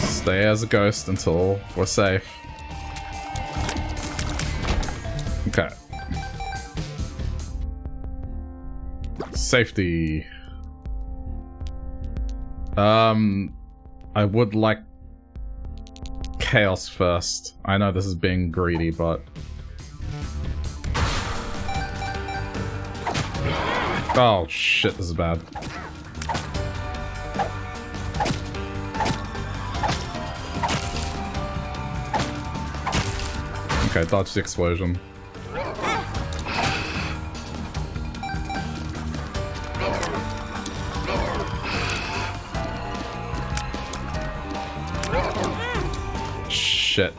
Stay as a ghost until we're safe. Okay. Safety. Um, I would like chaos first. I know this is being greedy, but Oh shit, this is bad. Okay, dodge the explosion. Shit.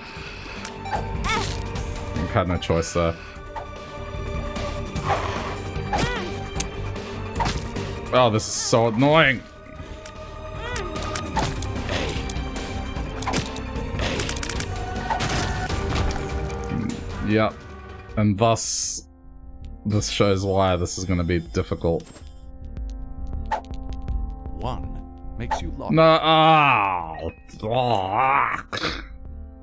I've had no choice there. Oh, this is so annoying. Yep. And thus, this shows why this is going to be difficult. One makes you lock. No, oh.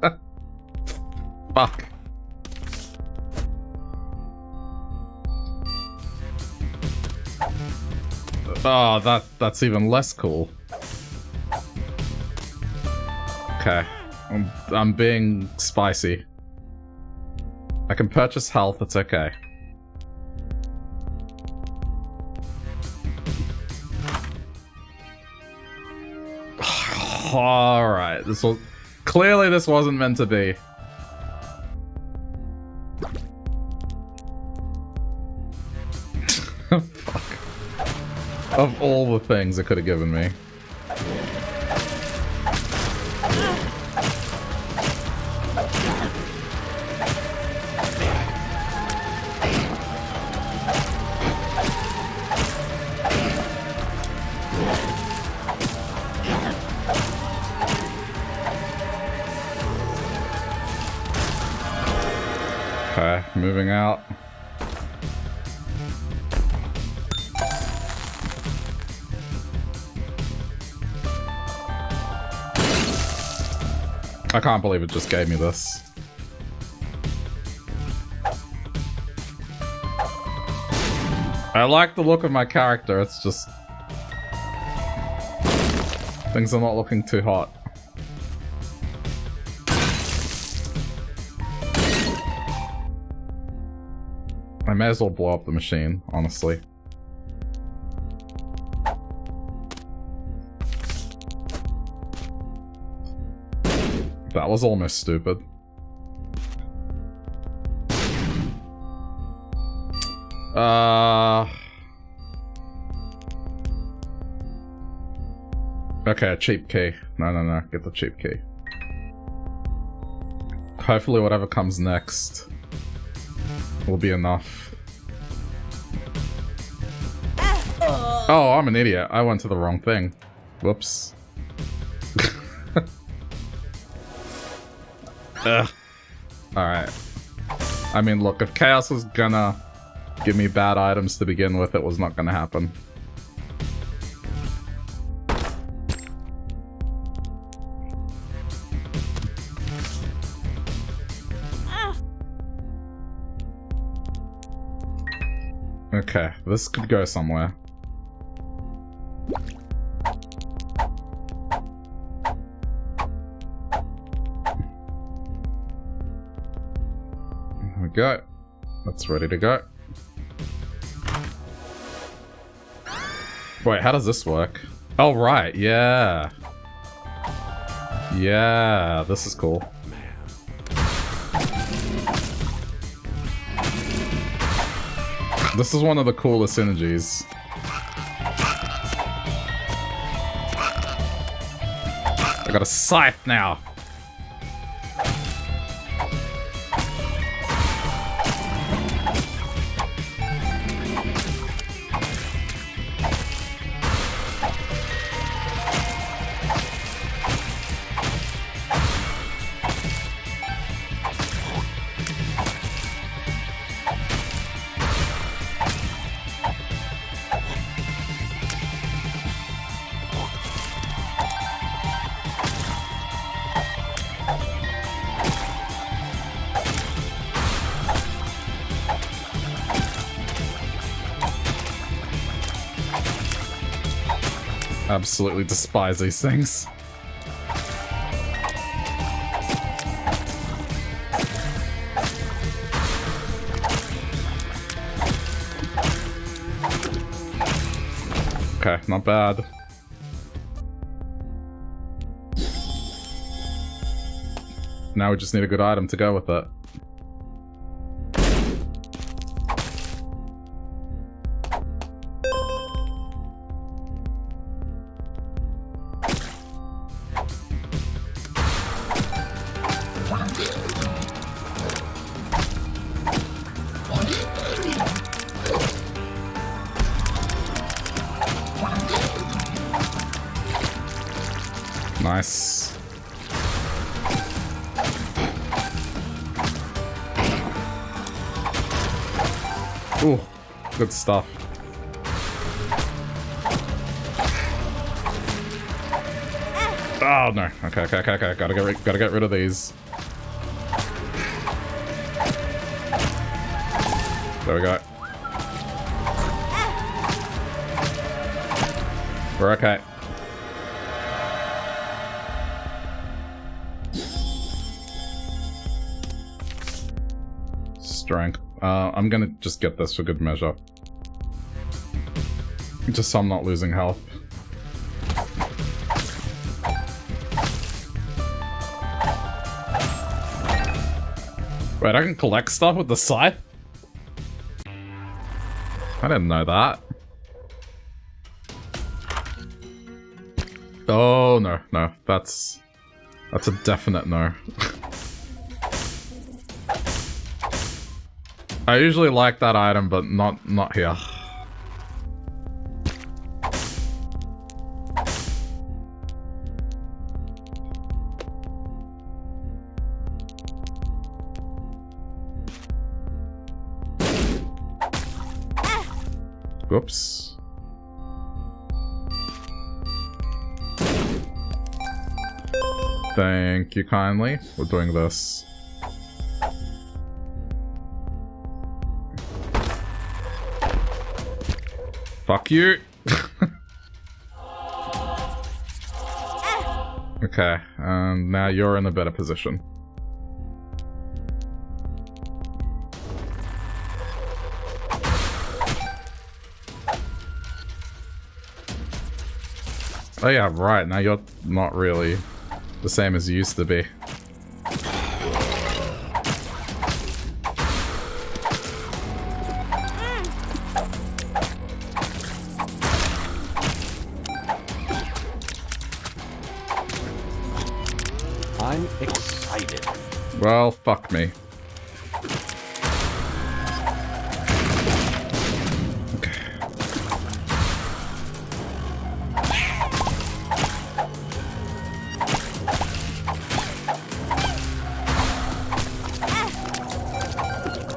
Fuck. Oh, that that's even less cool. Okay. I'm, I'm being spicy. I can purchase health, it's okay. Alright, this was... Clearly this wasn't meant to be. Of all the things it could have given me. Can't believe it just gave me this. I like the look of my character, it's just... Things are not looking too hot. I may as well blow up the machine, honestly. That was almost stupid. Uh... Okay, cheap key. No, no, no. Get the cheap key. Hopefully whatever comes next will be enough. Oh, I'm an idiot. I went to the wrong thing. Whoops. Alright. I mean, look, if Chaos was gonna give me bad items to begin with, it was not gonna happen. Okay, this could go somewhere. Ready to go. Wait, how does this work? Oh, right, yeah. Yeah, this is cool. This is one of the coolest synergies. I got a scythe now. Absolutely despise these things. Okay, not bad. Now we just need a good item to go with it. I'm gonna just get this for good measure. Just so I'm not losing health. Wait, I can collect stuff with the scythe? I didn't know that. Oh, no, no. That's... That's a definite no. I usually like that item, but not not here. Whoops. Thank you kindly. We're doing this. Fuck you. okay, and now you're in a better position. Oh yeah, right, now you're not really the same as you used to be. Well, fuck me.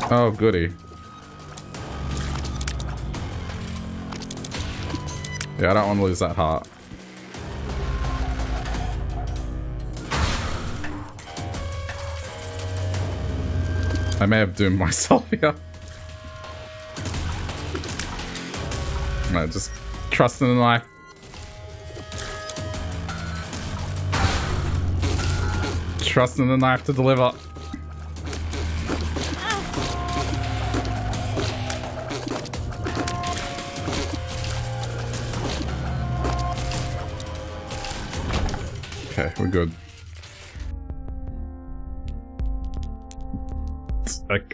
Oh, goody. Yeah, I don't want to lose that heart. I may have doomed myself here. No, just trust in the knife. Trust in the knife to deliver. Okay, we're good.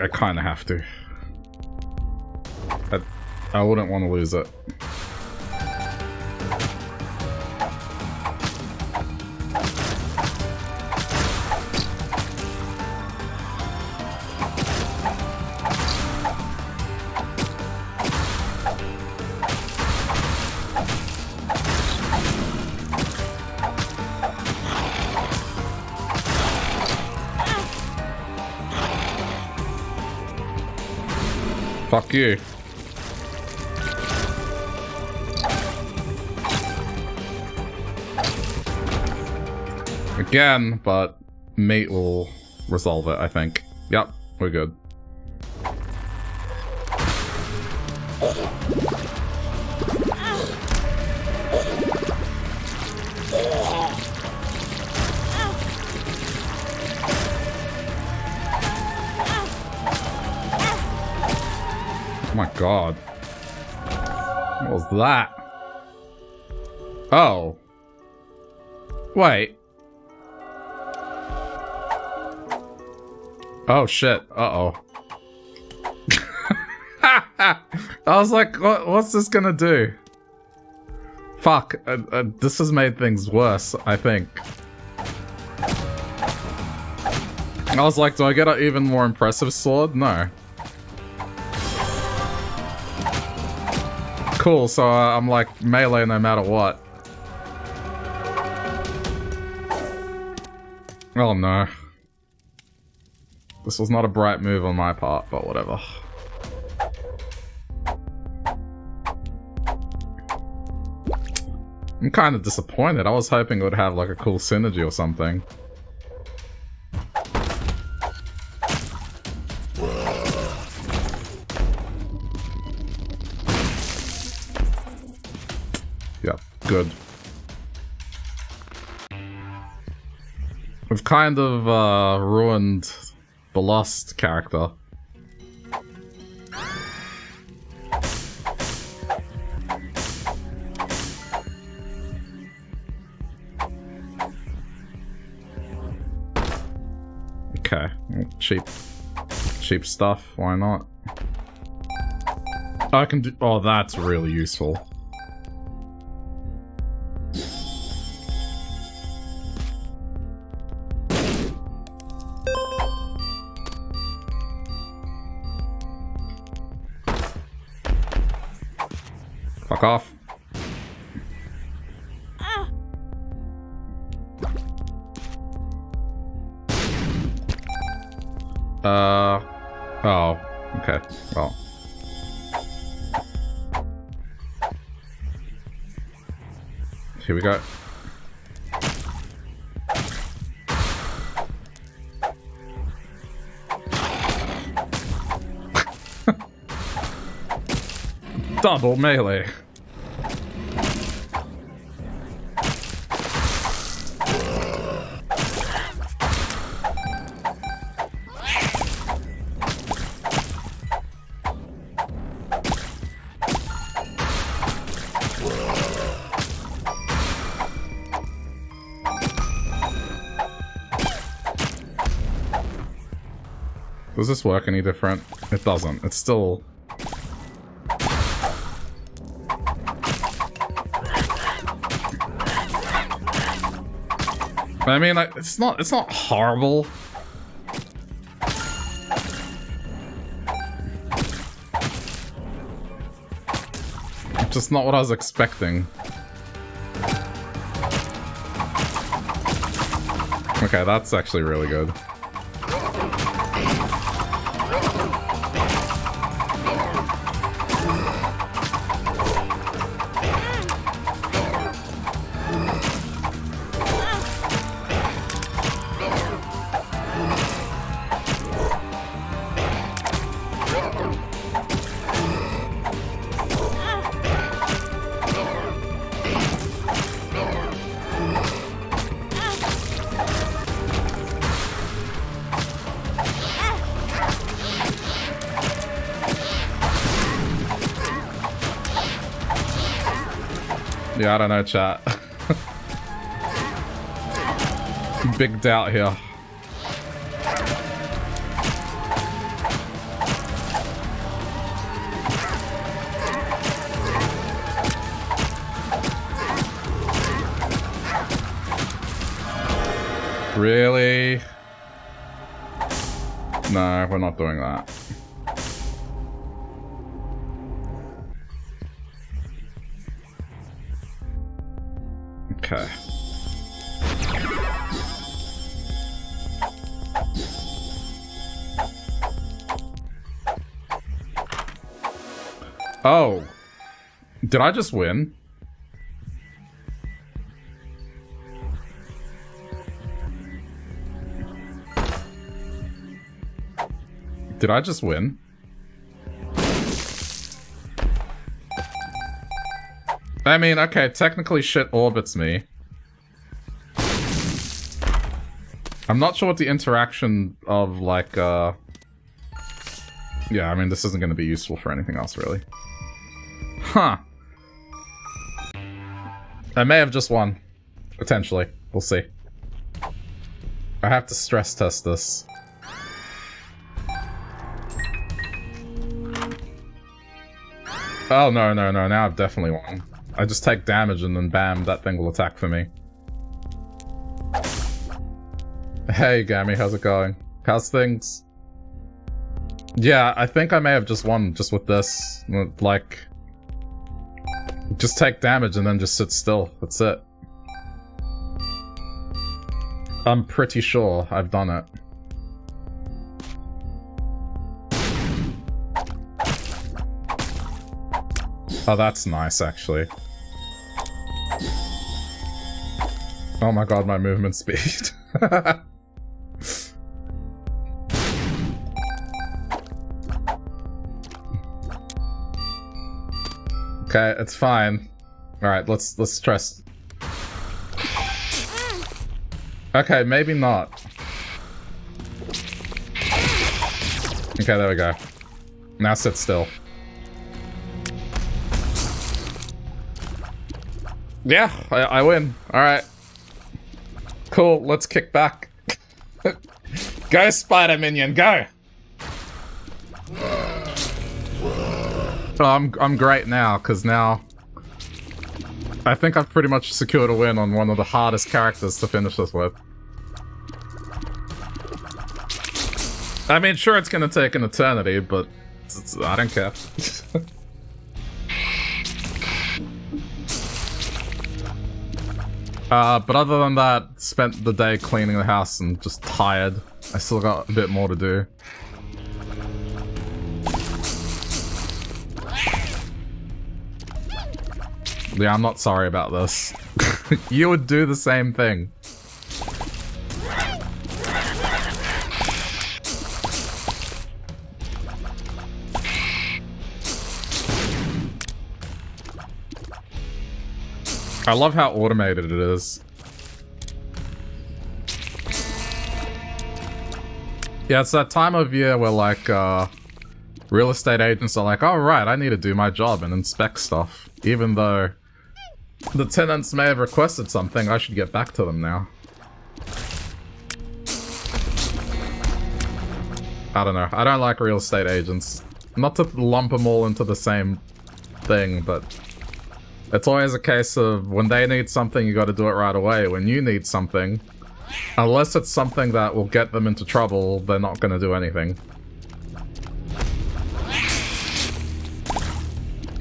I, kind of have to. I, I wouldn't want to lose it. Again, but mate will resolve it, I think. Yep, we're good. God. What was that? Oh. Wait. Oh shit. Uh-oh. I was like, what, what's this gonna do? Fuck. Uh, uh, this has made things worse, I think. I was like, do I get an even more impressive sword? No. Cool, so uh, I'm like melee no matter what. Oh no. This was not a bright move on my part, but whatever. I'm kind of disappointed. I was hoping it would have like a cool synergy or something. Good. We've kind of uh, ruined the Lost character. Okay, cheap, cheap stuff. Why not? I can do. Oh, that's really useful. Fuck off. Uh. uh. Oh. Okay. Well. Here we go. double melee. Does this work any different? It doesn't. It's still... I mean, like, it's not, it's not horrible. Just not what I was expecting. Okay, that's actually really good. I don't know, chat. Big doubt here. Really? No, we're not doing that. Did I just win? Did I just win? I mean, okay, technically shit orbits me. I'm not sure what the interaction of, like, uh... Yeah, I mean, this isn't going to be useful for anything else, really. Huh. I may have just won. Potentially. We'll see. I have to stress test this. Oh, no, no, no. Now I've definitely won. I just take damage and then bam, that thing will attack for me. Hey, Gammy, how's it going? How's things? Yeah, I think I may have just won just with this. Like, just take damage and then just sit still. That's it. I'm pretty sure I've done it. Oh, that's nice, actually. Oh my god, my movement speed. okay, it's fine. Alright, let's let's trust. Okay, maybe not. Okay, there we go. Now sit still. Yeah, I, I win. Alright. Cool, let's kick back. go, Spider Minion, go! Oh, I'm, I'm great now, because now... I think I've pretty much secured a win on one of the hardest characters to finish this with. I mean, sure, it's gonna take an eternity, but I don't care. Uh, but other than that, spent the day cleaning the house and just tired. I still got a bit more to do. Yeah, I'm not sorry about this. you would do the same thing. I love how automated it is. Yeah, it's that time of year where like uh, real estate agents are like, "All right, right, I need to do my job and inspect stuff," even though the tenants may have requested something. I should get back to them now. I don't know. I don't like real estate agents. Not to lump them all into the same thing, but it's always a case of when they need something, you got to do it right away. When you need something, unless it's something that will get them into trouble, they're not going to do anything.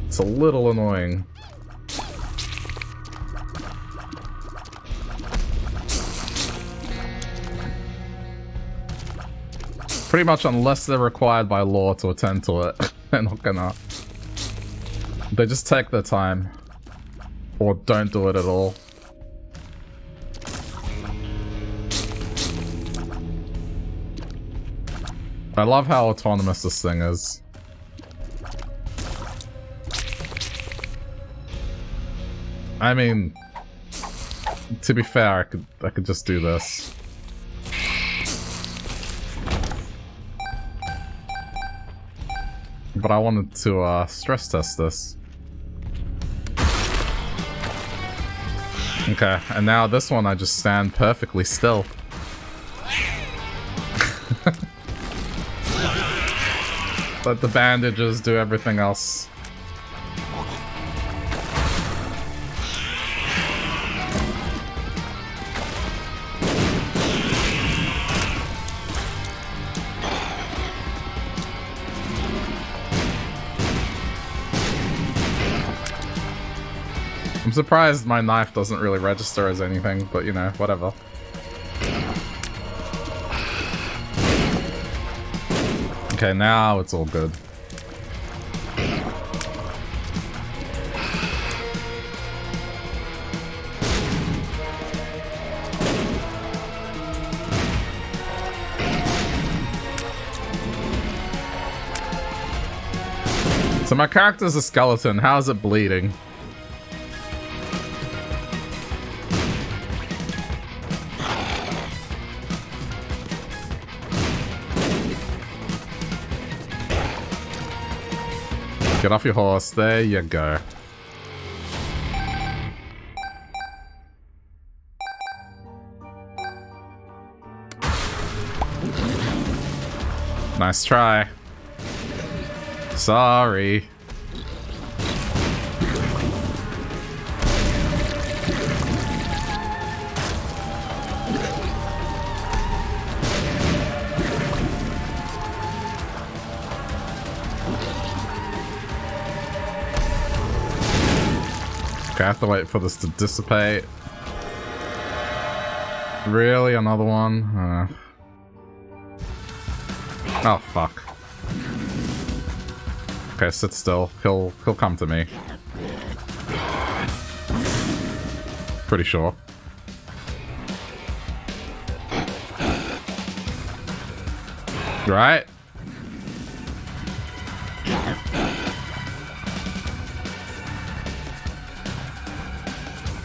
It's a little annoying. Pretty much unless they're required by law to attend to it, they're not gonna. They just take their time. Or don't do it at all. I love how autonomous this thing is. I mean, to be fair, I could I could just do this. But I wanted to uh, stress test this. Okay, and now this one I just stand perfectly still. Let the bandages do everything else. Surprised my knife doesn't really register as anything, but you know, whatever. Okay, now it's all good. So my character's a skeleton. How's it bleeding? Get off your horse. There you go. Nice try. Sorry. I have to wait for this to dissipate. Really? Another one? Uh. Oh, fuck. Okay, sit still. He'll, he'll come to me. Pretty sure. Right?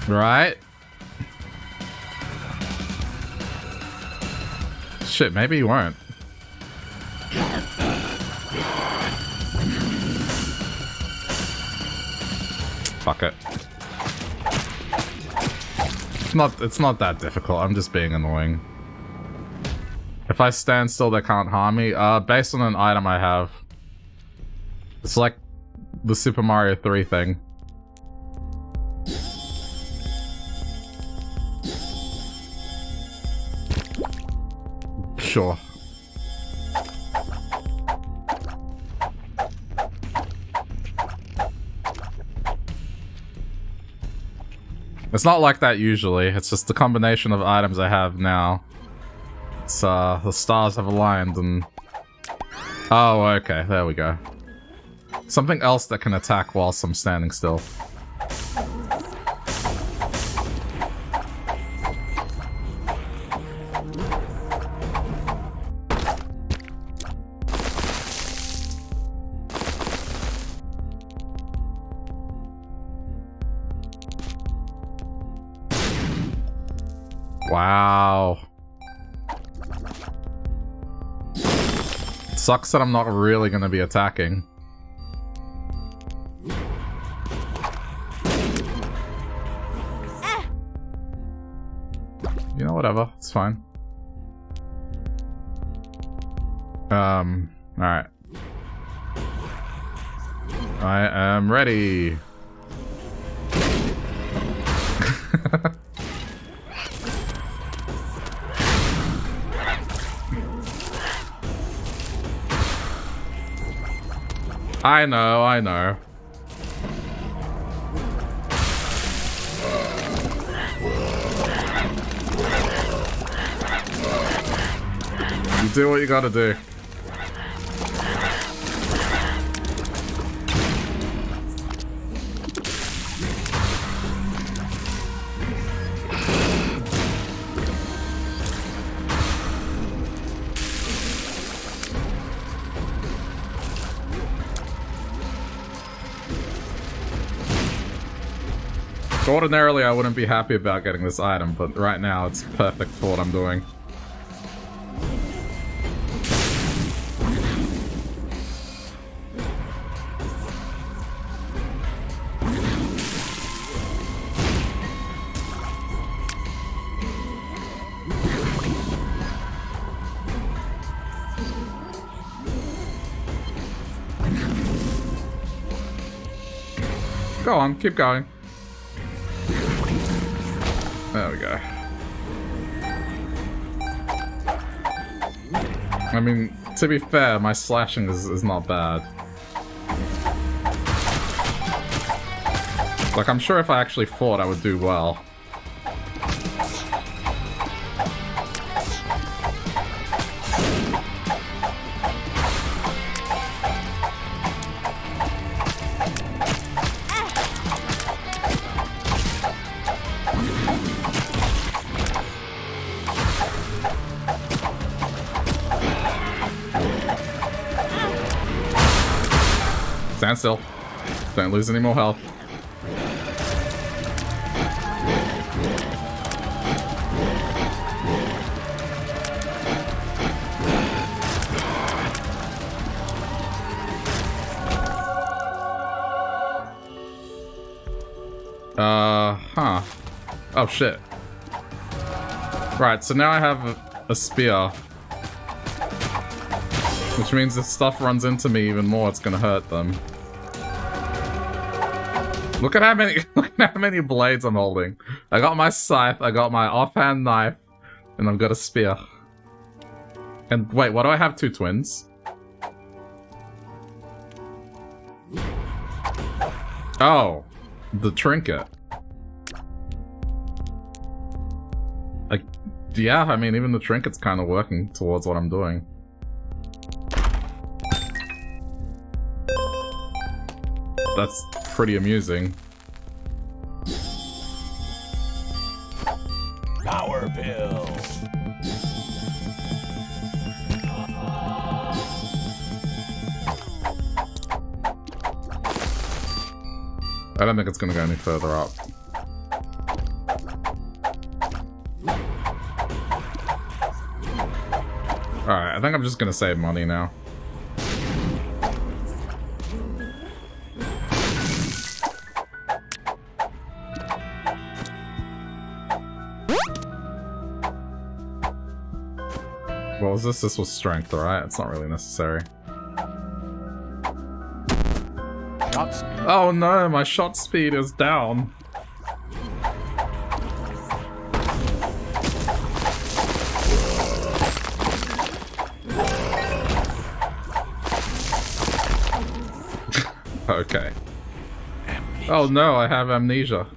Right? Shit, maybe you won't. Fuck it. It's not, it's not that difficult, I'm just being annoying. If I stand still, they can't harm me. Uh, based on an item I have. It's like the Super Mario 3 thing. Sure. It's not like that usually. It's just the combination of items I have now. It's, uh, the stars have aligned and... Oh, okay. There we go. Something else that can attack whilst I'm standing still. Sucks that I'm not really going to be attacking. You know, whatever. It's fine. Um, alright. I am ready. I know, I know. You do what you gotta do. Ordinarily, I wouldn't be happy about getting this item, but right now it's perfect for what I'm doing. Go on, keep going. There we go. I mean, to be fair, my slashing is, is not bad. Like, I'm sure if I actually fought, I would do well. Stand still. Don't lose any more health. Uh, huh. Oh, shit. Right, so now I have a, a spear. Which means if stuff runs into me even more, it's gonna hurt them. Look at how many look at how many blades I'm holding. I got my scythe, I got my offhand knife, and I've got a spear. And wait, what do I have? Two twins? Oh, the trinket. Like, yeah, I mean, even the trinket's kind of working towards what I'm doing. That's pretty amusing. Power pill. I don't think it's gonna go any further up. Alright, I think I'm just gonna save money now. Was this? Was strength, alright? It's not really necessary. Oh no, my shot speed is down. okay. Oh no, I have amnesia.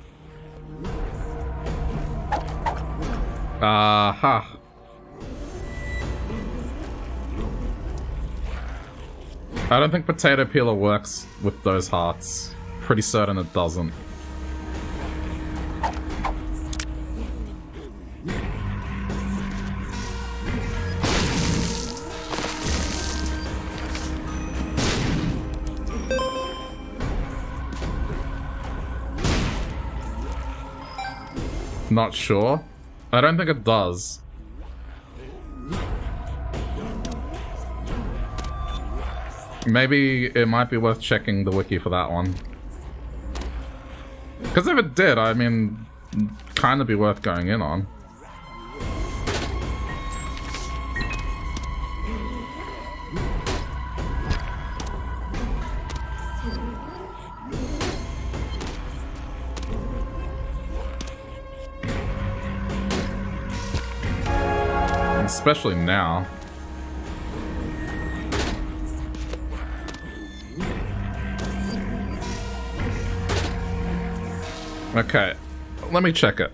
Aha. I don't think Potato Peeler works with those hearts. Pretty certain it doesn't. Not sure. I don't think it does. Maybe it might be worth checking the wiki for that one. Because if it did, I mean, kind of be worth going in on. Especially now. Okay, let me check it.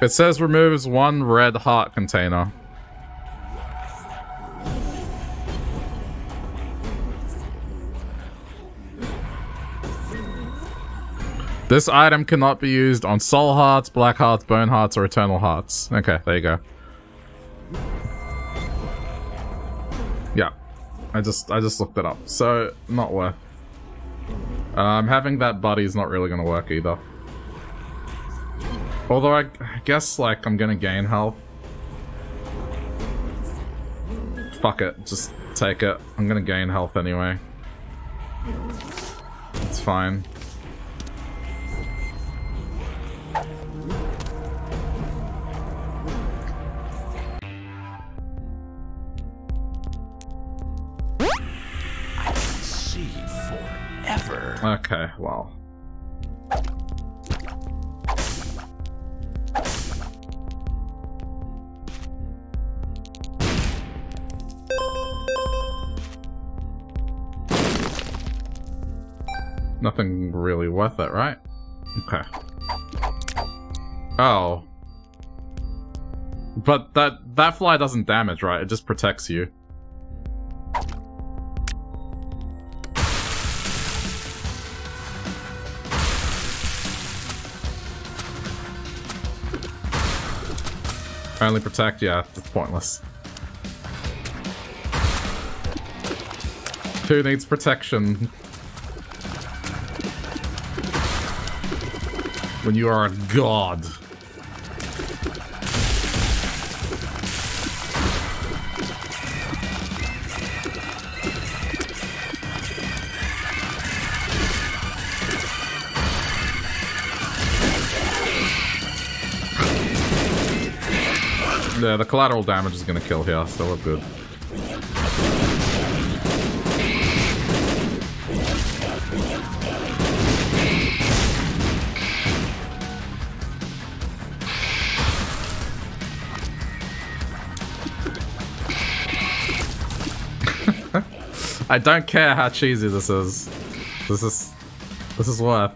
It says removes one red heart container. This item cannot be used on soul hearts, black hearts, bone hearts, or eternal hearts. Okay, there you go. I just I just looked it up. So, not worth. Um, having that buddy's not really gonna work either. Although I, I guess, like, I'm gonna gain health. Fuck it, just take it. I'm gonna gain health anyway. It's fine. Okay, well. Nothing really worth it, right? Okay. Oh. But that that fly doesn't damage, right? It just protects you. Only protect? Yeah, it's pointless. Who needs protection? When you are a god. Yeah, the collateral damage is gonna kill here, so we're good. I don't care how cheesy this is. This is... This is worth.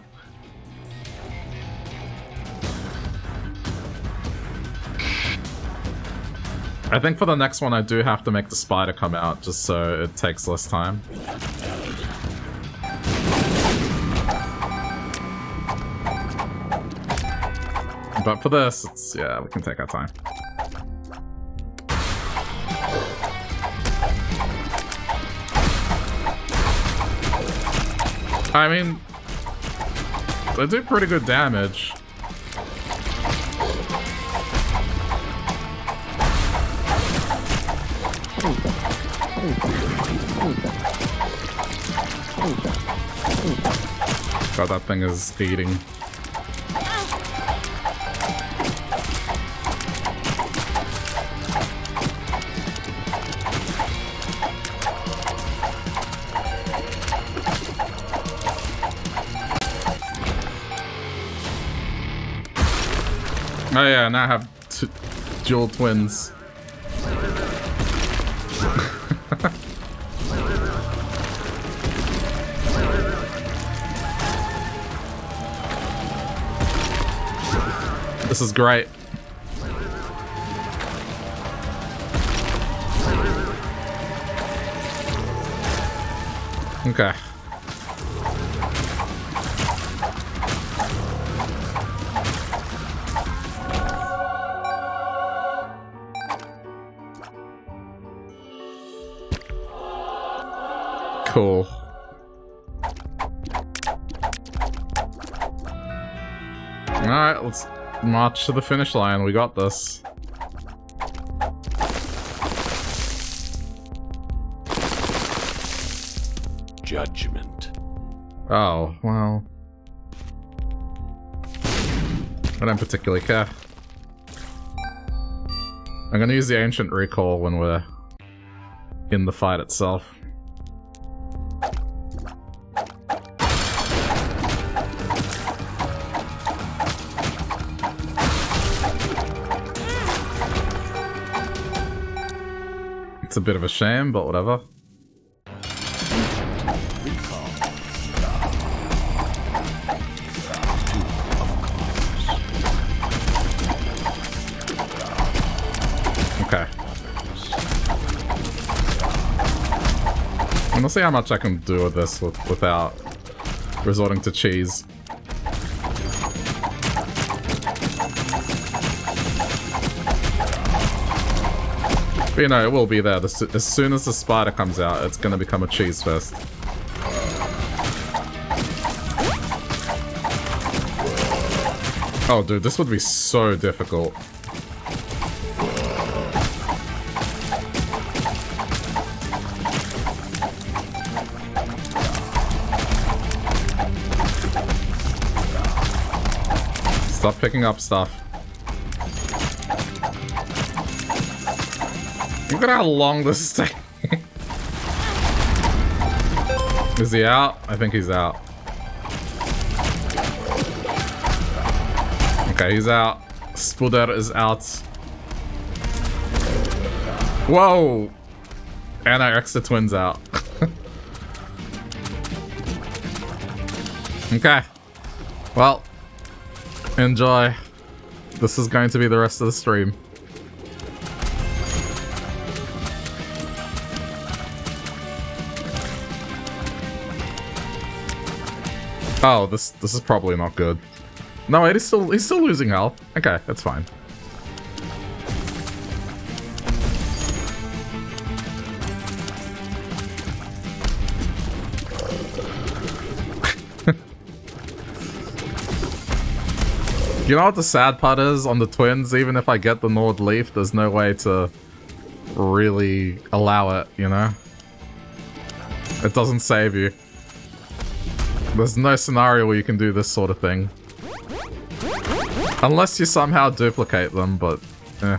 I think for the next one I do have to make the spider come out just so it takes less time. But for this, it's, yeah, we can take our time. I mean, they do pretty good damage. God, that thing is eating. Oh yeah, now I have dual twins. Is great. March to the finish line. We got this. Judgment. Oh, well. I don't particularly care. I'm gonna use the Ancient Recall when we're in the fight itself. It's a bit of a shame, but whatever. Okay. I'm gonna see how much I can do with this with, without resorting to cheese. But you know, it will be there. As soon as the spider comes out, it's gonna become a cheese fest. Oh, dude, this would be so difficult. Stop picking up stuff. Look at how long this is taking. is he out? I think he's out. Okay, he's out. Spuder is out. Whoa! And our extra twins out. okay. Well, enjoy. This is going to be the rest of the stream. Oh, this this is probably not good. No, wait, he's still he's still losing health. Okay, that's fine. you know what the sad part is on the twins? Even if I get the Nord Leaf, there's no way to really allow it, you know? It doesn't save you. There's no scenario where you can do this sort of thing. Unless you somehow duplicate them, but... Eh.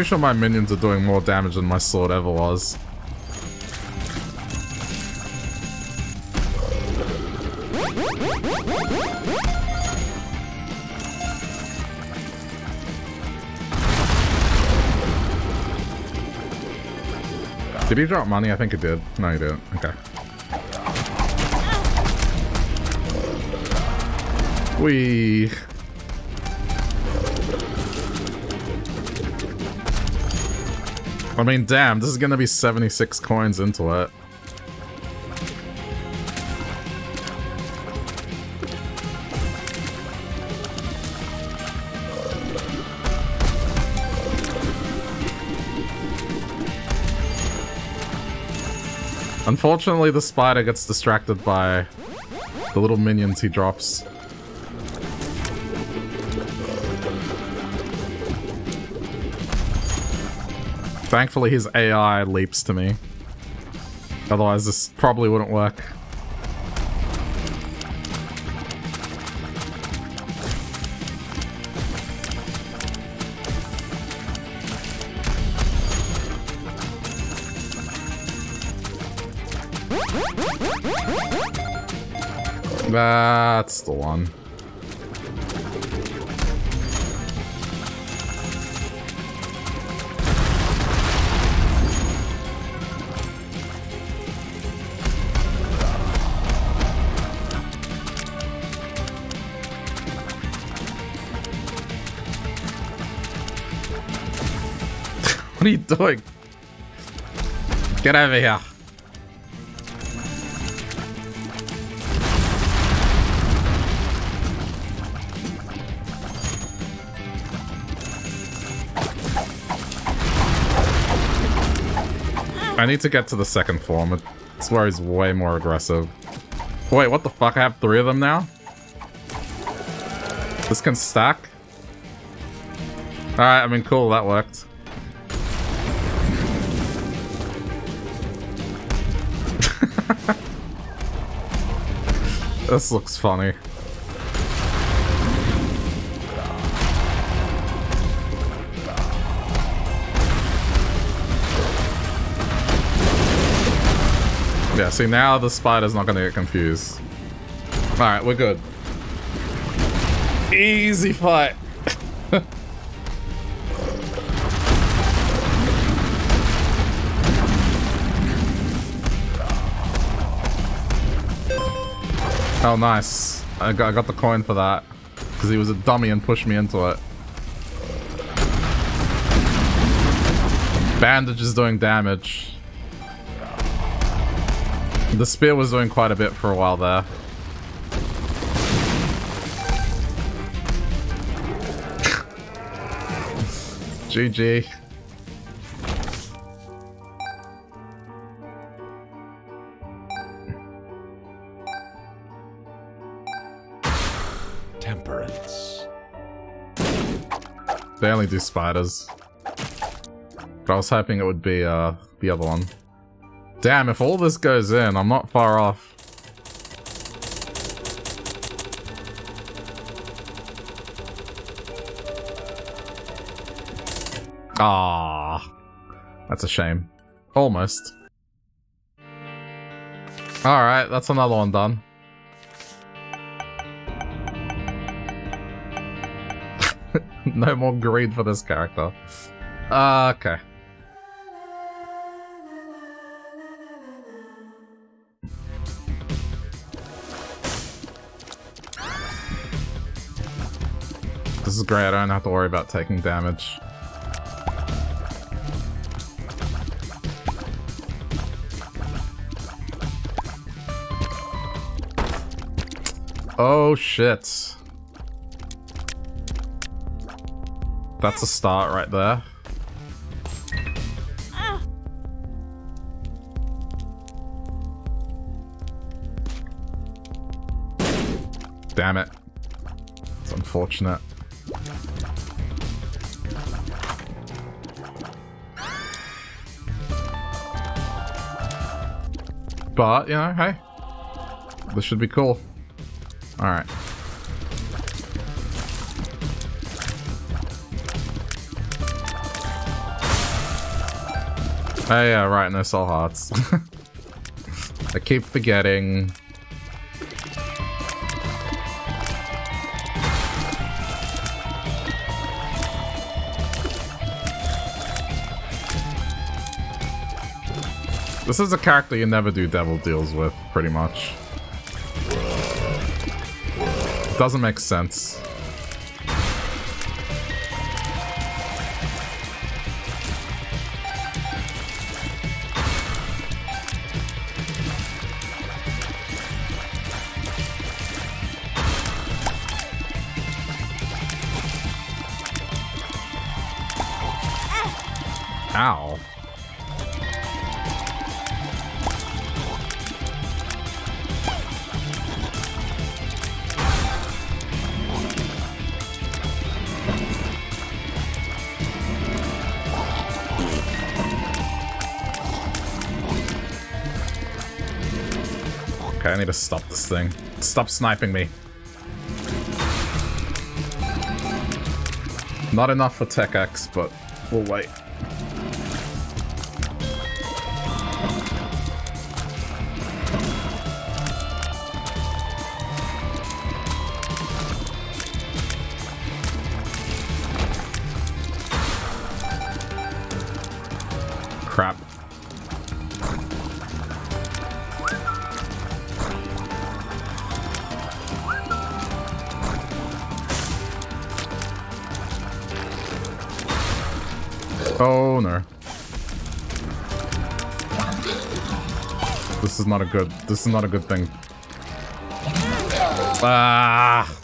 Pretty sure my minions are doing more damage than my sword ever was. Did he drop money? I think he did. No, he didn't. Okay. We. I mean, damn, this is gonna be 76 coins into it. Unfortunately, the spider gets distracted by the little minions he drops. Thankfully, his AI leaps to me. Otherwise, this probably wouldn't work. That's the one. You doing? Get over here. I need to get to the second form. It's where he's way more aggressive. Wait, what the fuck? I have three of them now? This can stack? Alright, I mean, cool, that worked. This looks funny. Yeah, see now the spider's not gonna get confused. Alright, we're good. Easy fight. oh, nice. I got, I got the coin for that. Because he was a dummy and pushed me into it. Bandage is doing damage. The spear was doing quite a bit for a while there. GG. They only do spiders. But I was hoping it would be uh, the other one. Damn, if all this goes in, I'm not far off. Ah, That's a shame. Almost. Alright, that's another one done. no more greed for this character. Uh, okay. This is great, I don't have to worry about taking damage. Oh shit. That's a start right there. Damn it. It's unfortunate. But, you know, hey. This should be cool. Alright. Oh yeah, right, no soul hearts. I keep forgetting. This is a character you never do devil deals with, pretty much. Doesn't make sense. Need to stop this thing. Stop sniping me. Not enough for Tech X, but we'll wait. Good, this is not a good thing. Ah!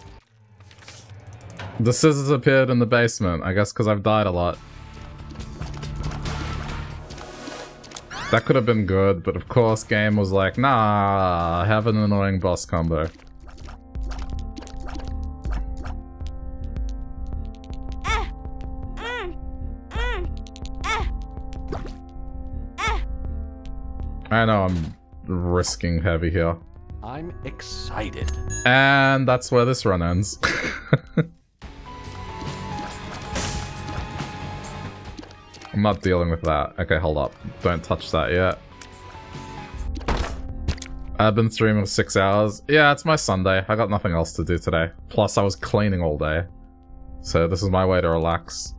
The scissors appeared in the basement, I guess because I've died a lot. That could have been good, but of course game was like, nah, have an annoying boss combo. Risking heavy here. I'm excited. And that's where this run ends. I'm not dealing with that. Okay, hold up. Don't touch that yet. I've been streaming for six hours. Yeah, it's my Sunday. I got nothing else to do today. Plus, I was cleaning all day. So this is my way to relax.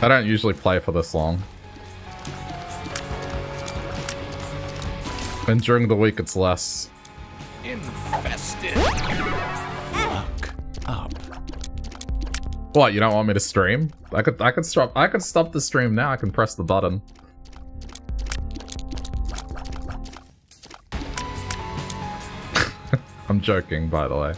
I don't usually play for this long. And during the week, it's less. Infested. Look up. What, you don't want me to stream? I could I could stop I could stop the stream now, I can press the button. I'm joking, by the way.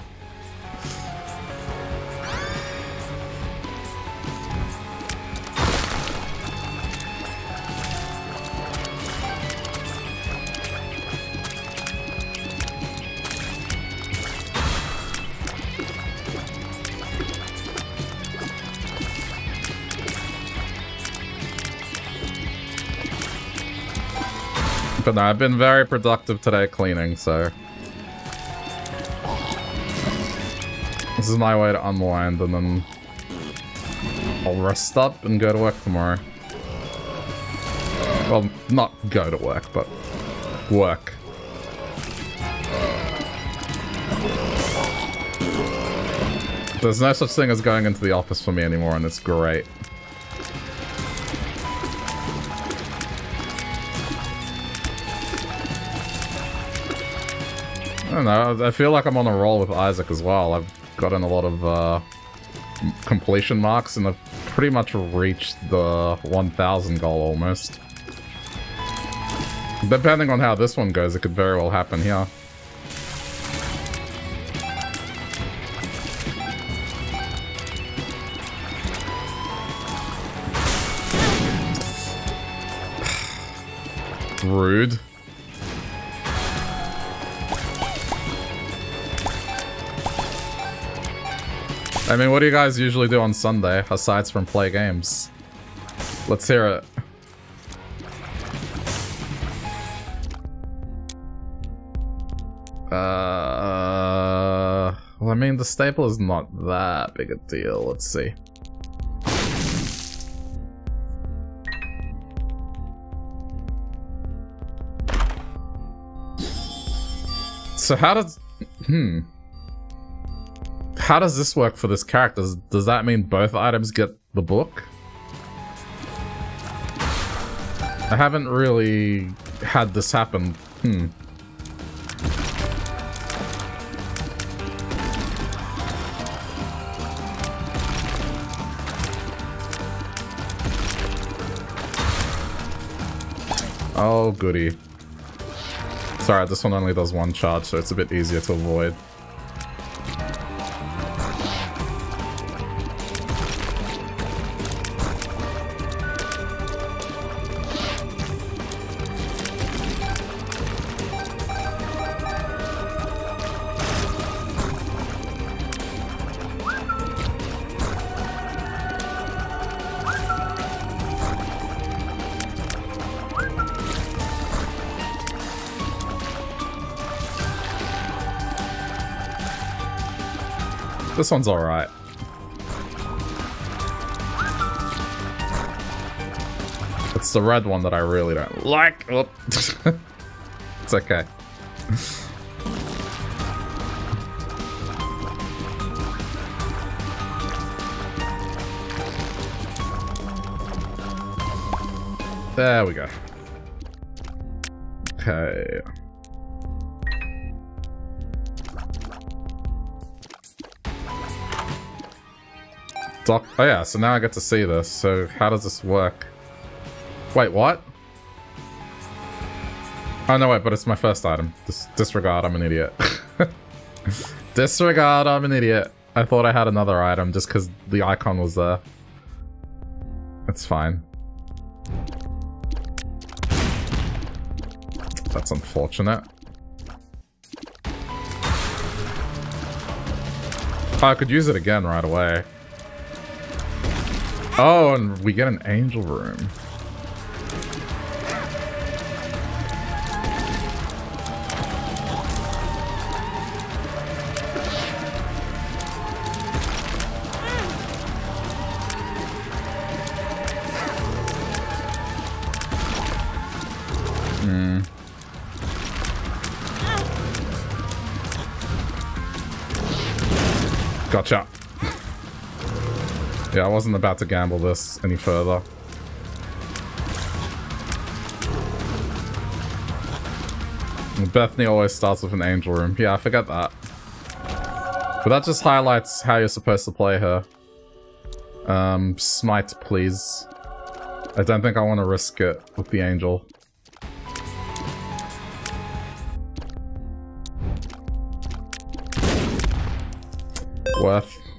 I've been very productive today cleaning, so... This is my way to unwind, and then... I'll rest up and go to work tomorrow. Well, not go to work, but... Work. There's no such thing as going into the office for me anymore, and it's great. I don't know, I feel like I'm on a roll with Isaac as well. I've gotten a lot of uh, completion marks and I've pretty much reached the 1000 goal almost. Depending on how this one goes, it could very well happen here. Rude. I mean, what do you guys usually do on Sunday, aside from play games? Let's hear it. Uh, well, I mean, the staple is not that big a deal. Let's see. So how does... Hmm. How does this work for this character? Does, does that mean both items get the book? I haven't really had this happen. Hmm. Oh, goody. Sorry, this one only does one charge, so it's a bit easier to avoid. This one's alright. It's the red one that I really don't like. Oh. it's okay. There we go. Okay. Oh yeah, so now I get to see this. So how does this work? Wait, what? Oh no, wait, but it's my first item. Dis disregard, I'm an idiot. disregard, I'm an idiot. I thought I had another item just because the icon was there. It's fine. That's unfortunate. Oh, I could use it again right away. Oh, and we get an angel room. Hmm. Gotcha. Yeah, I wasn't about to gamble this any further. Bethany always starts with an angel room. Yeah, I forget that. But that just highlights how you're supposed to play her. Um, smite, please. I don't think I want to risk it with the angel. Worth.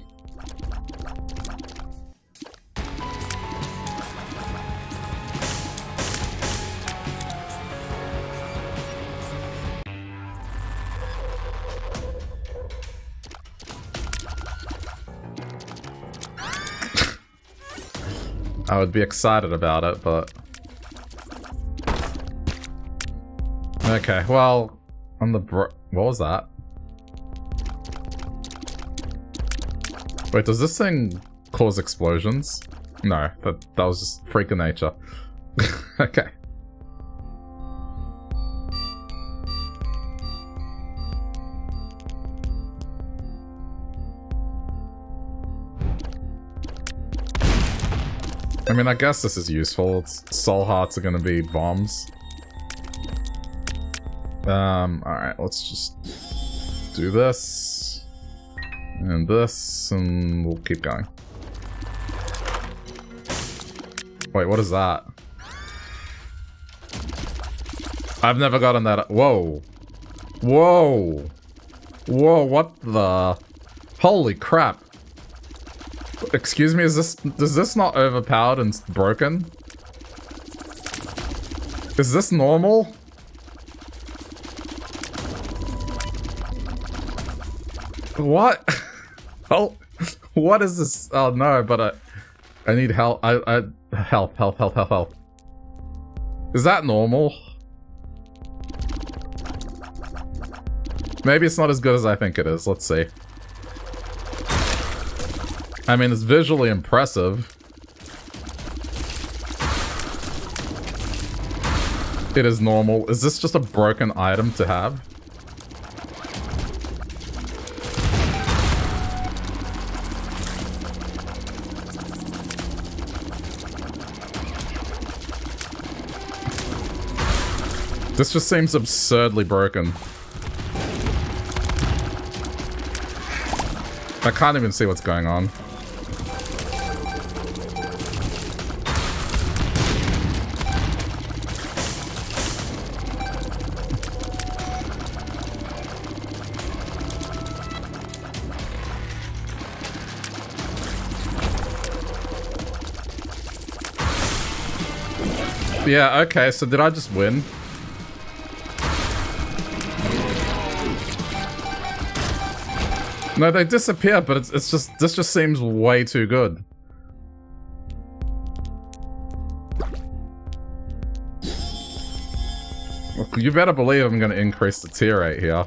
I would be excited about it, but... Okay, well, on the bro- what was that? Wait, does this thing cause explosions? No, that, that was just freak of nature. okay. I mean, I guess this is useful. It's, soul hearts are gonna be bombs. Um, alright, let's just do this. And this, and we'll keep going. Wait, what is that? I've never gotten that- whoa! Whoa! Whoa, what the- Holy crap! Excuse me, is this- is this not overpowered and broken? Is this normal? What? oh, what is this? Oh no, but I, I need help. I, I, help, help, help, help, help. Is that normal? Maybe it's not as good as I think it is. Let's see. I mean, it's visually impressive. It is normal. Is this just a broken item to have? This just seems absurdly broken. I can't even see what's going on. Yeah, okay, so did I just win? No, they disappear, but it's, it's just, this just seems way too good. You better believe I'm gonna increase the tear rate here.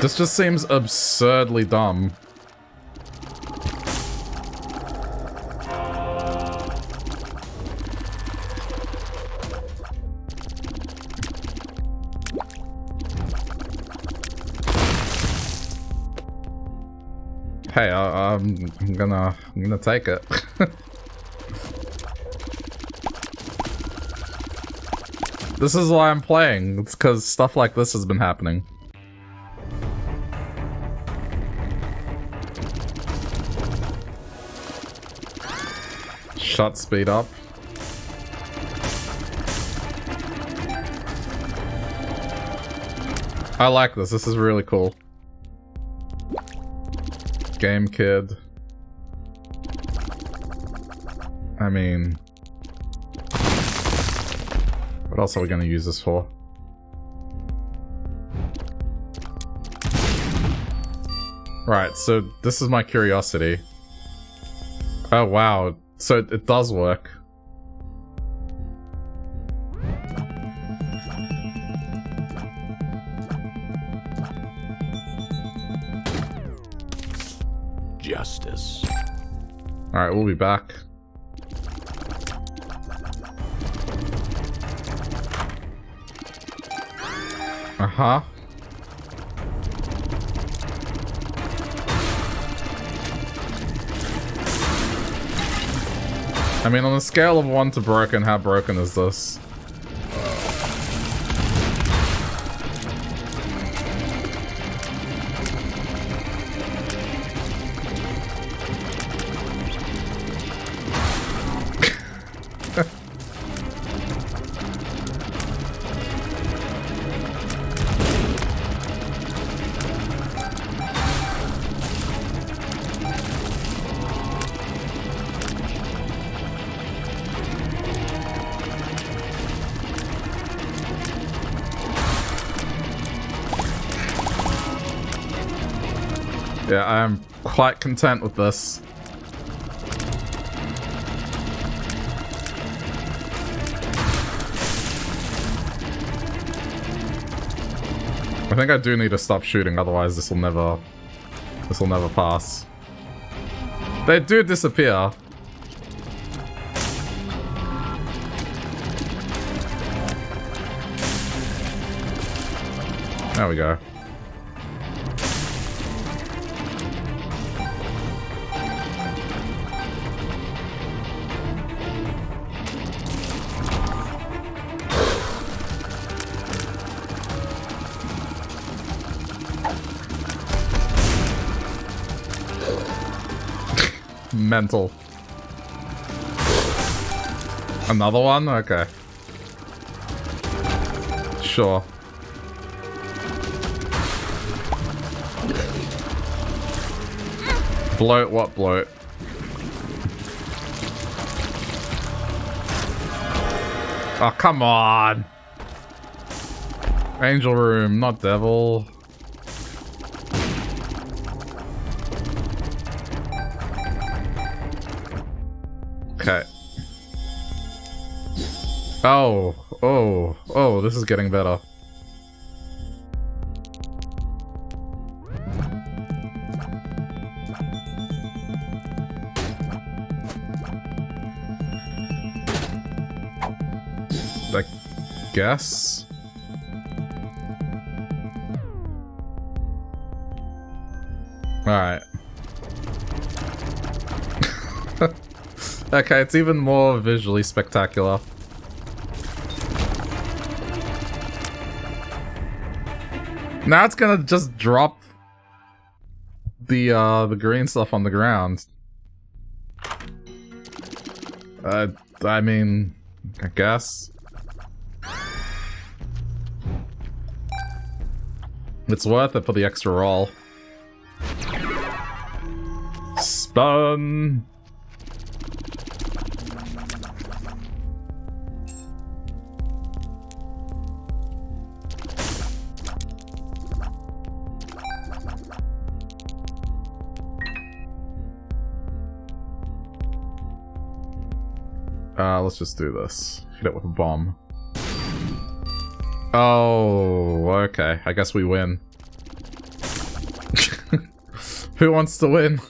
This just seems absurdly dumb. Hey, I, I'm gonna, I'm gonna take it. this is why I'm playing. It's because stuff like this has been happening. Shot speed up. I like this. This is really cool. Game Kid. I mean... What else are we to use this for? Right, so this is my curiosity. Oh wow, so it, it does work. Alright, we'll be back. Uh-huh. I mean, on a scale of 1 to broken, how broken is this? I'm quite content with this. I think I do need to stop shooting, otherwise this will never... This will never pass. They do disappear. There we go. Another one? Okay. Sure. Bloat? What bloat? Oh, come on! Angel room, not devil. Oh, oh, oh, this is getting better. I guess? Alright. okay, it's even more visually spectacular. Now it's gonna just drop the uh the green stuff on the ground. Uh I mean I guess. It's worth it for the extra roll. Stun. Uh, let's just do this. Hit it with a bomb. Oh, okay. I guess we win. Who wants to win?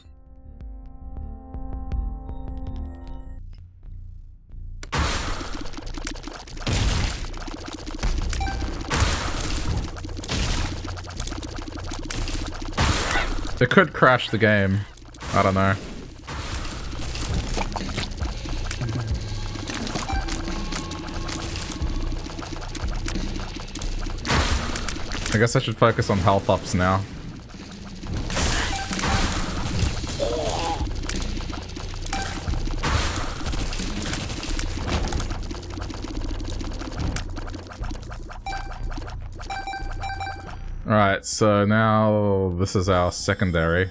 It could crash the game. I don't know. I guess I should focus on health ups now. Alright, so now this is our secondary.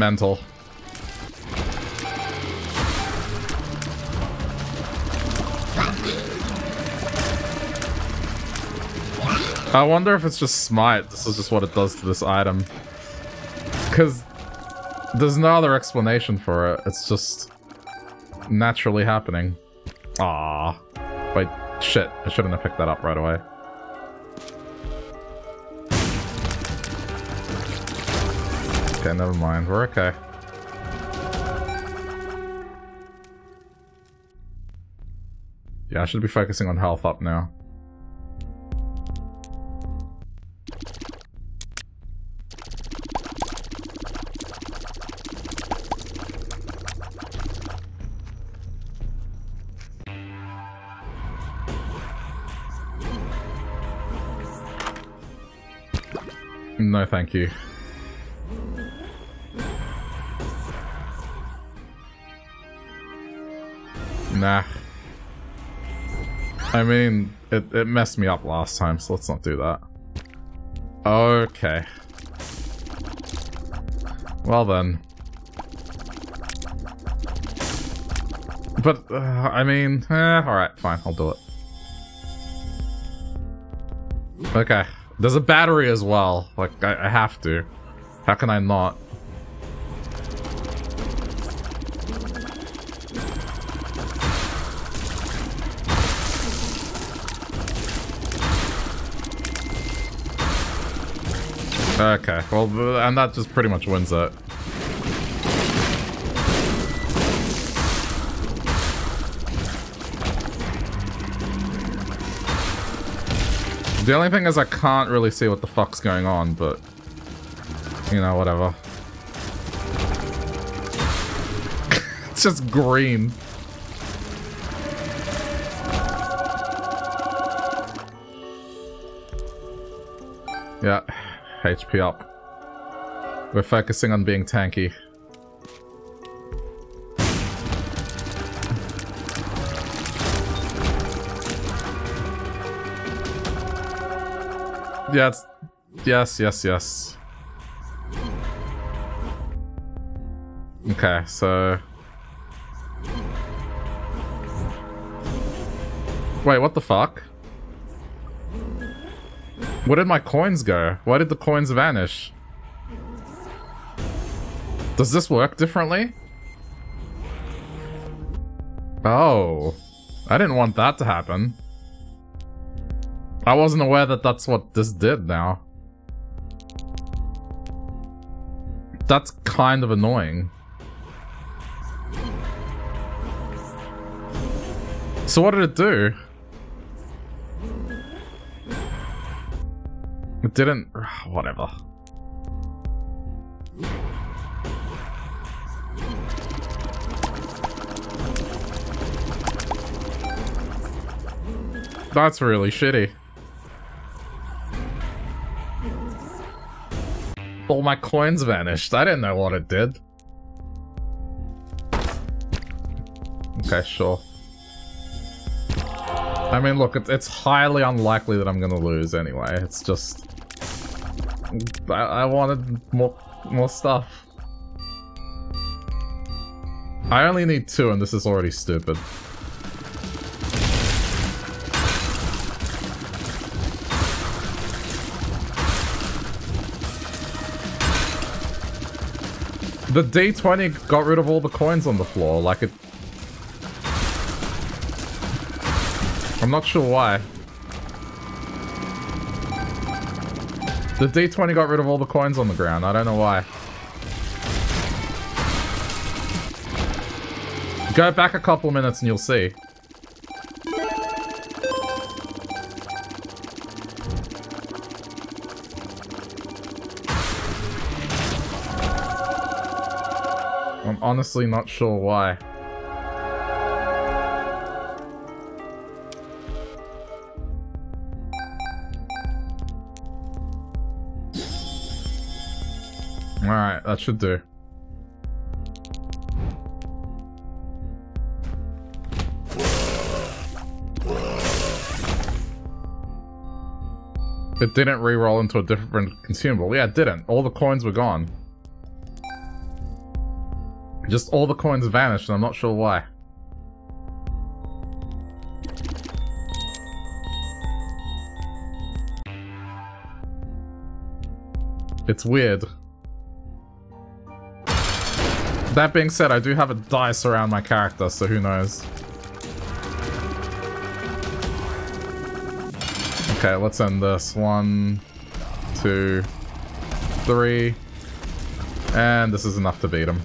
Mental. I wonder if it's just smite. This is just what it does to this item. Because there's no other explanation for it. It's just naturally happening. Ah, Wait, shit. I shouldn't have picked that up right away. Okay, never mind. We're okay. Yeah, I should be focusing on health up now. No, thank you. Nah. I mean, it, it messed me up last time, so let's not do that. Okay. Well then. But, uh, I mean, eh, alright, fine, I'll do it. Okay. There's a battery as well. Like, I, I have to. How can I not? Okay, well, and that just pretty much wins it. The only thing is I can't really see what the fuck's going on, but... You know, whatever. it's just green. Yeah. HP up. We're focusing on being tanky. Yes. Yes, yes, yes. Okay, so... Wait, what the fuck? Where did my coins go? Why did the coins vanish? Does this work differently? Oh. I didn't want that to happen. I wasn't aware that that's what this did now. That's kind of annoying. So what did it do? It didn't... Whatever. That's really shitty. All my coins vanished. I didn't know what it did. Okay, sure. I mean, look, it's, highly unlikely that I'm gonna lose anyway. It's just... I, I wanted more, more stuff. I only need two and this is already stupid. The D20 got rid of all the coins on the floor, like it... I'm not sure why. The D20 got rid of all the coins on the ground, I don't know why. Go back a couple minutes and you'll see. I'm honestly not sure why. Should do. It didn't re-roll into a different consumable. Yeah, it didn't. All the coins were gone. Just all the coins vanished, and I'm not sure why. It's weird. That being said, I do have a dice around my character, so who knows. Okay, let's end this. One, two, three. And this is enough to beat him.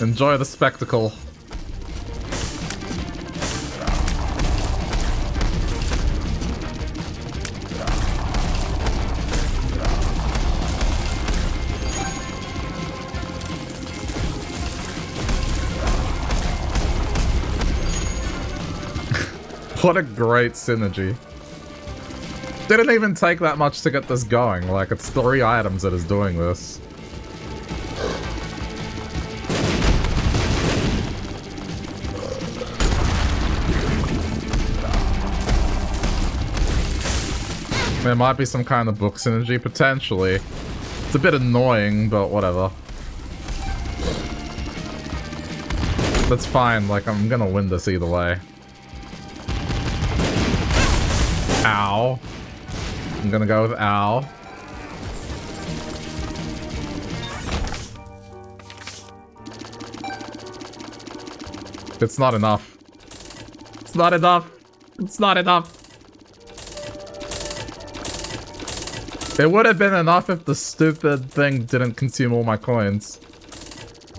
Enjoy the spectacle. What a great synergy. Didn't even take that much to get this going. Like, it's three items that is doing this. There might be some kind of book synergy, potentially. It's a bit annoying, but whatever. That's fine, like, I'm gonna win this either way. Ow. I'm gonna go with ow. It's not enough. It's not enough. It's not enough. It would have been enough if the stupid thing didn't consume all my coins.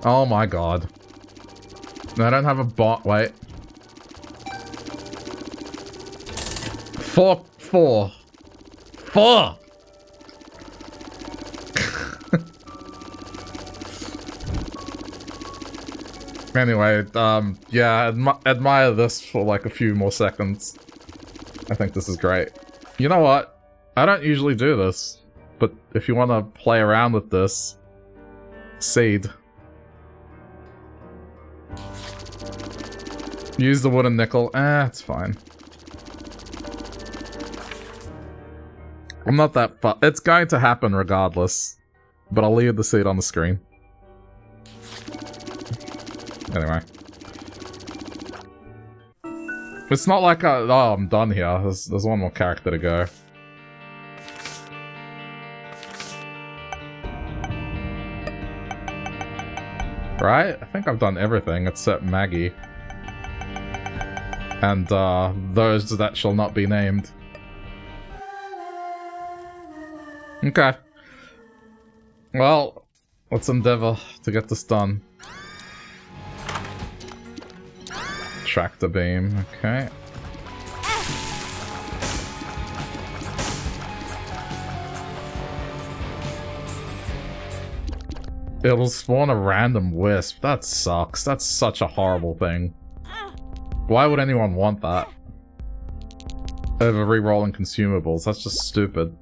Oh my god. I don't have a bot. Wait. Four. Four. Four! anyway, um, yeah, admi admire this for like a few more seconds. I think this is great. You know what? I don't usually do this, but if you want to play around with this, seed. Use the wooden nickel. Ah, eh, it's fine. I'm not that fu- It's going to happen regardless. But I'll leave the seed on the screen. Anyway. It's not like I- oh, I'm done here. There's, there's one more character to go. Right? I think I've done everything except Maggie. And, uh, those that shall not be named. Okay. Well, let's endeavor to get this done. Tractor beam, okay. It'll spawn a random wisp. That sucks. That's such a horrible thing. Why would anyone want that? Over re-rolling consumables. That's just stupid.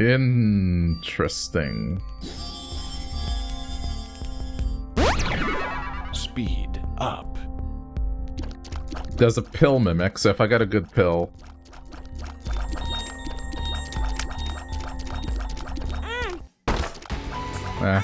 Interesting. Speed up. There's a pill mimic, so if I got a good pill... Eh.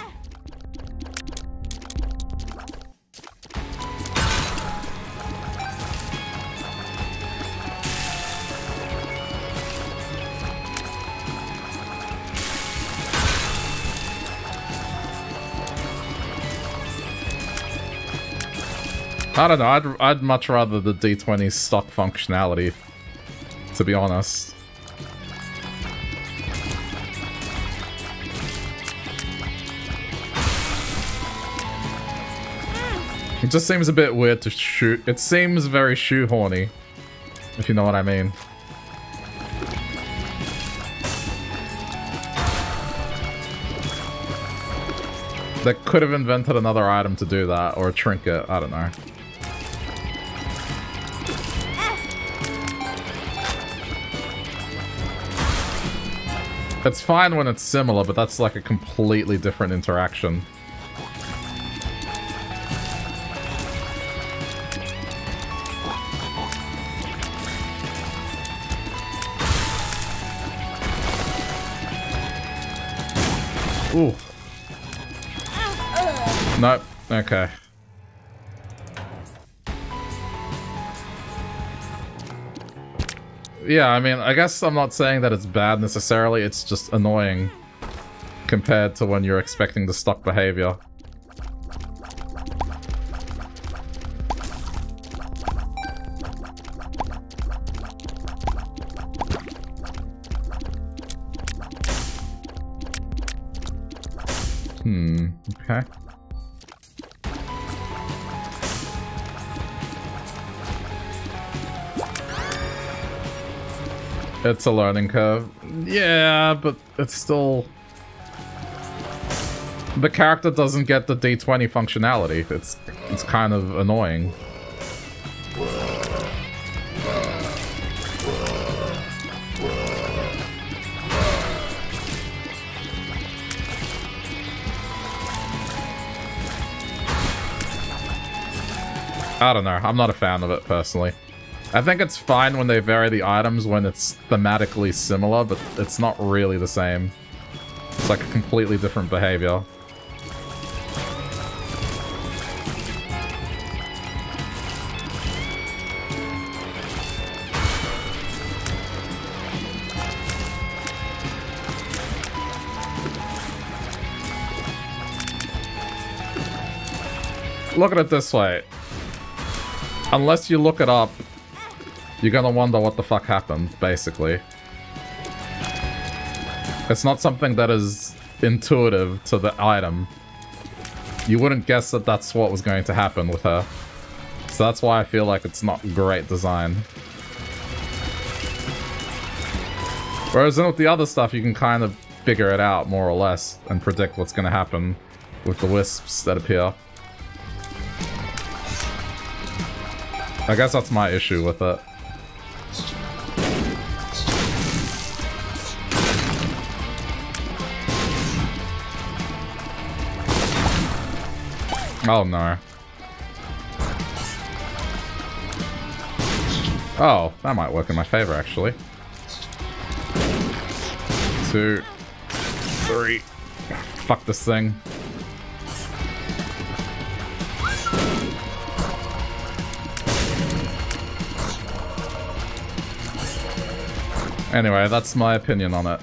I don't know, I'd, I'd much rather the D20 stock functionality, to be honest. It just seems a bit weird to shoot. It seems very shoehorny, if you know what I mean. They could have invented another item to do that, or a trinket, I don't know. It's fine when it's similar, but that's like a completely different interaction. Ooh. Nope. Okay. Yeah, I mean, I guess I'm not saying that it's bad necessarily, it's just annoying compared to when you're expecting the stock behavior. Hmm, okay. It's a learning curve. Yeah, but it's still... The character doesn't get the D20 functionality. It's it's kind of annoying. I don't know. I'm not a fan of it, personally. I think it's fine when they vary the items when it's thematically similar, but it's not really the same. It's like a completely different behavior. Look at it this way. Unless you look it up, you're gonna wonder what the fuck happened, basically. It's not something that is intuitive to the item. You wouldn't guess that that's what was going to happen with her. So that's why I feel like it's not great design. Whereas with the other stuff, you can kind of figure it out, more or less, and predict what's going to happen with the wisps that appear. I guess that's my issue with it. Oh no. Oh, that might work in my favor actually. Two, three. Fuck this thing. Anyway, that's my opinion on it.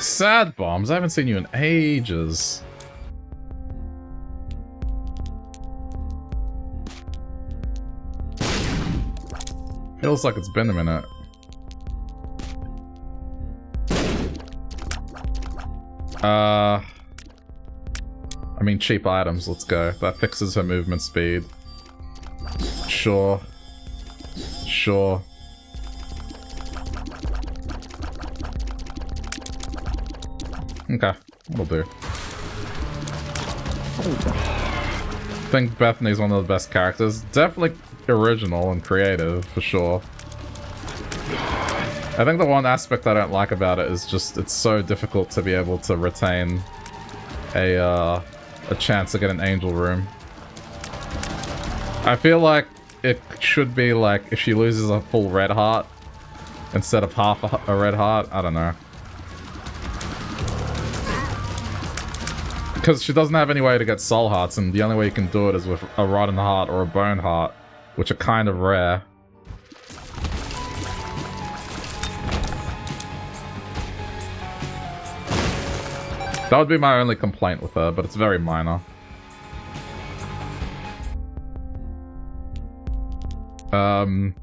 Sad bombs, I haven't seen you in ages. Feels like it's been a minute. Uh... I mean, cheap items, let's go. That fixes her movement speed. Sure. Sure. Okay, we'll do. I think Bethany's one of the best characters. Definitely original and creative, for sure. I think the one aspect I don't like about it is just it's so difficult to be able to retain a, uh, a chance to get an angel room. I feel like it should be like if she loses a full red heart instead of half a, a red heart. I don't know. Because she doesn't have any way to get soul hearts, and the only way you can do it is with a rotten heart or a bone heart which are kind of rare. That would be my only complaint with her, but it's very minor. Um,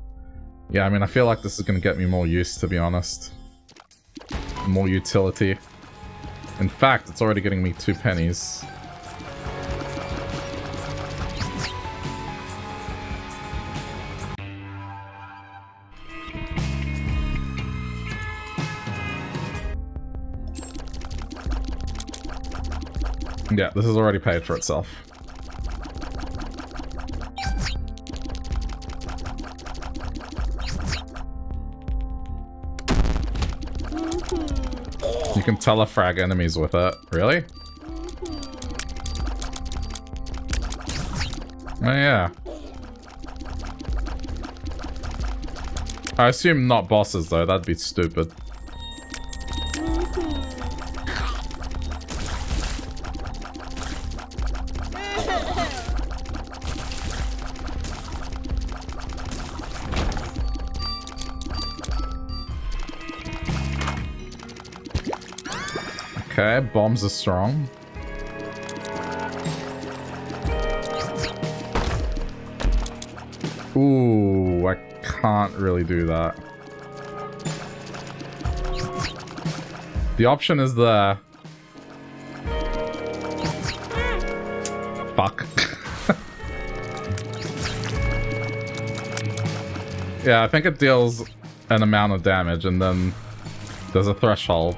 yeah, I mean, I feel like this is going to get me more use, to be honest. More utility. In fact, it's already getting me two pennies. Yeah, this has already paid for itself. You can telefrag enemies with it. Really? Oh yeah. I assume not bosses though, that'd be stupid. Bombs are strong. Ooh, I can't really do that. The option is there. Fuck. yeah, I think it deals an amount of damage and then there's a threshold.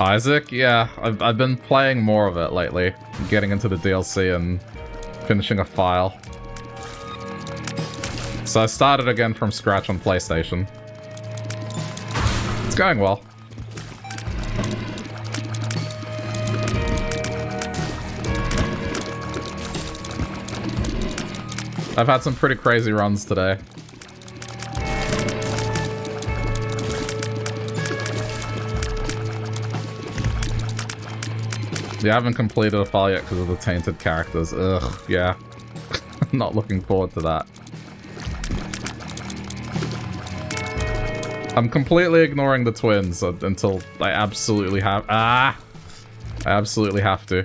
Isaac? Yeah, I've, I've been playing more of it lately. Getting into the DLC and finishing a file. So I started again from scratch on PlayStation. It's going well. I've had some pretty crazy runs today. Yeah, I haven't completed a file yet because of the tainted characters. Ugh, yeah. Not looking forward to that. I'm completely ignoring the twins until I absolutely have- Ah! I absolutely have to.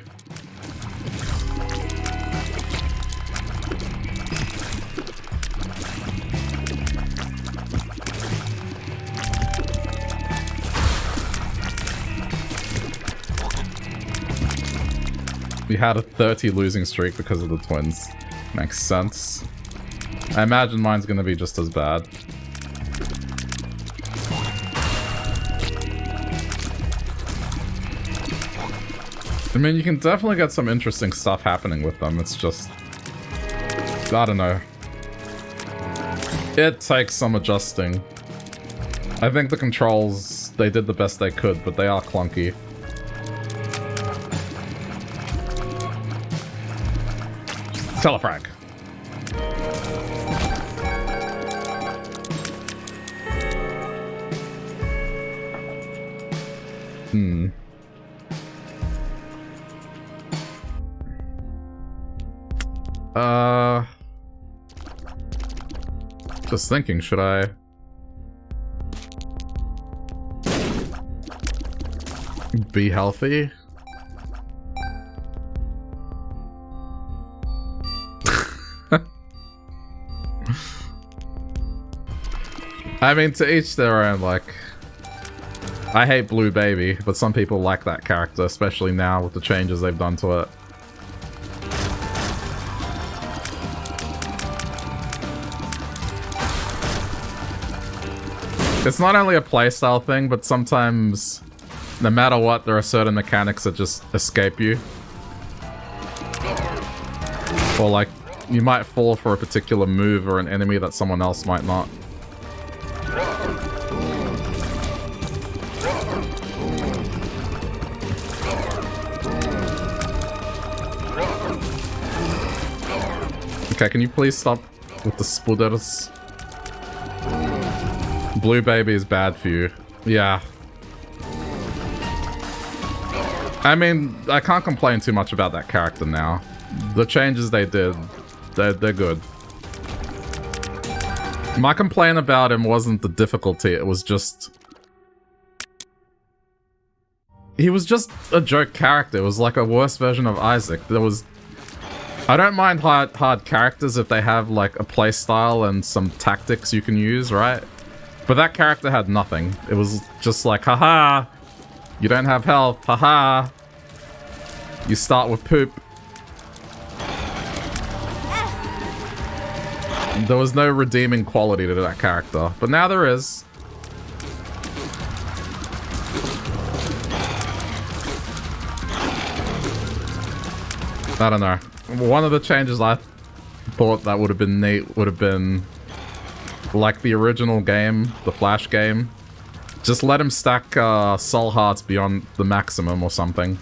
Had a 30 losing streak because of the twins. Makes sense. I imagine mine's gonna be just as bad. I mean, you can definitely get some interesting stuff happening with them. It's just... I don't know. It takes some adjusting. I think the controls, they did the best they could, but they are clunky. Telefrag. Hmm. Uh... Just thinking, should I... Be healthy? I mean, to each their own, like... I hate Blue Baby, but some people like that character, especially now with the changes they've done to it. It's not only a playstyle thing, but sometimes, no matter what, there are certain mechanics that just escape you. Or like, you might fall for a particular move or an enemy that someone else might not. Okay, can you please stop with the spudders? Blue baby is bad for you. Yeah. I mean, I can't complain too much about that character now. The changes they did, they're, they're good. My complaint about him wasn't the difficulty, it was just... He was just a joke character. It was like a worse version of Isaac. There was... I don't mind hard, hard characters if they have like a playstyle and some tactics you can use, right? But that character had nothing. It was just like, haha, you don't have health, haha. You start with poop. There was no redeeming quality to that character, but now there is. I don't know. One of the changes I thought that would have been neat would have been like the original game, the Flash game. Just let him stack uh, soul hearts beyond the maximum or something.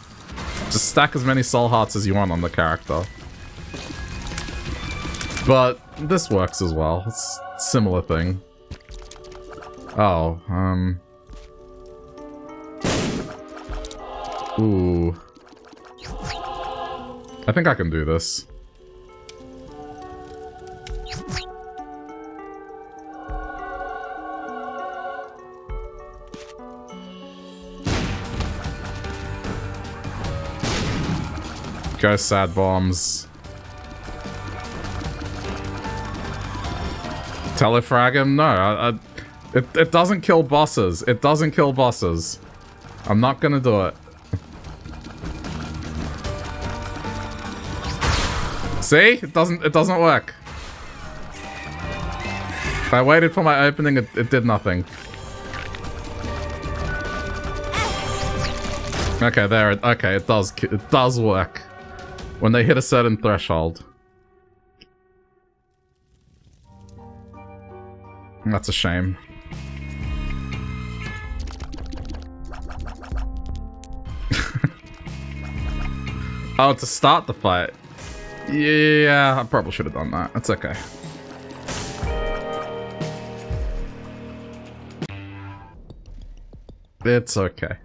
Just stack as many soul hearts as you want on the character. But this works as well. It's similar thing. Oh, um... Ooh. I think I can do this. Go sad bombs. Telefrag him? No, I, I, it, it doesn't kill bosses. It doesn't kill bosses. I'm not gonna do it. See? It doesn't it doesn't work. If I waited for my opening, it, it did nothing. Okay, there. It, okay, it does. It does work when they hit a certain threshold. That's a shame. oh, to start the fight. Yeah, I probably should have done that. That's okay. It's okay.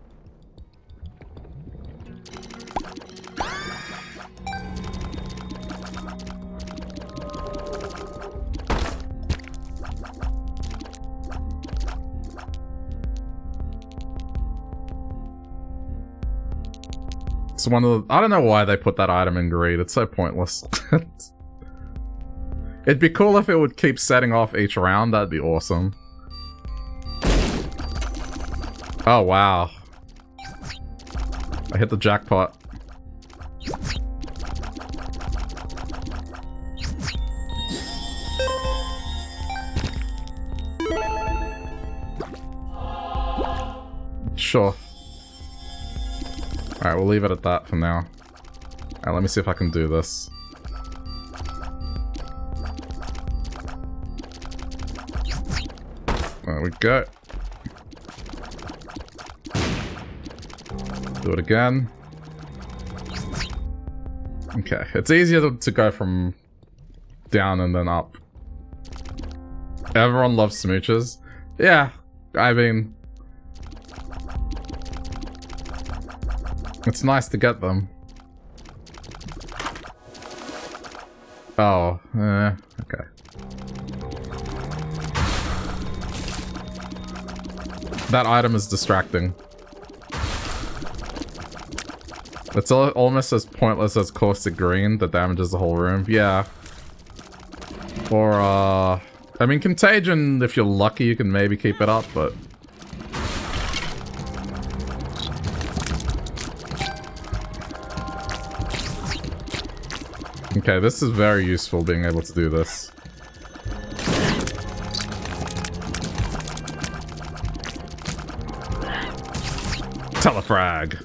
It's one of the... I don't know why they put that item in greed. It's so pointless. It'd be cool if it would keep setting off each round. That'd be awesome. Oh, wow. I hit the jackpot. Sure. Alright, we'll leave it at that for now. Alright, let me see if I can do this. There we go. Do it again. Okay, it's easier to, to go from down and then up. Everyone loves smooches. Yeah, I mean, It's nice to get them. Oh, eh, okay. That item is distracting. It's almost as pointless as Caustic Green that damages the whole room. Yeah. Or, uh... I mean, Contagion, if you're lucky, you can maybe keep it up, but... Okay, this is very useful being able to do this. Telefrag.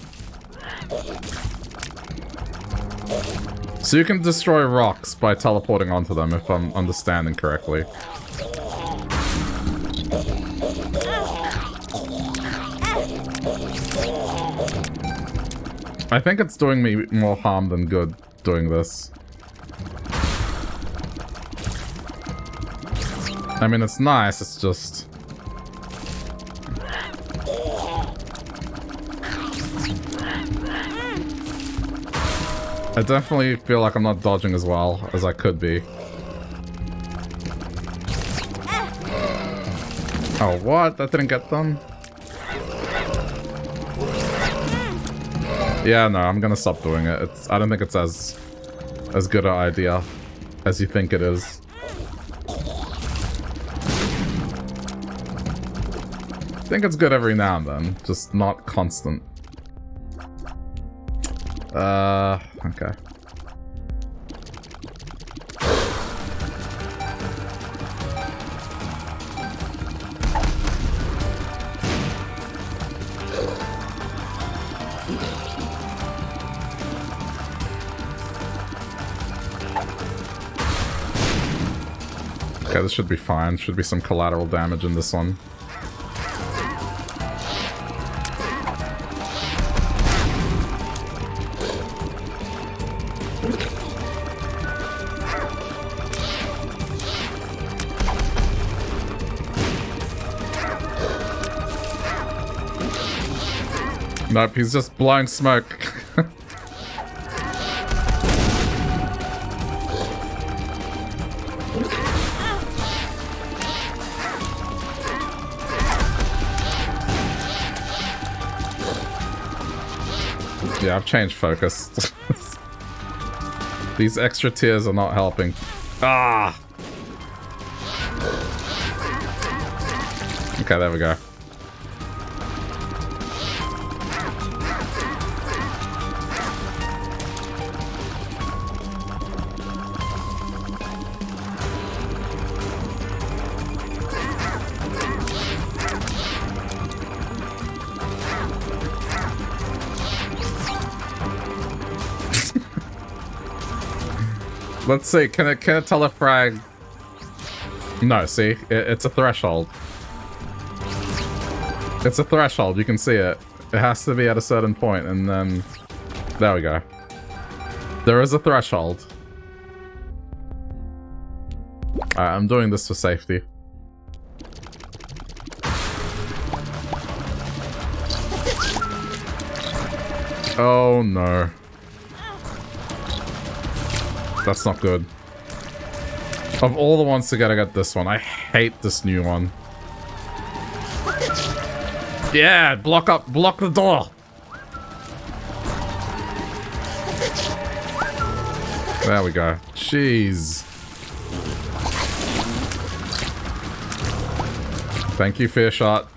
So you can destroy rocks by teleporting onto them, if I'm understanding correctly. I think it's doing me more harm than good doing this. I mean, it's nice, it's just... I definitely feel like I'm not dodging as well as I could be. Oh, what? That didn't get them? Yeah, no, I'm gonna stop doing it. It's, I don't think it's as as good an idea as you think it is. I think it's good every now and then, just not constant. Uh, okay. Okay, this should be fine. Should be some collateral damage in this one. He's just blowing smoke. yeah, I've changed focus. These extra tears are not helping. Ah! Okay, there we go. Let's see, can it, can it tell a telefrag? No, see? It, it's a threshold. It's a threshold, you can see it. It has to be at a certain point, and then... There we go. There is a threshold. I'm doing this for safety. Oh no. That's not good. Of all the ones to get, I got this one. I hate this new one. Yeah, block up, block the door. There we go. Jeez. Thank you, Fear Shot.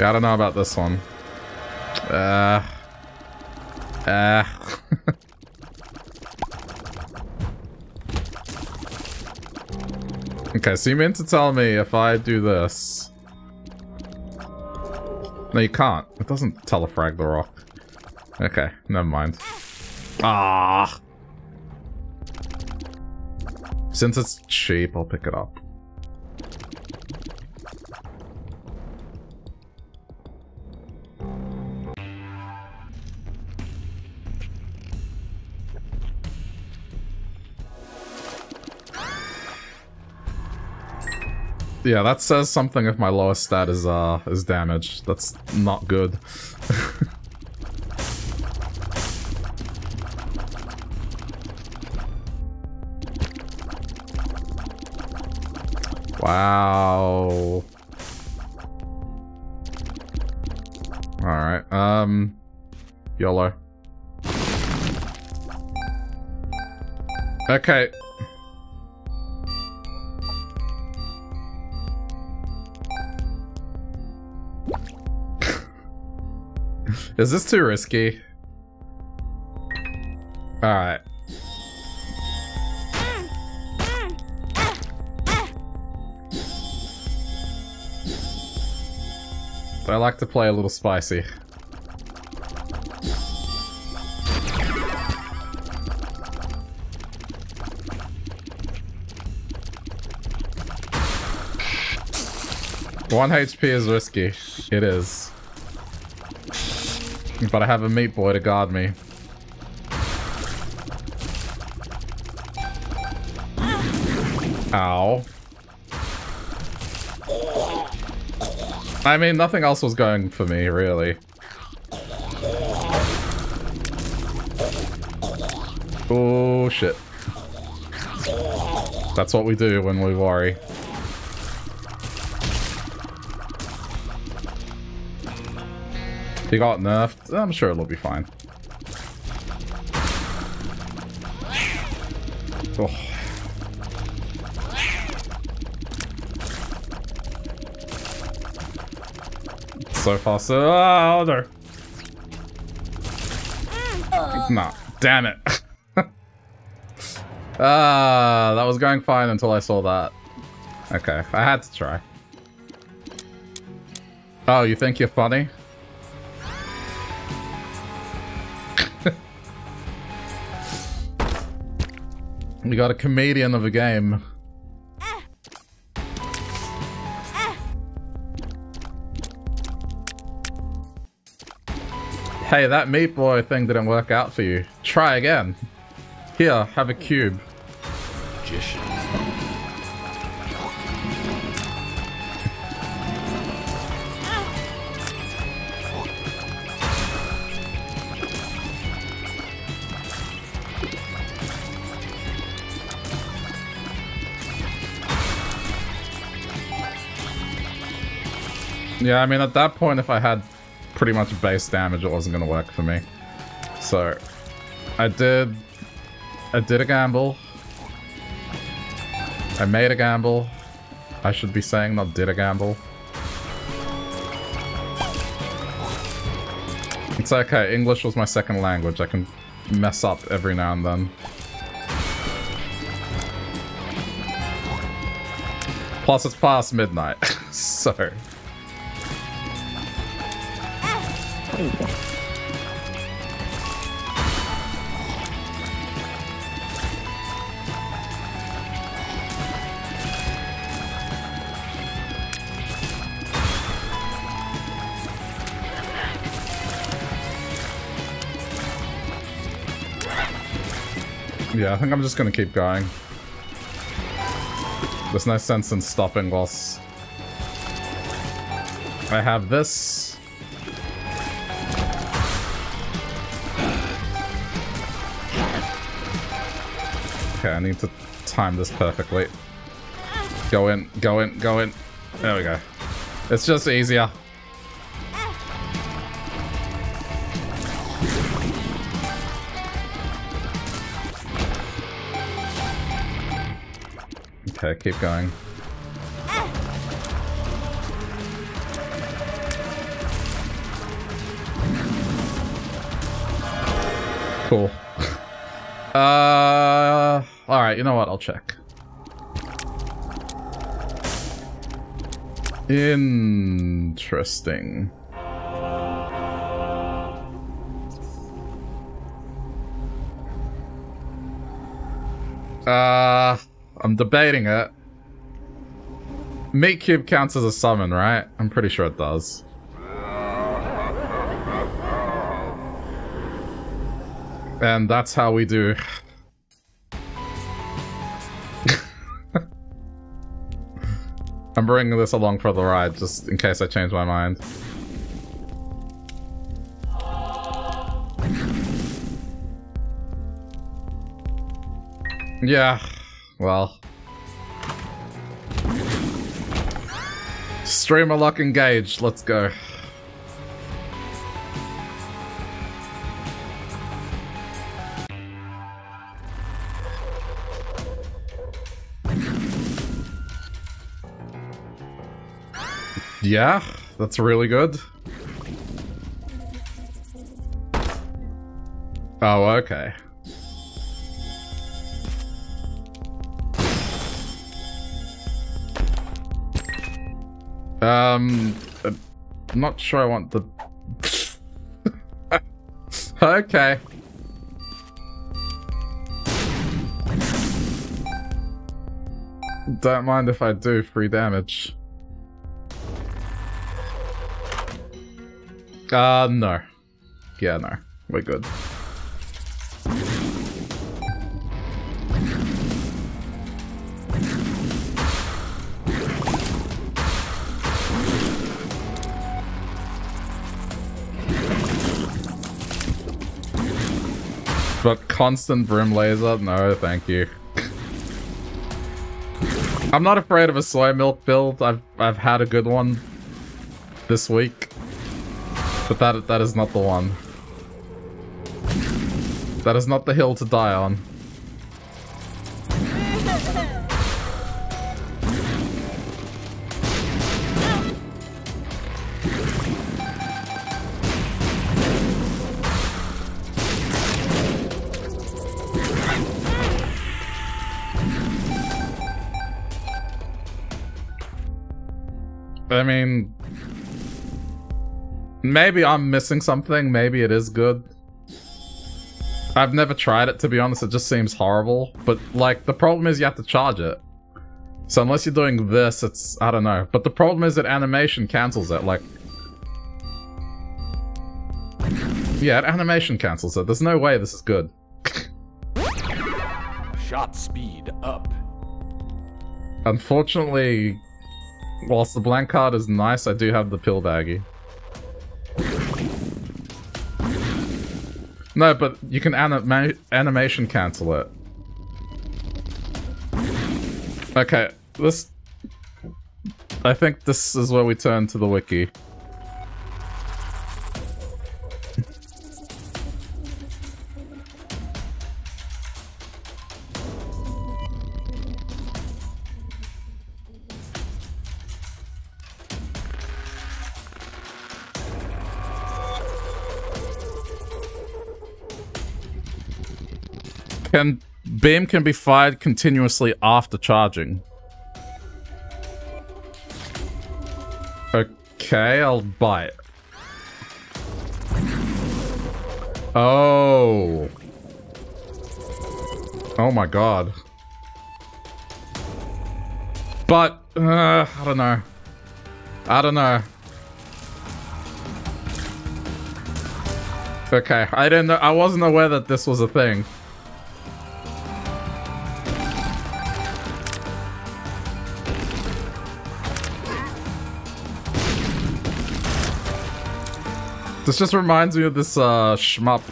Yeah, I don't know about this one. Uh. Uh. okay, so you meant to tell me if I do this. No, you can't. It doesn't telefrag the rock. Okay, never mind. Ah. Since it's cheap, I'll pick it up. Yeah, that says something if my lowest stat is uh is damage. That's not good. wow. Alright, um YOLO. Okay, Is this too risky? Alright. I like to play a little spicy. One HP is risky. It is. But I have a meat boy to guard me. Ow. I mean, nothing else was going for me, really. Oh, shit. That's what we do when we worry. He got nerfed, I'm sure it'll be fine. Oh. So far, so... Oh, no. Nah. Damn it. Ah, that was going fine until I saw that. Okay, I had to try. Oh, you think you're funny? You got a comedian of a game. Hey, that Meat Boy thing didn't work out for you. Try again. Here, have a cube. Magician. Yeah, I mean, at that point, if I had pretty much base damage, it wasn't going to work for me. So, I did... I did a gamble. I made a gamble. I should be saying not did a gamble. It's okay, English was my second language. I can mess up every now and then. Plus, it's past midnight, so... Yeah, I think I'm just gonna keep going. There's no sense in stopping whilst I have this. Okay, I need to time this perfectly. Go in, go in, go in. There we go. It's just easier. Okay, keep going. Cool. uh, alright, you know what? I'll check. Interesting. Uh, I'm debating it. Meat Cube counts as a summon, right? I'm pretty sure it does. And that's how we do. I'm bringing this along for the ride, just in case I change my mind. Yeah, well. Streamer lock engaged, let's go. Yeah, that's really good. Oh, okay. Um, uh, not sure I want the... okay. Don't mind if I do free damage. Uh, no. Yeah, no. We're good. But constant brim laser? No, thank you. I'm not afraid of a soy milk build. I've I've had a good one this week. But that that is not the one. That is not the hill to die on. I mean, maybe I'm missing something. Maybe it is good. I've never tried it, to be honest. It just seems horrible. But, like, the problem is you have to charge it. So unless you're doing this, it's... I don't know. But the problem is that animation cancels it. Like... Yeah, animation cancels it. There's no way this is good. Shot speed up. Unfortunately, whilst the blank card is nice, I do have the pill baggie. No, but you can anima animation cancel it. Okay, this... I think this is where we turn to the wiki. Can beam can be fired continuously after charging. Okay, I'll buy it. Oh. Oh my god. But, uh, I don't know. I don't know. Okay, I didn't know, I wasn't aware that this was a thing. This just reminds me of this uh, shmup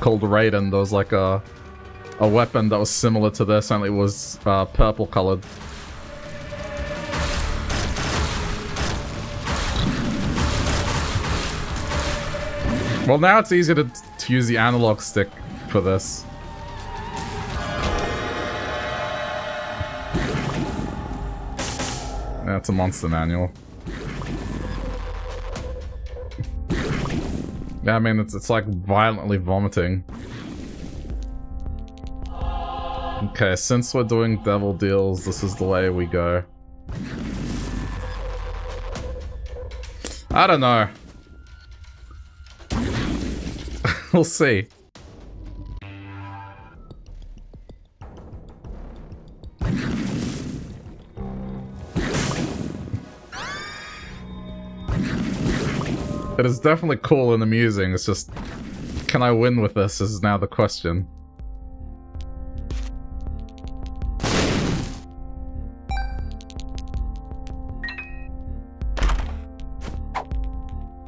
called Raiden. There was like a a weapon that was similar to this, only it was uh, purple colored. Well, now it's easier to, to use the analog stick for this. That's a monster manual. Yeah, I mean, it's, it's like violently vomiting. Okay, since we're doing devil deals, this is the way we go. I don't know. we'll see. It is definitely cool and amusing, it's just... Can I win with this is now the question.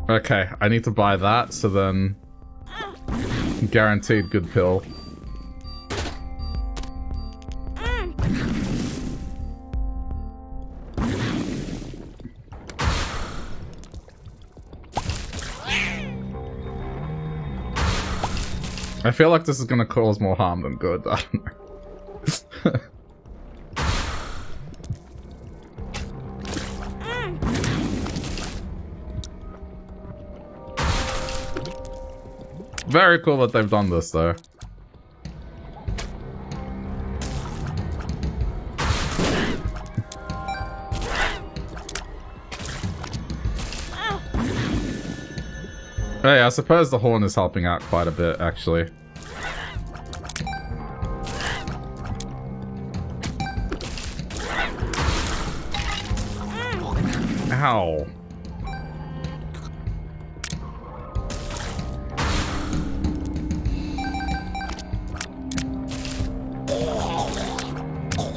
Okay, I need to buy that, so then... Guaranteed good pill. I feel like this is gonna cause more harm than good. I don't know. Very cool that they've done this, though. Hey, I suppose the horn is helping out quite a bit, actually. Ow.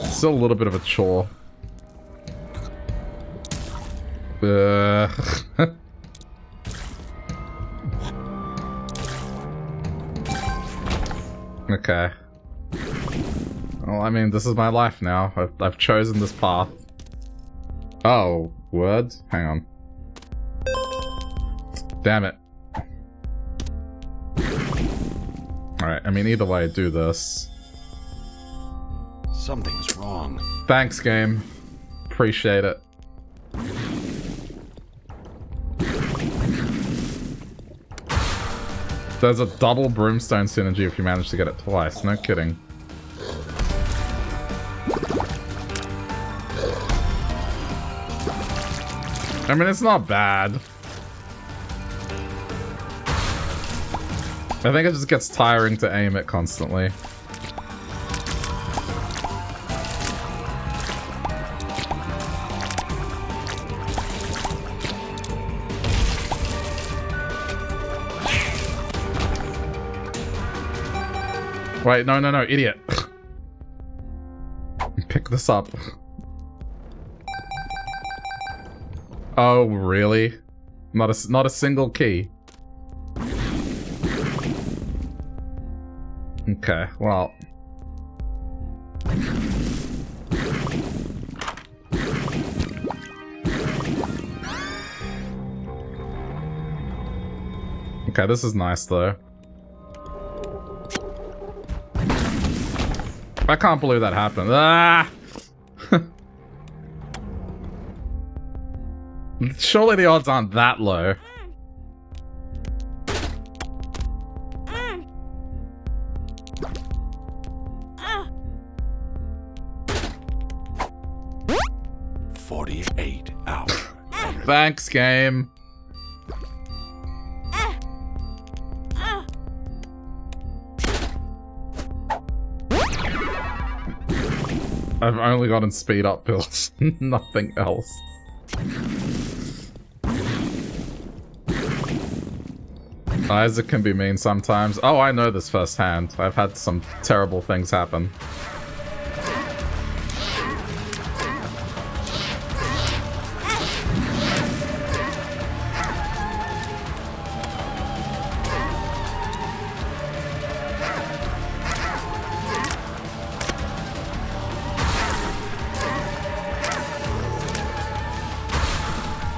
Still a little bit of a chore. Uh, okay. Well, I mean, this is my life now. I've, I've chosen this path. Oh, words? Hang on. Damn it. Alright, I mean, either way, do this. Something's wrong. Thanks, game. Appreciate it. There's a double brimstone synergy if you manage to get it twice. No kidding. I mean, it's not bad. I think it just gets tiring to aim it constantly. Wait, no, no, no, idiot. Pick this up. Oh, really? Not a, not a single key. Okay, well. Okay, this is nice though. I can't believe that happened. Ah! Surely the odds aren't that low. Forty-eight hours. Thanks, game. I've only gotten speed up pills, nothing else. Isaac can be mean sometimes. Oh, I know this firsthand. I've had some terrible things happen.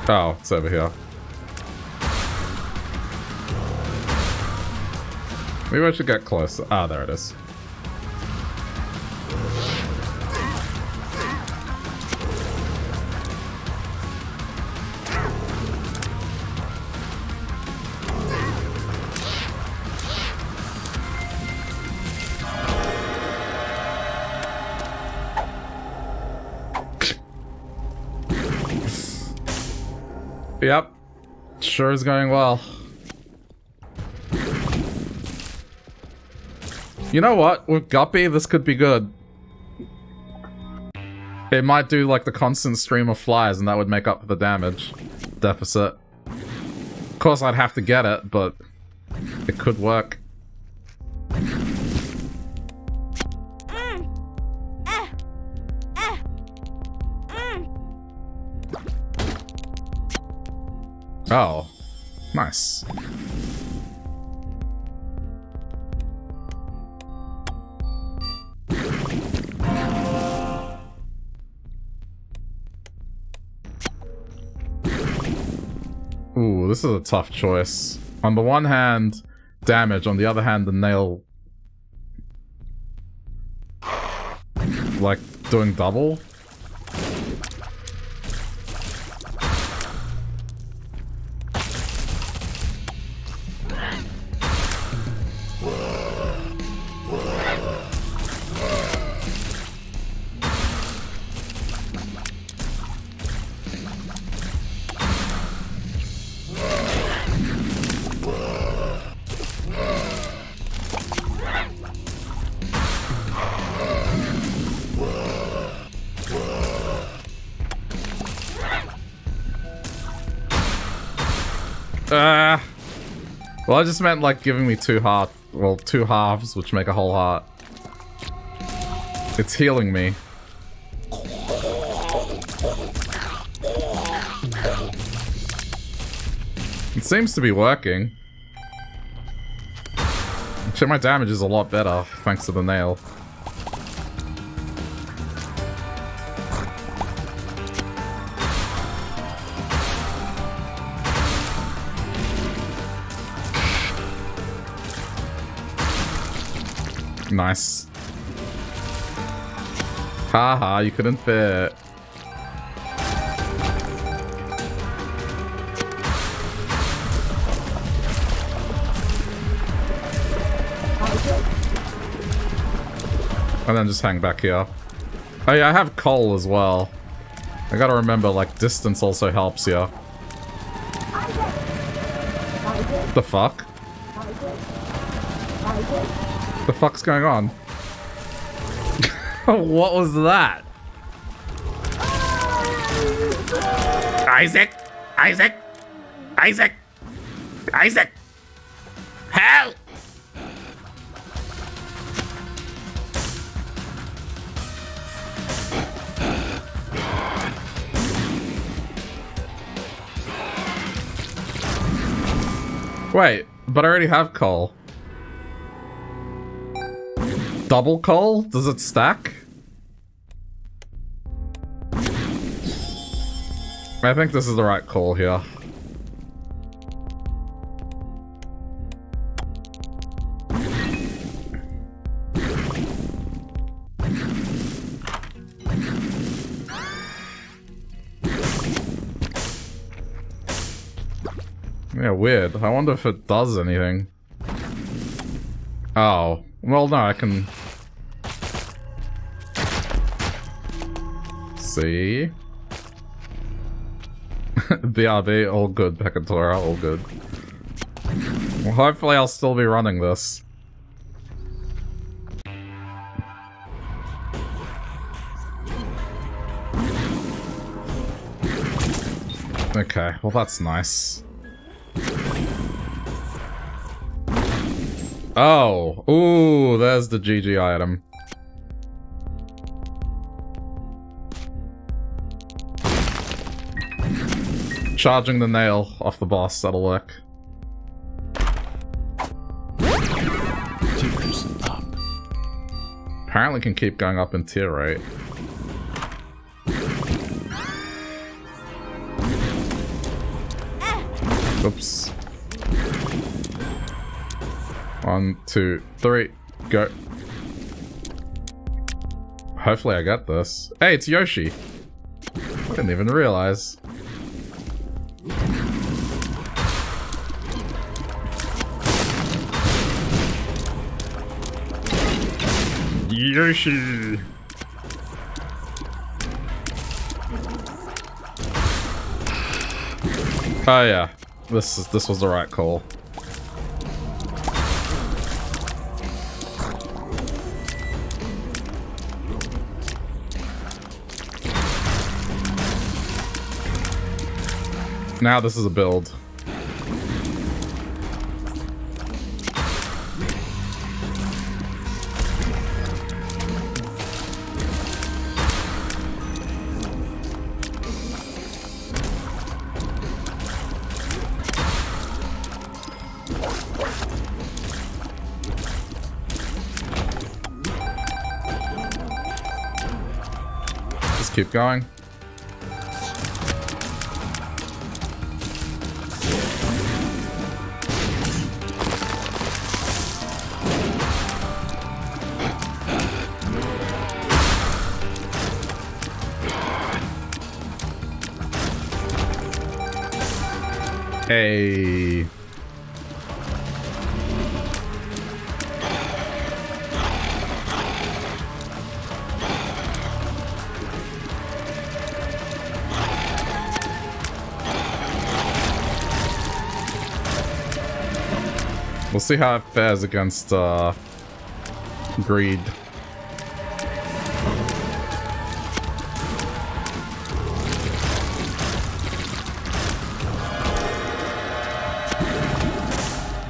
Oh, it's over here. Maybe I should get closer. Ah, there it is. Sure is going well. You know what? With Guppy, this could be good. It might do like the constant stream of flies and that would make up for the damage deficit. Of course I'd have to get it, but it could work. Oh, nice. Ooh, this is a tough choice. On the one hand, damage. On the other hand, the nail... Like, doing double? Just meant like giving me two heart, well, two halves, which make a whole heart. It's healing me. It seems to be working. Actually, my damage is a lot better, thanks to the nail. Nice. Haha, you couldn't fit. And then just hang back here. Oh yeah, I have coal as well. I gotta remember, like, distance also helps here. The fuck? The fuck's going on? what was that? Isaac! Isaac! Isaac! Isaac! Help! Wait, but I already have coal. Double coal? Does it stack? I think this is the right call here. Yeah, weird. I wonder if it does anything. Oh. Well, no, I can... See? BRB, all good. Pekatora, all good. Well, hopefully I'll still be running this. Okay, well that's nice. Oh, ooh, there's the GG item. Charging the nail off the boss, that'll work. Apparently can keep going up in tear rate. Oops. One, two, three, go. Hopefully I got this. Hey, it's Yoshi. I didn't even realize. Yoshi! Oh yeah, this is this was the right call. Now this is a build. Just keep going. Hey. We'll see how it fares against uh, greed.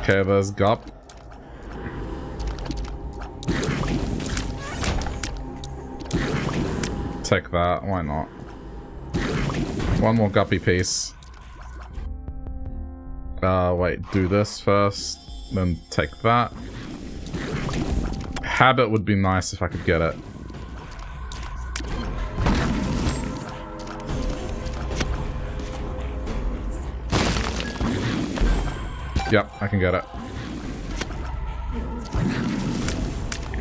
Okay, there's Gup. Take that, why not? One more guppy piece. Uh, wait, do this first, then take that. Habit would be nice if I could get it. Yep, I can get it.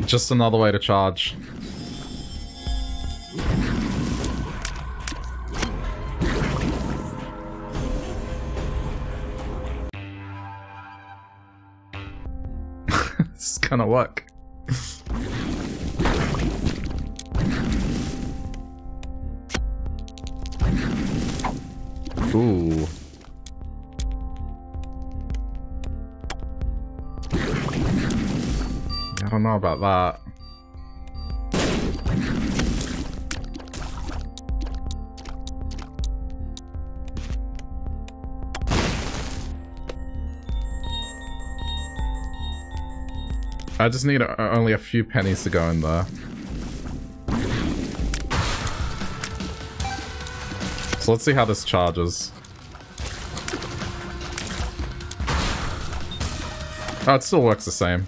Just another way to charge. this is gonna work. Know about that. I just need only a few pennies to go in there. So let's see how this charges. Oh, it still works the same.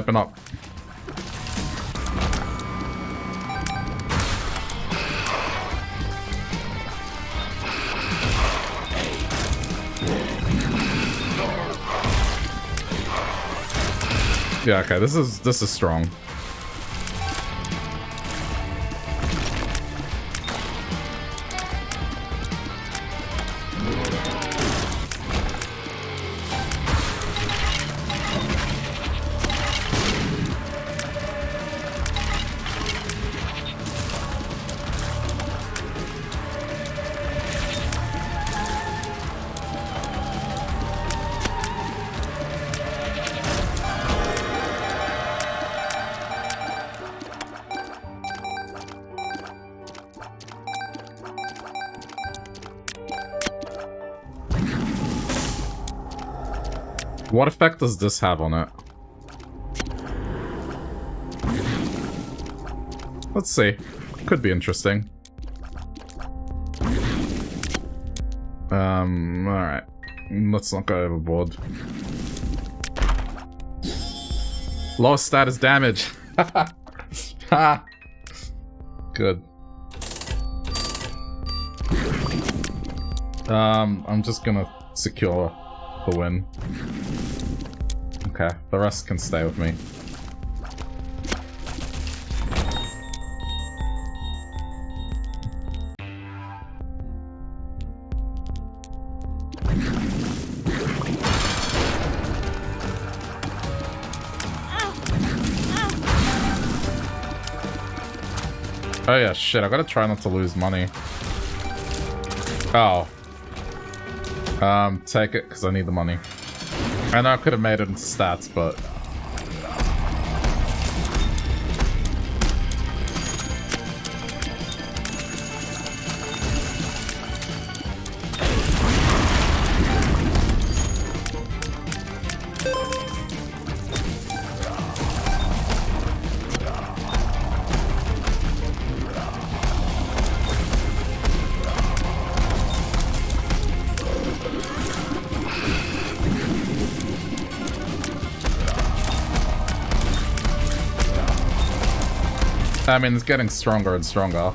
Open up. Yeah, okay, this is this is strong. What effect does this have on it? Let's see. Could be interesting. Um, alright. Let's not go overboard. Low status damage. Good. Um, I'm just gonna secure the win. Okay, the rest can stay with me. Oh yeah, shit, I gotta try not to lose money. Oh. Um, take it, because I need the money. I know I could have made it into stats, but... mean, it's getting stronger and stronger.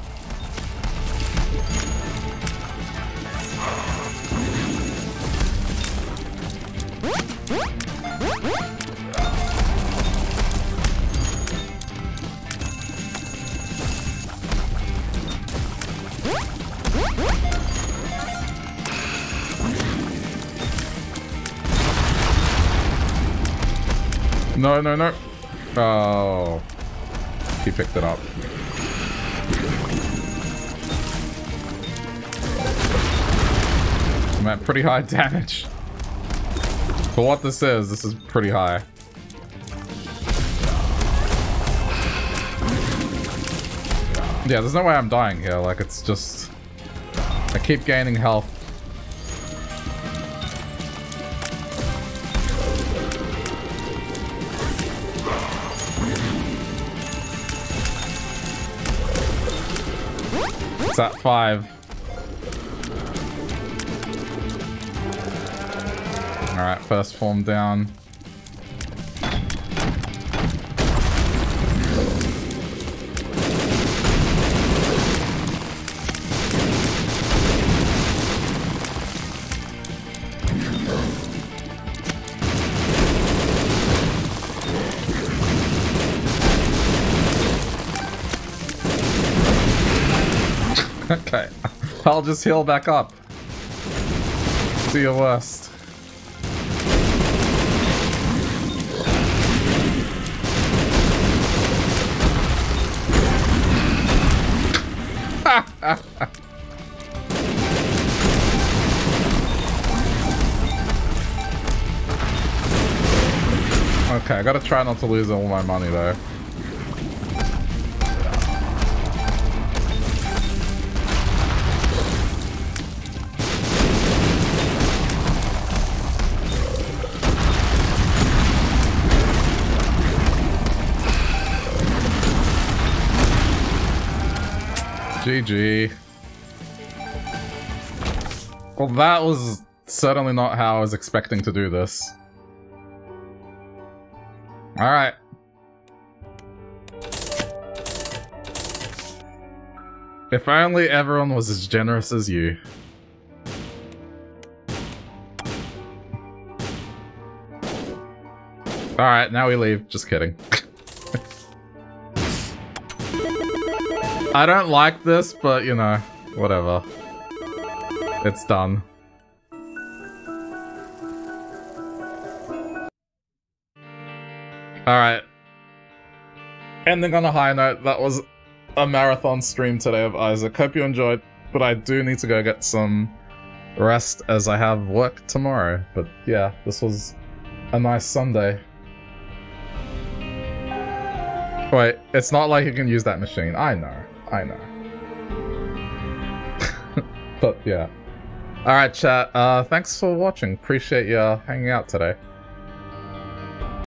Pretty high damage. For what this is, this is pretty high. Yeah, there's no way I'm dying here. Like, it's just... I keep gaining health. It's at five. First form down. okay. I'll just heal back up. Do your worst. Gotta try not to lose all my money though. GG. Well, that was certainly not how I was expecting to do this. If only everyone was as generous as you. Alright, now we leave. Just kidding. I don't like this, but you know, whatever. It's done. Alright. Ending on a high note, that was a marathon stream today of Isaac. Hope you enjoyed, but I do need to go get some rest as I have work tomorrow. But yeah, this was a nice Sunday. Wait, it's not like you can use that machine. I know. I know. but yeah. Alright chat, uh, thanks for watching. Appreciate you hanging out today.